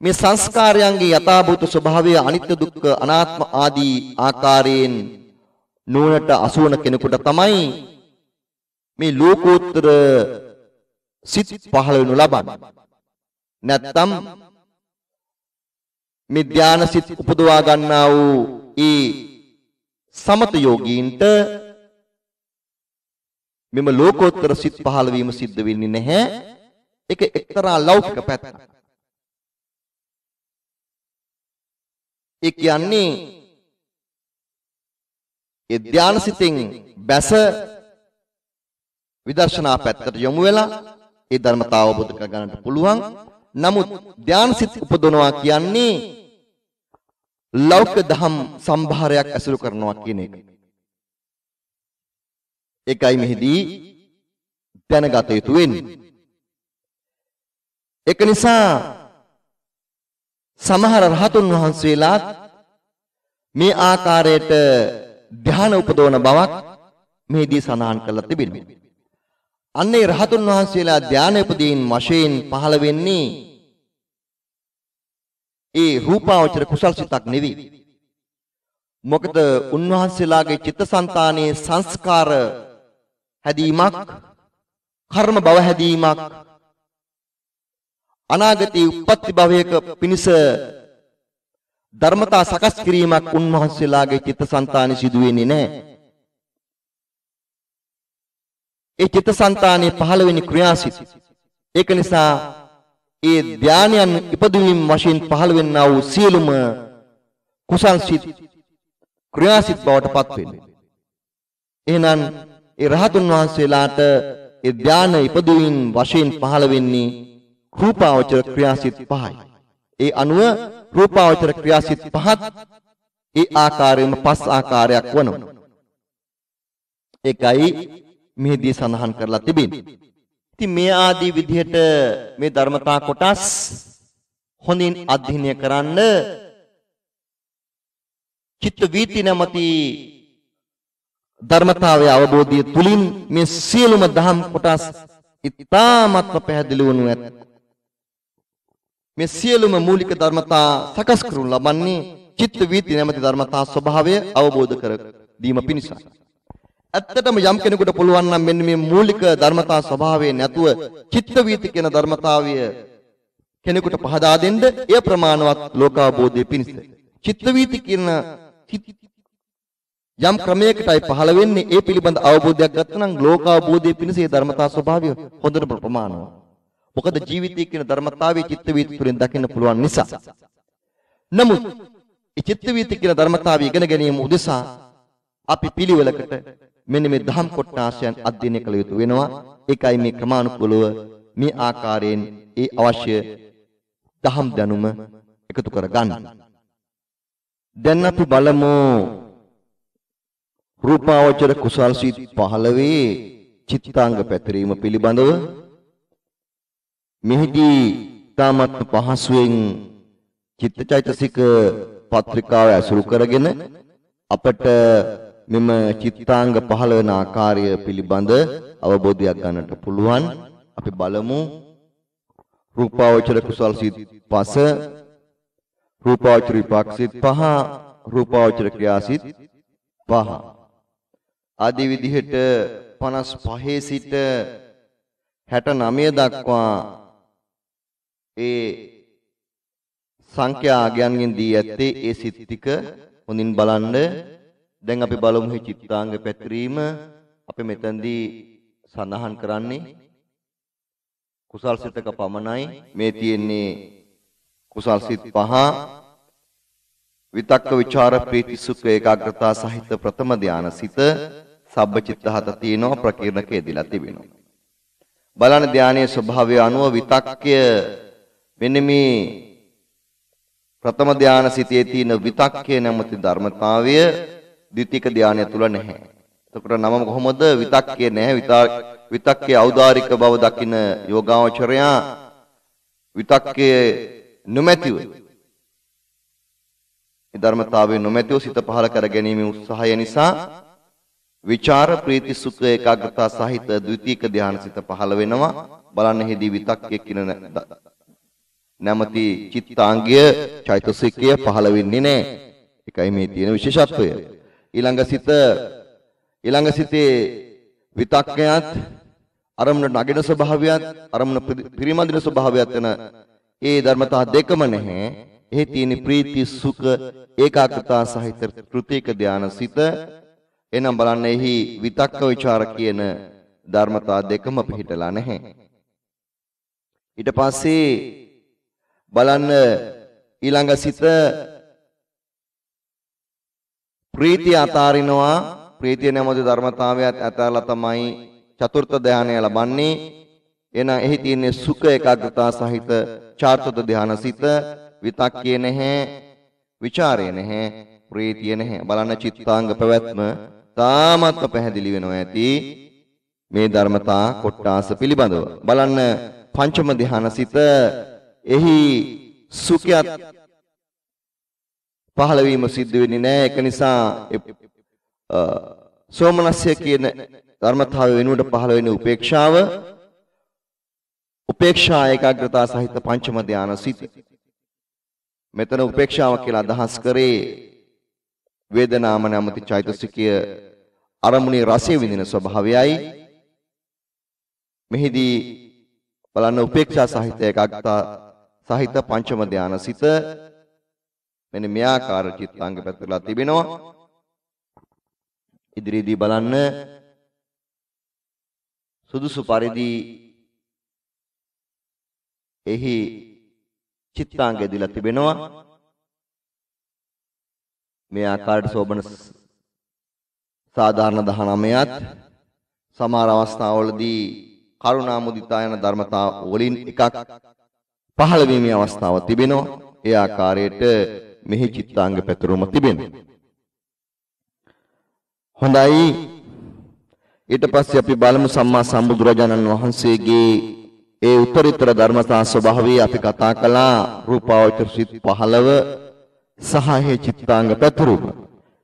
මේ සංස්කාරයන්ගේ යථාභූත ස්වභාවය අනිත්‍ය දුක්ඛ අනාත්ම ආදී ආකාරයෙන් නුවණට අසුවන කෙනෙකුට තමයි මේ ලෝකෝත්තර සිත් පහළ වෙනු ලබන්නේ. නැත්තම් මේ ධානා සිත් උපදවා ගන්නා වූ ඒ සමත යෝගීන්ට මෙම ලෝකෝත්තර සිත් පහළ වීම සිද්ධ වෙන්නේ නැහැ. ඒක එක්තරා ලෞකික පැත්තක්. ඒ කියන්නේ ඒ ධානා සිතෙන් බැස විදර්ශනා පැත්තට යොමු වෙලා ඒ ධර්මතාව අවබෝධ කර ගන්නට පුළුවන්. නමුත් ධානා සිත් උපදවනවා කියන්නේ ලෞකික දහම් සම්භාරයක් ඇසුරු කරනවා කියන එක. ඒකයි මෙහිදී දැනගත යුතු වෙන්නේ. ඒක නිසා සමහර රහතුන් වහන්සේලාත් මේ ආකාරයට ධ්‍යාන උපදවන බවක් මෙහිදී සඳහන් කරලා තිබෙනවා. අන්නේ රහතුන් වහන්සේලා ධ්‍යාන උපදීන් වශයෙන් පහළ වෙන්නේ ඒ රූපාවචර කුසල් සිතක් නෙවෙයි. මොකද උන්වහන්සේලාගේ චිත්තසංතානයේ සංස්කාර හැදීමක් කර්ම භව හැදීමක් අනාගතී උප්පත්ති භවයක පිණිස ධර්මතා සකස් කිරීමක් උන්වහන්සේලාගේ චිත්තසංතානෙ සිදු වෙන්නේ නැහැ. ඒ චිත්තසංතානයේ පහළ වෙන ක්‍රියාසිත. ඒක නිසා ඒ ධානයන් ඉපදවීම වශයෙන් පහළ වෙන්නා වූ සියලුම කුසල් සිත් ක්‍රියාසිත බවට පත් වෙන්නේ. එහෙනම් ඒ රහතුන් වහන්සේලාට ඒ ධාන ඉපදවීම වශයෙන් පහළ වෙන්නේ රූපාවචර ක්‍රියාසිත පහයි. ඒ අනුව රූපාවචර ක්‍රියාසිත පහත් ඒ ආකාරයෙන්ම පස් ආකාරයක් වනවා. ඒකයි මෙහිදී සඳහන් කරලා තිබෙන්නේ. ඉතින් මේ ආදී විදිහට මේ ධර්මතා කොටස් හොඳින් අධ්‍යයනය කරන්න චිත්ත වීති නැමැති ධර්මතාවයේ අවබෝධය තුලින් මේ සියලුම දහම් කොටස් ඉතාමත්ම පැහැදිලි වනු ඇත. මේ සියලුම මූලික ධර්මතා සකස් කරනු ලබන්නේ චිත්ත වීති නැමැති ධර්මතා ස්වභාවය අවබෝධ කර දීම පිණිසයි. ඇත්තටම යම් කෙනෙකුට පුළුවන් නම් මෙන්න මේ මූලික ධර්මතා ස්වභාවය නැතුව චිත්ත වීති කියන ධර්මතාවය කෙනෙකුට පහදා දෙන්න එය ප්‍රමාණවත් ලෝකාවබෝධයේ පිණිස. චිත්ත වීති කියන යම් ක්‍රමයකටයි පහළ වෙන්නේ ඒ පිළිබඳ අවබෝධයක් ගත්තනම් ලෝකාවබෝධයේ පිණිස ඒ ධර්මතා ස්වභාවය හොඳට ප්‍රමාණවත්. මොකද ජීවිතය කියන ධර්මතාවයේ චිත්ත වීති තුළින් දකින්න පුළුවන් නිසා. නමුත් ඒ චිත්ත වීති කියන ධර්මතාවය ඉගෙන ගැනීම උදෙසා අපි පිළිවෙලකට මෙන්න මේ දහම් කොටාශයන් අධ්‍යයනය කළ යුතු වෙනවා. ඒකයි මේ ක්‍රමානුකූලව මේ ආකාරයෙන් ඒ අවශ්‍ය දහම් දැනුම එකතු කරගන්න. දැන් අපි බලමු රූපාවචර කුසල් සිත් 15 චිත්තාංග පැතිරීම පිළිබඳව මෙහිදී තාමත් පහසුවෙන් චිත්තචෛතසික පත්‍රිකාව ඇසුරු කරගෙන අපට මෙම චිත්තාංග පහළ වෙන ආකාරය පිළිබඳ අවබෝධයක් ගන්නට පුළුවන්. අපි බලමු. රූපාවචර කුසල් සිත් පස රූපාවචර විපාක සිත් පහ රූපාවචර ක්‍රියා සිත් පහ. ආදී විදිහට 55 සිට 69 දක්වා ඒ සංඛ්‍යා ආගයන්ගෙන් දී ඇත්තේ ඒ සිත් ටික හොඳින් බලන්න. දැන් අපි බලමු මේ චිත්තාංග පැතිරීම අපි මෙතෙන්දී සඳහන් කරන්නේ. කුසල් සිතක පමණයි. මේ තියෙන්නේ කුසල් සිත් පහ. විතක්ක ਵਿਚාර ප්‍රීති සුඛ ඒකාග්‍රතාව සහිත ප්‍රථම ධාන සිත සබ්බචිත්ත හත තියෙනවා ප්‍රකීර්ණක යෙදලා තිබෙනවා. බලන ධානයේ ස්වභාවය අනුව විතක්කය මෙන්න මේ ප්‍රථම ධාන සිතේ තියෙන විතක්කය නැමැති ධර්මතාවය ද්විතීක ධානය තුල නැහැ. එතකොට නම කොහොමද විතක්කේ නැහැ විතක්කේ ඖදාරික බව දකින යෝගාවචරයා විතක්කේ නොමැතිව මේ ධර්මතාවයේ නොමැතිව සිත පහල කර ගැනීමේ උත්සාහය නිසා විචාර ප්‍රීති සුඛ ඒකාග්‍රතා සහිත ද්විතීක ධානසිත පහළ වෙනවා. බලන්න එහිදී විතක්කය කියන නැමැති චිත්තාංගය චෛතසිකය පහළ වෙන්නේ නැහැ. ඒකයි මේ තියෙන විශේෂත්වය. ඊළඟ සිත ඊළඟ සිතේ විතක්කයත් අරමුණ නගින ස්වභාවයත් අරමුණ පිරිමදින ස්වභාවයත් වෙන ඒ ධර්මතා දෙකම නැහැ. එහි තියෙන ප්‍රීති සුඛ ඒකාග්‍රතා සහිත තෘතීක ධානසිත එනම් බලන්න එහි විතක්ක ਵਿਚාර කියන ධර්මතා දෙකම පිළිහිටලා නැහැ. ඊට පස්සේ බලන්න ඊළඟ සිත ප්‍රීතිය අතාරිනවා. ප්‍රීතිය නැමැති ධර්මතාවයත් ඇතලා තමයි චතුර්ථ ධානය ලබන්නේ. එන එහි තියෙන සුඛ ඒකාග්‍රතා සහිත චාර්ථ ධානසිත විතක්කේ නැහැ ਵਿਚාරය නැහැ ප්‍රීතිය නැහැ. බලන්න චිත්තාංග පැවැත්ම තාමත්ම පැහැදිලි වෙනවා ඇති. මේ ධර්මතා කොට්ටාස පිළිබඳව. බලන්න පංචම ධානසිත එහි සුඛයත් පහළ වීම සිද්ධ වෙන්නේ නැහැ ඒක නිසා සෝමනස්ය කියන ධර්මතාවය වෙනුවට පහළ වෙන උපේක්ෂාව. උපේක්ෂා ඒකාග්‍රතාව සහිත පංචම ධානය සිත. මෙතන උපේක්ෂාව කියලා අදහස් කරේ වේදනාම නැමැති චෛතසිකය අරමුණේ රසය විඳින ස්වභාවයයි. මෙහිදී බලන්න උපේක්ෂා සහිත ඒකාග්‍රතාව සහිත පංචම ධානය සිත. මෙන්න මේ ආකාර චිත්තාංග පැතුරලා තිබෙනවා. ඉදිරියේදී බලන්න සුදුසු පරිදි එහි චිත්තාංග දෙලා තිබෙනවා. මේ ආකාරයට සෝබන සාධාරණ 19ත් සමහර අවස්ථාවලදී කරුණා මුදිතා යන ධර්මතා වලින් එකක් පහළ වීමේ අවස්ථාව තිබෙනවා. ඒ ආකාරයට මෙහි චිත්තාංග පැතුරුම තිබෙනවා හොඳයි ඊට පස්සේ අපි බලමු සම්මා සම්බුදුරජාණන් වහන්සේගේ ඒ උත්තරීතර ධර්මතා ස්වභාවය අපි කතා කළා රූපාවචර සිත් 15 සහහේ චිත්තාංග පැතුරුම.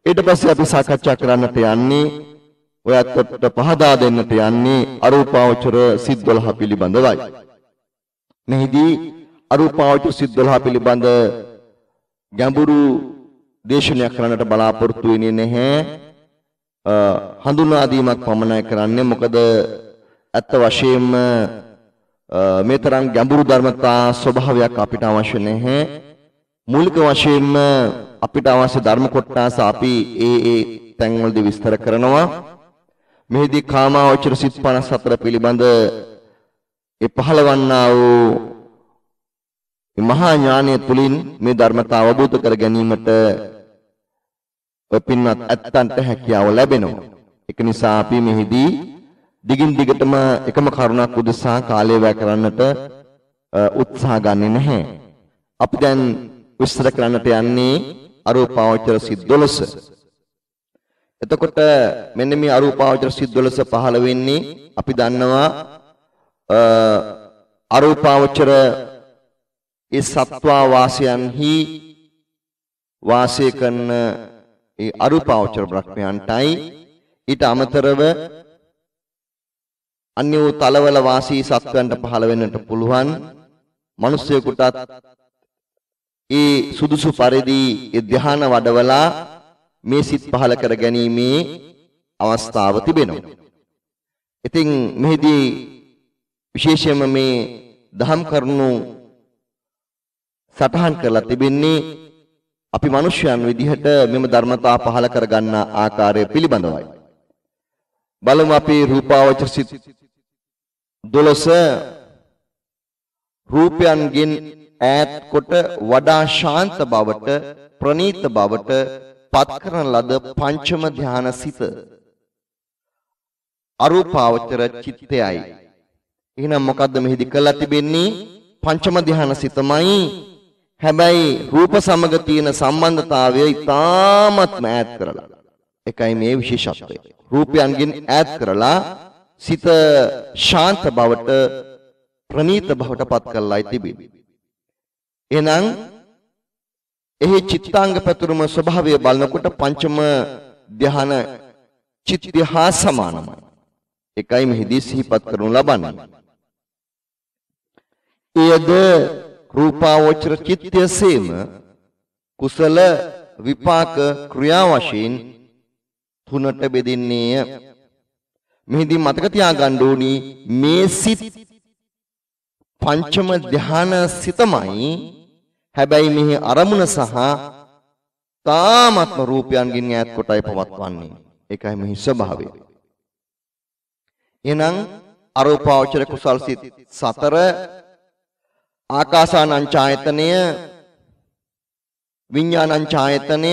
ඊට පස්සේ අපි සාකච්ඡා කරන්නට යන්නේ ඔයත් පහදා දෙන්නට යන්නේ අරූපාවචර සිත් 12 පිළිබඳවයි. මෙහිදී අරූපාවචර සිත් 12 පිළිබඳ ගැඹුරු දේශනයක් කරන්නට බලාපොරොත්තු වෙන්නේ නැහැ. හඳුනා දීමක් පමණයි කරන්නේ. මොකද ඇත්ත වශයෙන්ම මේ තරම් ගැඹුරු ධර්මතා ස්වභාවයක් අපිට අවශ්‍ය නැහැ. මූලික වශයෙන්ම අපිට අවශ්‍ය ධර්ම කොටස අපි ඒ ඒ තැන්වලදී විස්තර කරනවා. මෙහිදී කාමාවචර සිත් 54 පිළිබඳ ඒ පහළවන්නා වූ මහා ඥානය තුලින් මේ ධර්මතාව අවබෝධ කර ගැනීමට ඔය පින්වත් ඇත්තන්ට හැකියාව ලැබෙනවා. ඒක නිසා අපි මෙහිදී දිගින් දිගටම එකම කරුණක් උදෙසා කාලය වැය කරන්නට උත්සාහ ගන්නෙ නැහැ. අපි දැන් විස්තර කරන්නට යන්නේ අරූපාවචර සිත් 12. එතකොට මෙන්න මේ අරූපාවචර සිත් 12 පහළ වෙන්නේ අපි දන්නවා අරූපාවචර ඒ සත්වා වාසයන්හි වාසය කරන ඒ අරූපාවචර බ්‍රහ්මයන්ටයි ඊට අමතරව අන්‍ය වූ තලවල වාසී සත්වයන්ට පහළ වෙන්නට පුළුවන් මිනිස්සුෙකුටත් ඒ සුදුසු පරිදි ඒ ධ්‍යාන වඩවලා මේ සිත් පහළ කර ගැනීමේ අවස්ථාව තිබෙනවා. ඉතින් මෙහිදී විශේෂයෙන්ම මේ දහම් කරුණු සටහන් කරලා තිබෙන්නේ අපි මිනිස්යන් විදිහට මෙම ධර්මතා පහල කරගන්න ආකාරය පිළිබඳවයි. බලමු අපි රූපාවචර සිත් 12 රූපයන්ගෙන් ඈත් කොට වඩා ශාන්ත බවට ප්‍රනීත බවට පත් කරන ලද පංචම ධාන සිත අරූපාවචර චිත්තයයි. එහෙනම් මොකද්ද මෙහිදී කළා තිබෙන්නේ? පංචම ධාන සිතමයි හැබැයි රූප සමග තියෙන සම්බන්ධතාවය ඉතාමත්ම ඈත් කරලා. එකයි මේ විශේෂත්වය. රූපයන්ගෙන් ඈත් කරලා සිත ශාන්ත බවට ප්‍රනීත බවට පත් කරලායි තිබෙන්නේ. එහෙනම් එහි චිත්තාංග පැතුරුම ස්වභාවය බලනකොට පංචම ධ්‍යාන චිත්තය හා සමානමයි. එකයි මෙහිදී සිහිපත් කරනු ලබන්නේ. එයද රූපාවචර චිත්තයසේම කුසල විපාක ක්‍රියා වශයෙන් තුනට බෙදෙන්නේය. මෙහිදී මතක තියාගන්න ඕනි මේ සිත් පංචම ධ්‍යාන සිතමයි හැබැයි මෙහි අරමුණ සහ තාමත්ම රූපයන්ගෙන් ඈත් කොටයි පවත්වන්නේ. ඒකයි මෙහි ස්වභාවය. එහෙනම් අරූපාවචර කුසල් සිත් සතර ආකාසානං ඡායතනය විඥානං ඡායතනය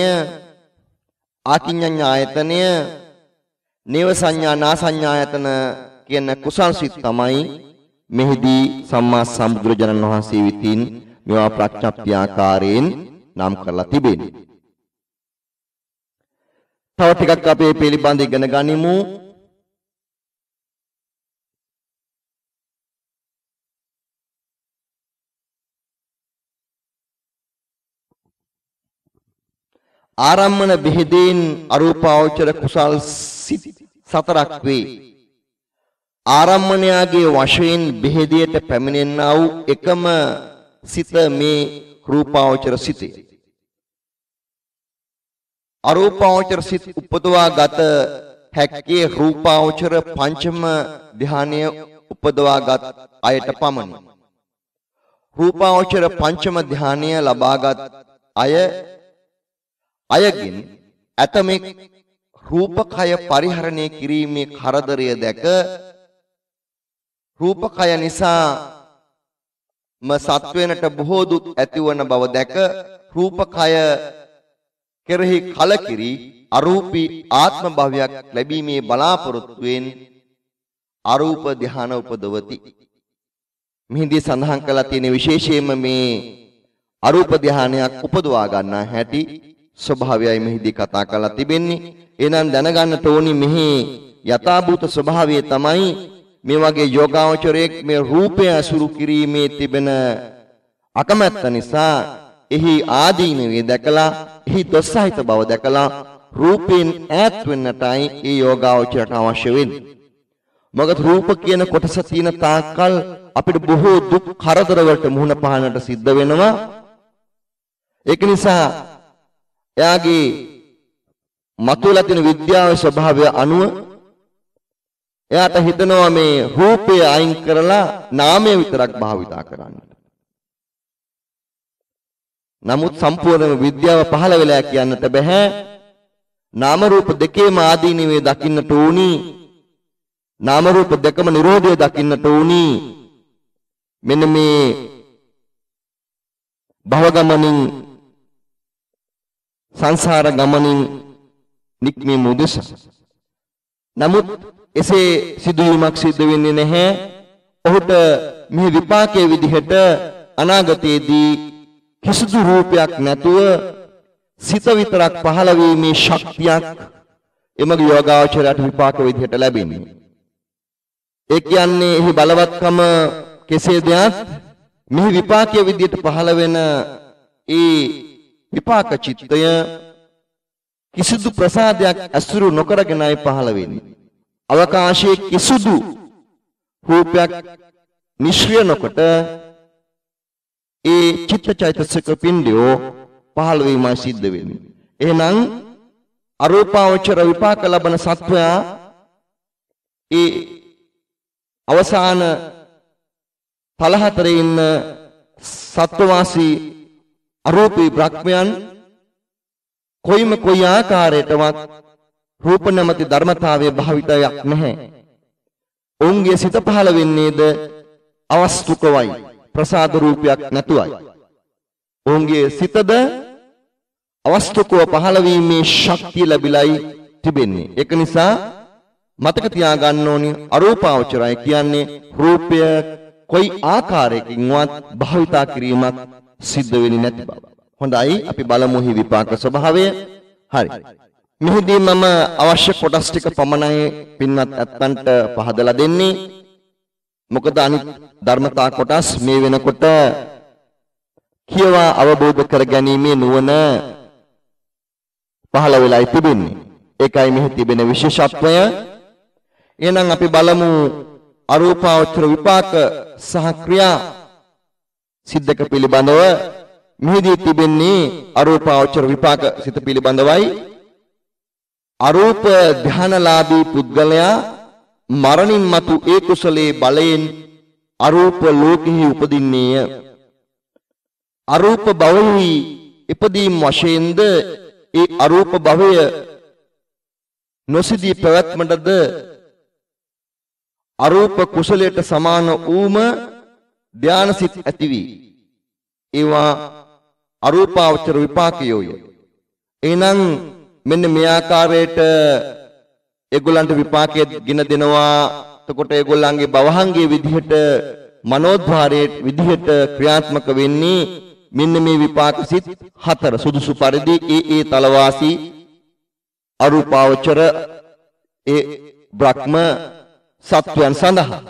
ආකින්ඥ ආයතනය නේව සංඥා නා සංඥායතන කියන කුසල් සිත් තමයි මෙහිදී සම්මා සම්බුදුරජාණන් වහන්සේ විසින් මේවා ප්‍රඥප්ති ආකාරයෙන් නම් කරලා තිබෙන්නේ. තව ටිකක් අපේ පිළිබඳ ඉගෙන ගනිමු. ආරම්මන බෙහෙදෙන් අරූපාවචර කුසල් සිත් සතරක් වේ. ආරම්මණයාගේ වශයෙන් බෙහෙදියට පැමිණෙන්නා වූ එකම සිත මේ රූපාවචර සිතේ. අරූපාවචර සිත් උපදවා ගත හැක්කේ රූපාවචර පංචම ධානය උපදවා ගත් අයට පමණි. රූපාවචර පංචම ධානය ලබාගත් අය අයගෙන් ඇතමෙක් රූපකය පරිහරණය කිරීමේ කරදරය දැක රූපකය නිසා ම සත්වයනට බොහෝ දුක් ඇතිවන බව දැක රූපකය කෙරෙහි කලකිරි අරූපී ආත්ම භවයක් ලැබීමේ බලාපොරොත්තුවෙන් අරූප ධ්‍යාන උපදවති. මෙහිදී සඳහන් කළා තියෙන විශේෂයෙන්ම මේ අරූප ධ්‍යානයක් උපදවා ගන්නා හැටි ස්වභාවයයි මෙහිදී කතා කරලා තිබෙන්නේ. එහෙනම් දැනගන්නට ඕනි මෙහි යථාභූත ස්වභාවය තමයි මේ වගේ යෝගාවචරයේ මේ රූපය අසුරු කිරීමේ තිබෙන අකමැත්ත නිසා එහි ආදීනවේ දැකලා එහි දොස්සහිත බව දැකලා රූපයෙන් ඈත් වෙන්නටයි ඒ යෝගාවචරයට අවශ්‍ය වෙන්නේ. මොකද රූප කියන කොටස තියෙන තාක්කල් අපිට බොහෝ දුක් කරදර වලට මුහුණ පාන්නට සිද්ධ වෙනවා. ඒක නිසා එයාගේ මතුවලා තියෙන විද්‍යාවේ ස්වභාවය අනුව එයාට හිතනවා මේ රූපය අයින් කරලා නාමය විතරක් භාවිතා කරන්න. නමුත් සම්පූර්ණ විද්‍යාව පහළ වෙලා කියන්නට බෑ. නාම රූප දෙකේම ආදීනවේ දකින්නට ඕනි. නාම රූප දෙකම නිරෝධය දකින්නට ඕනි. මෙන්න මේ භව ගමනින් සංසාර ගමනින් නික්මී මුදස. නමුත් එසේ සිදුවීමක් සිද්ධ වෙන්නේ නැහැ. ඔහුට මේ විපාකයේ විදිහට අනාගතයේදී කිසිදු රූපයක් නැතුව සිත විතරක් පහළ වීමේ ශක්තියක් එමගේ යෝගාචරයට විපාක විදිහට ලැබෙන්නේ. ඒ කියන්නේ එහි බලවත්කම කෙසේද මෙහි විපාකයේ විදිහට පහළ වෙන ඒ විපාක චිත්තය කිසිදු ප්‍රසාදයක් ඇසුරු නොකරගෙනයි පහළ වෙන්නේ. අවකාශයේ කිසිදු රූපයක් නිෂ්ක්‍රිය නොකොට ඒ චිත්තචෛතසික පින්ඩියෝ පහළ වීමයි සිද්ධ වෙන්නේ. එහෙනම් අරූපාවචර විපාක ලබන සත්වයා ඒ අවසාන තල හතරේ ඉන්න සත්වවාසී අරූපී බ්‍රහ්මයන් කොයිම කොයි ආකාරයකවත් රූප නැමැති ධර්මතාවයේ භාවිතයක් නැහැ. ඔවුන්ගේ සිත පහළ වෙන්නේද අවස්තුකවයි ප්‍රසාද රූපයක් නැතුවයි. ඔවුන්ගේ සිතද අවස්තුකව පහළ වීමේ ශක්තිය ලැබිලයි තිබෙන්නේ. ඒක නිසා මතක තියාගන්න ඕනි අරූපාවචරය කියන්නේ රූපය කොයි ආකාරයකින්වත් භාවිතා කිරීමක් සිද්ධ වෙන්නේ නැති බව. හොඳයි අපි බලමු හි විපාක ස්වභාවය. හරි. මෙහිදී මම අවශ්‍ය කොටස් ටික පමණයි පින්වත් ඇත්තන්ට පහදලා දෙන්නේ. මොකද අනිත් ධර්මතා කොටස් මේ වෙනකොට කියවා අවබෝධ කර ගැනීමේ නුවණ පහළ වෙලායි තිබෙන්නේ. ඒකයි මෙහි තිබෙන විශේෂත්වය. එහෙනම් අපි බලමු අරූපාවචර විපාක සහ ක්‍රියා සිද්දක පිළිබඳව මෙහිදී තිබෙන්නේ අරූපාවචර විපාක සිත පිළිබඳවයි. අරූප ධානලාභී පුද්ගලයා මරණින් මතු ඒ කුසලයේ බලයෙන් අරූප ලෝකෙහි උපදින්නේය. අරූප භවෙහි ඉපදීම් වශයෙන්ද ඒ අරූප භවය නොසිදී පැවැත්මටද අරූප කුසලයට සමාන වූම ධානසිත ඇතිවි. ඒවා අරූපාවචර විපාකයෝය. එහෙනම් මෙන්න මේ ආකාරයට ඒගොල්ලන්ට විපාකයේ ගින දෙනවා. එතකොට ඒගොල්ලන්ගේ භවහංගයේ විදිහට මනෝද්වාරයේ විදිහට ක්‍රියාත්මක වෙන්නේ මෙන්න මේ විපාක සිත් හතර සුදුසු පරිදි ඒ ඒ තලවාසී අරූපාවචර ඒ බ්‍රහ්ම සත්වයන් සඳහා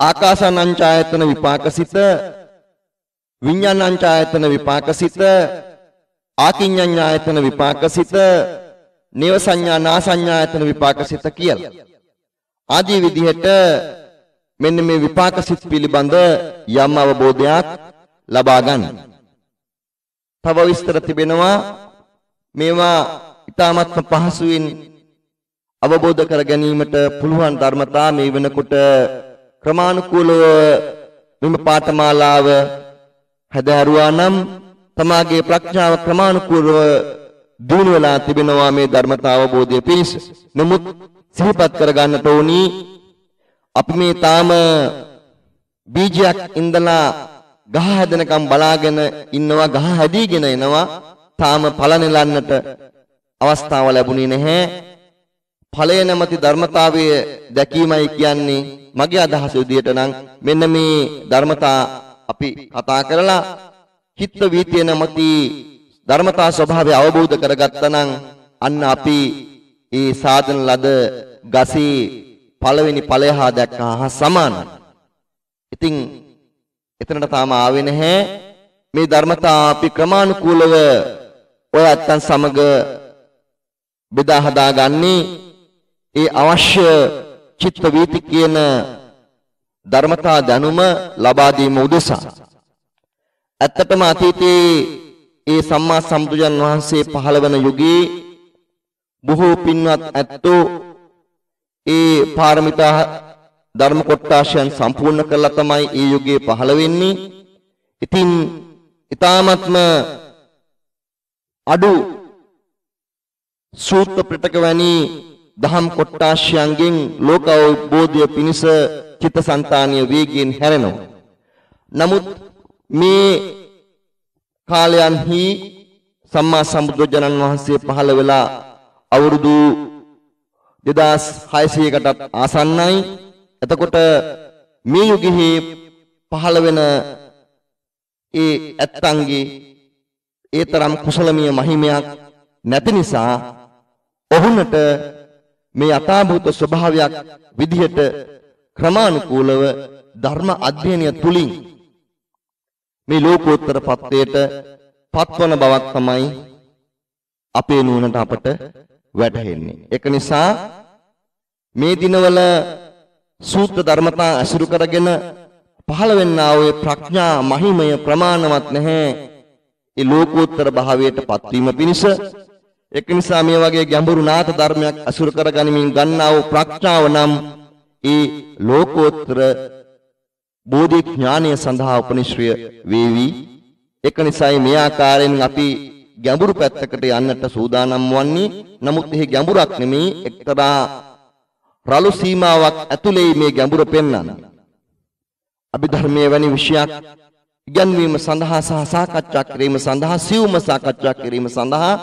ආකාසානංචායතන විපාකසිත විඤ්ඤාණංචායතන විපාකසිත ආකින්ඤඤ්ඤායතන විපාකසිත නේව සංඥා නාසඤ්ඤායතන විපාකසිත කියලා. ආදී විදිහට මෙන්න මේ විපාකසිත පිළිබඳ යම් අවබෝධයක් ලබා ගන්න. තව විස්තර තිබෙනවා මේවා ඊ타මත්ම පහසුවෙන් අවබෝධ කර ගැනීමට පුළුවන් ධර්මතා මේ වෙනකොට ක්‍රමානුකූලව මෙම පාඨමාලාව හැදෑරුවා නම් තමාගේ ප්‍රඥාව ක්‍රමානුකූලව දිනු වෙලා තිබෙනවා මේ ධර්මතා අවබෝධය පිණිස. නමුත් සිහිපත් කර ගන්නට ඕනි අපි මේ තාම බීජයක් ඉඳලා ගහ හැදෙනකම් බලාගෙන ඉන්නවා ගහ හැදීගෙන එනවා තාම පළ නෙලන්නට අවස්ථාව ලැබුණේ නැහැ ඵලය නැමැති ධර්මතාවය දැකීමයි කියන්නේ මගේ අදහස විදිහට නම් මෙන්න මේ ධර්මතා අපි කතා කරලා චිත්ත වීතිය නැමැති ධර්මතා ස්වභාවය අවබෝධ කරගත්තා නම් අන්න අපි ඒ සාධන ලද ගසේ පළවෙනි ඵලය හා දැක්කා හා සමානයි. ඉතින් එතනට තාම ආවේ නැහැ. මේ ධර්මතා අපි ක්‍රමානුකූලව ඔය අත්තන් සමග බෙදා හදාගන්නේ ඒ අවශ්‍ය චිත්ත වීති කියන ධර්මතා දැනුම ලබා දීම උදෙසා. ඇත්තටම අතීතයේ ඒ සම්මා සම්බුදුන් වහන්සේ පහළ වන යුගයේ බොහෝ පින්වත් ඇත්තෝ ඒ පාරමිතා ධර්ම කොටාශයන් සම්පූර්ණ කරලා තමයි ඒ යුගයේ පහළ වෙන්නේ. ඉතින් ඊ타මත්ම අඩු සූත්‍ර පිටක වැනි දහම් කොටාශයන්ගෙන් ලෝක අවබෝධය පිණිස චිත්තසංතානීය වේගයෙන් හැරෙනවා. නමුත් මේ කාලයන්හි සම්මා සම්බුදුරජාණන් වහන්සේ පහළ වෙලා අවුරුදු 2600කටත් ආසන්නයි. එතකොට මේ යුගෙහි පහළ වෙන ඒ ඇත්තන්ගේ ඒ තරම් කුසලමීය මහිමයක් නැති නිසා ඔහුනට මේ යථාභූත ස්වභාවයක් විදිහට ක්‍රමානුකූලව ධර්ම අධ්‍යයනය තුලින් මේ ලෝකෝත්තර පත්වයට පත්වන බවක් තමයි අපේ නුවණට අපට වැටහෙන්නේ. ඒක නිසා මේ දිනවල සූත්‍ර ධර්මතා අසුරු කරගෙන පහළ වෙන්නා වූ ප්‍රඥා මහිමය ප්‍රමාණවත් නැහැ. ඒ ලෝකෝත්තර භාවයට පත්වීම පිණිස ඒක නිසා මේ වගේ ගැඹුරු නාත ධර්මයක් අසුරු කරගනිමින් ගන්නා වූ ප්‍රඥාව නම් ඒ ලෝකෝත්තර බෝධි ඥානය සඳහා උපනිශ්‍රය වේවි. ඒක නිසායි මේ ආකාරයෙන් අපි ගැඹුරු පැත්තකට යන්නට සූදානම් වන්නේ. නමුත් එහි ගැඹුරක් නෙමෙයි එක්තරා රළු සීමාවක් ඇතුලේ මේ ගැඹුර පෙන්වන්නේ. අභිධර්මයේ වැනි විෂයක් ඉගන්වීම සඳහා සහ සාකච්ඡා කිරීම සඳහා සිවුම සාකච්ඡා කිරීම සඳහා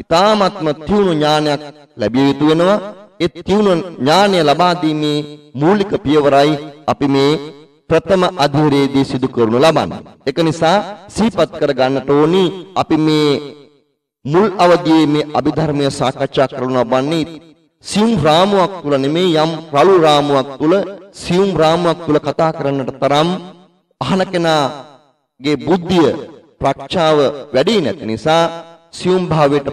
ඊ타ත්ම තියුණු ඥානයක් ලැබිය යුතු වෙනවා. ඒ තියුණු ඥානය ලබා දීමේ මූලික පියවරයි අපි මේ ප්‍රථම අධීරයේදී සිදු කරනු ලබන්නේ. ඒක නිසා සිහිපත් කර ගන්නට ඕනි අපි මේ මුල් අවදියේ මේ අභිධර්මය සාකච්ඡා කරනු ලබන්නේ සියුම් රාමුවක් තුල නෙමෙයි යම් රළු රාමුවක් තුල සියුම් රාමුවක් තුල කතා කරන්නට තරම් අහන කෙනාගේ බුද්ධිය ප්‍රඥාව වැඩි නැති නිසා සියුම් භාවයට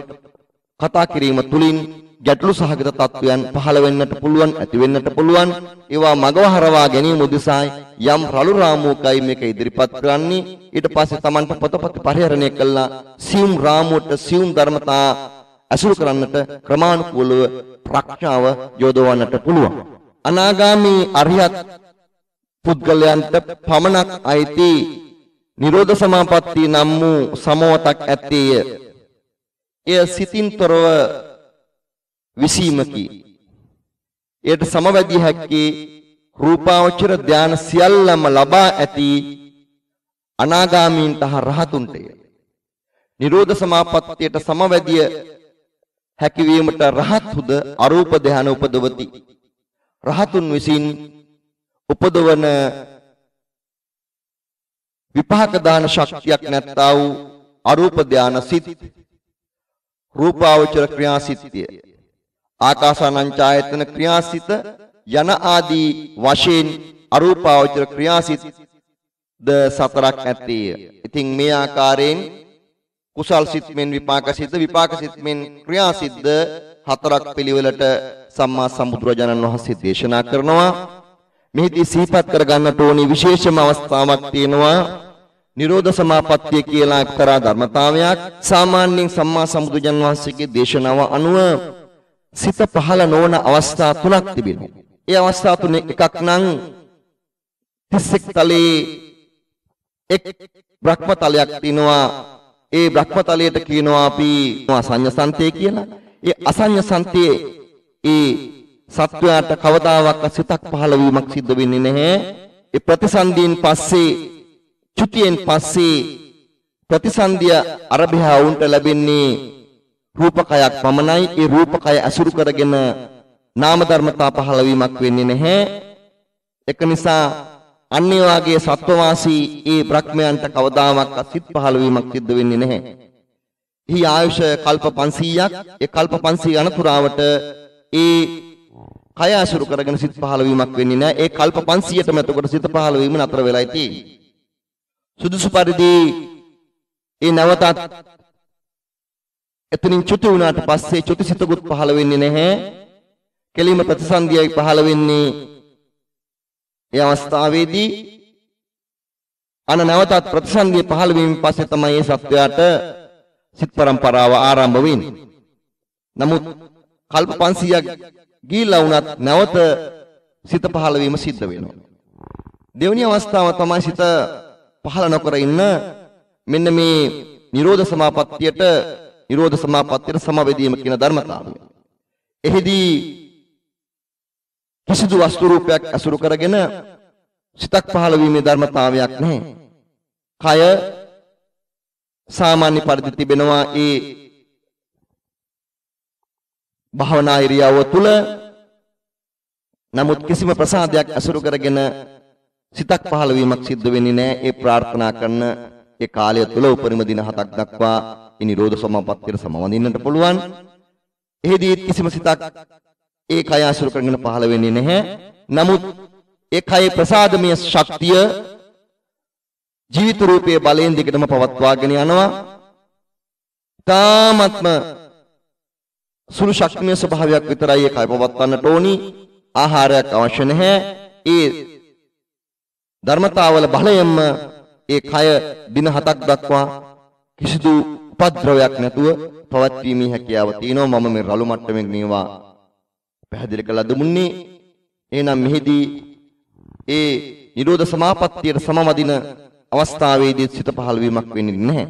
කතා කිරීම තුලින් ගැටලු සහගත තත්වයන් පහළ වෙන්නට පුළුවන් ඇති වෙන්නට පුළුවන්. ඒවා මගවහරවා ගැනීම උදෙසායි යම් රළු රාමුවකයි මේක ඉදිරිපත් කරන්නේ. ඊට පස්සේ Tamanට පොතපත පරිහරණය කළා. සියුම් රාමුවට සියුම් ධර්මතා අසුරු කරන්නට ක්‍රමානුකූලව ප්‍රඥාව යොදවන්නට පුළුවන්. අනාගාමී අරියත් පුද්ගලයන්ට පමණක් අයිති නිරෝධ සමාපatti නම් වූ සමවතක් ඇත්තේය. එය සිතින් තොරව විසීමකි. එයට සමවැදිය හැක්කේ රූපාවචර ධාන සියල්ලම ලබා ඇති අනාගාමීන්ට හා රහතුන්ටය. නිරෝධ සමාපත්තියට සමවැදිය හැකිවීමට රහත්හුද අරූප ධාන උපදවති. රහතුන් විසින් උපදවන විපාක දාන ශක්තියක් නැත්තා වූ අරූප ධාන සිත් රූපාවචර ක්‍රියාසිතය ආකාසානංචායතන ක්‍රියාසිත යන ආදී වශයෙන් අරූපාවචර ක්‍රියාසිත ද සතරක් ඇත්තේය. ඉතින් මේ ආකාරයෙන් කුසල් සිත් මෙන් විපාක සිත් විපාක සිත් මෙන් ක්‍රියාසිත ද හතරක් පිළිවෙලට සම්මා සම්බුදුරජාණන් වහන්සේ දේශනා කරනවා. මෙහිදී සිහිපත් කරගන්නට ඕනි විශේෂම අවස්ථාවක් තියෙනවා. නිරෝධ සමාපත්තිය කියලා එක්තරා ධර්මතාවයක් සාමාන්‍යයෙන් සම්මා සම්බුදුජන් වහන්සේගේ දේශනාව අනුව සිත පහළ නොවන අවස්ථා තුනක් තිබෙනවා. ඒ අවස්ථා තුනේ එකක් නම් 31 තලයේ එක් බ්‍රහ්ම තලයක් තිනවා. ඒ බ්‍රහ්ම තලයට කියනවා අපි අසඤ්ඤ සන්තේ කියලා. ඒ අසඤ්ඤ සන්තේ ඒ සත්වයාට කවදාවත් සිතක් පහළ වීමක් සිද්ධ වෙන්නේ නැහැ. ඒ ප්‍රතිසන්දීන් පස්සේ චුතියෙන් පස්සේ ප්‍රතිසන්දිය අරබිහා වුන්ට ලැබෙන්නේ රූපකයක් පමණයි ඒ රූපකය අසුරු කරගෙන නාම ධර්මතා පහළ වීමක් වෙන්නේ නැහැ ඒක නිසා අන්නේ වාගේ සත්වවාසී ඒ බ්‍රහ්මයන්ට කවදාවත් සිත් පහළ වීමක් සිද්ධ වෙන්නේ නැහැ. එහි ආයුෂ කල්ප 500ක් ඒ කල්ප 500 අනතුරාවට ඒ කය අසුරු කරගෙන සිත් පහළ වීමක් වෙන්නේ නැහැ. ඒ කල්ප 500ටම එතකොට සිත පහළ වීම නතර වෙලායි තියෙන්නේ. සුදුසු පරිදි ඒ නැවතත් එතනින් චුති වුණාට පස්සේ චුතිසිතකුත් පහළ වෙන්නේ නැහැ. කෙලිම ප්‍රතිසන්දියයි පහළ වෙන්නේ ඒ අවස්ථාවේදී අන නැවතත් ප්‍රතිසන්දිය පහළ වීමෙන් පස්සේ තමයි මේ සත්වයාට සිත් પરම්පරාව ආරම්භ වෙන්නේ. නමුත් කල්ප 500ක් ගිහිලා වුණත් නැවත සිත පහළ වීම සිද්ධ වෙනවා. දෙවෙනි අවස්ථාව තමයි සිත පහළ නොකර ඉන්න මෙන්න මේ නිරෝධ සමාපත්තියට නිරෝධ සමාපත්තියට සමවැදීම කියන ධර්මතාවය. එහිදී කිසිදු වස්තු රූපයක් අසුරු කරගෙන සිතක් පහළ වීමේ ධර්මතාවයක් නැහැ. කය සාමාන්‍ය පරිදි තිබෙනවා ඒ භාවනා ඉරියව්ව තුල නමුත් කිසිම ප්‍රසාදයක් අසුරු කරගෙන සිතක් පහළ වීමක් සිද්ධ වෙන්නේ නැහැ. ඒ ප්‍රාර්ථනා කරන ඒ කාලය තුල උපරිම දින හතක් දක්වා ඒ නිරෝධ සමාපත්තියට සමවදින්නට පුළුවන්. එෙහිදී කිසිම සිතක් ඒ කය අසුර කරගෙන පහළ වෙන්නේ නැහැ. නමුත් ඒ කයේ ප්‍රසාදමය ශක්තිය ජීවිත රූපයේ බලයෙන් දිගටම පවත්වාගෙන යනවා. තාමත්ම සුළු ශක්තිමය ස්වභාවයක් විතරයි ඒ කය පවත්වන්නට ඕනි. ආහාරයක් අවශ්‍ය නැහැ. ඒ ධර්මතාවල බලයෙන්ම ඒ කය දින හතක් දක්වා කිසිදු උපද්‍රවයක් නැතුව පවත්වීමේ හැකියාව තියෙනවා. මම මේ රළු මට්ටමින් මේවා පැහැදිලි කළ දුන්නේ. එහෙනම් මෙහිදී ඒ නිරෝධ සමාපත්තියට සමවදින අවස්ථාවේදී සිත පහළ වීමක් වෙන්නේ නැහැ.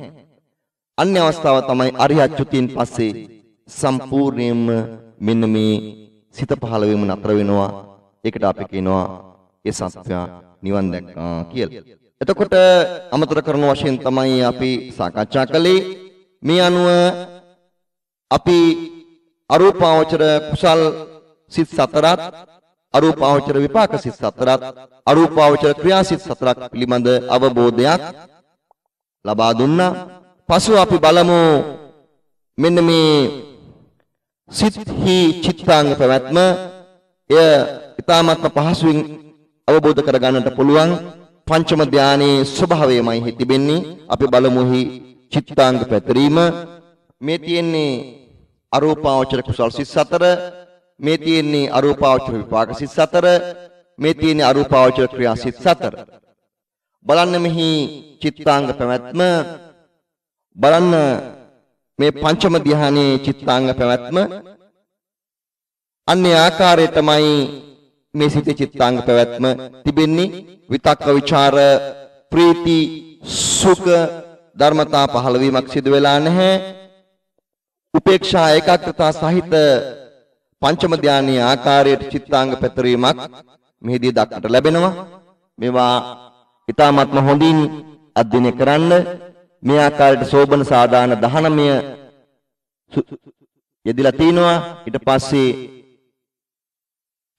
අන්‍ය අවස්ථාව තමයි අරියත් චුතියින් පස්සේ සම්පූර්ණයෙන්ම මෙන්න මේ සිත පහළ වීම නතර වෙනවා. ඒකට අපි කියනවා ඒ සත්‍ය නිවන් දැක්කා කියලා. එතකොට අමතර කරන වශයෙන් තමයි අපි සාකච්ඡා කළේ මේ අනුව අපි අරූපාවචර කුසල් සිත් සතරත් අරූපාවචර විපාක සිත් සතරත් අරූපාවචර ක්‍රියා සිත් සතරක් පිළිබඳ අවබෝධයක් ලබා දුන්නා. පසුව අපි බලමු මෙන්න මේ සිත්හි චිත්තාංග පැවැත්ම එය ඊ타ත්ම පහසුවෙන් අවබෝධ කරගන්නට පුළුවන් පංචම ධානයේ ස්වභාවයමයි තිබෙන්නේ. අපි බලමුහි චිත්තාංග පැතරීම. මේ තියෙන්නේ අරූපාවචර කුසල් සිත් 4 මේ තියෙන්නේ අරූපාවචර විපාක සිත් 4 මේ තියෙන්නේ අරූපාවචර ක්‍රියා සිත් 4 බලන්න මෙහි චිත්තාංග පැවැත්ම. බලන්න මේ පංචම ධ්‍යානයේ චිත්තාංග පැවැත්ම. අන්නේ ආකාරයටමයි මේ සිතේ චිත්තාංග පැවැත්ම තිබෙන්නේ විතක්ක ਵਿਚාර ප්‍රීති සුඛ ධර්මතා පහළ වීමක් සිදු වෙලා නැහැ. උපේක්ෂා ඒකාග්‍රතා සහිත පංචම ධානී ආකාරයට චිත්තාංග පැතරීමක් මෙහිදී දක්නට ලැබෙනවා. මේවා ඊටාත්ම හොඳින් අධ්‍යයනය කරන්න මේ ආකාරයට සෝබන සාදාන 19 යෙදিলা තිනවා. ඊට පස්සේ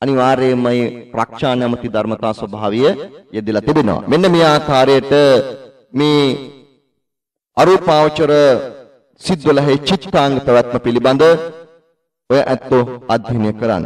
අනිවාර්යයෙන්ම මේ ප්‍රඥා නැමැති ධර්මතා ස්වභාවය යෙදিলা තිබෙනවා. මෙන්න මේ ආකාරයට මේ අරූපාවචර සිද්වලහේ චිත්තාංග පැවැත්ම පිළිබඳ ඔය ඇත්තෝ අධ්‍යයනය කරන්න.